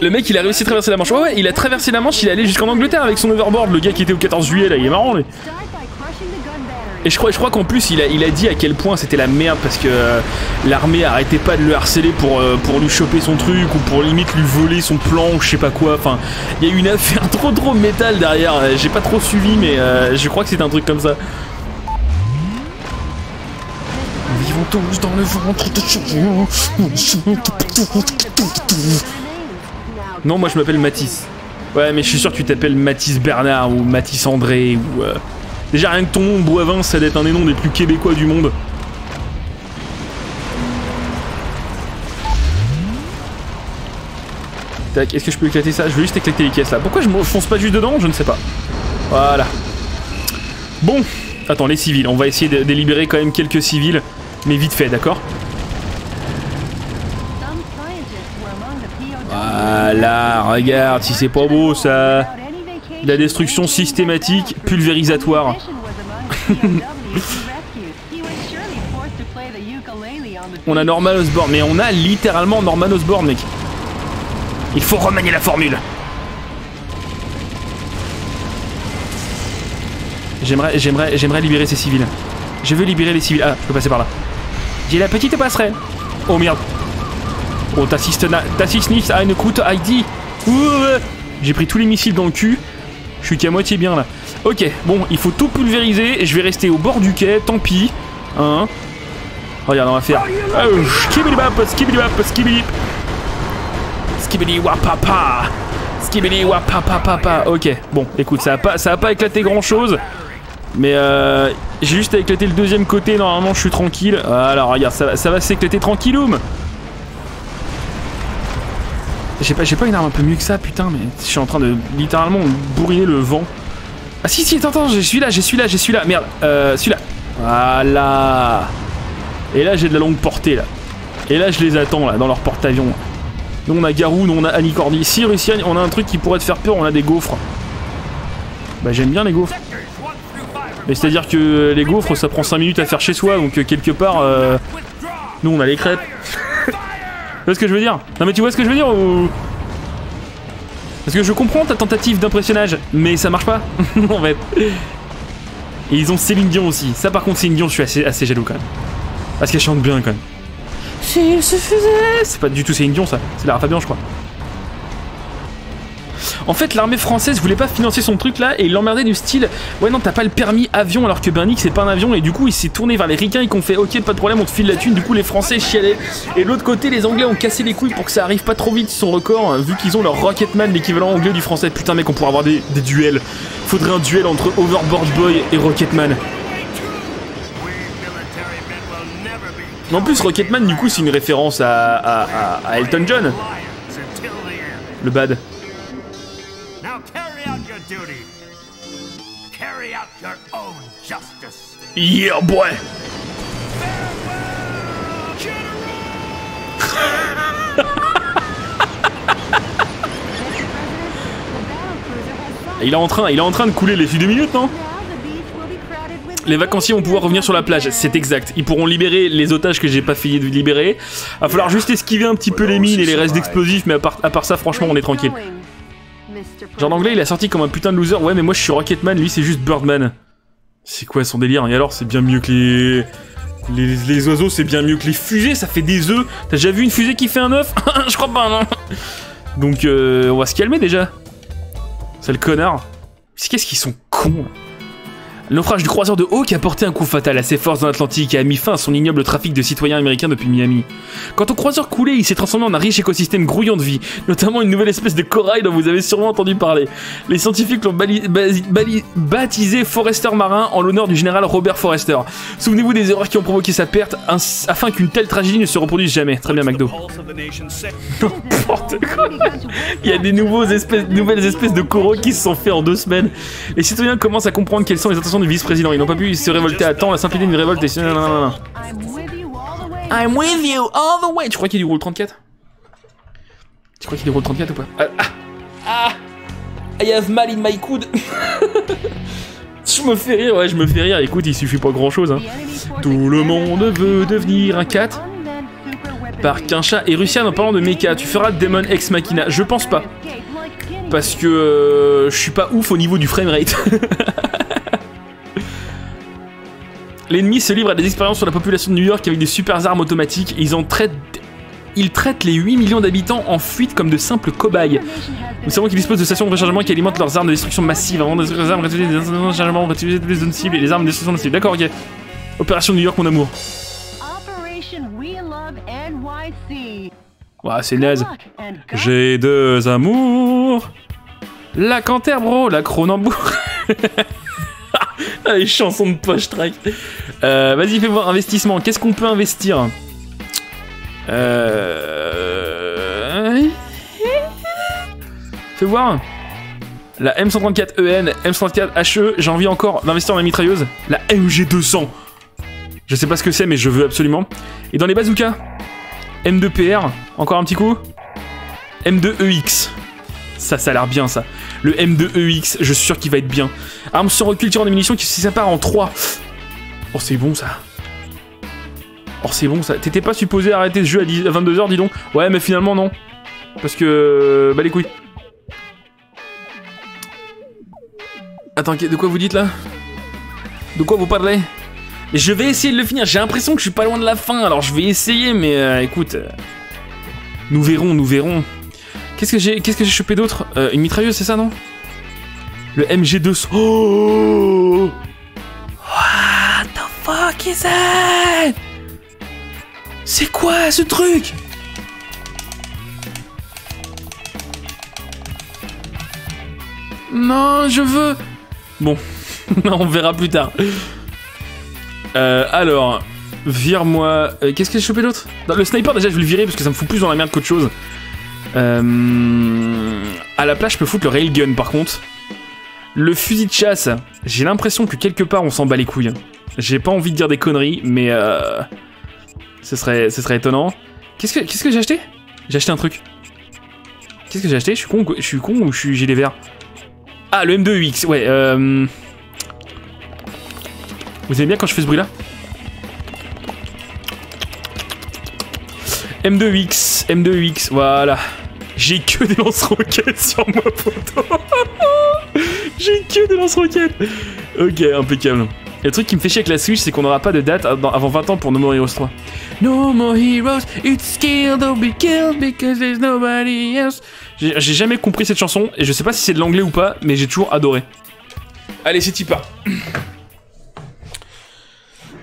Le mec il a réussi à traverser la Manche. Ouais ouais, il a traversé la Manche, il est allé jusqu'en Angleterre avec son overboard, le gars qui était au 14 juillet là, il est marrant lui. Et je crois, je crois qu'en plus il a, il a dit à quel point c'était la merde parce que euh, l'armée arrêtait pas de le harceler pour, euh, pour lui choper son truc ou pour limite lui voler son plan ou je sais pas quoi. Enfin, il y a eu une affaire trop trop métal derrière. J'ai pas trop suivi mais euh, je crois que c'est un truc comme ça. Dans le ventre de Non, moi je m'appelle Mathis. Ouais, mais je suis sûr que tu t'appelles Mathis Bernard ou Mathis André ou. euh, Déjà, rien que ton nom, Boivin, ça doit être un des noms des plus québécois du monde. Tac, est-ce que je peux éclater ça? Je veux juste éclater les caisses là. Pourquoi je fonce pas juste dedans? Je ne sais pas. Voilà. Bon, attends, les civils. On va essayer de, de libérer quand même quelques civils, mais vite fait, d'accord Voilà, regarde, si c'est pas beau ça. La destruction systématique, pulvérisatoire. on a Norman Osborn, mais on a littéralement Norman Osborn, mec. Il faut remanier la formule. J'aimerais, j'aimerais, j'aimerais libérer ces civils. Je veux libérer les civils. Ah, je peux passer par là. J'ai la petite passerelle. Oh merde. Oh, t'assistes, nicht à une coûte ID. J'ai pris tous les missiles dans le cul. Je suis qu'à moitié bien là. Ok, bon, il faut tout pulvériser. Je vais rester au bord du quai, tant pis. Hein Regarde, on va faire. Oh, skibidi-bap, skibidi-bap, skibidi. Skibidi wapapa. Skibidi wapapapapa. Ok, bon, écoute, ça a pas, ça a pas éclaté grand chose. Mais euh, j'ai juste à éclater le deuxième côté, normalement je suis tranquille. Alors regarde, ça, va- ça va s'éclater tranquilloum. J'ai pas, pas une arme un peu mieux que ça, putain, mais je suis en train de littéralement bourriner le vent. Ah si, si, attends, attends, j'ai celui-là, j'ai celui-là, j'ai celui-là. Merde, euh, celui-là. Voilà. Et là, j'ai de la longue portée, là. Et là, je les attends, là, dans leur porte-avions. Nous, on a Garou, nous, on a Annie Cordy. Ici, Russian, on a un truc qui pourrait te faire peur, on a des gaufres. Bah, j'aime bien les gaufres. Mais c'est-à-dire que les gaufres, ça prend 5 minutes à faire chez soi, donc euh, quelque part, euh, nous, on a les crêpes. Tu vois ce que je veux dire? Non mais tu vois ce que je veux dire ou... Parce que je comprends ta tentative d'impressionnage, mais ça marche pas, en fait. Et ils ont Céline Dion aussi. Ça par contre, Céline Dion, je suis assez, assez jaloux quand même. Parce qu'elle chante bien quand même. s'il suffisait C'est pas du tout Céline Dion ça, c'est la Fabian je crois. En fait, l'armée française voulait pas financer son truc là et il l'emmerdait du style Ouais, non, t'as pas le permis avion alors que Bernick c'est pas un avion et du coup il s'est tourné vers les ricains et qu'on fait Ok, pas de problème, on te file la thune. Du coup, les Français chialaient et de l'autre côté, les Anglais ont cassé les couilles pour que ça arrive pas trop vite son record hein, vu qu'ils ont leur Rocketman, l'équivalent anglais du français. Putain, mec, on pourrait avoir des, des duels. Faudrait un duel entre Overboard Boy et Rocketman. En plus, Rocketman, du coup, c'est une référence à- à Elton John. Le bad. Duty. Carry out your own justice. Yeah, boy! Il est en train, il est en train de couler les filles de minutes, non Les vacanciers vont pouvoir revenir sur la plage, c'est exact. Ils pourront libérer les otages que j'ai pas fini de libérer. Va falloir juste esquiver un petit peu les mines et les restes d'explosifs, mais à part, à part ça, franchement, on est tranquille. Genre d'anglais, il a sorti comme un putain de loser. Ouais, mais moi je suis Rocketman, lui c'est juste Birdman. C'est quoi son délire? Et alors, c'est bien mieux que les. Les, les oiseaux, c'est bien mieux que les fusées, ça fait des œufs. T'as déjà vu une fusée qui fait un œuf? Je crois pas, non. Donc, euh, on va se calmer déjà. C'est le connard. Qu'est-ce qu'ils sont cons. Le naufrage du croiseur de Hawk a porté un coup fatal à ses forces dans l'Atlantique et a mis fin à son ignoble trafic de citoyens américains depuis Miami. Quant au croiseur coulé, il s'est transformé en un riche écosystème grouillant de vie, notamment une nouvelle espèce de corail dont vous avez sûrement entendu parler. Les scientifiques l'ont baptisé Forester marin en l'honneur du général Robert Forester. Souvenez-vous des erreurs qui ont provoqué sa perte, afin qu'une telle tragédie ne se reproduise jamais. Très bien, McDo. Il y a des nouvelles espèces de coraux qui se sont faits en deux semaines. Les citoyens commencent à comprendre quelles sont les intentions du vice-président. Ils n'ont pas pu se révolter à temps. La simplicité d'une révolte est... Non, non, non. I'm with you all the way. Tu crois qu'il y a du rôle 34 Tu crois qu'il y a du rôle 34 ou pas? Ah, ah, ah I have mal in my coude. je me fais rire, ouais, je me fais rire. Écoute, il suffit pas grand chose. Hein. Tout le monde veut devenir un cat. Par qu'un chat et Russian en parlant de mecha, tu feras Demon Ex Machina? Je pense pas. Parce que euh, je suis pas ouf au niveau du framerate. L'ennemi se livre à des expériences sur la population de New York avec des super armes automatiques et ils en traitent. Ils traitent les 8 millions d'habitants en fuite comme de simples cobayes. Nous savons qu'ils disposent de stations de rechargement qui alimentent leurs armes de destruction massive avant de détruire les armes, des de rechargement, toutes les zones cibles et les armes de destruction massive. D'accord, ok. Opération New York, mon amour. Operation We Love NYC. Ouah, c'est naze. J'ai deux amours. La Canterbro, la Cronenbourg. Les chansons de poche track. Euh, Vas-y, fais voir investissement. Qu'est-ce qu'on peut investir Euh... Fais voir. La M134EN, M134HE, E, j'ai envie encore d'investir dans la mitrailleuse. La MG200. Je sais pas ce que c'est, mais je veux absolument. Et dans les bazookas M2PR, encore un petit coup. M2EX. Ça, ça a l'air bien, ça. Le M2EX, je suis sûr qu'il va être bien. Arme sur recul, tirant des munitions qui se séparent en 3. Oh, c'est bon, ça. Oh, c'est bon, ça. T'étais pas supposé arrêter ce jeu à, 10 à 22h, dis donc Ouais, mais finalement, non. Parce que... Bah, les couilles. Attends, de quoi vous dites, là? De quoi vous parlez? Je vais essayer de le finir. J'ai l'impression que je suis pas loin de la fin, alors je vais essayer, mais euh, écoute... euh, nous verrons, nous verrons. Qu'est-ce que j'ai qu'est-ce que j'ai chopé d'autre Euh, Une mitrailleuse, c'est ça, non Le MG200. Oh What the fuck is that C'est quoi ce truc Non, je veux. Bon, on verra plus tard. Euh, alors, vire-moi. euh, Qu'est-ce que j'ai chopé d'autre Le sniper, déjà, je vais le virer parce que ça me fout plus dans la merde qu'autre chose. Euh, à la place, je peux foutre le railgun par contre. Le fusil de chasse, j'ai l'impression que quelque part on s'en bat les couilles. J'ai pas envie de dire des conneries, mais euh, ce serait, ce serait étonnant. Qu'est-ce que, que j'ai acheté? J'ai acheté un truc. Qu'est-ce que j'ai acheté? Je suis con, je suis con ou j'ai des verres Ah, le M2X, ouais. Euh... Vous aimez bien quand je fais ce bruit-là? M2X, M2X, voilà. J'ai que des lance-roquettes sur moi, poto. J'ai que des lance-roquettes. Ok, impeccable. le truc qui me fait chier avec la Switch, c'est qu'on n'aura pas de date avant avant 20 ans pour No More Heroes 3. No more heroes, it's killed or be killed because there's nobody else. J'ai jamais compris cette chanson et je sais pas si c'est de l'anglais ou pas, mais j'ai toujours adoré. Allez, c'est y part.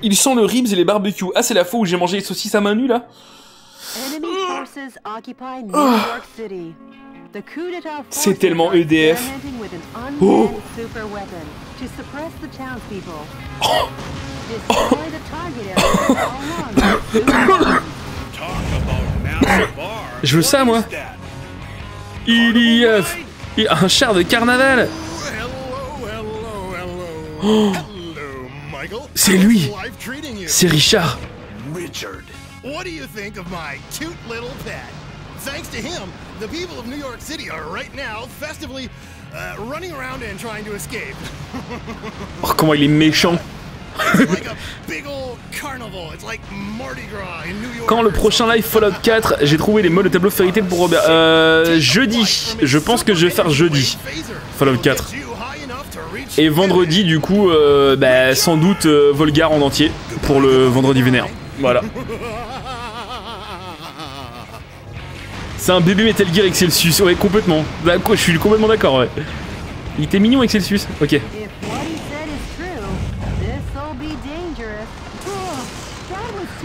Ils sont le ribs et les barbecues. Ah, c'est la fois où j'ai mangé les saucisses à main nue là? Enemy d'etat C'est tellement EDF. unmanned Oh. super weapon to suppress the townspeople. Destroy the target area along the super Je veux ça, moi. Il y a il y a un char de carnaval. Oh, c'est lui. C'est Richard. What do you think of my cute little pet? Thanks to him, the people of New York City are right now festively uh, running around and trying to escape. Oh, comment il est méchant. Quand le prochain live Fallout 4, j'ai trouvé les mots de tableau Tail pour Robert. Euh, jeudi. Je pense que je vais faire jeudi. Fallout 4. Et vendredi, du coup, euh, bah, sans doute euh, Volgar en entier pour le vendredi vénère. Voilà. C'est un bébé Metal Gear Excelsius, ouais, complètement. D'accord, je suis complètement d'accord, ouais. Il était mignon Excelsius, ok.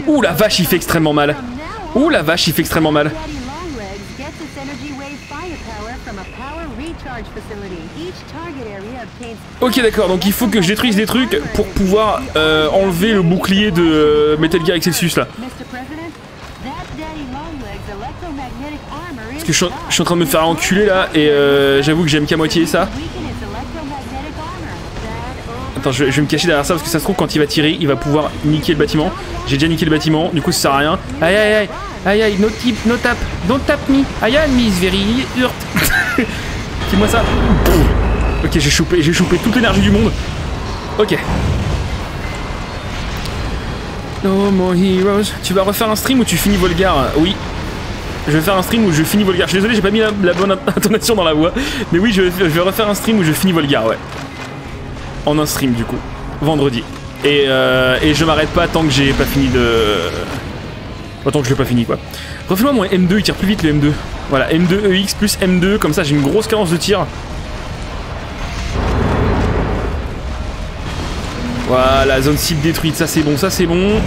Ouh la vache, il fait extrêmement mal. Ouh la vache, il fait extrêmement mal. Ok d'accord, donc il faut que je détruise des trucs pour pouvoir euh, enlever le bouclier de euh, Metal Gear Excelsius là. Parce que je suis, en train de me faire enculer là et euh, j'avoue que j'aime qu'à moitié ça. Attends, je vais, me cacher derrière ça parce que ça se trouve quand il va tirer, il va pouvoir niquer le bâtiment. J'ai déjà niqué le bâtiment, du coup ça sert à rien. Aïe aïe aïe, aïe aïe, no tip, no tap, don't tap me. Aïe aïe, miss very hurt. Fais-moi ça. Ok, j'ai chopé, j'ai chopé toute l'énergie du monde. Ok. No more heroes. Tu vas refaire un stream où tu finis Volgar? Oui. Je vais faire un stream où je finis Volgar. Je suis désolé, j'ai pas mis la, bonne intonation dans la voix. Mais oui, je vais, refaire un stream où je finis Volgar, ouais. En un stream, du coup. Vendredi. Et, euh, je m'arrête pas tant que j'ai pas fini de. Tant que je l'ai pas fini, quoi. Refais-moi mon M2, il tire plus vite le M2. Voilà, M2 EX plus M2, comme ça j'ai une grosse cadence de tir. Voilà, zone cible détruite, ça c'est bon, ça c'est bon.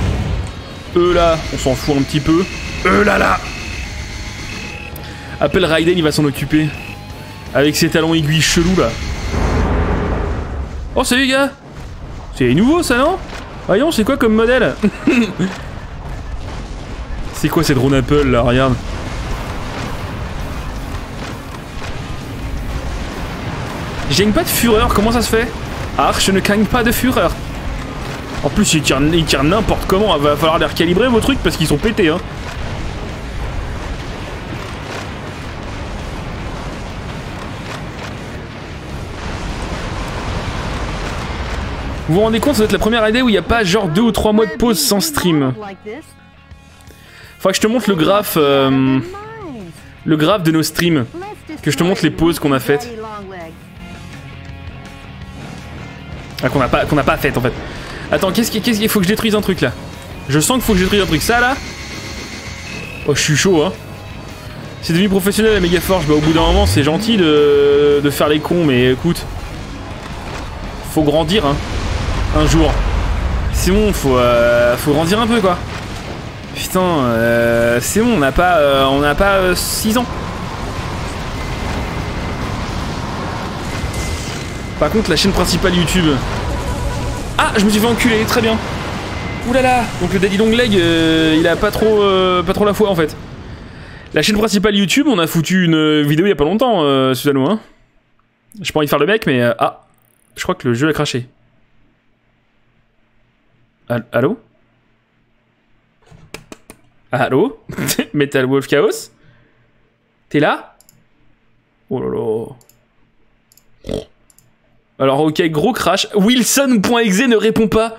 Eux là, on s'en fout un petit peu. Eux là là Appelle Raiden, il va s'en occuper. Avec ses talons aiguilles chelous là. Oh salut gars C'est nouveau ça non? Voyons, c'est quoi comme modèle? C'est quoi ces drones Apple là, regarde. Je gagne pas de fureur, comment ça se fait? Je ne gagne pas de fureur. En plus, ils tirent, n'importe comment, va falloir les recalibrer vos trucs parce qu'ils sont pétés, hein. Vous vous rendez compte, ça doit être la première idée où il n'y a pas genre deux ou trois mois de pause sans stream. Faudra que je te montre le graphe, euh, le graphe de nos streams, que je te montre les pauses qu'on a faites. Ah, qu'on n'a pas, qu'on n'a pas faites en fait. Attends, qu'est-ce qu'il faut que je détruise un truc là Je sens qu'il faut que je détruise un truc. Ça là Oh, je suis chaud hein. C'est devenu professionnel la Megaforge. Bah, au bout d'un moment, c'est gentil de, faire les cons, mais écoute. Faut grandir hein. Un jour. C'est bon, faut, euh, faut grandir un peu quoi. Putain, euh, c'est bon, on n'a pas, euh, on n'a pas 6 ans. Par contre, la chaîne principale YouTube. Ah, je me suis fait enculer, très bien. Ouh là là, donc le Daddy Long Leg, euh, il a pas trop, euh, pas trop la foi en fait. La chaîne principale YouTube, on a foutu une vidéo il y a pas longtemps, euh, Susano, hein. J'ai pas envie de faire le mec, mais euh, ah, je crois que le jeu a craché. Al- Allô? Allô? Metal Wolf Chaos? T'es là? Oh. Alors ok, gros crash. Wilson.exe ne répond pas.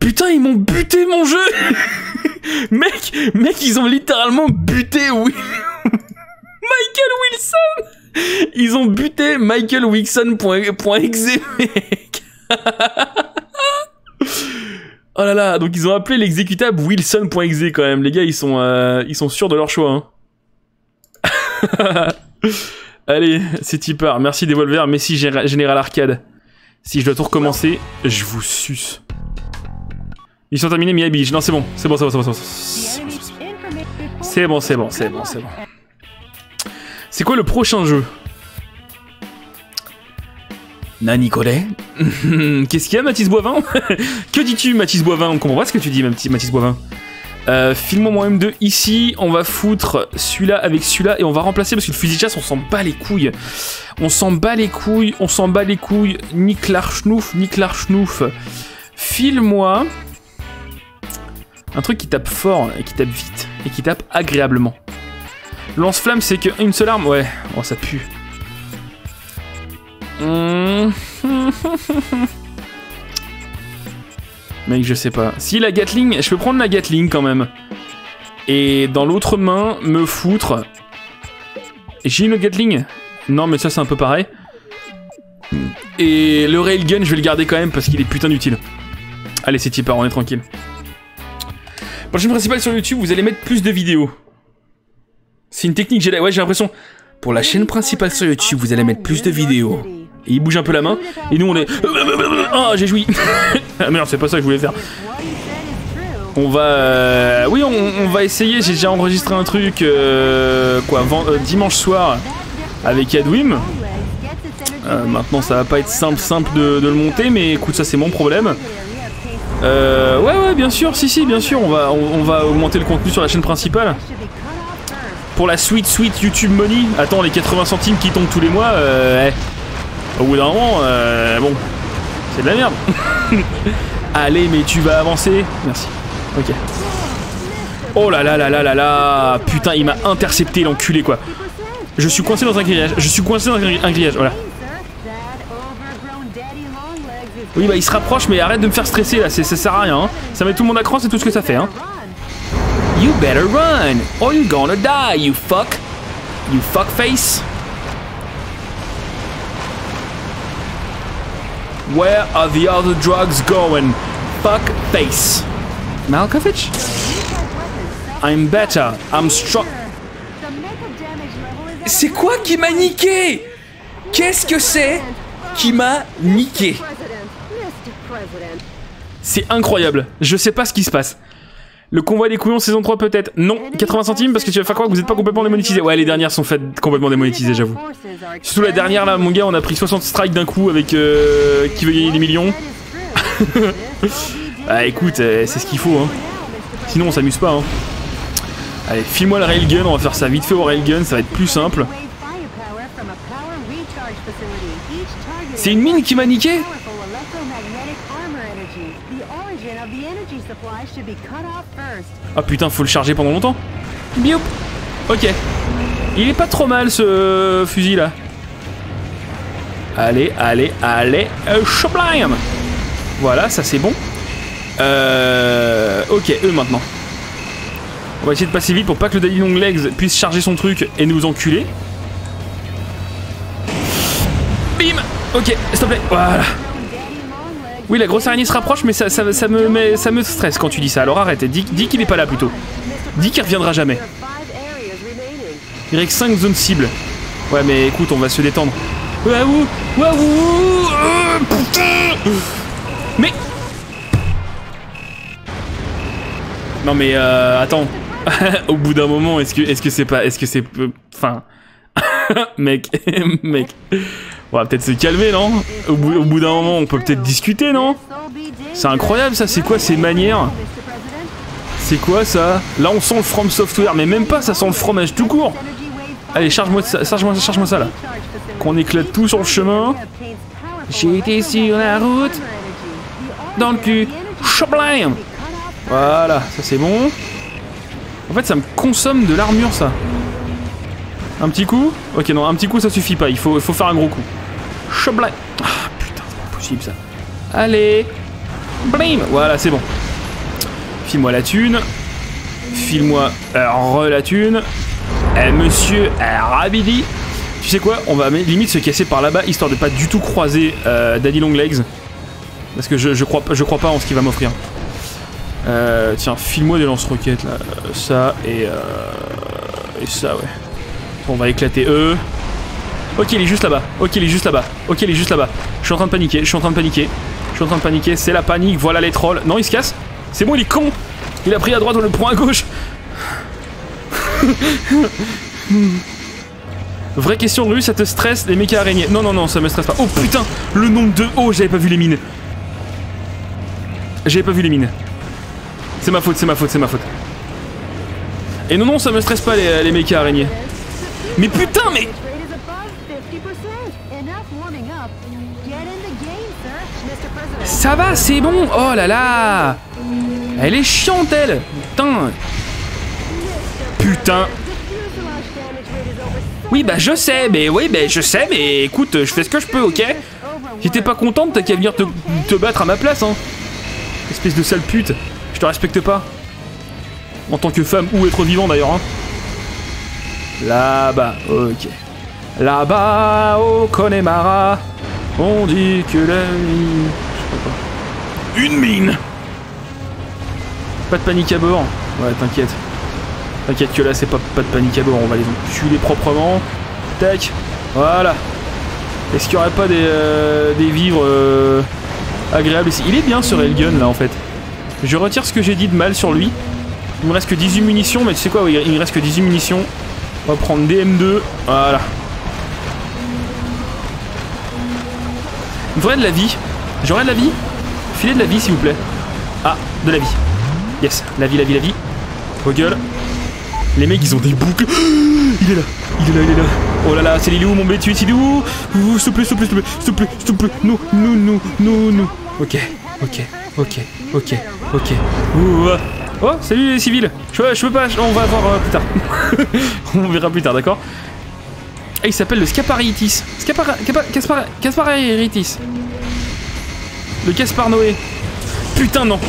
Putain, ils m'ont buté mon jeu Mec, mec, ils ont littéralement buté Wi- Michael Wilson Ils ont buté Michael Wilson.exe, mec Oh là là, donc ils ont appelé l'exécutable Wilson.exe quand même. Les gars, ils sont, euh, ils sont sûrs de leur choix. Hein. Allez, c'est tipeur. Merci Devolver, Géra- Général Arcade. Si je dois tout recommencer, je vous suce. Ils sont terminés, Miyabi. Non, c'est bon, c'est bon, c'est bon, c'est bon. c'est bon. C'est bon, c'est bon, c'est bon, c'est bon. C'est quoi le prochain jeu? Nani Collet Qu'est-ce qu'il y a, Mathis Boivin? Que dis-tu, Mathis Boivin? On comprend pas ce que tu dis, Mathis Boivin. Euh, filmons mon M2 ici, on va foutre celui-là avec celui-là et on va remplacer parce que le fusil de chasse on s'en bat les couilles. On s'en bat les couilles, on s'en bat les couilles. Nick Larchnouf, Nick Larchnouf. File-moi un truc qui tape fort et qui tape vite et qui tape agréablement. Lance-flamme c'est qu'une seule arme? Ouais, oh ça pue. Mmh. Mec, je sais pas. Si la Gatling, je peux prendre la Gatling quand même. Et dans l'autre main, me foutre. J'ai une Gatling? Non, mais ça c'est un peu pareil. Et le Railgun, je vais le garder quand même parce qu'il est putain utile. Allez, c'est tipeur, on est tranquille. Prochaine principale sur YouTube, vous allez mettre plus de vidéos. C'est une technique, j'ai ouais, j'ai l'impression. Pour la chaîne principale sur YouTube, vous allez mettre plus de vidéos. Il bouge un peu la main, et nous on est. Ah, j'ai joui Ah merde, c'est pas ça que je voulais faire. On va. euh, Oui, on, va essayer. J'ai déjà enregistré un truc. euh, Quoi, euh, dimanche soir avec Adwim. Maintenant, ça va pas être simple, simple de, le monter, mais écoute, ça c'est mon problème. Euh, ouais, ouais, bien sûr, si, si, bien sûr, on va, on, va augmenter le contenu sur la chaîne principale. Pour la sweet, sweet YouTube Money, attends, les 80 centimes qui tombent tous les mois, eh, au bout d'un moment, euh, bon, c'est de la merde. Allez, mais tu vas avancer. Merci. Ok. Oh là là là là là là Putain, il m'a intercepté, l'enculé, quoi. Je suis coincé dans un grillage. Je suis coincé dans un gri- un grillage, voilà. Oui, bah il se rapproche, mais arrête de me faire stresser là, ça sert à rien. Hein. Ça met tout le monde à cran, c'est tout ce que ça fait. Hein. You better run, or you're gonna die, you fuck. You fuck face. Where are the other drugs going? Fuck face. Malkovich? I'm better, I'm strong. C'est quoi qui m'a niqué? Qu'est-ce que c'est qui m'a niqué? C'est incroyable. Je sais pas ce qui se passe. Le convoi des couillons saison 3 peut-être. Non, 80 centimes parce que tu vas faire croire que vous êtes pas complètement démonétisé. Ouais, les dernières sont faites complètement démonétisées, j'avoue. Surtout la dernière là, mon gars, on a pris 60 strikes d'un coup avec euh, qui veut gagner des millions. ah écoute, euh, c'est ce qu'il faut hein. Sinon on s'amuse pas hein. Allez, file-moi le railgun, on va faire ça vite fait au railgun, ça va être plus simple. C'est une mine qui m'a niqué Ah putain, faut le charger pendant longtemps. Bioup Ok. Il est pas trop mal ce fusil là. Allez, allez, allez. Euh, Sublime Voilà, ça c'est bon. Euh... Ok, eux maintenant. On va essayer de passer vite pour pas que le Daddy Long Legs puisse charger son truc et nous enculer. Bim Ok, s'il te plaît. Voilà. Oui, la grosse araignée se rapproche, mais ça, ça, ça me, ça me stresse quand tu dis ça. Alors arrête, dis, dis qu'il est pas là plutôt. Dis qu'il reviendra jamais. Il reste 5 zones cibles. Ouais, mais écoute, on va se détendre. Waouh Waouh euh, Putain Mais Non mais euh, attends. Au bout d'un moment, est-ce que est-ce que c'est pas est-ce que c'est peu- enfin mec mec. On va peut-être se calmer, non au bout, d'un moment, on peut peut-être discuter, non C'est incroyable ça, c'est quoi ces manières C'est quoi ça Là, on sent le From Software, mais même pas, ça sent le fromage tout court. Allez, charge-moi ça, charge-moi charge ça là. Qu'on éclate tout sur le chemin. Été sur la route. Dans le cul. Voilà, ça c'est bon. En fait, ça me consomme de l'armure, ça. Un petit coup? Ok, non, un petit coup, ça suffit pas. Il faut, il faut faire un gros coup. Sublime Ah, putain, c'est pas possible, ça. Allez Blim Voilà, c'est bon. File-moi la thune. File-moi euh, re la thune. Eh, monsieur euh, Rabidi. Tu sais quoi On va limite se casser par là-bas, histoire de pas du tout croiser euh, Daddy Long Legs. Parce que je, crois, pas- en ce qu'il va m'offrir. Euh, tiens, file-moi des lance-roquettes là. Ça et. Ça, ouais. On va éclater eux. Ok, il est juste là-bas. Ok, il est juste là-bas. Ok, il est juste là-bas. Je suis en train de paniquer. Je suis en train de paniquer. Je suis en train de paniquer. C'est la panique. Voilà les trolls. Non, il se casse. C'est bon, il est con. Il a pris à droite, on le prend à gauche. Vraie question, Rue, ça te stresse les méca araignées Non, non, non, ça me stresse pas. Oh putain, le nombre de. Oh, j'avais pas vu les mines. J'avais pas vu les mines. C'est ma faute, c'est ma faute, c'est ma faute. Et non, non, ça me stresse pas les, les araignées. Mais putain, mais. Ça va, c'est bon? Oh là là. Elle est chiante, elle. Putain. Putain. Oui, bah je sais, mais oui, bah je sais, mais écoute, je fais ce que je peux, ok? Si t'es pas contente, t'as qu'à venir te, te battre à ma place, hein. Espèce de sale pute. Je te respecte pas. En tant que femme ou être vivant d'ailleurs, hein. Là-bas, ok. Là-bas, au Connemara, on dit que la vie... Une mine Pas de panique à bord. Ouais, t'inquiète. T'inquiète que là, c'est pas, pas de panique à bord. On va les enculer proprement. Tac. Voilà. Est-ce qu'il y aurait pas des, euh, des vivres euh, agréables ici? Il est bien ce railgun là en fait. Je retire ce que j'ai dit de mal sur lui. Il me reste que 18 munitions, mais tu sais quoi, il me reste que 18 munitions. On va prendre DM2. Voilà. Il me faudrait de la vie. J'aurais de la vie Filez de la vie s'il vous plaît. Ah, de la vie. Yes, la vie, la vie, la vie. Vos gueules. Les mecs ils ont des boucles. Il est là, il est là, il est là. Oh là là, c'est Lilou, mon bétuit, il est où Ouh, S'il te plaît, s'il te plaît, s'il te plaît, s'il te plaît. Non, non, non, non, non. Ok, ok, ok, ok, ok. Oh, salut les civils. Je, je peux pas, on va voir euh, plus tard. on verra plus tard, d'accord? Ah, il s'appelle le Scaparitis. Scapar... Le Caspar Noé. Putain, non.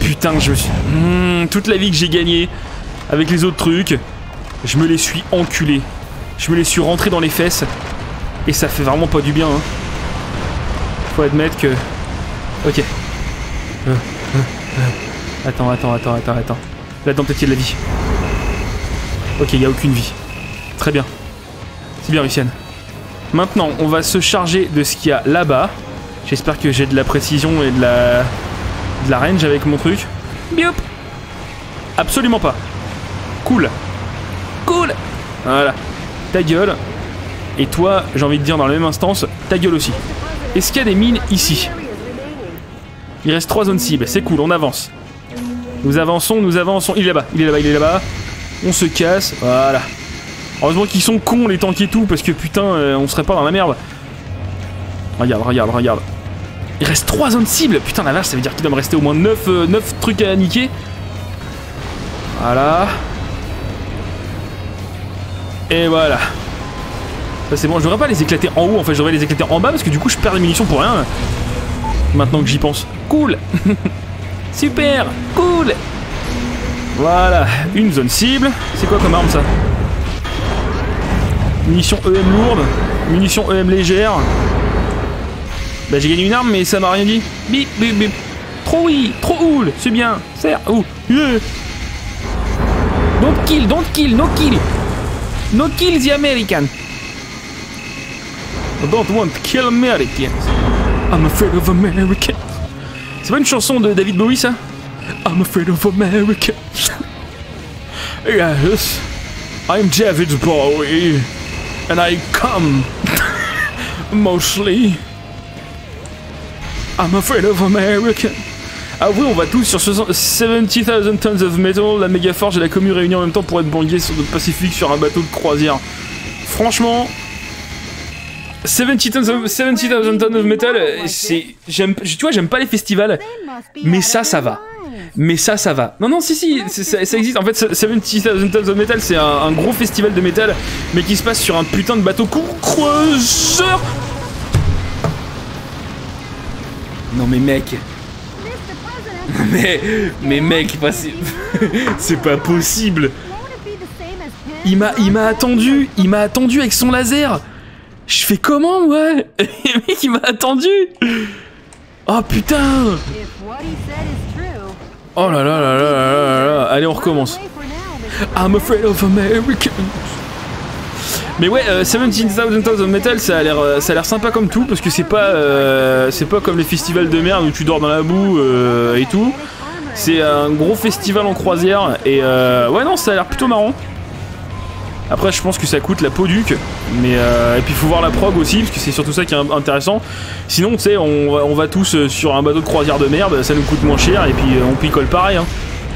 Putain, je me suis... Hmm, toute la vie que j'ai gagnée avec les autres trucs, je me les suis enculés. Je me les suis rentrés dans les fesses. Et ça fait vraiment pas du bien. Hein. Faut admettre que... Ok. Attends, attends, attends, attends, attends. Là-dedans, peut-être qu'il y a de la vie. Ok, il n'y a aucune vie. Très bien. C'est bien, Lucienne. Maintenant, on va se charger de ce qu'il y a là-bas. J'espère que j'ai de la précision et de la de la range avec mon truc. Biop Absolument pas. Cool. Cool Voilà. Ta gueule. Et toi, j'ai envie de dire dans la même instance, ta gueule aussi. Est-ce qu'il y a des mines ici? Il reste trois zones cibles, c'est cool, on avance. Nous avançons, nous avançons. Il est là-bas, il est là-bas, il est là-bas. On se casse, voilà. Heureusement qu'ils sont cons les tanks et tout, parce que putain, euh, on serait pas dans la merde. Regarde, regarde, regarde. Il reste 3 zones cibles Putain la vache ça veut dire qu'il doit me rester au moins 9, 9 trucs à niquer. Voilà. Et voilà. Ça c'est bon, je devrais pas les éclater en haut en fait, je devrais les éclater en bas parce que du coup je perds des munitions pour rien. Maintenant que j'y pense. Cool Super Cool Voilà, une zone cible. C'est quoi comme arme ça? Munitions EM lourde, munitions EM légère. Bah j'ai gagné une arme mais ça m'a rien dit. Bip bip bip. Trop oui, trop cool, c'est bien. Serre. Ouh. Yeah. Don't kill, don't kill, no kill. No kill the American. I don't want to kill Americans. I'm afraid of Americans. C'est pas une chanson de David Bowie ça? I'm afraid of Americans. yes. I'm David Bowie. And I come mostly I'm afraid of America. Ah oui, on va tous sur 70,000 tons of metal, la méga forge et la commu réunis en même temps pour être bangués sur le Pacifique sur un bateau de croisière. Franchement, 70,000 tons, of, 70 tons of metal, c'est, tu vois, j'aime pas les festivals, mais ça, ça va. Mais ça, ça va. Non, non, si, si, ça, existe. En fait, 70,000 tons of metal, c'est un, gros festival de métal, mais qui se passe sur un putain de bateau croiseur Non mais mec Mais mais mec c'est pas possible Il m'a il m'a attendu Il m'a attendu avec son laser Je fais comment Le mec il m'a attendu Oh putain Oh là là là là là là là. Allez, on recommence. I'm afraid of. Mais ouais, euh, 17,000 Tons of Metal, ça a l'air, euh, ça a l'air sympa comme tout parce que c'est pas, euh, c'est pas comme les festivals de merde où tu dors dans la boue euh, et tout. C'est un gros festival en croisière et euh, ouais non, ça a l'air plutôt marrant. Après, je pense que ça coûte la peau duc, mais et puis faut voir la prog aussi parce que c'est surtout ça qui est in- intéressant. Sinon, tu sais, on, on va tous sur un bateau de croisière de merde, ça nous coûte moins cher et puis on picole pareil. Hein.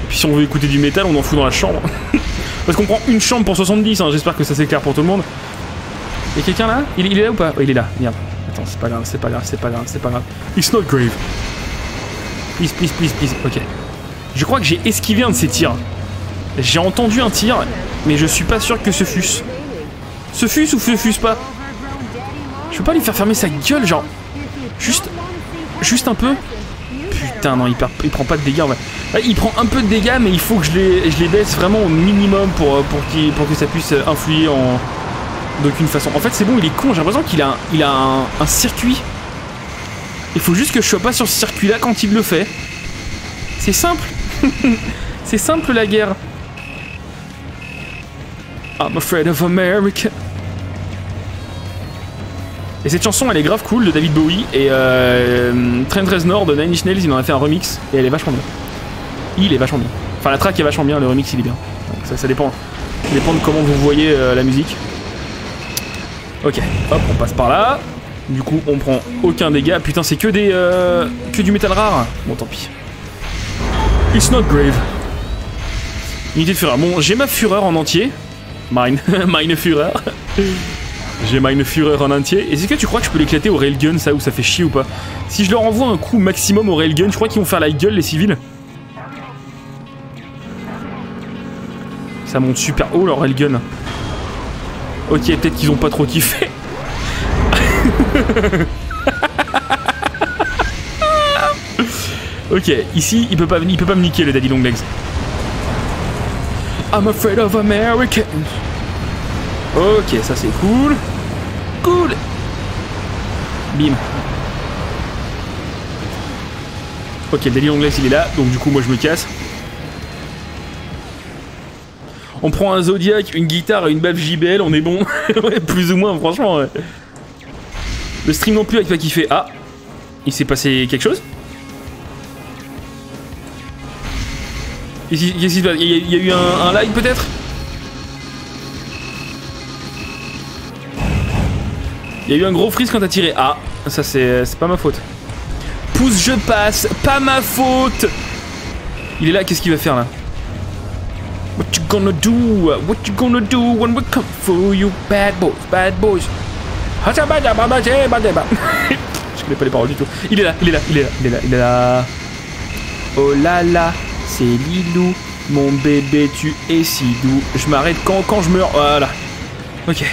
Et puis si on veut écouter du métal, on en fout dans la chambre. Parce qu'on prend une chambre pour 70, hein, j'espère que ça c'est clair pour tout le monde. Y'a quelqu'un là? Il, il est là ou pas? Oh, il est là, merde. Attends, c'est pas grave, c'est pas grave, c'est pas grave, c'est pas grave. It's not grave. Please, please, please, please. Ok. Je crois que j'ai esquivé un de ces tirs. J'ai entendu un tir, mais je suis pas sûr que ce fût. Ce fût ou ce fût pas? Je peux pas lui faire fermer sa gueule, genre. Juste. Juste un peu? Putain, non, il, il prend pas de dégâts. ouais. Il prend un peu de dégâts, mais il faut que je les, baisse vraiment au minimum pour, euh, que ça puisse euh, influer en d'aucune façon. En fait, c'est bon, il est con. J'ai l'impression qu'il a, un circuit. Il faut juste que je sois pas sur ce circuit-là quand il le fait. C'est simple. c'est simple la guerre. I'm afraid of America. Et cette chanson, elle est grave cool de David Bowie et euh, Trent Reznor de Nine Inch Nails, il en a fait un remix et elle est vachement bien. Il est vachement bien. Enfin, la track est vachement bien, le remix il est bien. Donc, ça, dépend. Ça dépend de comment vous voyez euh, la musique. Ok, hop, on passe par là. Du coup, on prend aucun dégât. Putain, c'est que des euh, que du métal rare. Bon, tant pis. It's not grave. Unité de fureur. Bon, j'ai ma fureur en entier. Mine, mine fureur. J'ai Mine Fureur en entier. Est-ce que tu crois que je peux l'éclater au railgun, ça, ou ça fait chier ou pas? Si je leur envoie un coup maximum au railgun, tu crois qu'ils vont faire la gueule, les civils Ça monte super haut, leur railgun. Ok, peut-être qu'ils ont pas trop kiffé. ok, ici, il peut pas, il peut pas me niquer, le Daddy Long Legs. I'm afraid of Americans. Ok, ça c'est cool. Cool. Bim. Ok, Daddy Long Legs il est là, donc du coup moi je me casse. On prend un Zodiac, une guitare et une baffe JBL, on est bon. Ouais, plus ou moins, franchement. ouais. Le stream non plus avec pas kiffé. Ah, il s'est passé quelque chose? Il y, a- eu un, un peut-être? Il y a eu un gros freeze quand t'as tiré. Ah, ça c'est c'est pas ma faute. Pouce, je passe, pas ma faute Il est là, qu'est-ce qu'il va faire là? What you gonna do? What you gonna do when we come for you? Bad boys, bad boys Je connais pas les paroles du tout. Il est là, il est là, il est là, il est là, il est là. Oh là là, c'est Lilou, mon bébé, tu es si doux. Je m'arrête quand, quand je meurs. Voilà. Ok.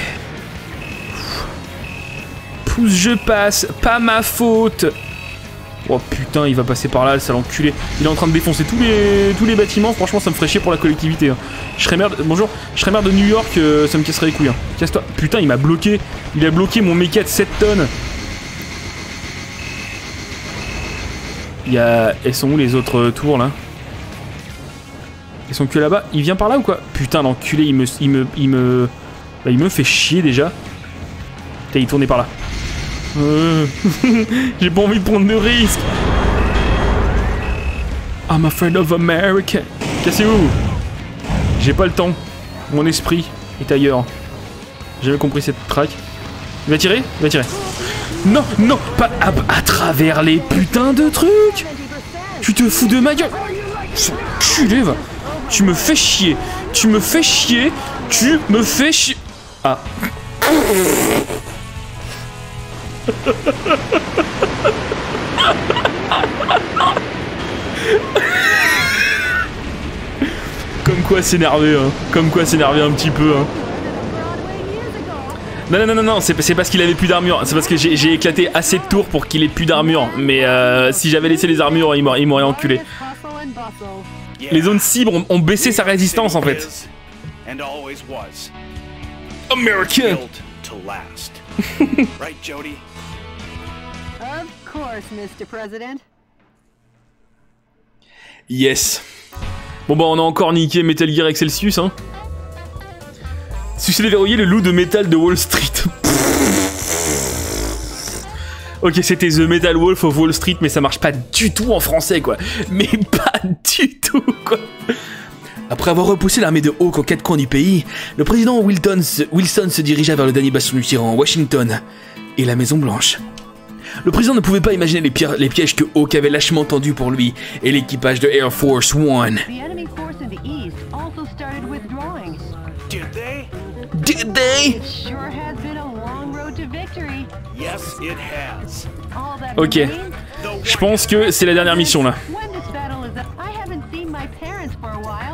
Pouce, je passe, pas ma faute. Oh putain, il va passer par là, le sale enculé. Il est en train de défoncer tous les, tous les bâtiments. Franchement, ça me ferait chier pour la collectivité. hein. Je serais maire de, bonjour, je serais maire de New York, euh, ça me casserait les couilles. hein. Casse-toi. Putain, il m'a bloqué. Il a bloqué mon méca de 7 tonnes. Il y a... Elles sont où les autres euh, tours là? Elles sont que là-bas. Il vient par là ou quoi? Putain, l'enculé, il me, il me, il me, bah, il me fait chier déjà. Putain, il tournait par là. Euh, J'ai pas envie de prendre de risques. I'm afraid of America. Cassez-vous. J'ai pas le temps. Mon esprit est ailleurs. J'ai compris cette track. Il va tirer? Il va tirer. Non, non, pas à, à travers les putains de trucs. Tu te fous de ma gueule. Culé, va. Tu me fais chier. Tu me fais chier. Tu me fais chier. Ah. Comme quoi s'énerver, hein. Comme quoi s'énerver un petit peu, hein. Non, non, non, non, non, c'est parce qu'il avait plus d'armure. C'est parce que j'ai éclaté assez de tours pour qu'il ait plus d'armure. Mais euh, si j'avais laissé les armures, il m'aurait enculé. Les zones cibles ont, ont baissé sa résistance en fait. American. Yes. Bon bah on a encore niqué Metal Gear Excelsius hein. Succès déverrouillé le loup de métal de Wall Street. ok c'était The Metal Wolf of Wall Street mais ça marche pas du tout en français quoi. Mais pas du tout quoi. Après avoir repoussé l'armée de Hawk aux quatre coins du pays, le président Wilson se dirigea vers le dernier bastion du tyran, Washington, et la Maison Blanche. Le président ne pouvait pas imaginer les, pi- les pièges que Hawk avait lâchement tendus pour lui et l'équipage de Air Force One. Did they? Did they? It sure has been a long road to victory. Yes, it has. All that Ok. Je pense que c'est la dernière mission là.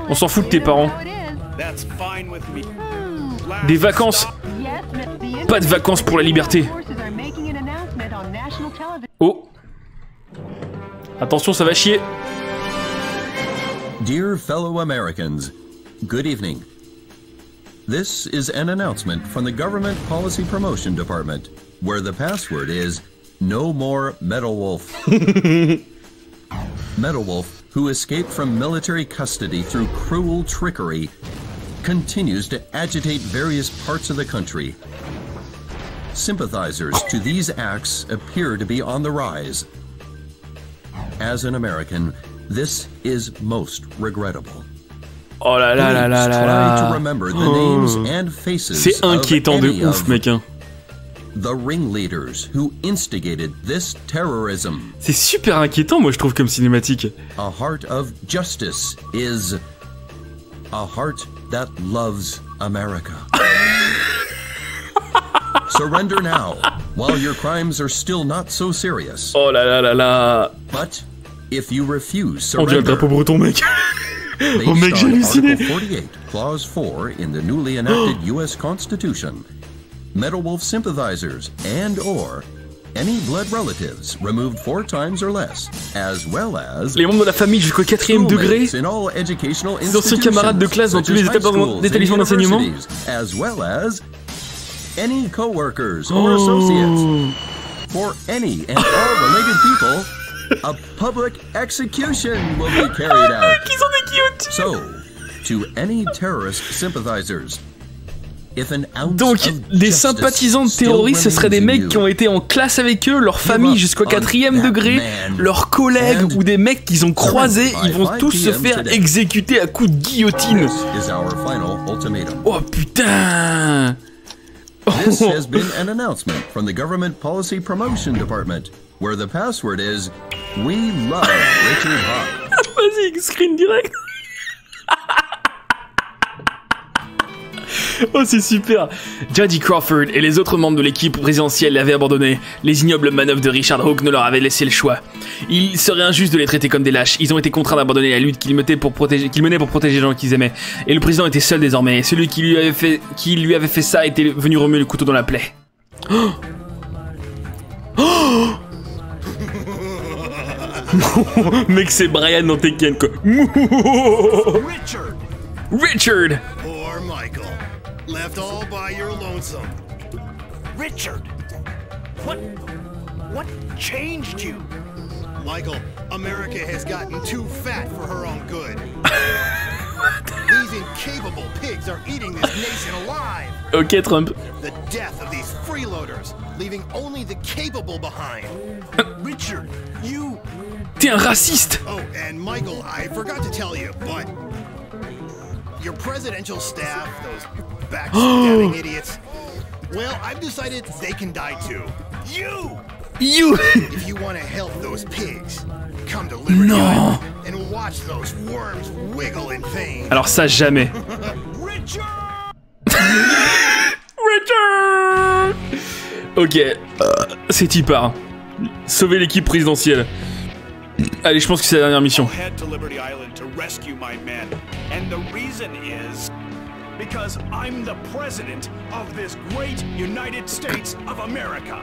On s'en fout de tes parents. That's fine with me. Des vacances. Pas de vacances pour la liberté. Oh. Attention, ça va chier. Dear fellow Americans, good evening. This is an announcement from the Government Policy Promotion Department, where the password is No More Metal Wolf. Metal Wolf, who escaped from military custody through cruel trickery, continues to agitate various parts of the country. Sympathizers to these acts appear to be on the rise. As an American, this is most regrettable. Oh là là là là là to là. remember the oh. names Oh. and faces C'est inquiétant de ouf, of mec. hein. The ringleaders who instigated this terrorism. C'est super inquiétant, moi, je trouve, comme cinématique. A heart of justice is a heart that loves America. Surrender now, while your crimes are still not so serious. Oh là là là là. But if you refuse On dirait le surrender, drapeau breton, mec. oh mec, j'ai halluciné. Article 48, Clause 4 in the newly enacted U.S. Constitution, Metal Wolf sympathizers and or any blood relatives removed four times or less, as well as Les membres de la famille jusqu'au quatrième degré. schoolmates in all educational Les anciens camarades de classe dans institutions, tous les établissements d'enseignement. as well as any coworkers or Oh. associates. For any and all related people, a public execution will be carried out. So, to any terrorist sympathizers, if an ounce Donc, des sympathisants still terroristes, ce seraient des mecs qui ont été en classe avec eux, leur famille jusqu'au quatrième degré, leurs collègues ou des mecs qu'ils ont croisés, ils vont 5 tous se faire exécuter à coups de guillotine. Oh putain This has been an announcement from the Government Policy Promotion Department, where the password is We love Richard Hawk. Vas-y, screen direct. Oh, c'est super. Jody Crawford et les autres membres de l'équipe présidentielle l'avaient abandonné. Les ignobles manœuvres de Richard Hawke ne leur avaient laissé le choix. Il serait injuste de les traiter comme des lâches. Ils ont été contraints d'abandonner la lutte qu'ils menaient pour protéger, qu'ils menaient pour protéger les gens qu'ils aimaient. Et le président était seul désormais. Et celui qui lui avait fait, qui lui avait fait ça était venu remuer le couteau dans la plaie. Oh Oh Mec, c'est Brian dans Tekken, quoi. Richard! Richard Poor Michael. Left all by your lonesome. Richard! What? What changed you? Michael, America has gotten too fat for her own good. These incapable pigs are eating this nation alive. Ok, Trump. The death of these freeloaders, leaving only the capable behind. Richard, you. T'es un raciste Oh, and Michael, I forgot to tell you, but your presidential staff, those backstabbing idiots, well, I've decided they can die too. You! You! if you want to help those pigs, come to Liberty Non. Island and watch those worms wiggle in pain. Alors ça, jamais. Richard Ok, euh, c'est y part. Sauver l'équipe présidentielle. Allez, je pense que c'est la dernière mission. Because I'm the president of this great United States of America.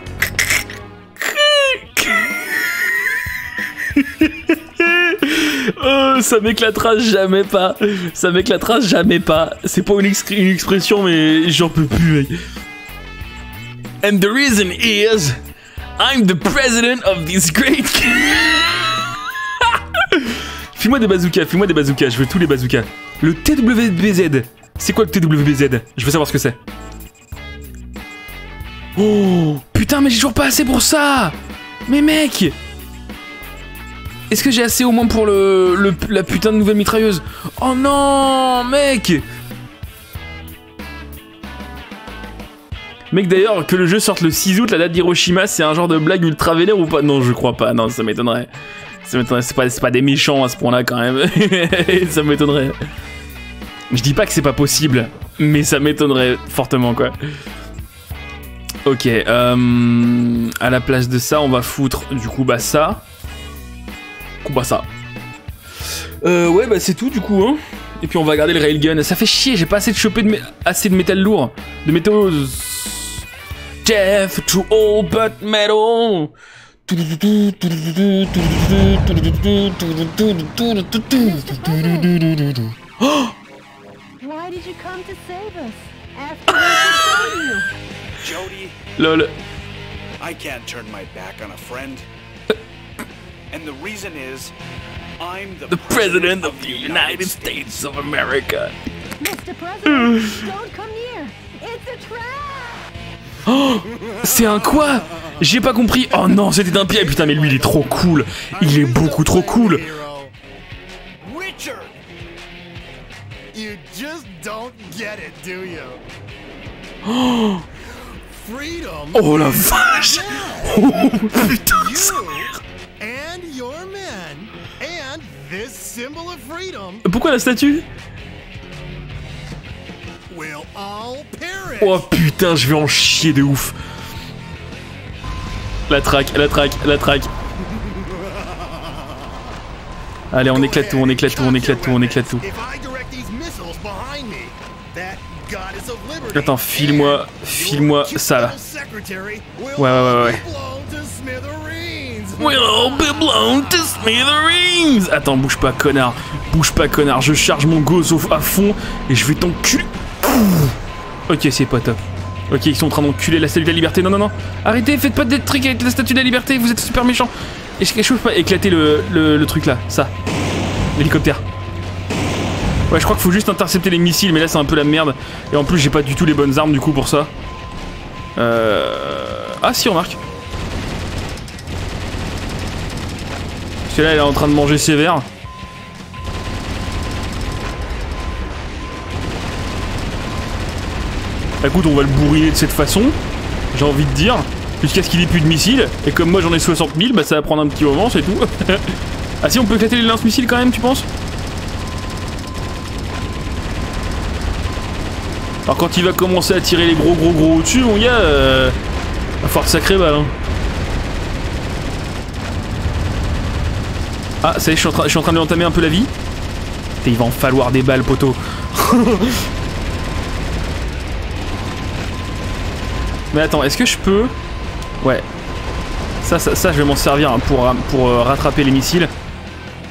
Euh, ça m'éclatera jamais pas. Ça m'éclatera jamais pas. C'est pas une expression, mais j'en peux plus, mec. And the reason is, I'm the president of this great. File-moi des bazookas, file-moi des bazookas, je veux tous les bazookas. Le TWBZ. C'est quoi le TWBZ Je veux savoir ce que c'est. Oh Putain, mais j'ai toujours pas assez pour ça Mais mec Est-ce que j'ai assez au moins pour la putain de nouvelle mitrailleuse? Oh non Mec Mec d'ailleurs, que le jeu sorte le 6 août, la date d'Hiroshima, c'est un genre de blague ultra vénère ou pas? Non, je crois pas, non, ça m'étonnerait. C'est pas, des méchants à ce point-là quand même. ça m'étonnerait. Je dis pas que c'est pas possible, mais ça m'étonnerait fortement quoi. Ok, euh, à la place de ça, on va foutre du coup bah ça. Coup bah ça. Euh, ouais bah c'est tout du coup hein. Et puis on va garder le railgun. Ça fait chier, j'ai pas assez de choper de assez de métal lourd, de métaux. Jeff to all but metal. Why did you come to save us? After we betrayed you? Jody, Lol. I can't turn my back on a friend. and the reason is, I'm the, The President of the United States of America. Mr. President, don't come near. It's a trap. Oh C'est un quoi? J'ai pas compris. Oh non, c'était un pied. Putain, mais lui, il est trop cool. Il est beaucoup trop cool. Oh, Freedom! oh la vache. Oh putain Pourquoi la statue? Oh putain, je vais en chier de ouf. La traque, la traque, la traque. Allez, on éclate tout, on éclate tout, on éclate tout, on éclate tout. Attends, file-moi, file-moi ça là. Ouais, ouais, ouais, ouais. We'll all be blown to smithereens Attends, bouge pas, connard. Bouge pas, connard. Je charge mon gozo à fond et je vais t'enculer. Ok, c'est pas top. Ok, ils sont en train d'enculer la statue de la liberté. Non, non, non. Arrêtez, faites pas des trucs avec la statue de la liberté. Vous êtes super méchants. Est-ce que je peux pas éclater le, truc là? Ça. L'hélicoptère. Ouais, je crois qu'il faut juste intercepter les missiles, mais là c'est un peu la merde. Et en plus, j'ai pas du tout les bonnes armes du coup pour ça. Euh... Ah si, remarque. Celui-là, elle est en train de manger sévère. Écoute, on va le bourriner de cette façon, j'ai envie de dire, jusqu'à ce qu'il ait plus de missiles. Et comme moi j'en ai 60 000, bah ça va prendre un petit moment, c'est tout. ah si, on peut éclater les lance-missiles quand même, tu penses? Alors quand il va commencer à tirer les gros gros gros au-dessus, mon gars, euh, va falloir sacré balle. Hein. Ah, ça y est, je suis en train, de lui entamer un peu la vie. Il va en falloir des balles, poteau. Mais attends, est-ce que je peux... Ouais. Ça, ça, ça je vais m'en servir hein, pour, pour euh, rattraper les missiles.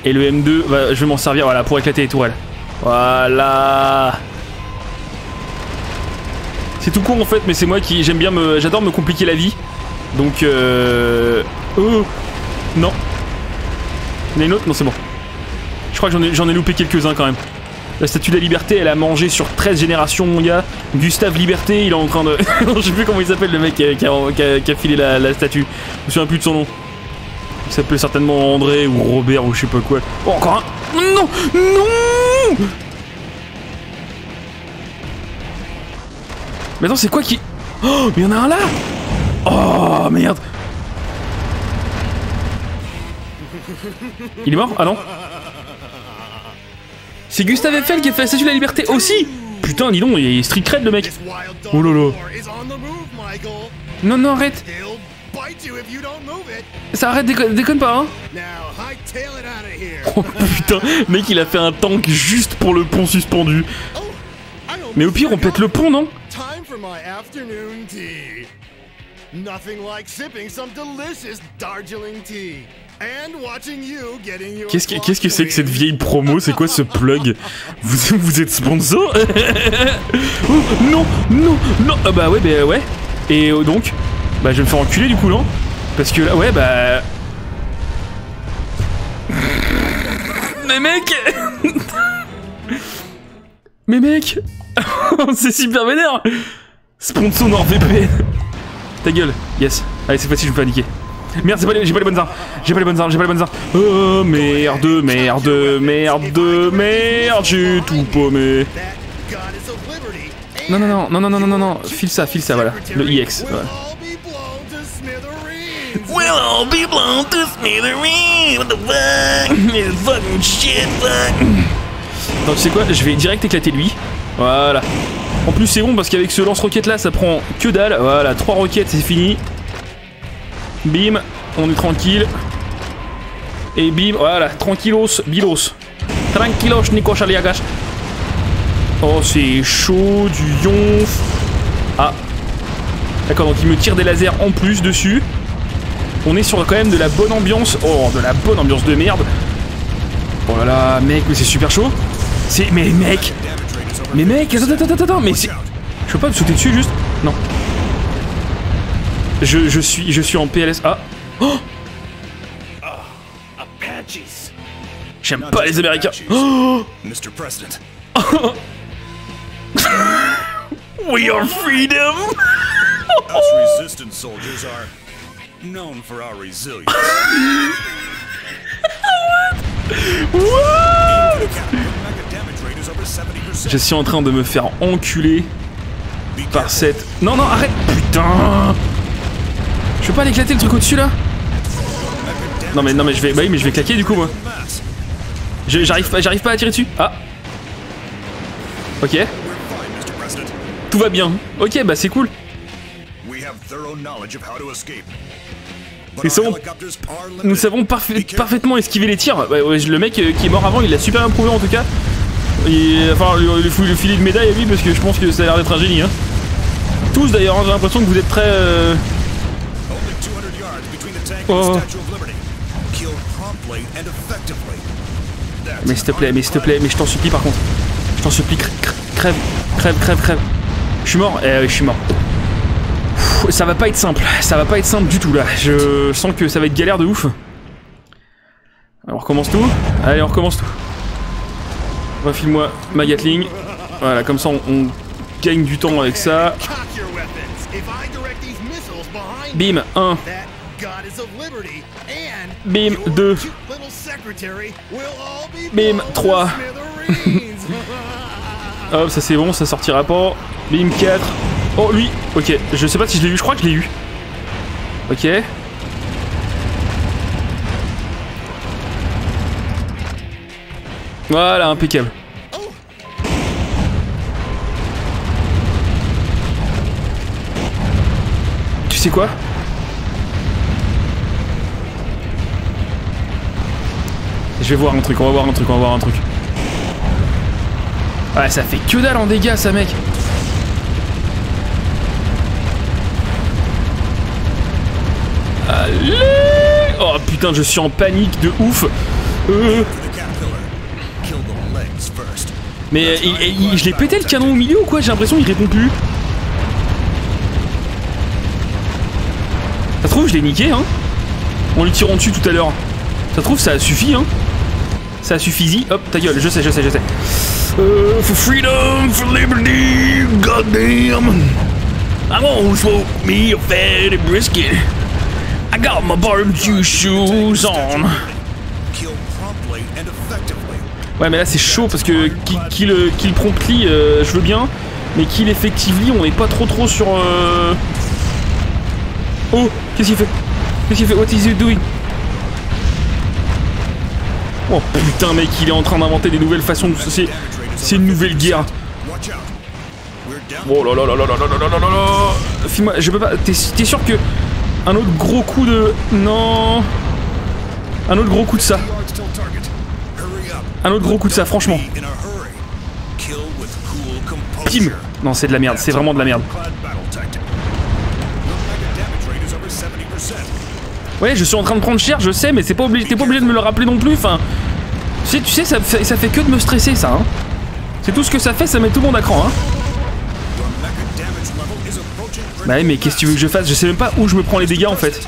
Et le M2, bah, je vais m'en servir voilà, pour éclater les tourelles. Voilà. C'est tout con en fait, mais c'est moi qui j'aime bien me, j'adore me compliquer la vie. Donc euh, oh non. Il y en a une autre? Non, c'est bon. Je crois que j'en ai, j'en ai loupé quelques-uns quand même. La statue de la liberté, elle a mangé sur 13 générations, mon gars. Gustave Liberté, il est en train de. je sais plus comment il s'appelle le mec qui a, filé la, la statue. Je me souviens plus de son nom. Il s'appelait certainement André ou Robert ou je sais pas quoi. Oh, encore un. Non Non Mais attends, c'est quoi qui. Oh, mais il y en a un là Oh, merde Il est mort? Ah non C'est Gustave Eiffel qui a fait la statue de la liberté aussi Putain, dis donc, il est street cred le mec Oh là Non, non, arrête. Ça arrête, déconne, pas, hein. Oh putain, mec, il a fait un tank juste pour le pont suspendu. Mais au pire, on pète le pont, non? Qu'est-ce que qu'est-ce que c'est que cette vieille promo? C'est quoi ce plug? Vous, vous êtes sponsor? Oh, Non, non, non. Ah Bah ouais, bah ouais. Et euh, donc? Bah je vais me faire enculer du coup, non? Parce que là, ouais, bah... mais mec! Mais mec! C'est super vénère! Sponsor NordVPN Ta gueule, yes. Allez, cette fois-ci, je vais paniquer. Merde, c'est pas les- j'ai pas les bonnes armes. J'ai pas les bonnes armes, j'ai pas les bonnes armes. Oh merde, merde, merde, merde, j'ai tout paumé. Non, non, non, non, non, non, non, non, non, file ça, file ça, voilà. Le IX, voilà. We'll all be blown to smithereens. What the fuck? Fucking shit, fuck. Non, tu sais quoi, je vais direct éclater lui. Voilà. En plus, c'est bon parce qu'avec ce lance-roquette là, ça prend que dalle. Voilà, trois roquettes, c'est fini. Bim, on est tranquille. Et bim, voilà, tranquillos, bilos. Tranquillos, Chaliagas. Oh, c'est chaud, du yonf. Ah. D'accord, donc il me tire des lasers en plus dessus. On est sur quand même de la bonne ambiance. Oh, de la bonne ambiance de merde. Oh là là, mec, mais c'est super chaud. C'est. Mais mec Mais mec, attends, attends, attends, attends, mais c'est. Je peux pas me sauter dessus juste Non. Je, je suis je suis en PLS. Ah Oh Apaches. J'aime pas les Américains. Oh Mr. President. We are freedom Us resistance soldiers are known for our resilience. Je suis en train de me faire enculer par cette. Non, non, arrête Putain Je peux pas l'éclater le truc au-dessus là Non mais non mais je vais. Bah mais je vais claquer du coup moi. J'arrive pas, j'arrive pas à tirer dessus. Ah Ok. Tout va bien. Ok bah c'est cool. Nous savons, nous savons parfait- parfaitement esquiver les tirs. Ouais, le mec euh, qui est mort avant, il l'a super bien prouvé en tout cas. Et, enfin, lui, lui, filer médaille à lui parce que je pense que ça a l'air d'être un génie. Hein. Tous d'ailleurs, hein, j'ai l'impression que vous êtes très. euh, Oh. Mais s'il te plaît, mais s'il te plaît, mais je t'en supplie par contre. Je t'en supplie, cr- cr- crève, crève, crève, crève. Je suis mort? Eh oui, je suis mort. Ça va pas être simple, ça va pas être simple du tout là. Je sens que ça va être galère de ouf. Alors, on recommence tout? Allez, on recommence tout. Refile-moi ma Gatling. Voilà, comme ça on, on gagne du temps avec ça. Bim, 1. Bim, 2. Bim, 3. Hop, ça c'est bon, ça sortira pas. Bim, 4. Oh, lui Ok, je sais pas si je l'ai eu, je crois que je l'ai eu. Ok. Voilà, impeccable. Tu sais quoi? Je vais voir un truc, on va voir un truc, on va voir un truc. Ouais, ça fait que dalle en dégâts, ça, mec. Allez Oh putain, je suis en panique de ouf. Euh. Mais euh, je l'ai pété le canon au milieu ou quoi? J'ai l'impression qu'il répond plus. Ça trouve, je l'ai niqué, hein En lui tirant dessus tout à l'heure. Ça trouve, ça a suffi, hein Ça a suffi. Hop, ta gueule, je sais, je sais, je sais. Euh, for freedom, for liberty, goddamn. I'm gonna smoke me a fatty brisket. I got my barbecue shoes on. Ouais mais là c'est chaud parce que kill, kill, promptly euh, je veux bien mais kill effectively on n'est pas trop trop sur euh... Oh qu'est-ce qu'il fait? Qu'est-ce qu'il fait? What is he doing? Oh putain mec il est en train d'inventer des nouvelles façons de c'est c'est une nouvelle guerre. Oh là là là là là là là là là File-moi, je peux pas t'es sûr que un autre gros coup de non. Un autre gros coup de ça. Un autre gros coup de ça franchement. Tim. Non, c'est de la merde, c'est vraiment de la merde. Ouais, je suis en train de prendre cher, je sais, mais c'est pas obligé, t'es pas obligé de me le rappeler non plus. Enfin, tu sais, tu sais ça, fait, ça fait que de me stresser, ça. Hein. C'est tout ce que ça fait, ça met tout le monde à cran. Hein. Bah mais qu'est-ce que tu veux que je fasse? Je sais même pas où je me prends les dégâts en fait.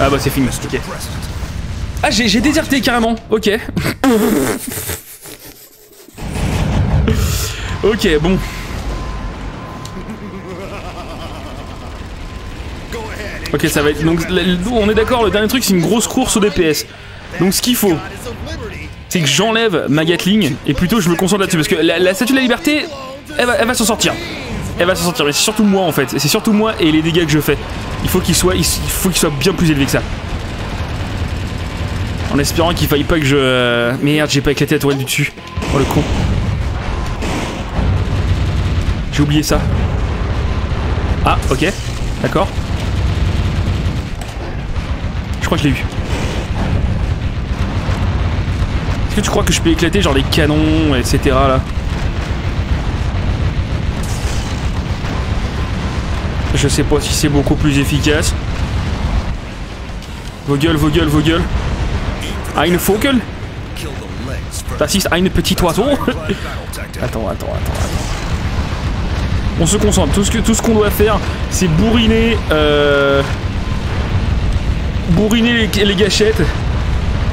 Ah bah c'est fini, ok. Ah, j'ai déserté carrément. Ok. ok, bon. Ok, ça va être. Donc, on est d'accord, le dernier truc, c'est une grosse course au DPS. Donc, ce qu'il faut, c'est que j'enlève ma Gatling et plutôt je me concentre là-dessus. Parce que la, statue de la liberté, elle va, va s'en sortir. Elle va s'en sortir. Mais c'est surtout moi en fait. C'est surtout moi et les dégâts que je fais. Il faut qu'il soit, il soit bien plus élevé que ça. En espérant qu'il faille pas que je. euh, Merde, j'ai pas éclaté la tourelle du dessus. Oh le con. J'ai oublié ça. Ah, ok. D'accord. Crois que je l'ai eu. Est-ce que tu crois que je peux éclater genre les canons, etc. là Je sais pas si c'est beaucoup plus efficace. Vos gueules, vos gueules, vos gueules. Eine Vogel? Das ist ein petit oiseau? Attends, attends, attends, attends. On se concentre. Tout ce que- tout ce qu'on doit faire, c'est bourriner... Euh, bourriner les, gâchettes.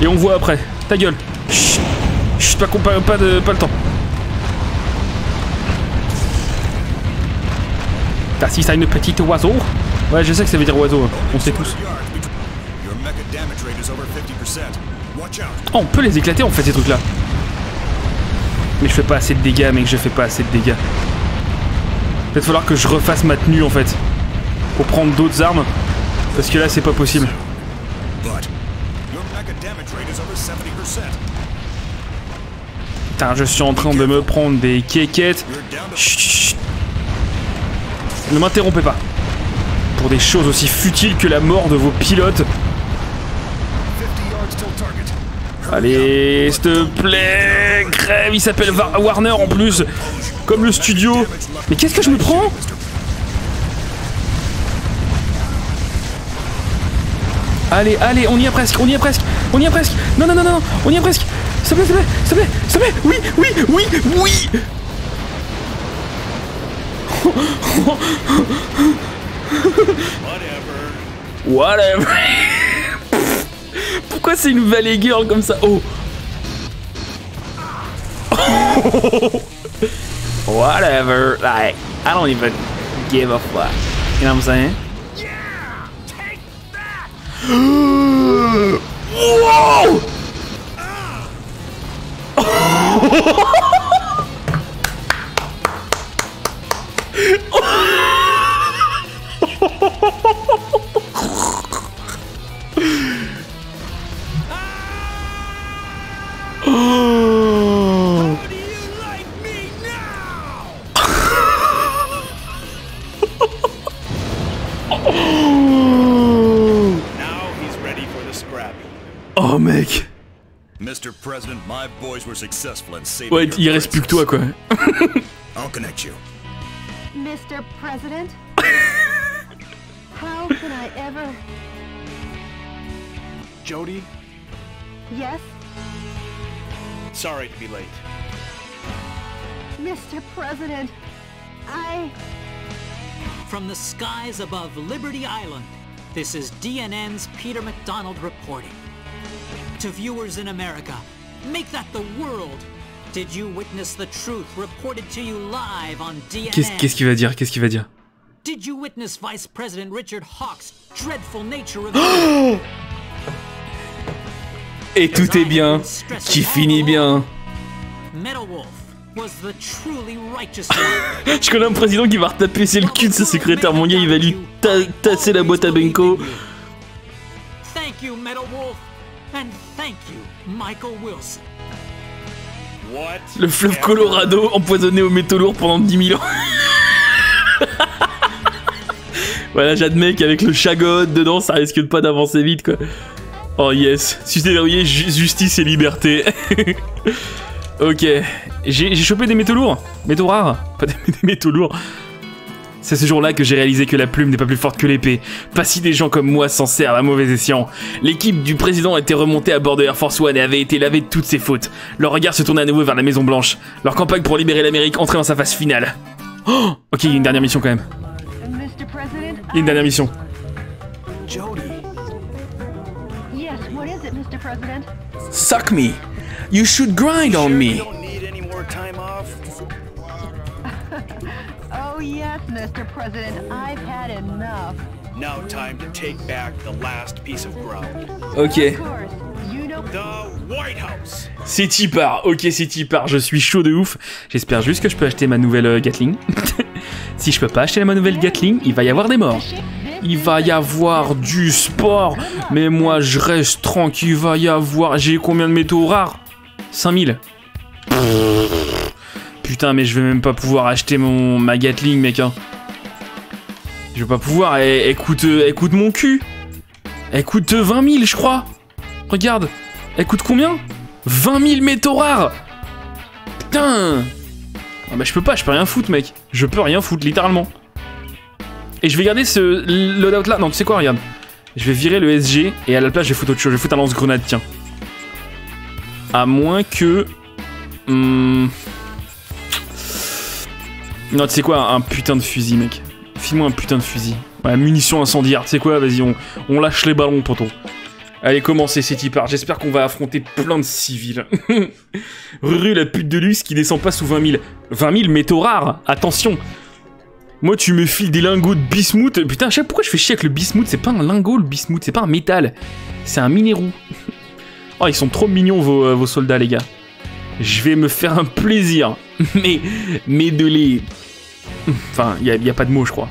Et on voit après. Ta gueule. Chut. Chut, pas, pas, pas, de, pas le temps. T'as si ça une petite oiseau Ouais, je sais que ça veut dire oiseau. hein. On sait tous. Your mecha damage rate is over 50%. Watch out. Oh, on peut les éclater en fait ces trucs là. Mais je fais pas assez de dégâts, mec, je fais pas assez de dégâts. Peut-être falloir que je refasse ma tenue en fait. Pour prendre d'autres armes. Parce que là c'est pas possible. Putain, je suis en train de me prendre des quéquettes. Chut, chut. Ne m'interrompez pas. Pour des choses aussi futiles que la mort de vos pilotes. Allez, s'il te plaît, crève, il s'appelle Warner en plus, comme le studio. Mais qu'est-ce que je me prends? Allez, allez, on y est presque, on y est presque, on y est presque. Non, non, non, non, on y est presque. S'il te plaît, s'il te plaît, s'il te plaît. Oui, oui, oui, oui. Whatever. Pourquoi c'est une valley girl comme ça? Oh Whatever. Like, I don't even give a fuck. You know what I'm saying? Whoa! Now mec. Mr. President, my boys were successful in saving Ouais, il reste plus que toi quoi. I'll connect you. Mr. President? How can I ever... Jody, Yes, sorry to be late. Mr. President, I... From the skies above Liberty Island, this is DNN's Peter McDonald reporting. To viewers in America, make that the world. Did you witness the truth reported to you live on? Qu'est-ce qu'il va dire? Qu'est-ce qu'il va dire? Did you witness Vice President Richard Hawk's dreadful nature revealed? Et tout est bien, qui finit bien. Je connais un président qui va retaper c'est le cul de sa secrétaire, mon gars, il va lui ta- tasser la boîte à Benko. Thank you, Metal Wolf, and thank you, Michael Wilson. What? Le fleuve Colorado empoisonné aux métaux lourds pendant 10 000 ans. voilà, j'admets qu'avec le chagot dedans, ça risque de pas d'avancer vite, quoi. Oh yes, succès verrouillé, ju- justice et liberté. ok, j'ai j'ai chopé des métaux lourds, métaux rares, pas des, des métaux lourds. C'est ce jour-là que j'ai réalisé que la plume n'est pas plus forte que l'épée. Pas si des gens comme moi s'en servent à mauvais escient. L'équipe du président était remontée à bord de Air Force One et avait été lavée de toutes ses fautes. Leur regard se tournait à nouveau vers la Maison Blanche. Leur campagne pour libérer l'Amérique entrait dans sa phase finale. Oh ok, il y a une dernière mission quand même. Il y a une dernière mission. Yes, what is it, Mr. President? Suck me. You should grind on me. Mr. President, I've had enough. Now time to take back the last piece of ground. Ok. Of course, you know. The White House. C'est part, ok c'est part, je suis chaud de ouf. J'espère juste que je peux acheter ma nouvelle euh, Gatling. si je peux pas acheter ma nouvelle Gatling, il va y avoir des morts. Il va y avoir du sport, mais moi je reste tranquille, il va y avoir... J'ai combien de métaux rares? 5000. Putain mais je vais même pas pouvoir acheter mon ma Gatling mec hein. Je vais pas pouvoir, elle, elle coûte, coûte mon cul. Elle coûte 20 000 je crois. Regarde, elle coûte combien? 20 000 métaux rares Putain ah bah je peux pas, je peux rien foutre mec. Je peux rien foutre, littéralement. Et je vais garder ce loadout là. Non, tu sais quoi, regarde. Je vais virer le SG et à la place je vais foutre autre chose. Je vais foutre un lance-grenade, tiens. À moins que... Hmm... Non, tu sais quoi, un putain de fusil mec. File-moi un putain de fusil. Ouais, munitions incendiaires, tu sais quoi, vas-y, on, lâche les ballons, poto. Allez, commencez, c'est y part. J'espère qu'on va affronter plein de civils. Ruru, la pute de luxe qui descend pas sous 20 000. 20 000 métaux rares, attention. Moi, tu me files des lingots de bismuth. Putain, je sais pourquoi je fais chier avec le bismuth? C'est pas un lingot, le bismuth. C'est pas un métal. C'est un minéraux. oh, ils sont trop mignons, vos, euh, vos soldats, les gars. Je vais me faire un plaisir. Mais, mais de les... Enfin, il y, a pas de mots, je crois.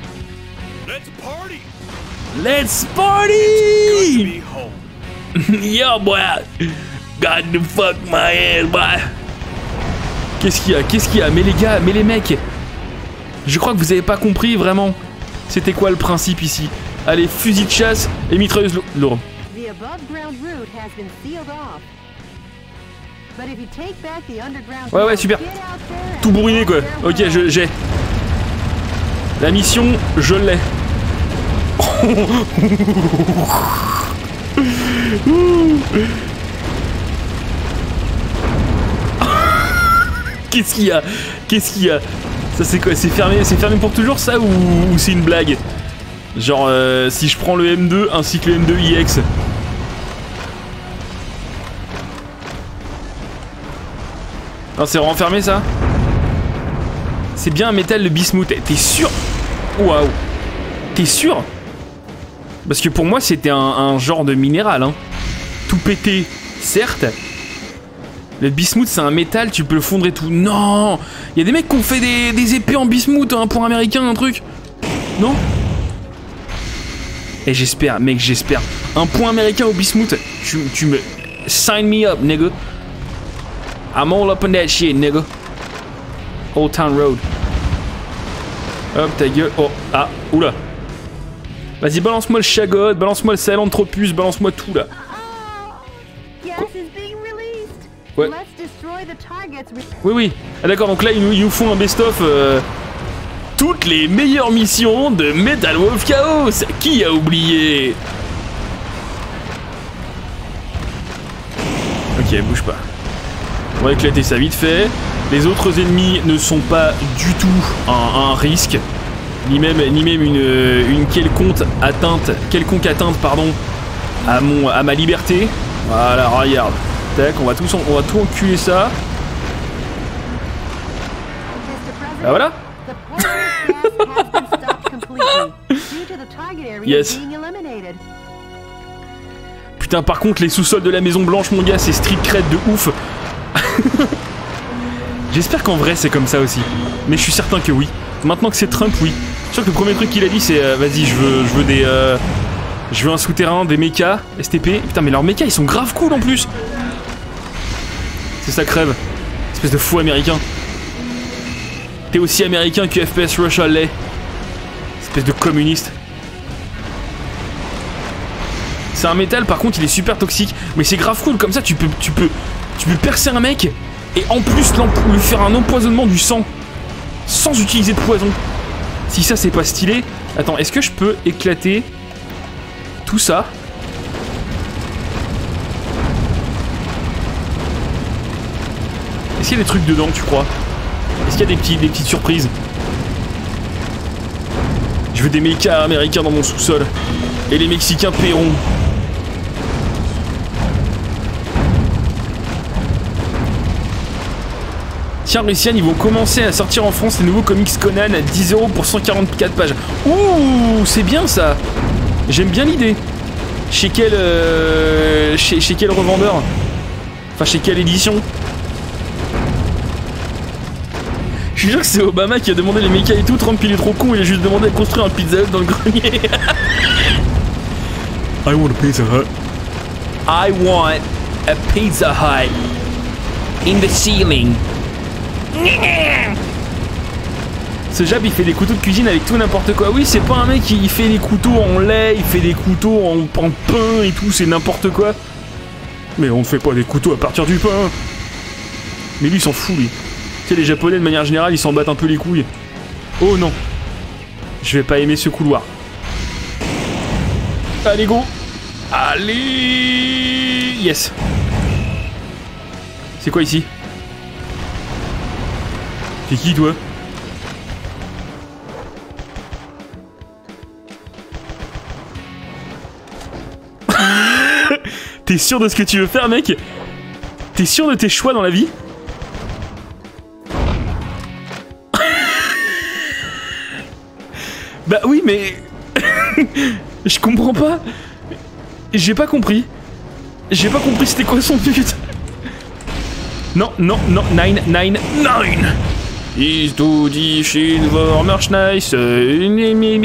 Let's party. Let's party! Yo, boy! Got to fuck my ass, boy! Qu'est-ce qu'il y a? Qu'est-ce qu'il y a? Mais les gars, mais les mecs! Je crois que vous avez pas compris vraiment. C'était quoi le principe ici? Allez, fusil de chasse et mitrailleuse lo- lourde. The above ground route has been sealed off. Ouais, ouais, super. Tout bourriné quoi. Ok, j'ai. La mission, je l'ai. Qu'est-ce qu'il y a? Qu'est-ce qu'il y a? Ça c'est quoi? C'est fermé, c'est fermé pour toujours ça ou, ou c'est une blague? Genre euh, si je prends le M2 ainsi que le M2 IX. Non, c'est renfermé ça C'est bien un métal le bismuth. T'es sûr Waouh T'es sûr Parce que pour moi c'était un, genre de minéral. Hein. Tout pété, certes. Le bismuth c'est un métal, tu peux le fondre et tout. Non Il y a des mecs qui ont fait des, épées en bismuth, un point américain, un truc. Non Et j'espère, mec, j'espère. Un point américain au bismuth, tu, tu me... Sign me up, nigga. I'm all up on that shit, nigga. Old Town Road. Hop, ta gueule. Oh, ah, oula. Vas-y, balance-moi le chagot, balance-moi le Sahelanthropus, balance-moi tout là. Ouais. Let's destroy the targets. we- Oui, oui. Ah, d'accord, donc là, ils nous, ils nous font un best-of. euh, toutes les meilleures missions de Metal Wolf Chaos. Qui a oublié? Ok, bouge pas. On va éclater ça vite fait. Les autres ennemis ne sont pas du tout un, risque. Ni même, ni même une, quelconque atteinte, quelconque atteinte pardon, à, mon, à ma liberté. Voilà, regarde. Tac, on va, on va tout enculer ça. Ah voilà Yes. Putain, par contre, les sous-sols de la Maison Blanche, mon gars, c'est street cred de ouf. J'espère qu'en vrai, c'est comme ça aussi. Mais je suis certain que oui. Maintenant que c'est Trump, oui. Je sûr que le premier truc qu'il a dit, c'est euh, vas-y, je veux, je veux des. euh, je veux un souterrain, des mechas, STP. Putain, mais leurs mechas, ils sont grave cool en plus. C'est ça crève. Espèce de fou américain. T'es aussi américain que FPS Russia l'est. Espèce de communiste. C'est un métal, par contre, il est super toxique. Mais c'est grave cool, comme ça, tu peux, tu peux, tu peux percer un mec et en plus lui faire un empoisonnement du sang sans utiliser de poison. Si ça, c'est pas stylé. Attends, est-ce que je peux éclater tout ça? Est-ce qu'il y a des trucs dedans, tu crois? Est-ce qu'il y a des petites surprises? Je veux des mechas américains dans mon sous-sol. Et les Mexicains paieront. Russian, ils vont commencer à sortir en France les nouveaux comics Conan à 10 euros pour 144 pages. Ouh, c'est bien ça. J'aime bien l'idée. Chez quel, euh, chez, chez quel revendeur? Enfin, chez quelle édition? Je suis sûr que c'est Obama qui a demandé les mécas et tout. Trump il est trop con, il a juste demandé de construire un pizza hut dans le grenier. I want a pizza hut. I want a pizza hut in the ceiling. Ce Jab il fait des couteaux de cuisine avec tout n'importe quoi. Oui, c'est pas un mec qui fait des couteaux en lait, il fait des couteaux en, pain et tout, c'est n'importe quoi. Mais on ne fait pas des couteaux à partir du pain. Mais lui il s'en fout lui. Tu sais, les japonais de manière générale ils s'en battent un peu les couilles. Oh non. Je vais pas aimer ce couloir. Allez go Allez Yes C'est quoi ici? C'est qui toi T'es sûr de ce que tu veux faire mec T'es sûr de tes choix dans la vie Bah oui mais... Je comprends pas j'ai pas compris. J'ai pas compris c'était quoi son but. Non, non, non, nine, nine, nine. Is to die me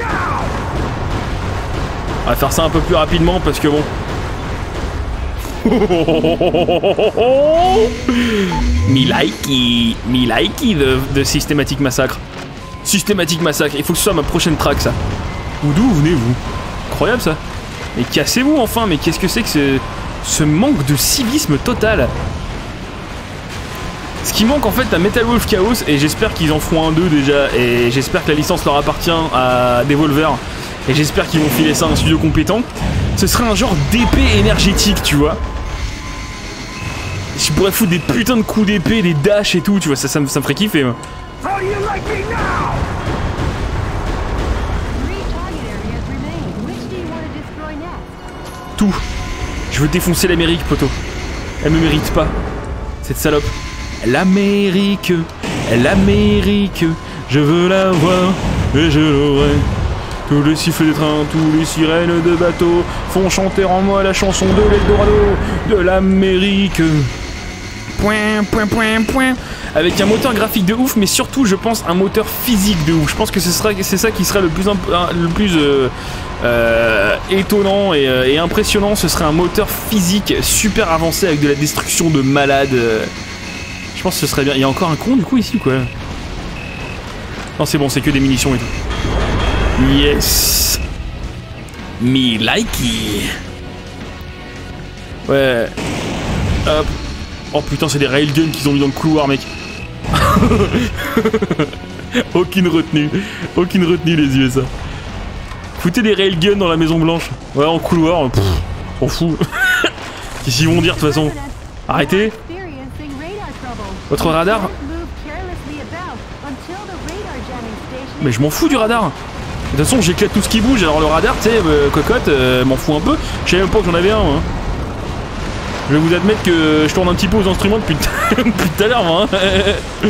now? On va faire ça un peu plus rapidement parce que bon. me likey, me likey de, de systématique massacre. Systématique massacre. Il faut que ce soit ma prochaine track, ça. Ou d'où venez-vous? Incroyable, ça. Mais cassez-vous, enfin. Mais qu'est-ce que c'est que ce, ce manque de civisme total Ce qui manque, en fait, à Metal Wolf Chaos, et j'espère qu'ils en feront un 2 déjà, et j'espère que la licence leur appartient à Devolver, et j'espère qu'ils vont filer ça à un studio compétent, ce serait un genre d'épée énergétique, tu vois je pourrais foutre des putains de coups d'épée, des dashs et tout, tu vois, ça, ça, me, ça me ferait kiffer. Moi. Tout. Je veux défoncer l'Amérique, poteau. Elle me mérite pas. Cette salope. L'Amérique, l'Amérique, je veux la voir et je l'aurai. Tous les sifflets de train, tous les sirènes de bateaux font chanter en moi la chanson de l'Eldorado de l'Amérique. Point, point, point, point. Avec un moteur graphique de ouf, mais surtout, je pense, un moteur physique de ouf. Je pense que c'est ça qui serait le plus, le plus euh, euh, étonnant et, euh, et, impressionnant. Ce serait un moteur physique super avancé avec de la destruction de malades. Je pense que ce serait bien. Il y a encore un con du coup ici ou quoi? Non, c'est bon, c'est que des munitions et tout. Yes. Me likey. Ouais. Hop. Oh putain, c'est des railguns qu'ils ont mis dans le couloir, mec. Aucune retenue. Aucune retenue, les USA. Foutez des railguns dans la Maison Blanche. Ouais, en couloir. On fout. Qu'est-ce qu'ils vont dire, de toute façon Arrêtez. Votre radar Mais je m'en fous du radar. De toute façon, j'éclate tout ce qui bouge. Alors le radar, tu sais, euh, cocotte, euh, m'en fous un peu. Je savais même pas que j'en avais un. Hein. Je vais vous admettre que je tourne un petit peu aux instruments depuis, tout à l'heure, moi. Hein.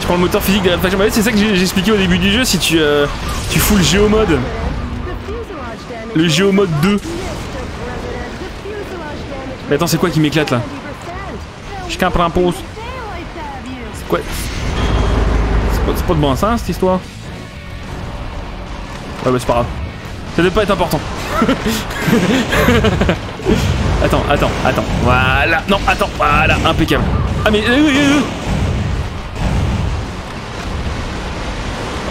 tu prends le moteur physique de la faction. C'est ça que j'ai expliqué au début du jeu. Si tu, euh, tu fous le géomode, le géomode 2. Mais attends, c'est quoi qui m'éclate là? Je qu'un un pause. C'est quoi? C'est pas, pas de bon sens cette histoire Ouais, bah c'est pas grave. Ça devait pas être important. attends, attends, attends. Voilà. Non, attends. Voilà. Impeccable. Ah, mais. Euh, euh,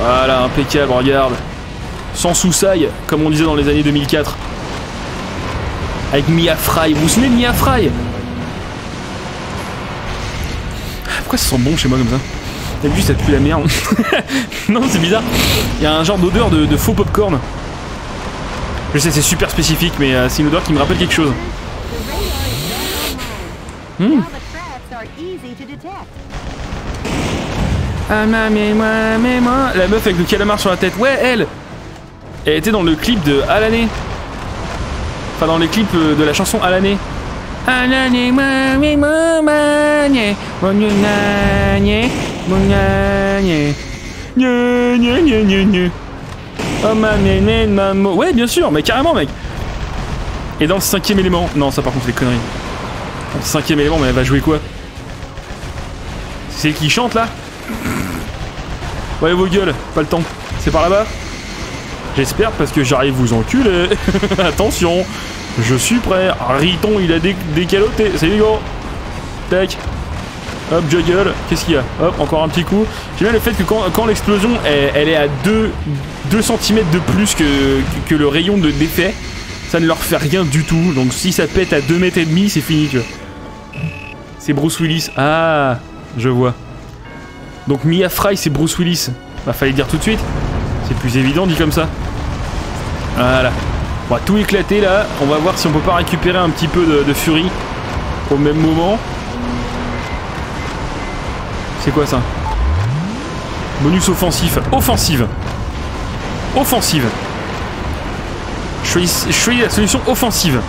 voilà, impeccable. Regarde. Sans sous-saille, comme on disait dans les années 2004. Avec Mia Fry. Vous vous souvenez de Mia Fry? Pourquoi ça sent bon chez moi comme ça? T'as vu, ça pue la merde. non, c'est bizarre. Il y a un genre d'odeur de, de faux popcorn. Je sais, c'est super spécifique, mais euh, c'est une odeur qui me rappelle quelque chose. Mmh. Ah, ma, mais moi, mais moi. La meuf avec le calamar sur la tête. Ouais, elle Elle était dans le clip de À l'année. Enfin, dans les clips euh, de la chanson À l'année. À Oh ma néné, maman. Ouais, bien sûr, mais carrément, mec. Et dans le cinquième élément. Non, ça par contre, c'est des conneries. Dans le cinquième élément, mais elle va jouer quoi? C'est qui chante là? Ouais, vos gueules, pas le temps. C'est par là-bas? J'espère parce que j'arrive vous enculer. Attention, je suis prêt. Riton, il a dé décaloté. Salut gros. Tac. Hop, juggle. Qu'est-ce qu'il y a? Hop, encore un petit coup. J'aime bien le fait que quand, quand l'explosion, elle, elle, est à 2, 2 cm de plus que, le rayon de d'effet, ça ne leur fait rien du tout. Donc si ça pète à 2 mètres et demi, c'est fini, tu vois. C'est Bruce Willis. Ah, je vois. Donc Mia Fry, c'est Bruce Willis. Bah, fallait dire tout de suite. C'est plus évident dit comme ça. Voilà. On va tout éclater là. On va voir si on peut pas récupérer un petit peu de, de furie au même moment. C'est quoi ça? Bonus offensif. Offensive. Offensive. Je choisis la solution offensive.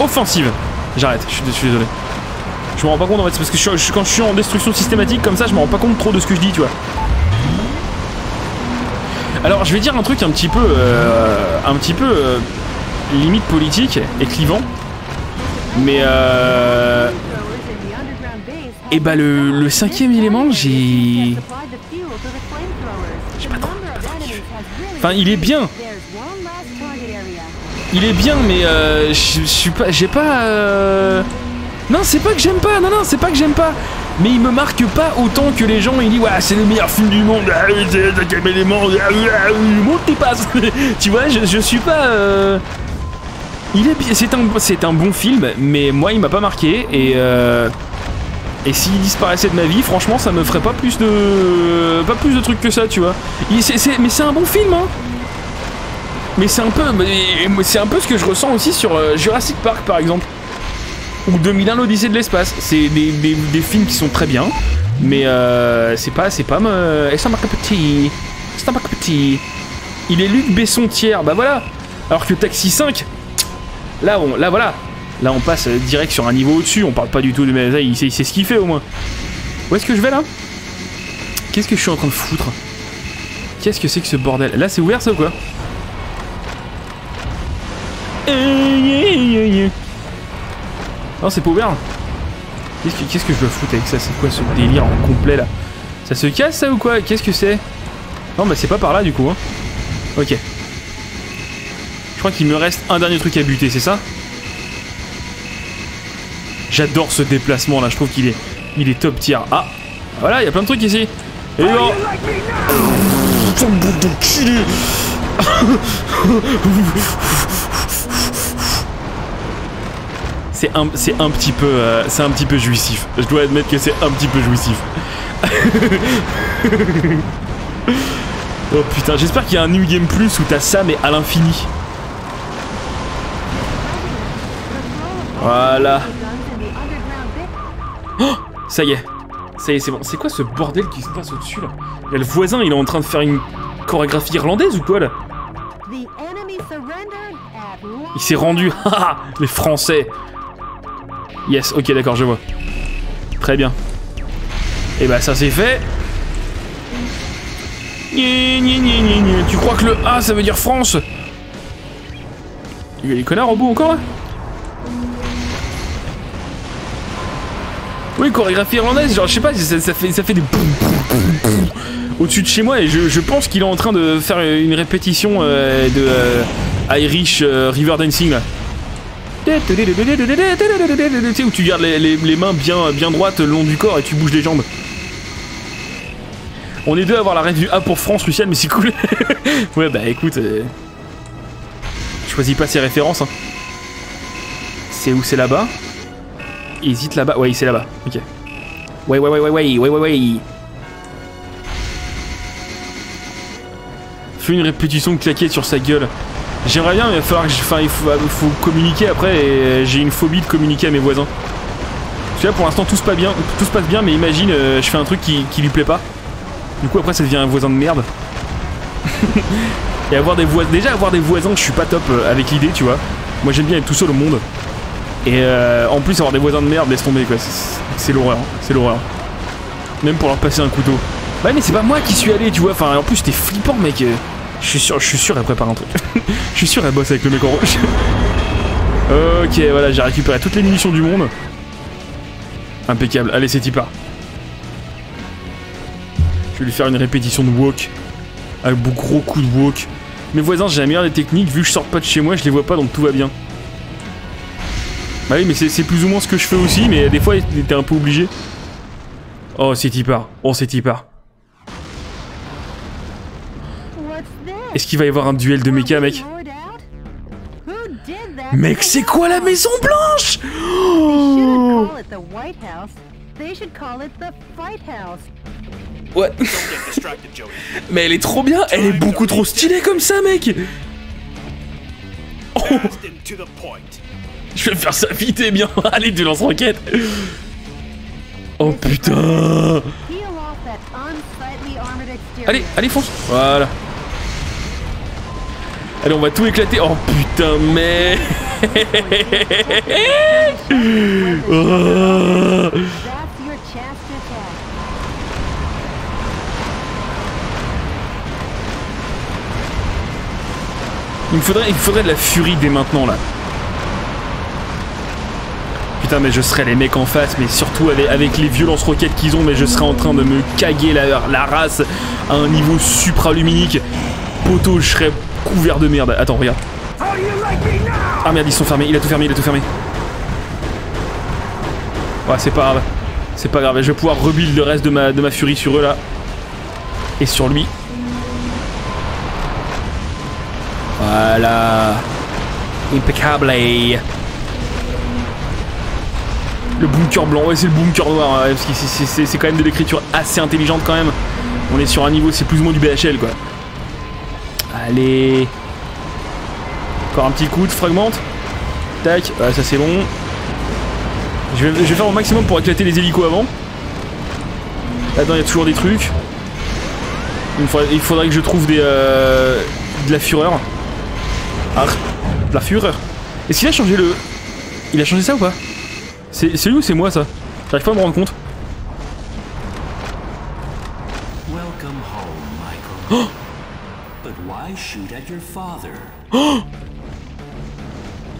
Offensive. J'arrête, je suis, suis désolé. Je me rends pas compte en fait, parce que je, quand je suis en destruction systématique comme ça, je me rends pas compte trop de ce que je dis, tu vois. Alors, je vais dire un truc un petit peu, euh, un petit peu euh, limite politique et clivant, mais euh, et bah le, le cinquième élément, j'ai, Enfin, il est bien. Il est bien, mais euh, je suis pas, j'ai pas. euh, Non, c'est pas que j'aime pas. Non, non, c'est pas que j'aime pas. Mais il me marque pas autant que les gens. Ils disent ouais, c'est le meilleur film du monde. Ah, oui, c'est le cinquième élément. Ah, ah, le monde qui passe. tu vois, je, je suis pas. euh, Il est, c'est un, c'est un bon film, mais moi, il m'a pas marqué et. Et s'il disparaissait de ma vie, franchement, ça me ferait pas plus de, pas plus de trucs que ça, tu vois. Mais c'est un bon film, hein. Mais c'est un peu, c'est un peu ce que je ressens aussi sur euh, Jurassic Park, par exemple, ou 2001 l'Odyssée de l'espace. C'est des, des- films qui sont très bien, mais euh, c'est pas, c'est pas me, c'est pas petit, c'est pas petit. Il est Luc Besson tiers, bah voilà. Alors que Taxi 5, là, on, là voilà, là on passe direct sur un niveau au-dessus. On parle pas du tout de mais il sait, il ce qu'il fait au moins. Où est-ce que je vais là? Qu'est-ce que je suis en train de foutre? Qu'est-ce que c'est que ce bordel? Là, c'est ouvert ça ou quoi? Non, c'est pas ouvert. Qu'est-ce que, qu'est-ce que je dois foutre avec ça? C'est quoi ce délire en complet là? Ça se casse ça ou quoi? Qu'est-ce que c'est? Non, bah c'est pas par là du coup. Hein. Ok. Je crois qu'il me reste un dernier truc à buter, c'est ça? J'adore ce déplacement là, je trouve qu'il est, il est top tier. Ah, voilà, il y a plein de trucs ici. Et C'est un, c'est un petit peu, euh, c'est un petit peu jouissif. Je dois admettre que c'est un petit peu jouissif. oh putain, j'espère qu'il y a un New Game Plus où t'as ça mais à l'infini. Voilà. Ça y est. Ça y est, c'est bon. C'est quoi ce bordel qui se passe au-dessus là? Il y a le voisin, il est en train de faire une chorégraphie irlandaise ou quoi là? Il s'est rendu. Haha, Les Français. Yes, ok, d'accord, je vois. Très bien. Et bah ça c'est fait. Tu crois que le A ça veut dire France? Il y a des connards au bout encore là? Oui, chorégraphie irlandaise, genre je sais pas, ça, ça fait, ça fait des au-dessus de chez moi et je, pense qu'il est en train de faire une répétition euh, de euh, Irish euh, River Dancing. Tu sais, où tu gardes les, mains bien, bien droites le long du corps et tu bouges les jambes. On est deux à avoir la rêve du A pour France, Luciane, mais c'est cool. ouais, bah écoute. Je choisis pas ses références. hein. C'est où? C'est là-bas? Hésite là-bas. Ouais, c'est là-bas. Ok. Ouais, ouais, ouais, ouais, ouais, ouais, ouais, ouais. Fais une répétition de claquette sur sa gueule. J'aimerais bien, mais il va falloir que je- enfin, il faut, il faut communiquer après et euh, j'ai une phobie de communiquer à mes voisins. Parce que là, pour l'instant, tout se passe bien, tout se passe bien, mais imagine, euh, je fais un truc qui, qui lui plaît pas. Du coup, après, ça devient un voisin de merde. Et avoir des voisins, déjà avoir des voisins, je suis pas top euh, avec l'idée, tu vois. Moi j'aime bien être tout seul au monde. Et euh, en plus avoir des voisins de merde, laisse tomber quoi. C'est- l'horreur, c'est l'horreur. Même pour leur passer un couteau. Bah mais c'est pas moi qui suis allé, tu vois. Enfin en plus c'était flippant mec. Je suis sûr, je suis sûr elle prépare un truc. Je suis sûr elle bosse avec le mec en rouge. ok voilà, j'ai récupéré toutes les munitions du monde. Impeccable. Allez c'est part. Je vais lui faire une répétition de walk. Un gros coup de walk. Mes voisins, j'ai la meilleure des techniques. Vu que je sors pas de chez moi, je les vois pas donc tout va bien. Bah oui, mais c'est plus ou moins ce que je fais aussi, mais des fois, t'es un peu obligé. Oh, c'est y part. Oh, c'est y part. Est-ce qu'il va y avoir un duel de méca, mec Mec, c'est quoi la Maison Blanche Oh Call it the White House. They should call it the Fight House. What Mais elle est trop bien, elle est beaucoup trop stylée comme ça, mec Oh Je vais faire ça vite bien Allez, tu lances roquette Oh putain. Allez, allez, fonce Voilà Allez, on va tout éclater Oh putain, mais. Il me faudrait, il me faudrait de la furie dès maintenant là. Putain mais je serais les mecs en face, mais surtout avec, les violences roquettes qu'ils ont, mais je serais en train de me caguer la, la race à un niveau supraluminique. Poteau, je serais couvert de merde. Attends, regarde. Ah merde, ils sont fermés, il a tout fermé, il a tout fermé. Ouais, c'est pas grave. C'est pas grave, je vais pouvoir rebuild le reste de ma, de ma furie sur eux là. Et sur lui. Voilà. Impeccable. Le bunker blanc, ouais c'est le bunker noir, hein, parce que c'est- quand même de l'écriture assez intelligente quand même. On est sur un niveau, c'est plus ou moins du BHL quoi. Allez. Encore un petit coup de fragmente. Tac, ça c'est bon. Je vais, je vais faire au maximum pour éclater les hélicos avant. Là-dedans il y a toujours des trucs. Il faudrait, il faudrait que je trouve des, euh, de la fureur. Ah, de la fureur. Est-ce qu'il a changé le... Il a changé ça ou pas? C'est ou c'est moi ça? J'arrive pas à me rendre compte. Welcome home, Michael. but why shoot at your father? Oh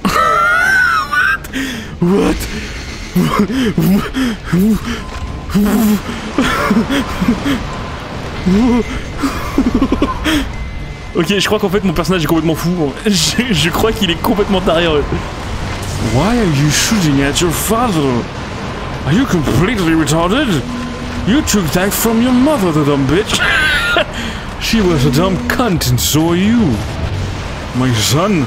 What? Ok, je crois qu'en fait mon personnage est complètement fou. Je, je crois qu'il est complètement taré. Why are you shooting at your father? Are you completely retarded? You took that from your mother, the dumb bitch. she was a dumb cunt and so are you. My son.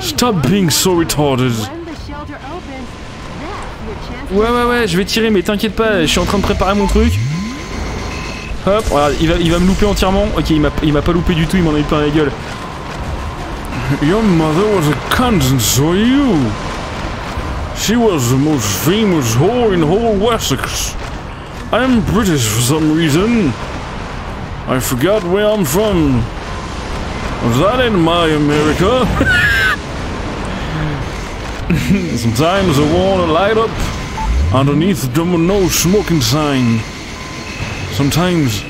Stop being so retarded. Ouais, ouais, ouais, je vais tirer, mais t'inquiète pas, je suis en train de préparer mon truc. Hop, regarde, il va, il va me louper entièrement. Ok, il m'a il m'a pas loupé du tout, il m'en a eu plein la gueule. Your mother was a cunt and so are you. She was the most famous whore in whole Wessex. I'm British for some reason. I forgot where I'm from. That ain't my America. Sometimes I wanna light up underneath the no smoking sign. Sometimes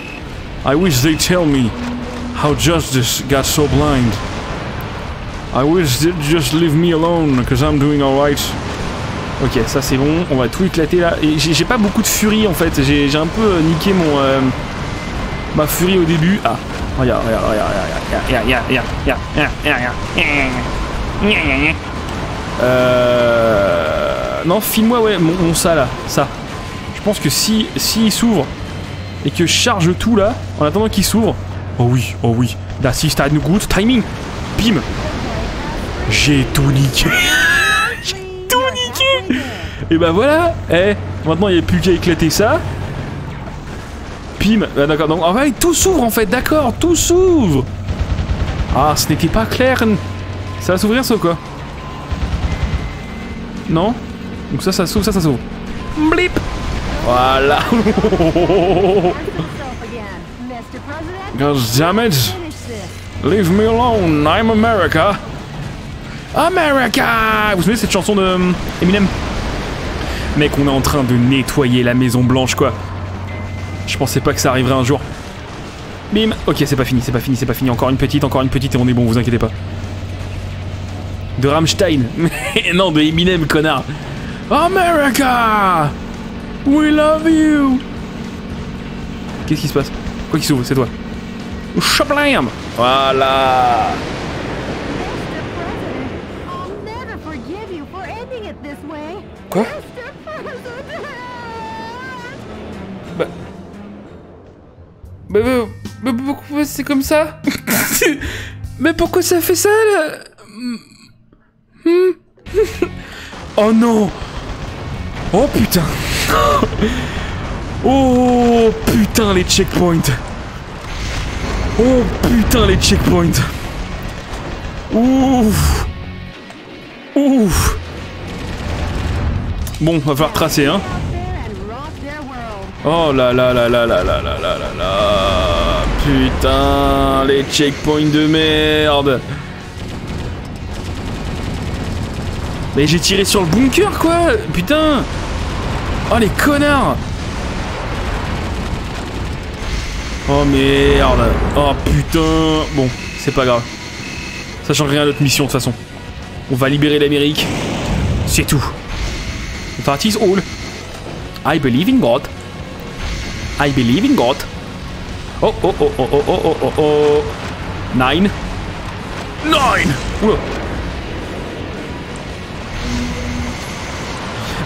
I wish they tell me how justice got so blind. I wish they'd just leave me alone, cause I'm doing alright. Ok, ça c'est bon, on va tout éclater là. Et j'ai pas beaucoup de furie en fait, j'ai un peu euh, niqué mon. euh, ma furie au début. Ah, regarde, regarde, regarde, regarde, regarde, regarde, regarde, regarde, regarde, regarde, regarde. Euh. Non, file-moi, ouais, mon, mon ça là, ça. Je pense que si, si il s'ouvre et que je charge tout là, en attendant qu'il s'ouvre. Oh oui, oh oui. Das ist ein gut timing. Bim. J'ai tout niqué. J'ai tout niqué. Et bah voilà. Eh, maintenant il n'y a plus qu'à éclater ça. Pim. Ah, d'accord. Donc en fait tout s'ouvre en fait. D'accord, tout s'ouvre. Ah, ce n'était pas clair. Ça va s'ouvrir ça ou quoi? Non? Donc ça, ça s'ouvre, ça, ça s'ouvre. Blip Voilà God damn it Leave me alone, I'm America. America Vous savez cette chanson de euh, Eminem? Mec, on est en train de nettoyer la Maison Blanche, quoi. Je pensais pas que ça arriverait un jour. Bim Ok, c'est pas fini, c'est pas fini, c'est pas fini. Encore une petite, encore une petite et on est bon, vous inquiétez pas. De Rammstein. non, de Eminem, connard. America We love you Qu'est-ce qui se passe? Quoi qui s'ouvre C'est toi. Shablam Voilà I'll never forgive you for ending it this way. Quoi! Bah... Bah, bah, bah, pourquoi c'est comme ça Mais pourquoi ça fait ça là Hmm Oh non Oh putain Oh putain les checkpoints Oh putain les checkpoints Ouf Ouf Bon, va falloir tracer hein Oh là là là là là là là là là là Putain, les checkpoints de merde Mais j'ai tiré sur le bunker quoi Putain Oh les connards Oh merde Oh putain Bon, c'est pas grave. Ça change rien à notre mission de toute façon. On va libérer l'Amérique. C'est tout. That is all? I believe in God. I believe in God. Oh oh oh oh oh oh oh oh oh. Nine. Nine Oula.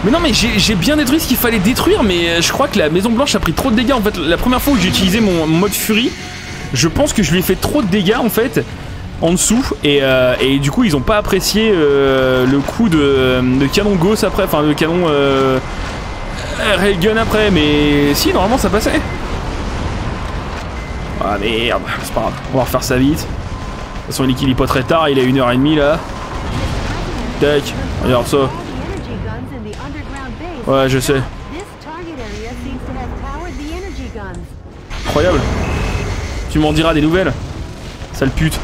Mais non mais j'ai bien détruit ce qu'il fallait détruire mais euh, je crois que la Maison Blanche a pris trop de dégâts en fait. La première fois où j'ai utilisé mon, mode furie, je pense que je lui ai fait trop de dégâts en fait en dessous et, euh, et du coup ils ont pas apprécié euh, le coup de, de canon Gauss après, enfin le canon euh, Railgun après mais si normalement ça passait. Ah merde, c'est pas grave, on va refaire ça vite. De toute façon il est pas très tard, il est 1h30 là. Tac, regarde ça. Ouais je sais. Incroyable. Tu m'en diras des nouvelles. Sale pute.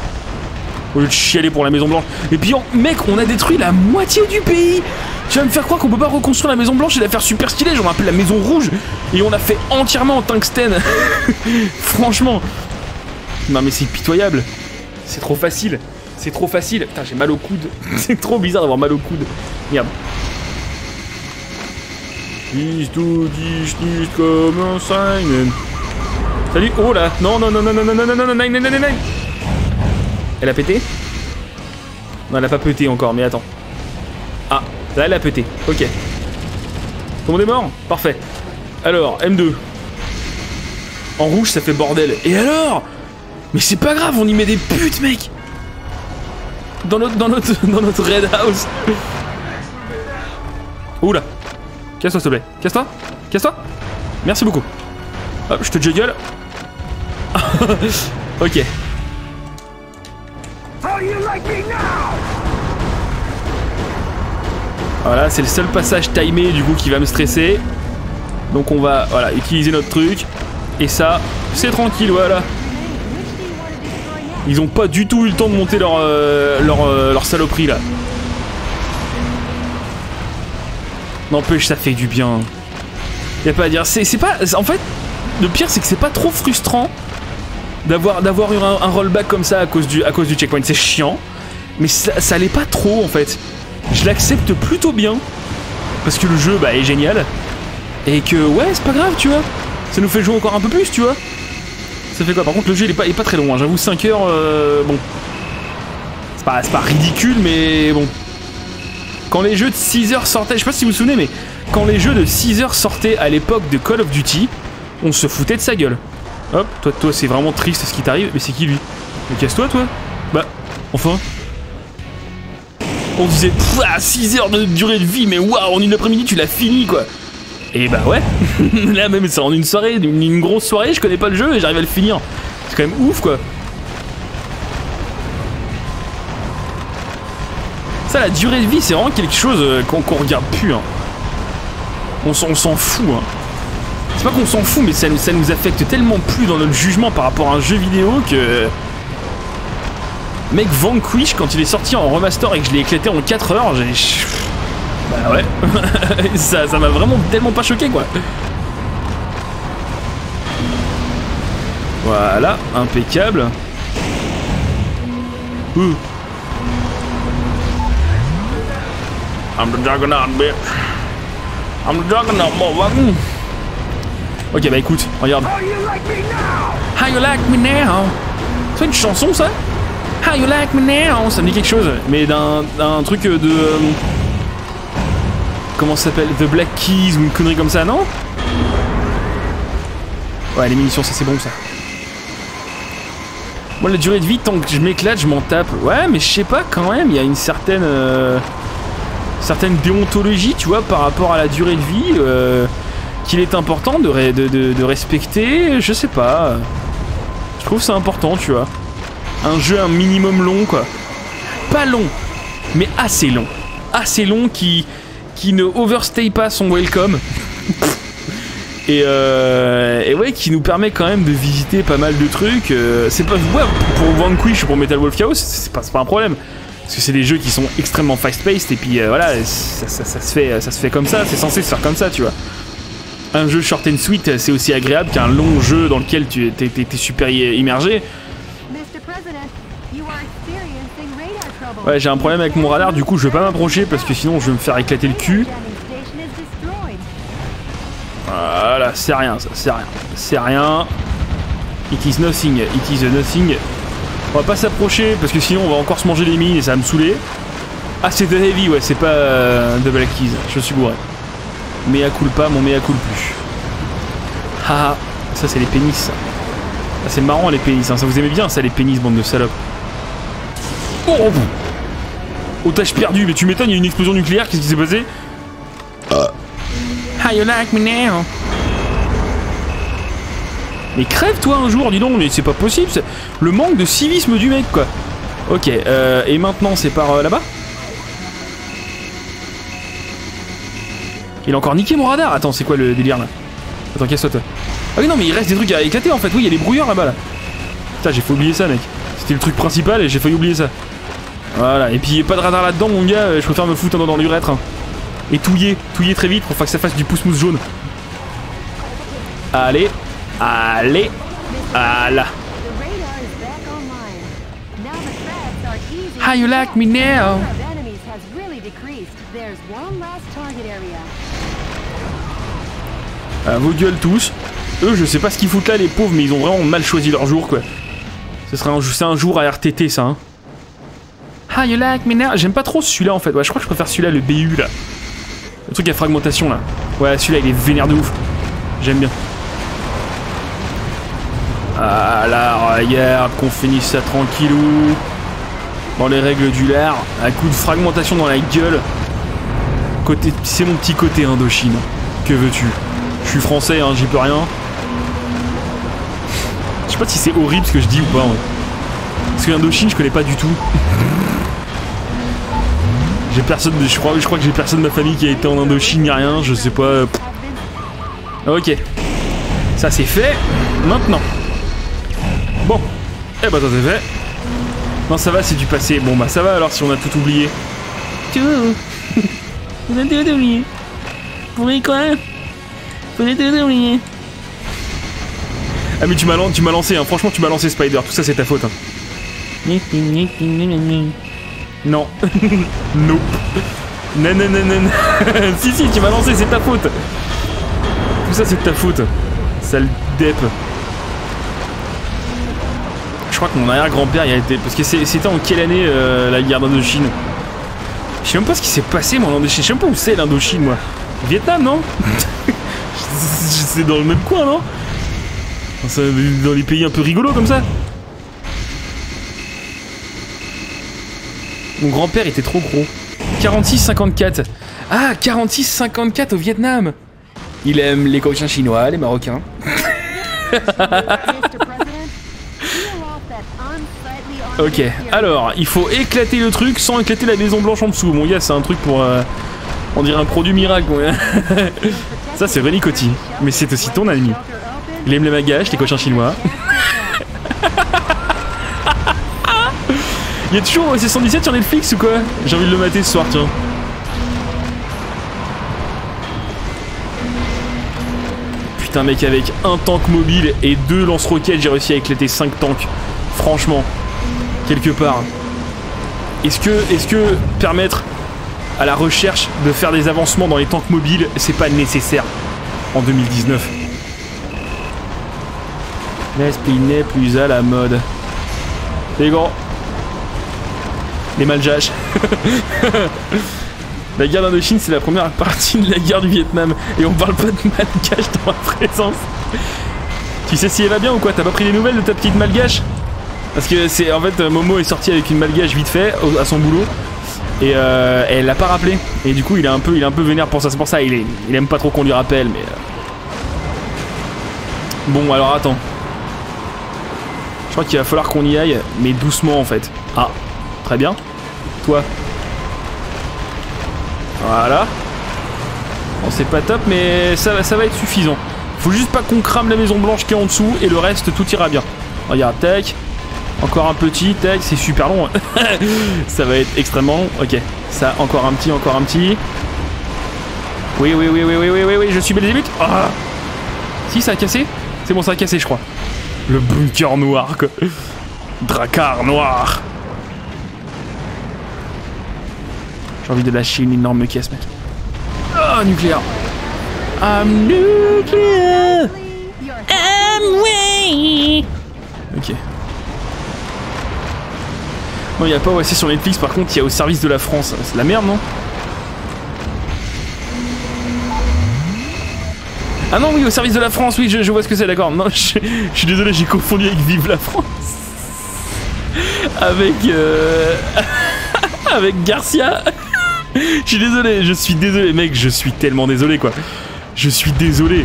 Au lieu de chialer pour la Maison Blanche. Et puis, en- mec, on a détruit la moitié du pays. Tu vas me faire croire qu'on peut pas reconstruire la Maison Blanche et la faire super stylée. J'en rappelle la Maison Rouge. Et on l'a fait entièrement en tungstène. Franchement. Non, mais c'est pitoyable. C'est trop facile. C'est trop facile. Putain, j'ai mal au coude. c'est trop bizarre d'avoir mal au coude. Merde. Dis tout, dis nicht comme un Simon. Salut, oh là Non, non, non, non, non, non, non, non, non, non, non, non, non, non. Elle a pété Non, elle a pas pété encore, mais attends. Ah, là, elle a pété. Ok. Tout le monde est mort Parfait. Alors, M2. En rouge, ça fait bordel. Et alors? Mais c'est pas grave, on y met des putes, mec Dans notre, dans notre, dans notre red house. Oula. Casse-toi, s'il te plaît. Casse-toi. Casse-toi. Merci beaucoup. Hop, je te juggle. ok. Voilà, c'est le seul passage timé du coup qui va me stresser. Donc on va voilà, utiliser notre truc. Et ça, c'est tranquille, voilà. Ils ont pas du tout eu le temps de monter leur, euh, leur, euh, leur saloperie là. N'empêche, ça fait du bien. Y a pas à dire. C'est pas. En fait, le pire, c'est que c'est pas trop frustrant d'avoir eu un, rollback comme ça à cause du, à cause checkpoint. C'est chiant. Mais ça, ça pas trop en fait. Je l'accepte plutôt bien. Parce que le jeu bah, est génial. Et que ouais, c'est pas grave, tu vois. Ça nous fait jouer encore un peu plus, tu vois. Ça fait quoi? Par contre, le jeu il est pas, il est pas très long. hein. J'avoue, 5 heures, euh, bon. C'est pas, pas ridicule, mais bon. Quand les jeux de 6 heures sortaient, je sais pas si vous vous souvenez, mais quand les jeux de 6 heures sortaient à l'époque de Call of Duty, on se foutait de sa gueule. Hop, toi, toi c'est vraiment triste ce qui t'arrive, mais c'est qui lui Mais casse-toi, toi Bah, enfin. On disait, ah, 6 heures de durée de vie, mais waouh, en une après-midi, tu l'as fini, quoi. Et bah ouais, là même c'est en une soirée, une, grosse soirée, je connais pas le jeu et j'arrive à le finir. C'est quand même ouf, quoi. Ça, la durée de vie, c'est vraiment quelque chose euh, qu'on regarde plus. hein. On on s'en fout. hein. C'est pas qu'on s'en fout, mais ça, nous- affecte tellement plus dans notre jugement par rapport à un jeu vidéo que. Mec, Vanquish, quand il est sorti en remaster et que je l'ai éclaté en 4 heures, j'ai. Bah ouais. ça ça m'a vraiment tellement pas choqué quoi. Voilà, impeccable. Ouh. I'm the juggernaut, bitch. I'm the juggernaut, motherfucker. Ok, bah écoute, regarde. How you like me now? How you like me now? C'est une chanson ça? How you like me now? Ça me dit quelque chose, mais d'un d'un truc de. euh, comment ça s'appelle? The Black Keys ou une connerie comme ça, non? Ouais, les munitions, ça c'est bon ça. Moi, la durée de vie, tant que je m'éclate, je m'en tape. Ouais, mais je sais pas quand même, il y a une certaine. euh, certaine déontologie, tu vois, par rapport à la durée de vie. euh, qu'il est important de, respecter, je sais pas. Je trouve ça important, tu vois. Un jeu un minimum long, quoi. Pas long, mais assez long. Assez long qui, qui ne overstay pas son welcome. et, euh, et ouais, qui nous permet quand même de visiter pas mal de trucs. euh, c'est pas. Ouais, pour Vanquish ou pour Metal Wolf Chaos, c'est pas, pas un problème. Parce que c'est des jeux qui sont extrêmement fast-paced et puis euh, voilà, ça se fait, ça se fait comme ça, c'est censé se faire comme ça, tu vois un jeu short and sweet, c'est aussi agréable qu'un long jeu dans lequel tu t'es super immergé. Ouais, j'ai un problème avec mon radar, du coup, je vais pas m'approcher parce que sinon je vais me faire éclater le cul. Voilà, c'est rien, ça, c'est rien. C'est rien. It is nothing, it is nothing. On va pas s'approcher parce que sinon on va encore se manger les mines et ça va me saouler. Ah, c'est The Heavy, ouais, c'est pas euh, The Black Keys, je suis bourré. Mea culpa, mon mea culpa. Haha, ça c'est les pénis. Ah, c'est marrant les pénis, hein. ça vous aimez bien ça les pénis, bande de salopes. Oh Otage perdu, mais tu m'étonnes, il y a une explosion nucléaire, qu'est-ce qui s'est passé? How you like me now? Mais crève toi un jour, dis donc, mais c'est pas possible, c'est le manque de civisme du mec quoi. Ok, euh, et maintenant c'est par euh, là-bas? Il a encore niqué mon radar Attends, c'est quoi le délire là Attends, casse-toi toi. Ah oui non mais il reste des trucs à éclater en fait, oui il y a des brouilleurs là-bas là. Putain j'ai failli oublier ça mec. C'était le truc principal et j'ai failli oublier ça. Voilà, et puis pas de radar là-dedans mon gars, je préfère me foutre dans, l'urètre. hein. Et touiller, touiller très vite pour que ça fasse du pouce mousse jaune. Allez, allez, are easy. How you like me now? Vos gueules tous. Eux, je sais pas ce qu'ils foutent là, les pauvres, mais ils ont vraiment mal choisi leur jour, quoi. Ce serait un, jour à RTT, ça. Hein. How you like me now? J'aime pas trop celui-là, en fait. Ouais, je crois que je préfère celui-là, le BU, là. Le truc à fragmentation, là. Ouais, celui-là, il est vénère de ouf. J'aime bien. Ah là, regarde, qu'on finisse ça tranquillou. Dans les règles du lard. Un coup de fragmentation dans la gueule. C'est mon petit côté Indochine. Que veux-tu? Je suis français, hein, j'y peux rien. Je sais pas si c'est horrible ce que je dis ou pas. Parce que l'Indochine, je connais pas du tout. j'ai personne, je crois, je crois que j'ai personne de ma famille qui a été en Indochine ni rien. Je sais pas. euh, pff. Ok, ça c'est fait. Maintenant. Bon, eh bah ça c'est fait. Non, ça va, c'est du passé. Bon bah ça va alors si on a tout oublié. Tout. On a tout oublié. Vous voyez quoi Ah mais tu m'as tu m'as lancé, hein. franchement tu m'as lancé Spider, tout ça c'est ta faute. hein. Non. nope. Non, non, non, non. si, si, tu m'as lancé, c'est ta faute. Tout ça c'est de ta faute. Sale dep. Je crois que mon arrière-grand-père y a été. Parce que c'était en quelle année euh, la guerre d'Indochine? Je sais même pas ce qui s'est passé moi Indochine. Je sais même pas où c'est l'Indochine moi. Vietnam non? C'est dans le même coin non Dans les pays un peu rigolos comme ça Mon grand-père était trop gros. 46-54. Ah, 46-54 au Vietnam. Il aime les cochins chinois, les marocains. Ok, alors, il faut éclater le truc sans éclater la maison blanche en dessous. Mon gars, c'est un truc pour... euh, on dirait un produit miracle. Ça, c'est René Coty. Mais c'est aussi ton ami. Il aime les magaches, les cochins chinois. Il y a toujours OSS 117 sur Netflix ou quoi? J'ai envie de le mater ce soir, tiens. Putain, mec, avec un tank mobile et deux lance-roquettes, j'ai réussi à éclater 5 tanks. Franchement, quelque part. Est-ce que, est que permettre à la recherche de faire des avancements dans les tanks mobiles, c'est pas nécessaire en 2019 L'esprit n'est plus à la mode. Les gros. Les maljages. la guerre d'Indochine, c'est la première partie de la guerre du Vietnam. Et on parle pas de malgache dans ma présence. Tu sais si elle va bien ou quoi? T'as pas pris des nouvelles de ta petite malgache? Parce que c'est en fait Momo est sorti avec une malgache vite fait à son boulot et euh, elle l'a pas rappelé. Et du coup il est un peu il est un peu vénère pour ça. C'est pour ça il, aime pas trop qu'on lui rappelle mais euh. bon alors attends. Je crois qu'il va falloir qu'on y aille mais doucement en fait. Ah très bien. Toi. Voilà. Bon c'est pas top mais ça, ça va être suffisant. Faut juste pas qu'on crame la maison blanche qui est en dessous et le reste tout ira bien. Regarde tac encore un petit, tac, c'est super long. ça va être extrêmement long. Ok, ça, encore un petit, encore un petit. Oui, oui, oui, oui, oui, oui, oui, oui, je suis Belzébuth. Ah si, ça a cassé C'est bon, ça a cassé, je crois. Le bunker noir, quoi. Dracar noir. J'ai envie de lâcher une énorme caisse, mec. Ah, nucléaire. I'm nuclear. I'm way. Ok. Non, il n'y a pas OSS sur Netflix, par contre, il y a au service de la France. C'est la merde, non Ah non, oui, au service de la France, oui, je, vois ce que c'est, d'accord. Non, je, je suis désolé, j'ai confondu avec Vive la France. Avec. Euh... avec Garcia. Je suis désolé, je suis désolé, mec, je suis tellement désolé, quoi. Je suis désolé.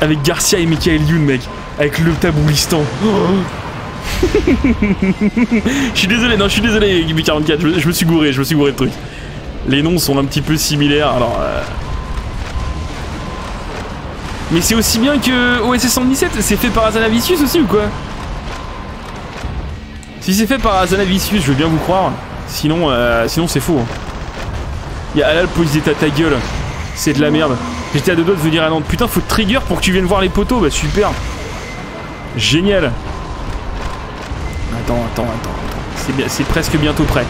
Avec Garcia et Michael Youn, mec. Avec le Taboulistan. Oh. je suis désolé, non, je suis désolé, Gibi 44, je, me suis gouré, je me suis gouré de trucs. Les noms sont un petit peu similaires, alors. euh, Mais c'est aussi bien que OSS 117, c'est fait par Azanavicius aussi ou quoi? Si c'est fait par Azanavicius, je veux bien vous croire. Sinon, euh, sinon c'est faux. hein. Y'a Alal posé ta, ta gueule. C'est de la merde. J'étais à deux doigts de venir à Nantes. Putain, faut trigger pour que tu viennes voir les poteaux. Bah super. Génial. Attends, attends, attends. C'est presque bientôt prêt.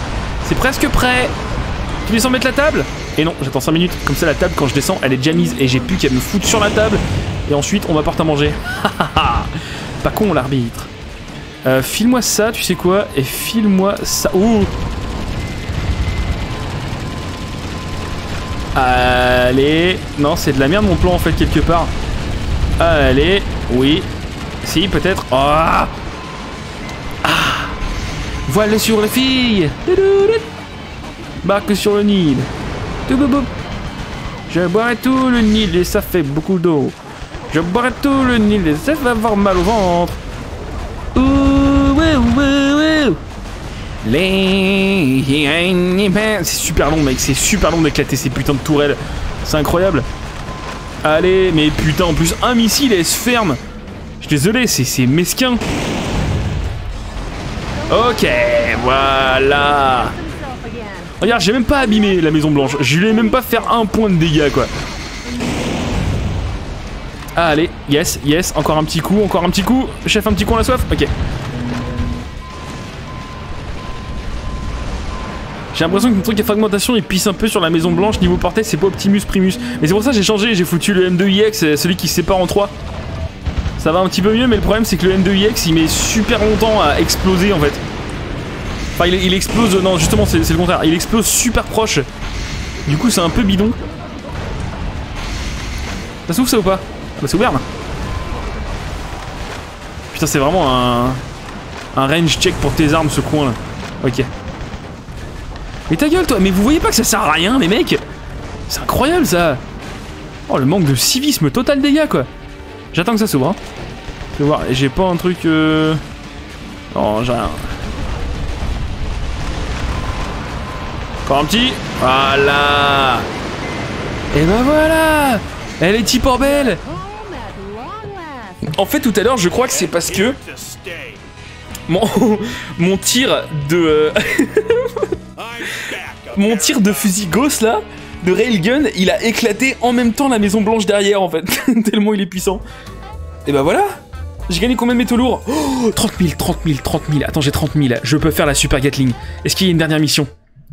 C'est presque prêt. Tu descends mettre la table? Et non, j'attends 5 minutes. Comme ça, la table, quand je descends, elle est déjà mise et j'ai plus qu'à me foutre sur la table. Et ensuite, on m'apporte à manger. Pas con, l'arbitre. Euh, file-moi ça, tu sais quoi? Et file-moi ça. Ouh Allez. Non, c'est de la merde mon plan en fait, quelque part. Allez. Oui. Si, peut-être. Ah Voile sur les filles. Barque sur le Nil. Je boirai tout le Nil et ça fait beaucoup d'eau. Je boirai tout le Nil et ça va avoir mal au ventre. Ouh, ouh, ouh. Les- C'est super long, mec. C'est super long d'éclater ces putains de tourelles. C'est incroyable. Allez, mais putain, en plus, un missile elle se ferme. Je suis désolé, c'est mesquin. Ok, voilà. Regarde, j'ai même pas abîmé la Maison Blanche. Je lui ai même pas faire un point de dégâts, quoi. Ah, allez, yes, yes, encore un petit coup, encore un petit coup. Chef, un petit coup, on a soif Ok. J'ai l'impression que mon truc à fragmentation il pisse un peu sur la Maison Blanche niveau portée, c'est pas Optimus Primus. Mais c'est pour ça que j'ai changé, j'ai foutu le M2IX, euh, celui qui se sépare en trois. Ça va un petit peu mieux, mais le problème c'est que le M2IX il met super longtemps à exploser en fait. Enfin, il, explose, non, justement, c'est c'est le contraire, il explose super proche. Du coup, c'est un peu bidon. Ça s'ouvre ça ou pas? Bah, c'est ouvert là. Putain, c'est vraiment un. Un range check pour tes armes ce coin là. Ok. Mais ta gueule toi, mais vous voyez pas que ça sert à rien les mecs? C'est incroyable ça Oh le manque de civisme total des gars quoi J'attends que ça s'ouvre hein. Je vais voir, j'ai pas un truc euh... Non j'ai rien. Encore un petit Voilà Et ben voilà Elle est type belle En fait tout à l'heure je crois que c'est parce que Mon, mon tir de... euh, mon tir de fusil Gauss là, de railgun, il a éclaté en même temps la Maison Blanche derrière en fait, tellement il est puissant. Et bah voilà J'ai gagné combien de métaux lourds? Oh, 30 000, 30 000, 30 000. Attends, j'ai 30 000. Je peux faire la Super Gatling. Est-ce qu'il y a une dernière mission?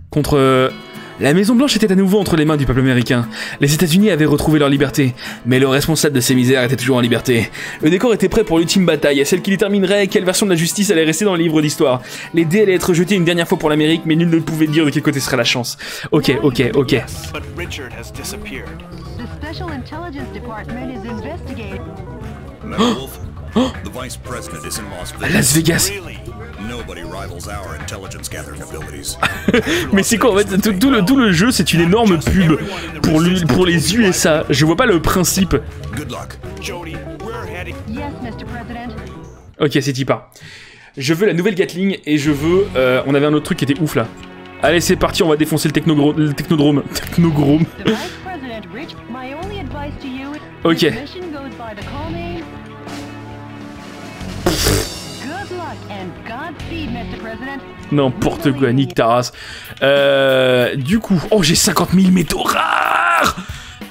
Contre... La Maison Blanche était à nouveau entre les mains du peuple américain. Les États-Unis avaient retrouvé leur liberté, mais le responsable de ces misères était toujours en liberté. Le décor était prêt pour l'ultime bataille, celle qui déterminerait quelle version de la justice allait rester dans le livre d'histoire. Les dés allaient être jetés une dernière fois pour l'Amérique, mais nul ne pouvait dire de quel côté serait la chance. Ok, ok, ok. But Richard has disappeared. The Special Intelligence Department is investigating. Wolf, the vice president is in Las Vegas. Las Vegas. Nobody rivals our intelligence gathering abilities. Mais c'est quoi en fait tout, tout le, tout le jeu c'est une énorme pub pour, lui- pour les USA. Je vois pas le principe. Ok, c'est part. Je veux la nouvelle Gatling et je veux. euh, on avait un autre truc qui était ouf là. Allez, c'est parti, on va défoncer le, technogro- le technodrome. Technogrome. Vice N'importe quoi, nique ta. Euh, du coup, oh j'ai 50 000 métaux rares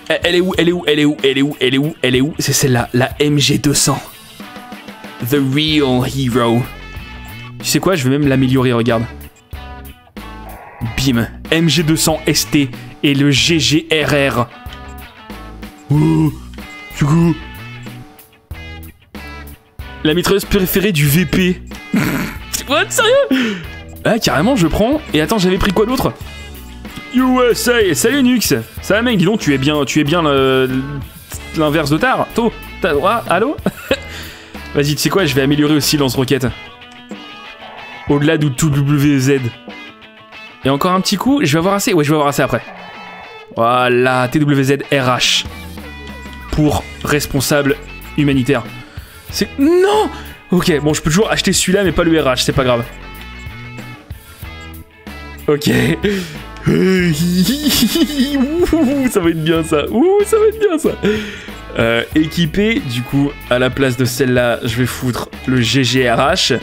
Elle elle est où Elle est où Elle est où Elle est où Elle est où Elle est où? C'est celle-là, la MG200. The real hero. Tu sais quoi Je vais même l'améliorer, regarde. Bim, MG200 ST et le GGRR. Oh, du coup... La mitrailleuse préférée du VP. Sérieux Ah carrément je prends. Et attends j'avais pris quoi d'autre USA Salut Nux Ça va mec dis donc tu es bien tu es bien le- l'inverse de tard. Tôt T'as droit Allô Vas-y tu sais quoi je vais améliorer aussi lance-roquette. Au-delà de tout WZ. Et encore un petit coup, je vais avoir assez Ouais je vais avoir assez après. Voilà, TWZ RH. Pour responsable humanitaire. C'est... Non Ok, bon, je peux toujours acheter celui-là, mais pas le RH, c'est pas grave. Ok. Ça va être bien ça. Ouh, ça va être bien ça. Euh, équipé, du coup, à la place de celle-là, je vais foutre le GGRH.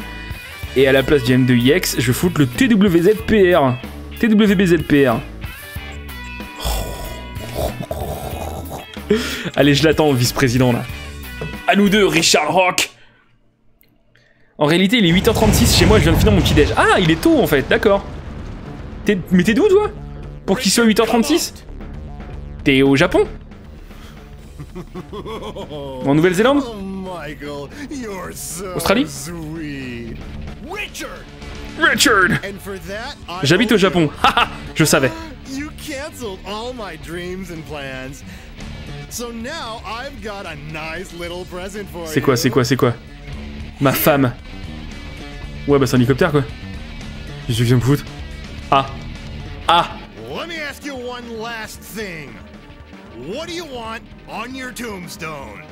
Et à la place du M2IX, je vais foutre le TWZPR. TWBZPR. Allez, je l'attends, vice-président, là. À nous deux, Richard Rock En réalité, il est 8h36 chez moi, je viens de finir mon petit déj. Ah, il est tôt en fait, d'accord. T'es- Mais t'es d'où toi? Pour qu'il soit 8h36 T'es au Japon? En Nouvelle-Zélande? Oh, Australie? Richard! J'habite au Japon. Haha, je savais. You canceled all my dreams and plans. So now I've got a nice little present for C'est quoi, c'est quoi, c'est quoi? Ma femme. Ouais, bah c'est un hélicoptère quoi. Qu'est-ce que ça me fout Ah. Ah Let me ask you one last thing. What do you want on your tombstone?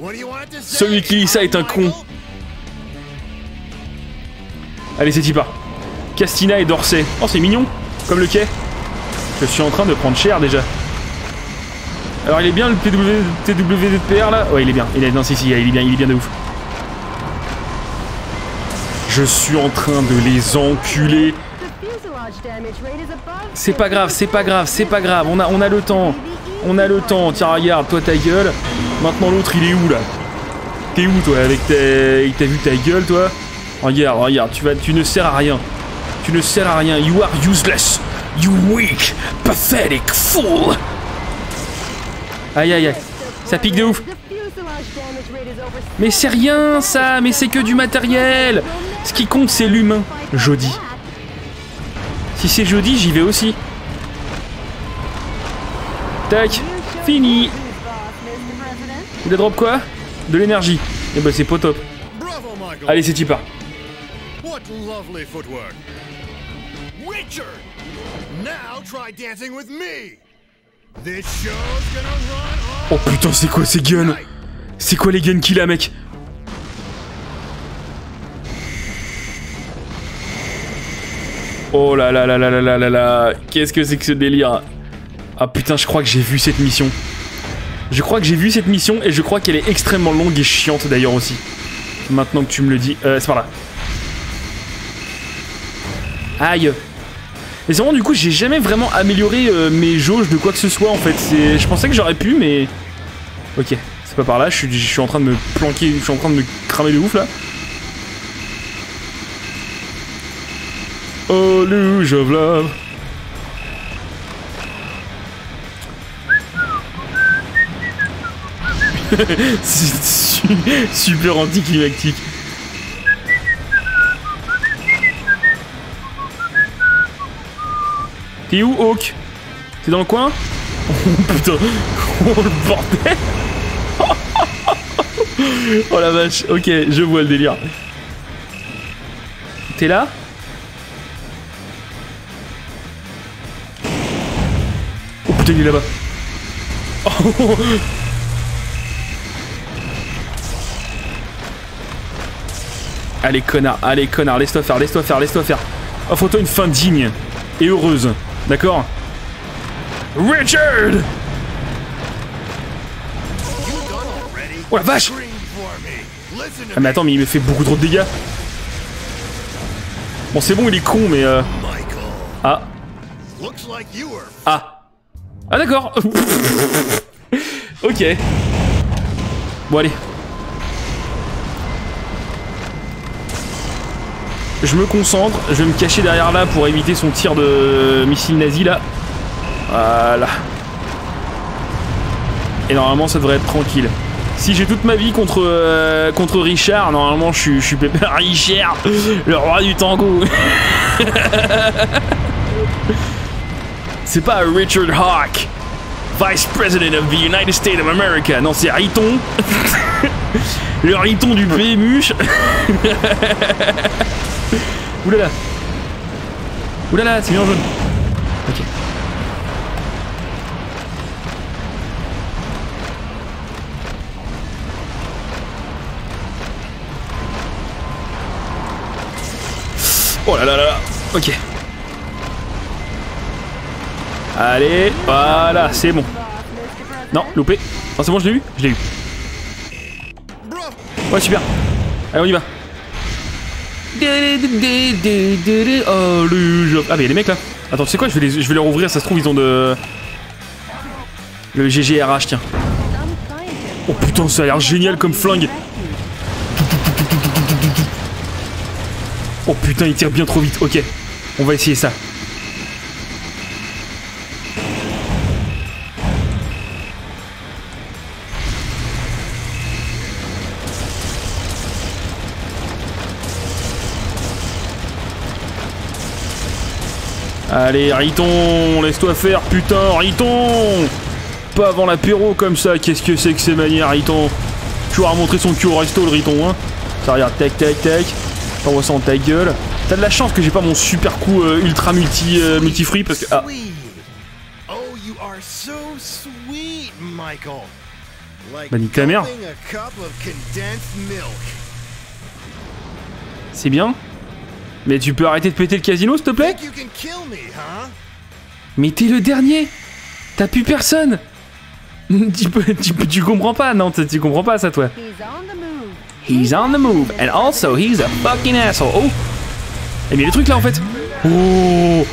What do you want to say? Celui qui lit ça est un con. Allez, c'est part. Castina et Dorsey. Oh, c'est mignon. Comme le quai. Je suis en train de prendre cher déjà. Alors, il est bien le TW, TWZPR là? Ouais, il est bien. Il est, non, si, si, il est bien, il est bien de ouf. Je suis en train de les enculer. C'est pas grave, c'est pas grave, c'est pas grave. On a, on a le temps. On a le temps. Tiens, regarde, toi ta gueule. Maintenant l'autre, il est où là? T'es où toi avec ta, avec- T'as vu ta gueule toi? Regarde, regarde. Tu vas, tu ne sers à rien. Tu ne sers à rien. You are useless. You weak, pathetic fool. Aïe aïe aïe. Ça pique de ouf. Mais c'est rien ça, mais c'est que du matériel. Ce qui compte, c'est l'humain, Jody. Si c'est Jody, j'y vais aussi. Tac, fini. Des drops quoi? De l'énergie. Et eh ben c'est pas top. Allez, c'est Tipa. Oh putain, c'est quoi ces guns? C'est quoi les guns qu'il a, mec? Oh là là là là là là là là Qu'est-ce que c'est que ce délire? Ah putain, je crois que j'ai vu cette mission. Je crois que j'ai vu cette mission et je crois qu'elle est extrêmement longue et chiante d'ailleurs aussi. Maintenant que tu me le dis. Euh, c'est par là. Aïe. Et c'est vraiment du coup j'ai jamais vraiment amélioré euh, mes jauges de quoi que ce soit en fait. Je pensais que j'aurais pu mais. Ok, c'est pas par là. Je suis, je suis en train de me planquer, je suis en train de me cramer de ouf là. Oh luge of love. Super anticlimactique. T'es où, Hawk? T'es dans le coin? Oh putain Oh le bordel Oh la vache Ok, je vois le délire. T'es là? Il est là-bas. Oh. Allez connard, allez connard, laisse-toi faire, laisse-toi faire, laisse-toi faire. Offre-toi une fin digne et heureuse, d'accord? Richard Oh la vache Ah mais attends, mais il me fait beaucoup trop de dégâts. Bon c'est bon, il est con, mais euh... Ah. Ah. D'accord Ok. Bon allez. Je me concentre, je vais me cacher derrière là pour éviter son tir de missile nazi là. Voilà. Et normalement ça devrait être tranquille. Si j'ai toute ma vie contre, euh, contre Richard, normalement je suis, je suis pépère Richard, le roi du tango. c'est pas Richard Hawk, Vice President of the United States of America. Non, c'est Riton. le Riton du PMU. Oulala Oulala, c'est bien en jaune Ok. Oh là là là là Ok. Allez, voilà, c'est bon. Non, loupé. Non, c'est bon, je l'ai eu Je l'ai eu. Ouais, super. Allez, on y va. Oh le jeu. Ah mais il y mecs là. Attends, tu sais quoi je vais, les, je vais leur ouvrir, ça se trouve ils ont de... Le GGRH, tiens. Oh putain, ça a l'air génial comme flingue. Oh putain, il tire bien trop vite. Ok, on va essayer ça. Allez, Riton, laisse-toi faire, putain, Riton Pas avant l'apéro comme ça, qu'est-ce que c'est que ces manières, Riton? Tu vas remontrer son cul au resto, le Riton, hein? Ça regarde, tac, tac, tac. T'envoies ça en ta gueule. T'as de la chance que j'ai pas mon super coup euh, ultra multi, euh, multi free parce que... Ah, Oh, you are so sweet, Michael. Like Bah, nique ta mère. c'est bien? Mais tu peux arrêter de péter le casino, s'il te plaît? Mais t'es le dernier. T'as plus personne. Tu, peux, tu, peux- tu comprends pas, non, tu tu comprends pas ça, toi. He's on the move, and also he's a fucking asshole. Oh. Eh mais les trucs là en fait. Oh.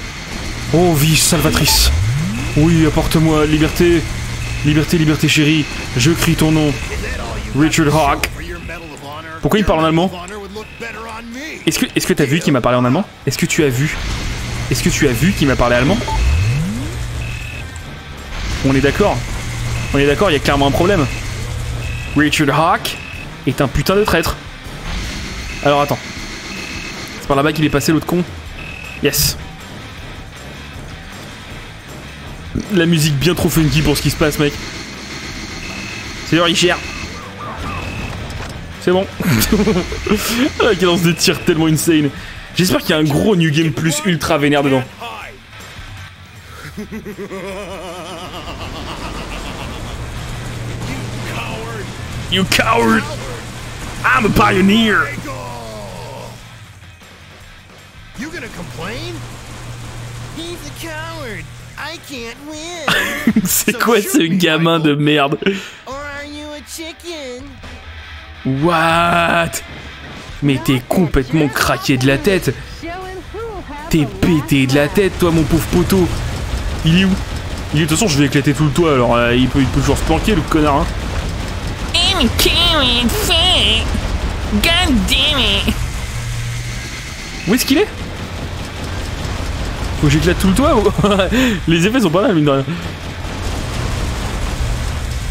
Oh, vie salvatrice. Oui, apporte-moi liberté. Liberté, liberté chérie, je crie ton nom. Richard Hawk. Pourquoi il parle en allemand? Est-ce que est-ce t'as vu qu'il m'a parlé en allemand? Est-ce que tu as vu? Est-ce que tu as vu qu'il m'a parlé allemand? On est d'accord On est d'accord, il y a clairement un problème. Richard Hawk est un putain de traître. Alors attends. C'est par là-bas qu'il est passé l'autre con? Yes. La musique bien trop funky pour ce qui se passe, mec. C'est Richard. C'est bon. La cadence de tir tellement insane. J'espère qu'il y a un gros New Game Plus ultra vénère dedans. You coward! I'm a pioneer! You gonna complain? He's a coward. I can't win. C'est quoi ce gamin de merde? Or are you a chicken? What? Mais t'es complètement craqué de la tête. T'es pété de la tête, toi, mon pauvre poteau. Il est où? Il est, de toute façon, je vais éclater tout le toit, alors euh, il, peut, il peut toujours se planquer, le connard. Hein. God damn it. Où est-ce qu'il est? Faut que j'éclate tout le toit ou- Les effets sont pas mal, mine de rien.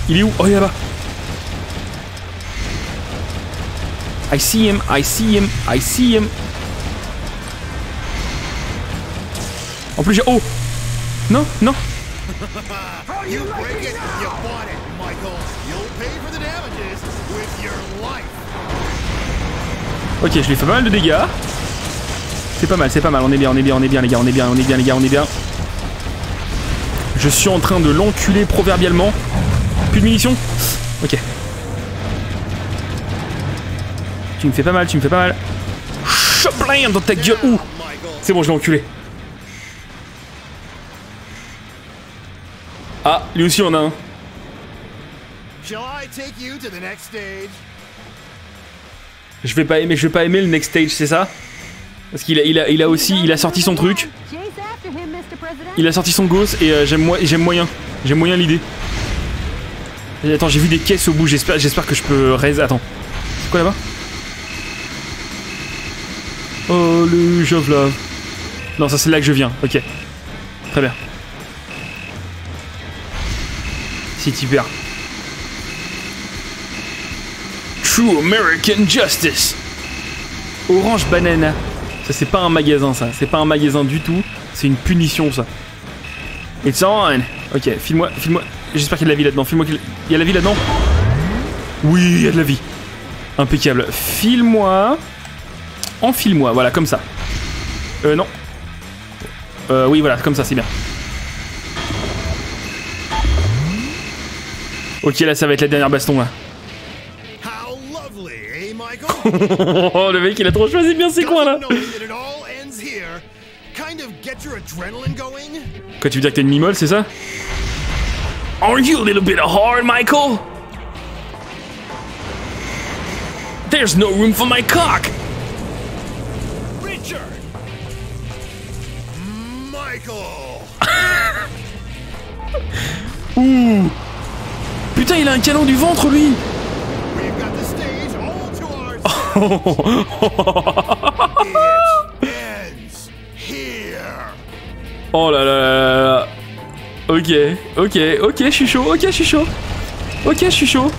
Il est où? Oh, il est là-bas. I see him, I see him, I see him. En plus, j'ai. Oh Non, non You break it, you bought it, Michael. You'll pay for the damages with your life. Ok, je lui ai fait pas mal de dégâts. C'est pas mal, c'est pas mal. On est bien, on est bien, on est bien, les gars, on est bien, on est bien, les gars, on est bien. Je suis en train de l'enculer proverbialement. Plus de munitions Ok. Tu me fais pas mal, tu me fais pas mal. Choplam dans ta gueule. Ouh C'est bon, je l'ai enculé. Ah, lui aussi on a un. Je vais pas aimer, je vais pas aimer le next stage, c'est ça? Parce qu'il a, il a, il a aussi, il a sorti son truc. Il a sorti son ghost et euh, j'aime moi, j'aime moyen. J'aime moyen l'idée. Attends, j'ai vu des caisses au bout. J'espère, j'espère que je peux raise. Attends. C'est quoi là-bas? Oh le Jovlov. Non, ça c'est là que je viens. Ok. Très bien. Tu perds. True American Justice. Orange Banana. Ça c'est pas un magasin ça. C'est pas un magasin du tout. C'est une punition ça. It's on. Ok, file-moi, file-moi. J'espère qu'il y a de la vie là-dedans. File-moi qu'il il y a de la vie là-dedans. Oui, il y a de la vie. Impeccable. File-moi. Enfile-moi, voilà, comme ça. Euh, non. Euh, oui, voilà, comme ça, c'est bien. Ok, là, ça va être la dernière baston, là. Oh, le mec, il a trop choisi bien ses coins, là. Quoi, tu veux dire que t'es une mimole, c'est ça? Are you a little bit hard, Michael? There's no room for my cock! Ouh Putain, il a un canon du ventre, lui. Oh là là là là. Ok, ok, ok, je suis chaud, ok, je suis chaud. Ok, je suis chaud.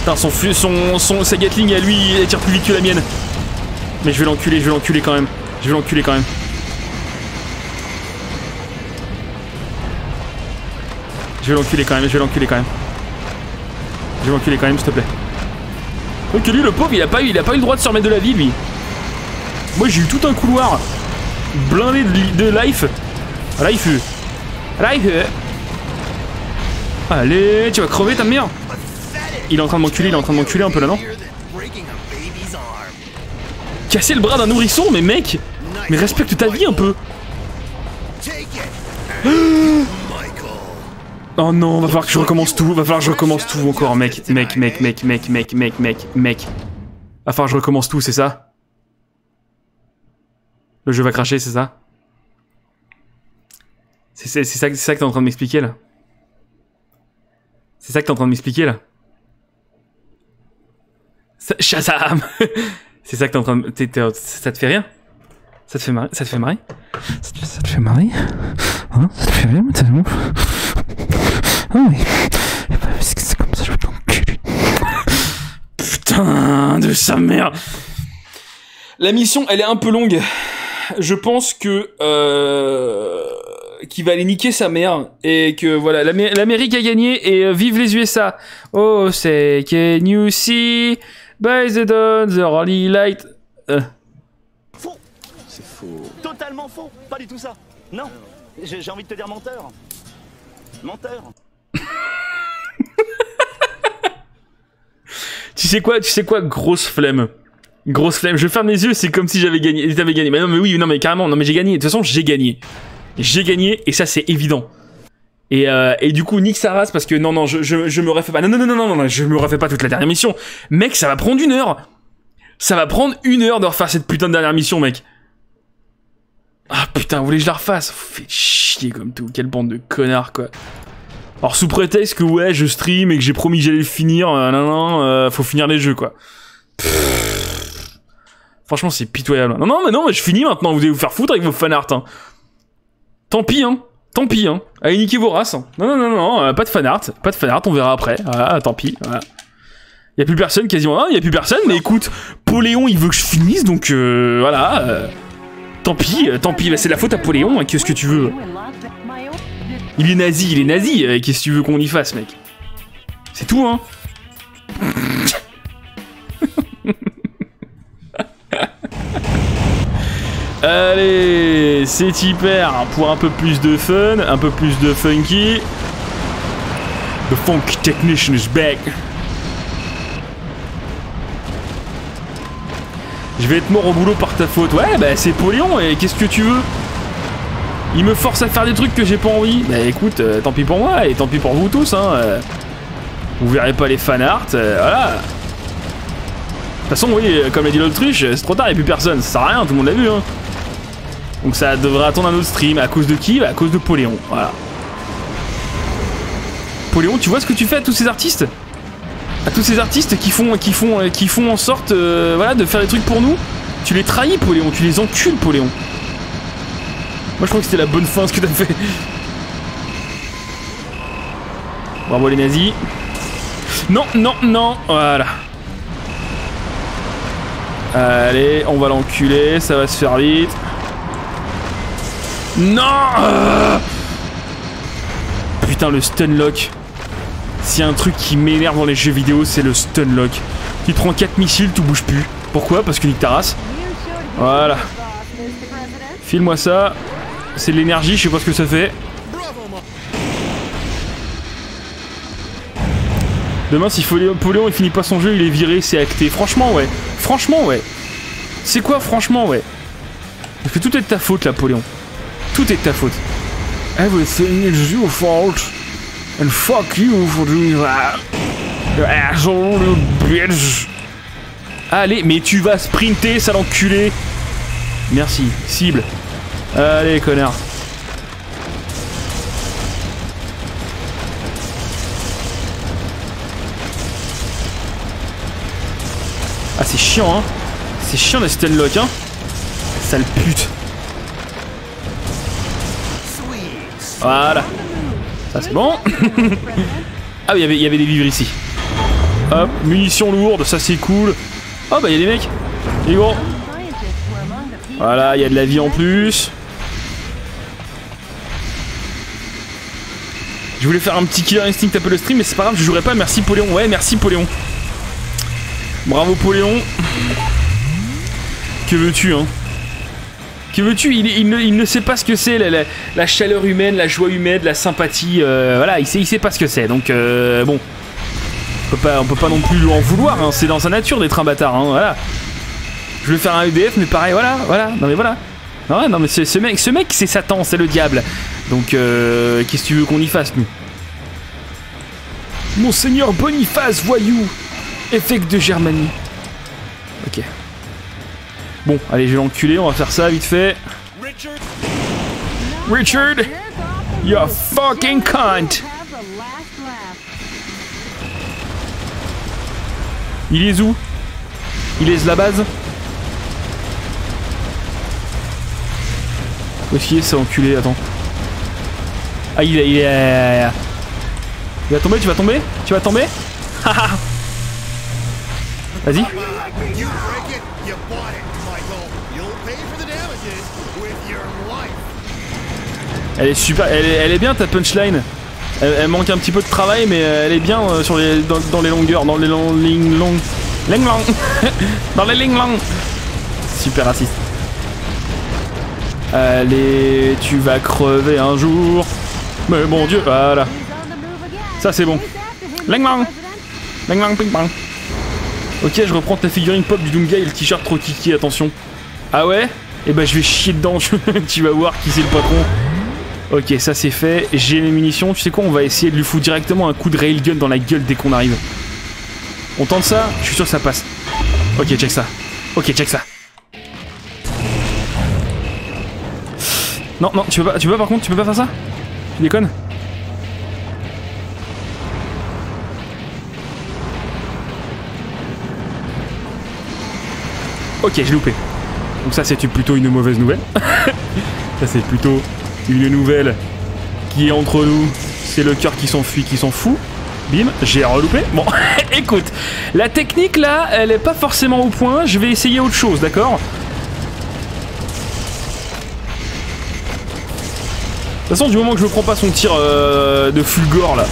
Putain, son, son, son, sa Gatling à lui, elle tire plus vite que la mienne. Mais je vais l'enculer, je vais l'enculer quand même. Je vais l'enculer quand même. Je vais l'enculer quand même, je vais l'enculer quand même. Je vais l'enculer quand même, s'il te plaît. Ok, lui, le pauvre, il a pas eu, il a pas eu le droit de se remettre de la vie, lui. Moi, j'ai eu tout un couloir blindé de, de life. Life. Life. Allez, tu vas crever ta mère. Il est en train de m'enculer, il est en train de m'enculer un peu là, non? Casser le bras d'un nourrisson, mais mec Mais respecte ta vie un peu. Oh non, va falloir que je recommence tout, va falloir que je recommence tout encore, mec, mec, mec, mec, mec, mec, mec, mec, mec. Va falloir que je recommence tout, c'est ça? Le jeu va cracher, c'est ça? C'est ça, que t'es en train de m'expliquer là. C'est ça que t'es en train de m'expliquer là. Shazam C'est ça que t'es en train de... t'es- t'es- ça te fait rien? Ça te fait marrer Ça te fait marrer? Ça te, ça te fait marrer? Hein? Ça te fait rire mais Ah oui ben, c'est c'est comme ça je vais t'enculer Putain de sa mère. La mission elle est un peu longue. Je pense que euh, Qu'il va aller niquer sa mère Et que voilà l'Amé- l'Amérique a gagné Et euh, vive les USA Oh c'est Can you see? By the dawn the early light Euh, C'est faux. Totalement faux. Pas du tout ça. Non. J'ai j'ai envie de te dire menteur. Menteur. Tu sais quoi, tu sais quoi, grosse flemme. Grosse flemme. Je ferme les yeux, c'est comme si j'avais gagné. T'avais gagné. Mais non, mais oui, non, mais carrément. Non, mais j'ai gagné. De toute façon, j'ai gagné. J'ai gagné, et ça, c'est évident. Et, euh, et du coup, nique sa race parce que non, non, je, je, je me refais pas. Non, non, non, non, non, non, je me refais pas toute la dernière mission. Mec, ça va prendre une heure. Ça va prendre une heure de refaire cette putain de dernière mission, mec. Ah putain, vous voulez que je la refasse? Faites chier comme tout. Quelle bande de connards, quoi. Alors, sous prétexte que ouais, je stream et que j'ai promis que j'allais le finir, euh, non, non, euh, faut finir les jeux, quoi. Franchement, c'est pitoyable. Non, non, mais non, mais je finis maintenant. Vous allez vous faire foutre avec vos fanarts, hein. Tant pis, hein. Tant pis, hein. Allez, niquez vos races. hein. Non, non, non, non, euh, pas de fanart. Pas de fanart, on verra après. Voilà, tant pis. Voilà. Y a plus personne quasiment. Non, y a plus personne, mais écoute, Poléon il veut que je finisse, donc euh, voilà. euh, tant pis, euh, tant pis, bah, c'est la faute à Poléon, hein, qu'est-ce que tu veux? Il est nazi, il est nazi, qu'est-ce que tu veux qu'on y fasse, mec? C'est tout, hein Allez, c'est hyper pour un peu plus de fun, un peu plus de funky. The Funky Technician is back. Je vais être mort au boulot par ta faute. Ouais, bah c'est Polion et qu'est-ce que tu veux? Il me force à faire des trucs que j'ai pas envie. Bah écoute, euh, tant pis pour moi et tant pis pour vous tous. Hein. euh. Vous verrez pas les fanarts, euh, voilà. De toute façon, oui, comme l'a dit l'autruche, c'est trop tard, y'a plus personne. Ça sert à rien, tout le monde l'a vu. Hein. Donc ça devrait attendre un autre stream. À cause de qui? Bah, À cause de Poléon, voilà. Poléon, tu vois ce que tu fais à tous ces artistes? À tous ces artistes qui font, qui font, qui font en sorte euh, voilà, de faire des trucs pour nous? Tu les trahis, Poléon, tu les encules, Poléon. Moi je crois que c'était la bonne fin ce que t'as fait. Bravo les nazis. Non, non, non, voilà. Allez, on va l'enculer, ça va se faire vite. Non Ah Putain, le stunlock. S'il y a un truc qui m'énerve dans les jeux vidéo, c'est le stunlock. Tu prends 4 missiles, tu bouges plus. Pourquoi? Parce que nique ta. Voilà. File-moi ça. C'est de l'énergie, je sais pas ce que ça fait. Demain, si Folé- Poléon il finit pas son jeu, il est viré, c'est acté. Franchement, ouais. Franchement, ouais. C'est quoi, franchement, ouais? Parce que tout est de ta faute, là, Poléon. Tout est de ta faute. Everything is your fault. And fuck you for doing that. You asshole, you bitch. Allez, mais tu vas sprinter, sale enculé. Merci. Cible. Allez, connard. Chiant, hein. C'est chiant, les stunlock, hein. Sale pute. Voilà. Ça, c'est bon. ah, avait- il y avait des vivres ici. Hop, munitions lourdes, ça c'est cool. Oh, bah, il y a des mecs. Les gros. Voilà, il y a de la vie en plus. Je voulais faire un petit Killer Instinct après le stream, mais c'est pas grave, je jouerai pas. Merci Poléon. Ouais, merci Poléon. Bravo Poléon. Que veux-tu, hein? Que veux-tu? Il, il ne, il ne sait pas ce que c'est, la, la- chaleur humaine, la joie humaine, la sympathie. euh, voilà, il sait, il sait pas ce que c'est. Donc, euh, bon. On peut, pas, on peut pas non plus en vouloir, hein, c'est dans sa nature d'être un bâtard, hein, voilà. Je vais faire un EDF, mais pareil, voilà, voilà, non mais voilà. Non, non mais ce, ce mec, ce mec c'est Satan, c'est le diable. Donc, euh, qu'est-ce que tu veux qu'on y fasse, nous? Monseigneur Boniface, voyou Évêque de Germanie. Ok. Bon, allez, je vais l'enculer, on va faire ça vite fait. Richard, you're fucking cunt. Il est où? Il est la base? Où est-ce qu'il est, enculé? Attends. Ah, il est... Il, est... il va tomber, tu vas tomber? Tu vas tomber? Haha. Vas-y. Elle est super, elle est, bien ta punchline. Elle, manque un petit peu de travail, mais elle est bien euh, sur les, dans, les longueurs, dans les longs lignes longues. Ling long. dans les lignes longues. Super raciste. Allez, tu vas crever un jour. Mais mon dieu, voilà. Ça c'est bon. Ling long. Ling long ping pong. Ok, je reprends ta figurine pop du Doomguy et le t-shirt trop kiki, attention. Ah ouais? Eh ben je vais chier dedans, tu vas voir qui c'est le patron. Ok, ça c'est fait. J'ai les munitions. Tu sais quoi On va essayer de lui foutre directement un coup de railgun dans la gueule dès qu'on arrive. On tente ça? Je suis sûr que ça passe. Ok, check ça. Ok, check ça. Non, non, tu peux pas, tu peux pas par contre, tu peux pas faire ça? Tu déconnes? Ok, j'ai loupé. Donc ça, c'est plutôt une mauvaise nouvelle. ça, c'est plutôt une nouvelle qui est entre nous. C'est le cœur qui s'enfuit, qui s'en fout. Bim, j'ai reloupé. Bon, écoute, la technique là, elle est pas forcément au point. Je vais essayer autre chose, d'accord? De toute façon, du moment que je me prends pas son tir euh, de fulgore là,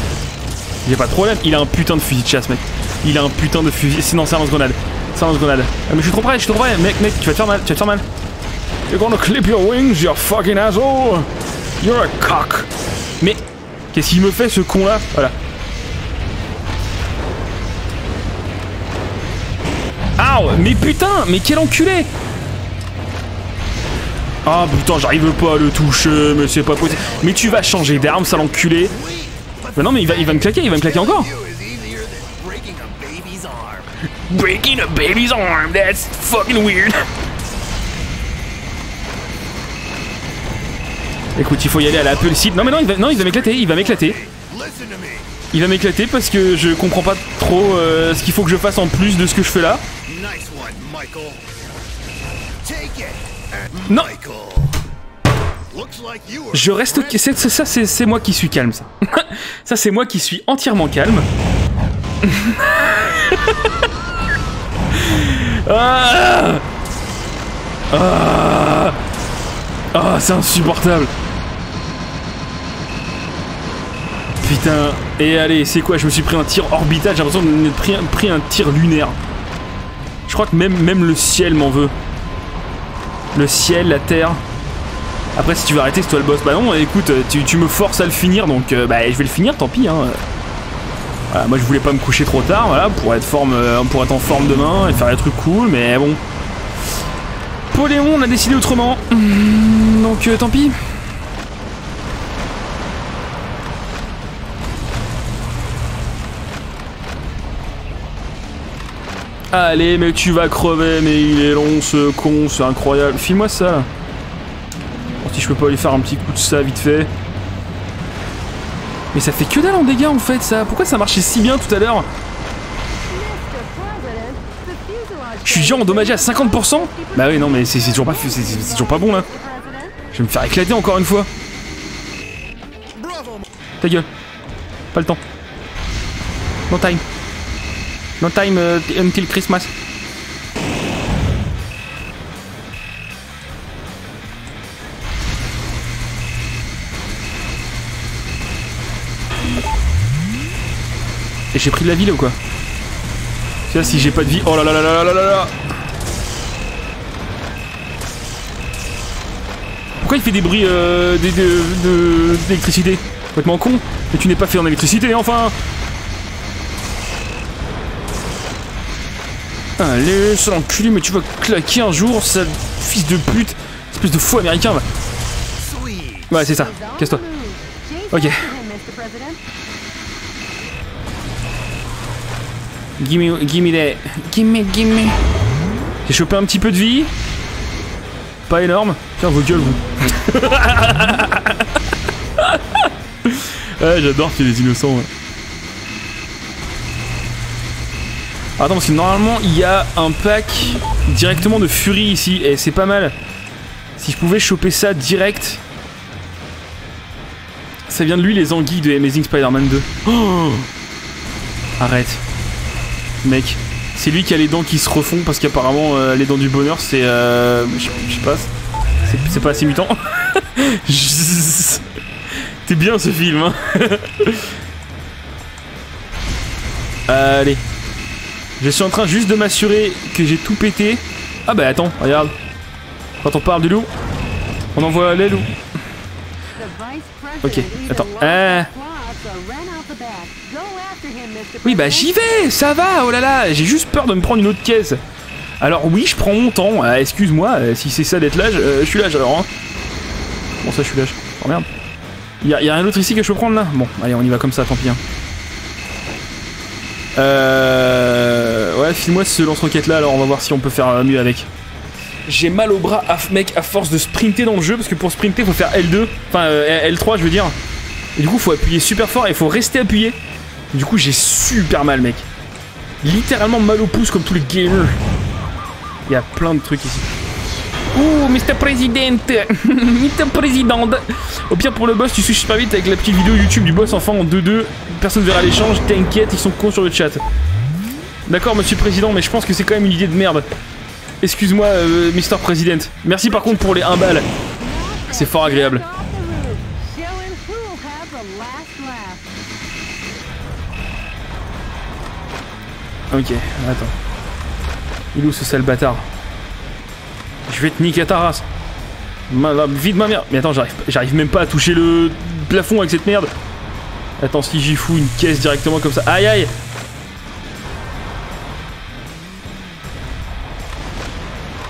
il a pas de problème. Il a un putain de fusil de chasse, mec. Il a un putain de fusil. C'est non, c'est un lance-grenade. Ah, mais je suis trop près, je suis trop près. Mec, mec, tu vas te faire mal, tu vas te faire mal. You're gonna clip your wings, you fucking asshole. You're a cock. Mais, qu'est-ce qu'il me fait ce con là Voilà. Ow Mais putain Mais quel enculé Ah putain, j'arrive pas à le toucher, mais c'est pas possible. Mais tu vas changer d'arme, sale enculé. Bah non, mais il va, il va me claquer, il va me claquer encore. Breaking a baby's arm, that's fucking weird. Écoute, il faut y aller à la Apple Seed. Non mais non, il va, non, il va m'éclater, il va m'éclater. Il va m'éclater parce que je comprends pas trop euh, ce qu'il faut que je fasse en plus de ce que je fais là. Non Je reste... Ça, c'est c'est moi qui suis calme, ça. ça, c'est moi qui suis entièrement calme. ah ah Ah, c'est insupportable Putain, et allez, c'est quoi? Je me suis pris un tir orbital, j'ai l'impression de pris, un- pris un tir lunaire. Je crois que même, même le ciel m'en veut. Le ciel, la terre. Après, si tu veux arrêter, c'est toi le boss. Bah non, écoute, tu, tu me forces à le finir, donc euh, bah, je vais le finir, tant pis. Hein. Voilà, moi, je voulais pas me coucher trop tard, voilà, pour être, euh, en forme demain et faire des trucs cool, mais bon. Poléon, on a décidé autrement. Donc, euh, tant pis. Allez, mais tu vas crever, mais il est long ce con, c'est incroyable. File-moi ça. si je peux pas lui faire un petit coup de ça vite fait. Mais ça fait que dalle en dégâts en fait ça. Pourquoi ça marchait si bien tout à l'heure Je suis déjà endommagé à 50% Bah oui non mais c'est toujours pas c'est- toujours pas bon là. Je vais me faire éclater encore une fois. Ta gueule. Pas le temps. No time. No time uh, until Christmas. J'ai pris de la ville ou quoi Tu si j'ai pas de vie. Oh là là là là là là là Pourquoi il fait des bruits euh, des- de- d'électricité Complètement con. Mais tu n'es pas fait en électricité, enfin Allez, sale enculé, mais tu vas claquer un jour, sale fils de pute Espèce de fou américain, va Ouais, c'est ça. Casse-toi. Ok. Gimme, gimme that. Gimme, gimme. J'ai chopé un petit peu de vie. Pas énorme. Tiens, vos gueules, vous. ouais, j'adore tuer les innocents. ouais. Attends, parce que normalement, il y a un pack directement de Fury ici. Et c'est pas mal. Si je pouvais choper ça direct. Ça vient de lui, les anguilles de Amazing Spider-Man 2. Oh Arrête. Mec, c'est lui qui a les dents qui se refont parce qu'apparemment euh, les dents du bonheur c'est... Euh, je sais pas, c'est- c'est pas assez mutant. T'es bien ce film, hein Allez. Je suis en train juste de m'assurer que j'ai tout pété. Ah bah attends, regarde. Quand on parle du loup, on envoie les loups. Ok, attends. Ah. Oui, bah j'y vais, ça va, oh là là, j'ai juste peur de me prendre une autre caisse. Alors oui, je prends mon temps, euh, excuse-moi, euh, si c'est ça d'être l'âge, euh, je suis l'âge alors. Hein. Bon ça, je suis l'âge. Oh merde. A, y a rien d'autre ici que je peux prendre là? Bon, allez, on y va comme ça, tant pis. hein. Euh... Ouais, file-moi ce lance-roquette là, alors on va voir si on peut faire euh, mieux avec. J'ai mal au bras, mec, à force de sprinter dans le jeu, parce que pour sprinter, faut faire L2, enfin euh, L3, je veux dire. Et du coup, faut appuyer super fort et faut rester appuyé. Du coup, j'ai super mal, mec. Littéralement mal au pouce, comme tous les gamers. Il y a plein de trucs ici. Ouh, Mr. President Mr. President Au pire, pour le boss, tu suis super vite avec la petite vidéo YouTube du boss enfin en 2-2. Personne verra l'échange, t'inquiète, ils sont cons sur le chat. D'accord, monsieur président, mais je pense que c'est quand même une idée de merde. Excuse-moi, euh, Mr. President. Merci par contre pour les 1 balles. C'est fort agréable. Ok, attends. Il est où ce sale bâtard Je vais te niquer ta race. Ma, la vie de ma mère. Mais attends, j'arrive, même pas à toucher le plafond avec cette merde. Attends, si j'y fous une caisse directement comme ça. Aïe aïe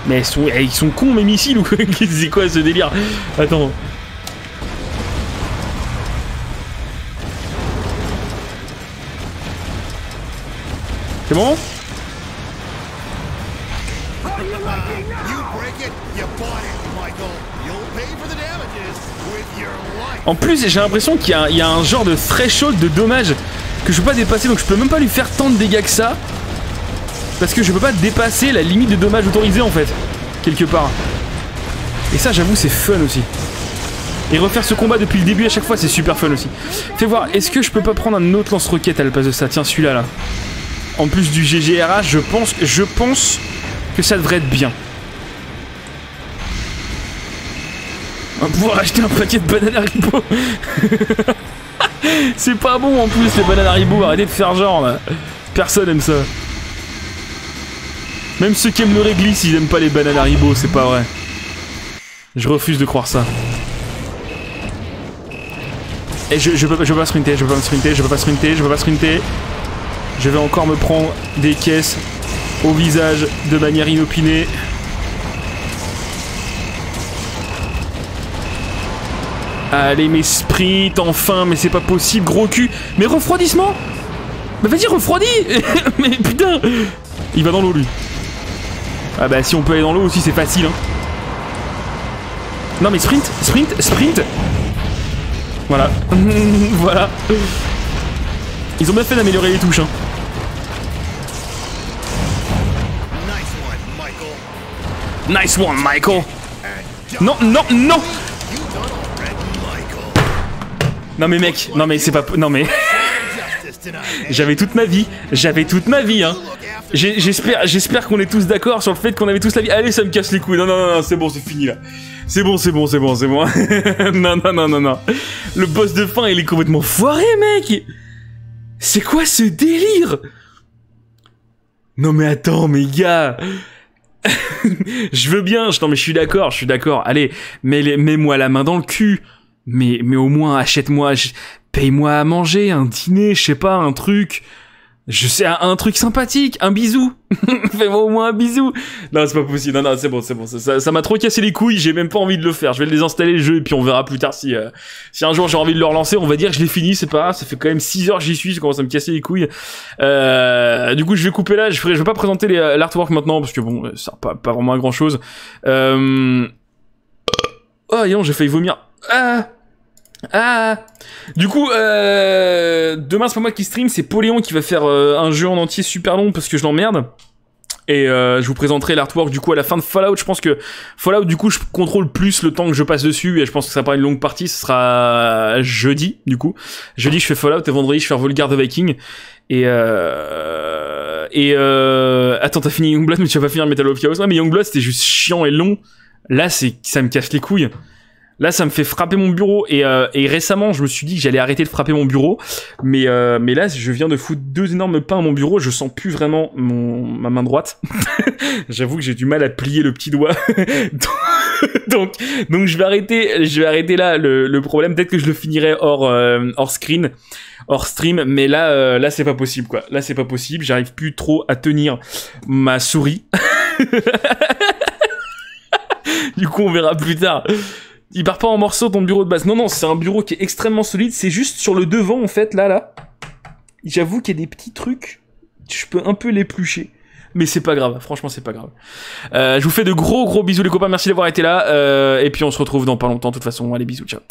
Mais ils sont, ils sont cons mes missiles ou quoi C'est quoi ce délire? Attends. C'est bon En plus, j'ai l'impression qu'il y, a- un genre de threshold de dommage que je peux pas dépasser, donc je peux même pas lui faire tant de dégâts que ça. Parce que je peux pas dépasser la limite de dommage autorisée en fait, quelque part. Et ça, j'avoue, c'est fun aussi. Et refaire ce combat depuis le début à chaque fois, c'est super fun aussi. Fais voir, est-ce que je peux pas prendre un autre lance-roquette à la place de ça? Tiens, celui-là là. En plus du GGRH, je pense, je pense que ça devrait être bien. On va pouvoir acheter un paquet de bananes Haribo. c'est pas bon en plus les bananes Haribo, arrêtez de faire genre là. Personne aime ça. Même ceux qui aiment le réglisse, ils aiment pas les bananes Haribo, c'est pas vrai. Je refuse de croire ça. Et je, je, je peux pas sprinter, je peux pas sprinter, je peux pas sprinter, je peux pas sprinter. Je vais encore me prendre des caisses au visage de manière inopinée. Allez, mais sprint, enfin, mais c'est pas possible, gros cul. Mais refroidissement Bah vas-y, refroidis Mais putain Il va dans l'eau, lui. Ah bah si on peut aller dans l'eau aussi, c'est facile, hein. Non mais sprint, sprint, sprint Voilà. voilà. Ils ont bien fait d'améliorer les touches, hein. Nice one, Michael. Non, non, non. Non mais mec, non mais c'est pas, non mais. j'avais toute ma vie, j'avais toute ma vie, hein. J'espère, j'espère qu'on est tous d'accord sur le fait qu'on avait tous la vie. Allez, ça me casse les couilles. Non, non, non, non, c'est bon, c'est fini là. C'est bon, c'est bon, c'est bon, c'est bon. non, non, non, non, non. Le boss de fin, il est complètement foiré, mec. C'est quoi ce délire? Non mais attends, mes gars. Je veux bien, je, non mais je suis d'accord, je suis d'accord. Allez, mets- mets-moi la main dans le cul. Mais, mais au moins, achète-moi, ach- paye-moi à manger, un dîner, je sais pas, un truc. Je sais, un, truc sympathique, un bisou. Fais-moi au moins un bisou. Non, c'est pas possible. Non, non, c'est bon, c'est bon. Ça- m'a trop cassé les couilles. J'ai même pas envie de le faire. Je vais le désinstaller le jeu et puis on verra plus tard si, euh, si un jour j'ai envie de le relancer. On va dire que je l'ai fini, c'est pas grave. Ça fait quand même 6 heures j'y suis. Ça commence à me casser les couilles. Euh, du coup, je vais couper là. Je ferai, je vais pas présenter euh, l'artwork maintenant parce que bon, ça sert pas, pas vraiment à grand chose. Euh... Oh, non, j'ai failli vomir. Ah! Ah Du coup, euh, demain c'est pas moi qui stream, c'est Poléon qui va faire euh, un jeu en entier super long parce que je l'emmerde. Et euh, je vous présenterai l'artwork du coup à la fin de Fallout. Je pense que Fallout du coup je contrôle plus le temps que je passe dessus et je pense que ça sera pas une longue partie. Ce sera jeudi du coup. Jeudi je fais Fallout et vendredi je fais Volgar the Viking. Et euh... et euh... attends t'as fini Youngblood mais tu vas pas finir Metal of Chaos. Ouais mais Youngblood c'était juste chiant et long. Là c'est ça me casse les couilles. Là, ça me fait frapper mon bureau et, euh, et récemment, je me suis dit que j'allais arrêter de frapper mon bureau, mais euh, mais là, je viens de foutre deux énormes pains à mon bureau, je sens plus vraiment mon ma main droite. J'avoue que j'ai du mal à plier le petit doigt. donc donc je vais arrêter, je vais arrêter là le, le problème. Peut-être que je le finirai hors euh, hors screen, hors stream, mais là euh, là c'est pas possible quoi. Là c'est pas possible. J'arrive plus trop à tenir ma souris. du coup, on verra plus tard. Il part pas en morceaux ton bureau de base. Non, non, c'est un bureau qui est extrêmement solide. C'est juste sur le devant, en fait, là, là. J'avoue qu'il y a des petits trucs. Je peux un peu l'éplucher. Mais c'est pas grave, franchement c'est pas grave. Euh, je vous fais de gros gros bisous les copains, merci d'avoir été là. Euh, et puis on se retrouve dans pas longtemps de toute façon. Allez bisous, ciao.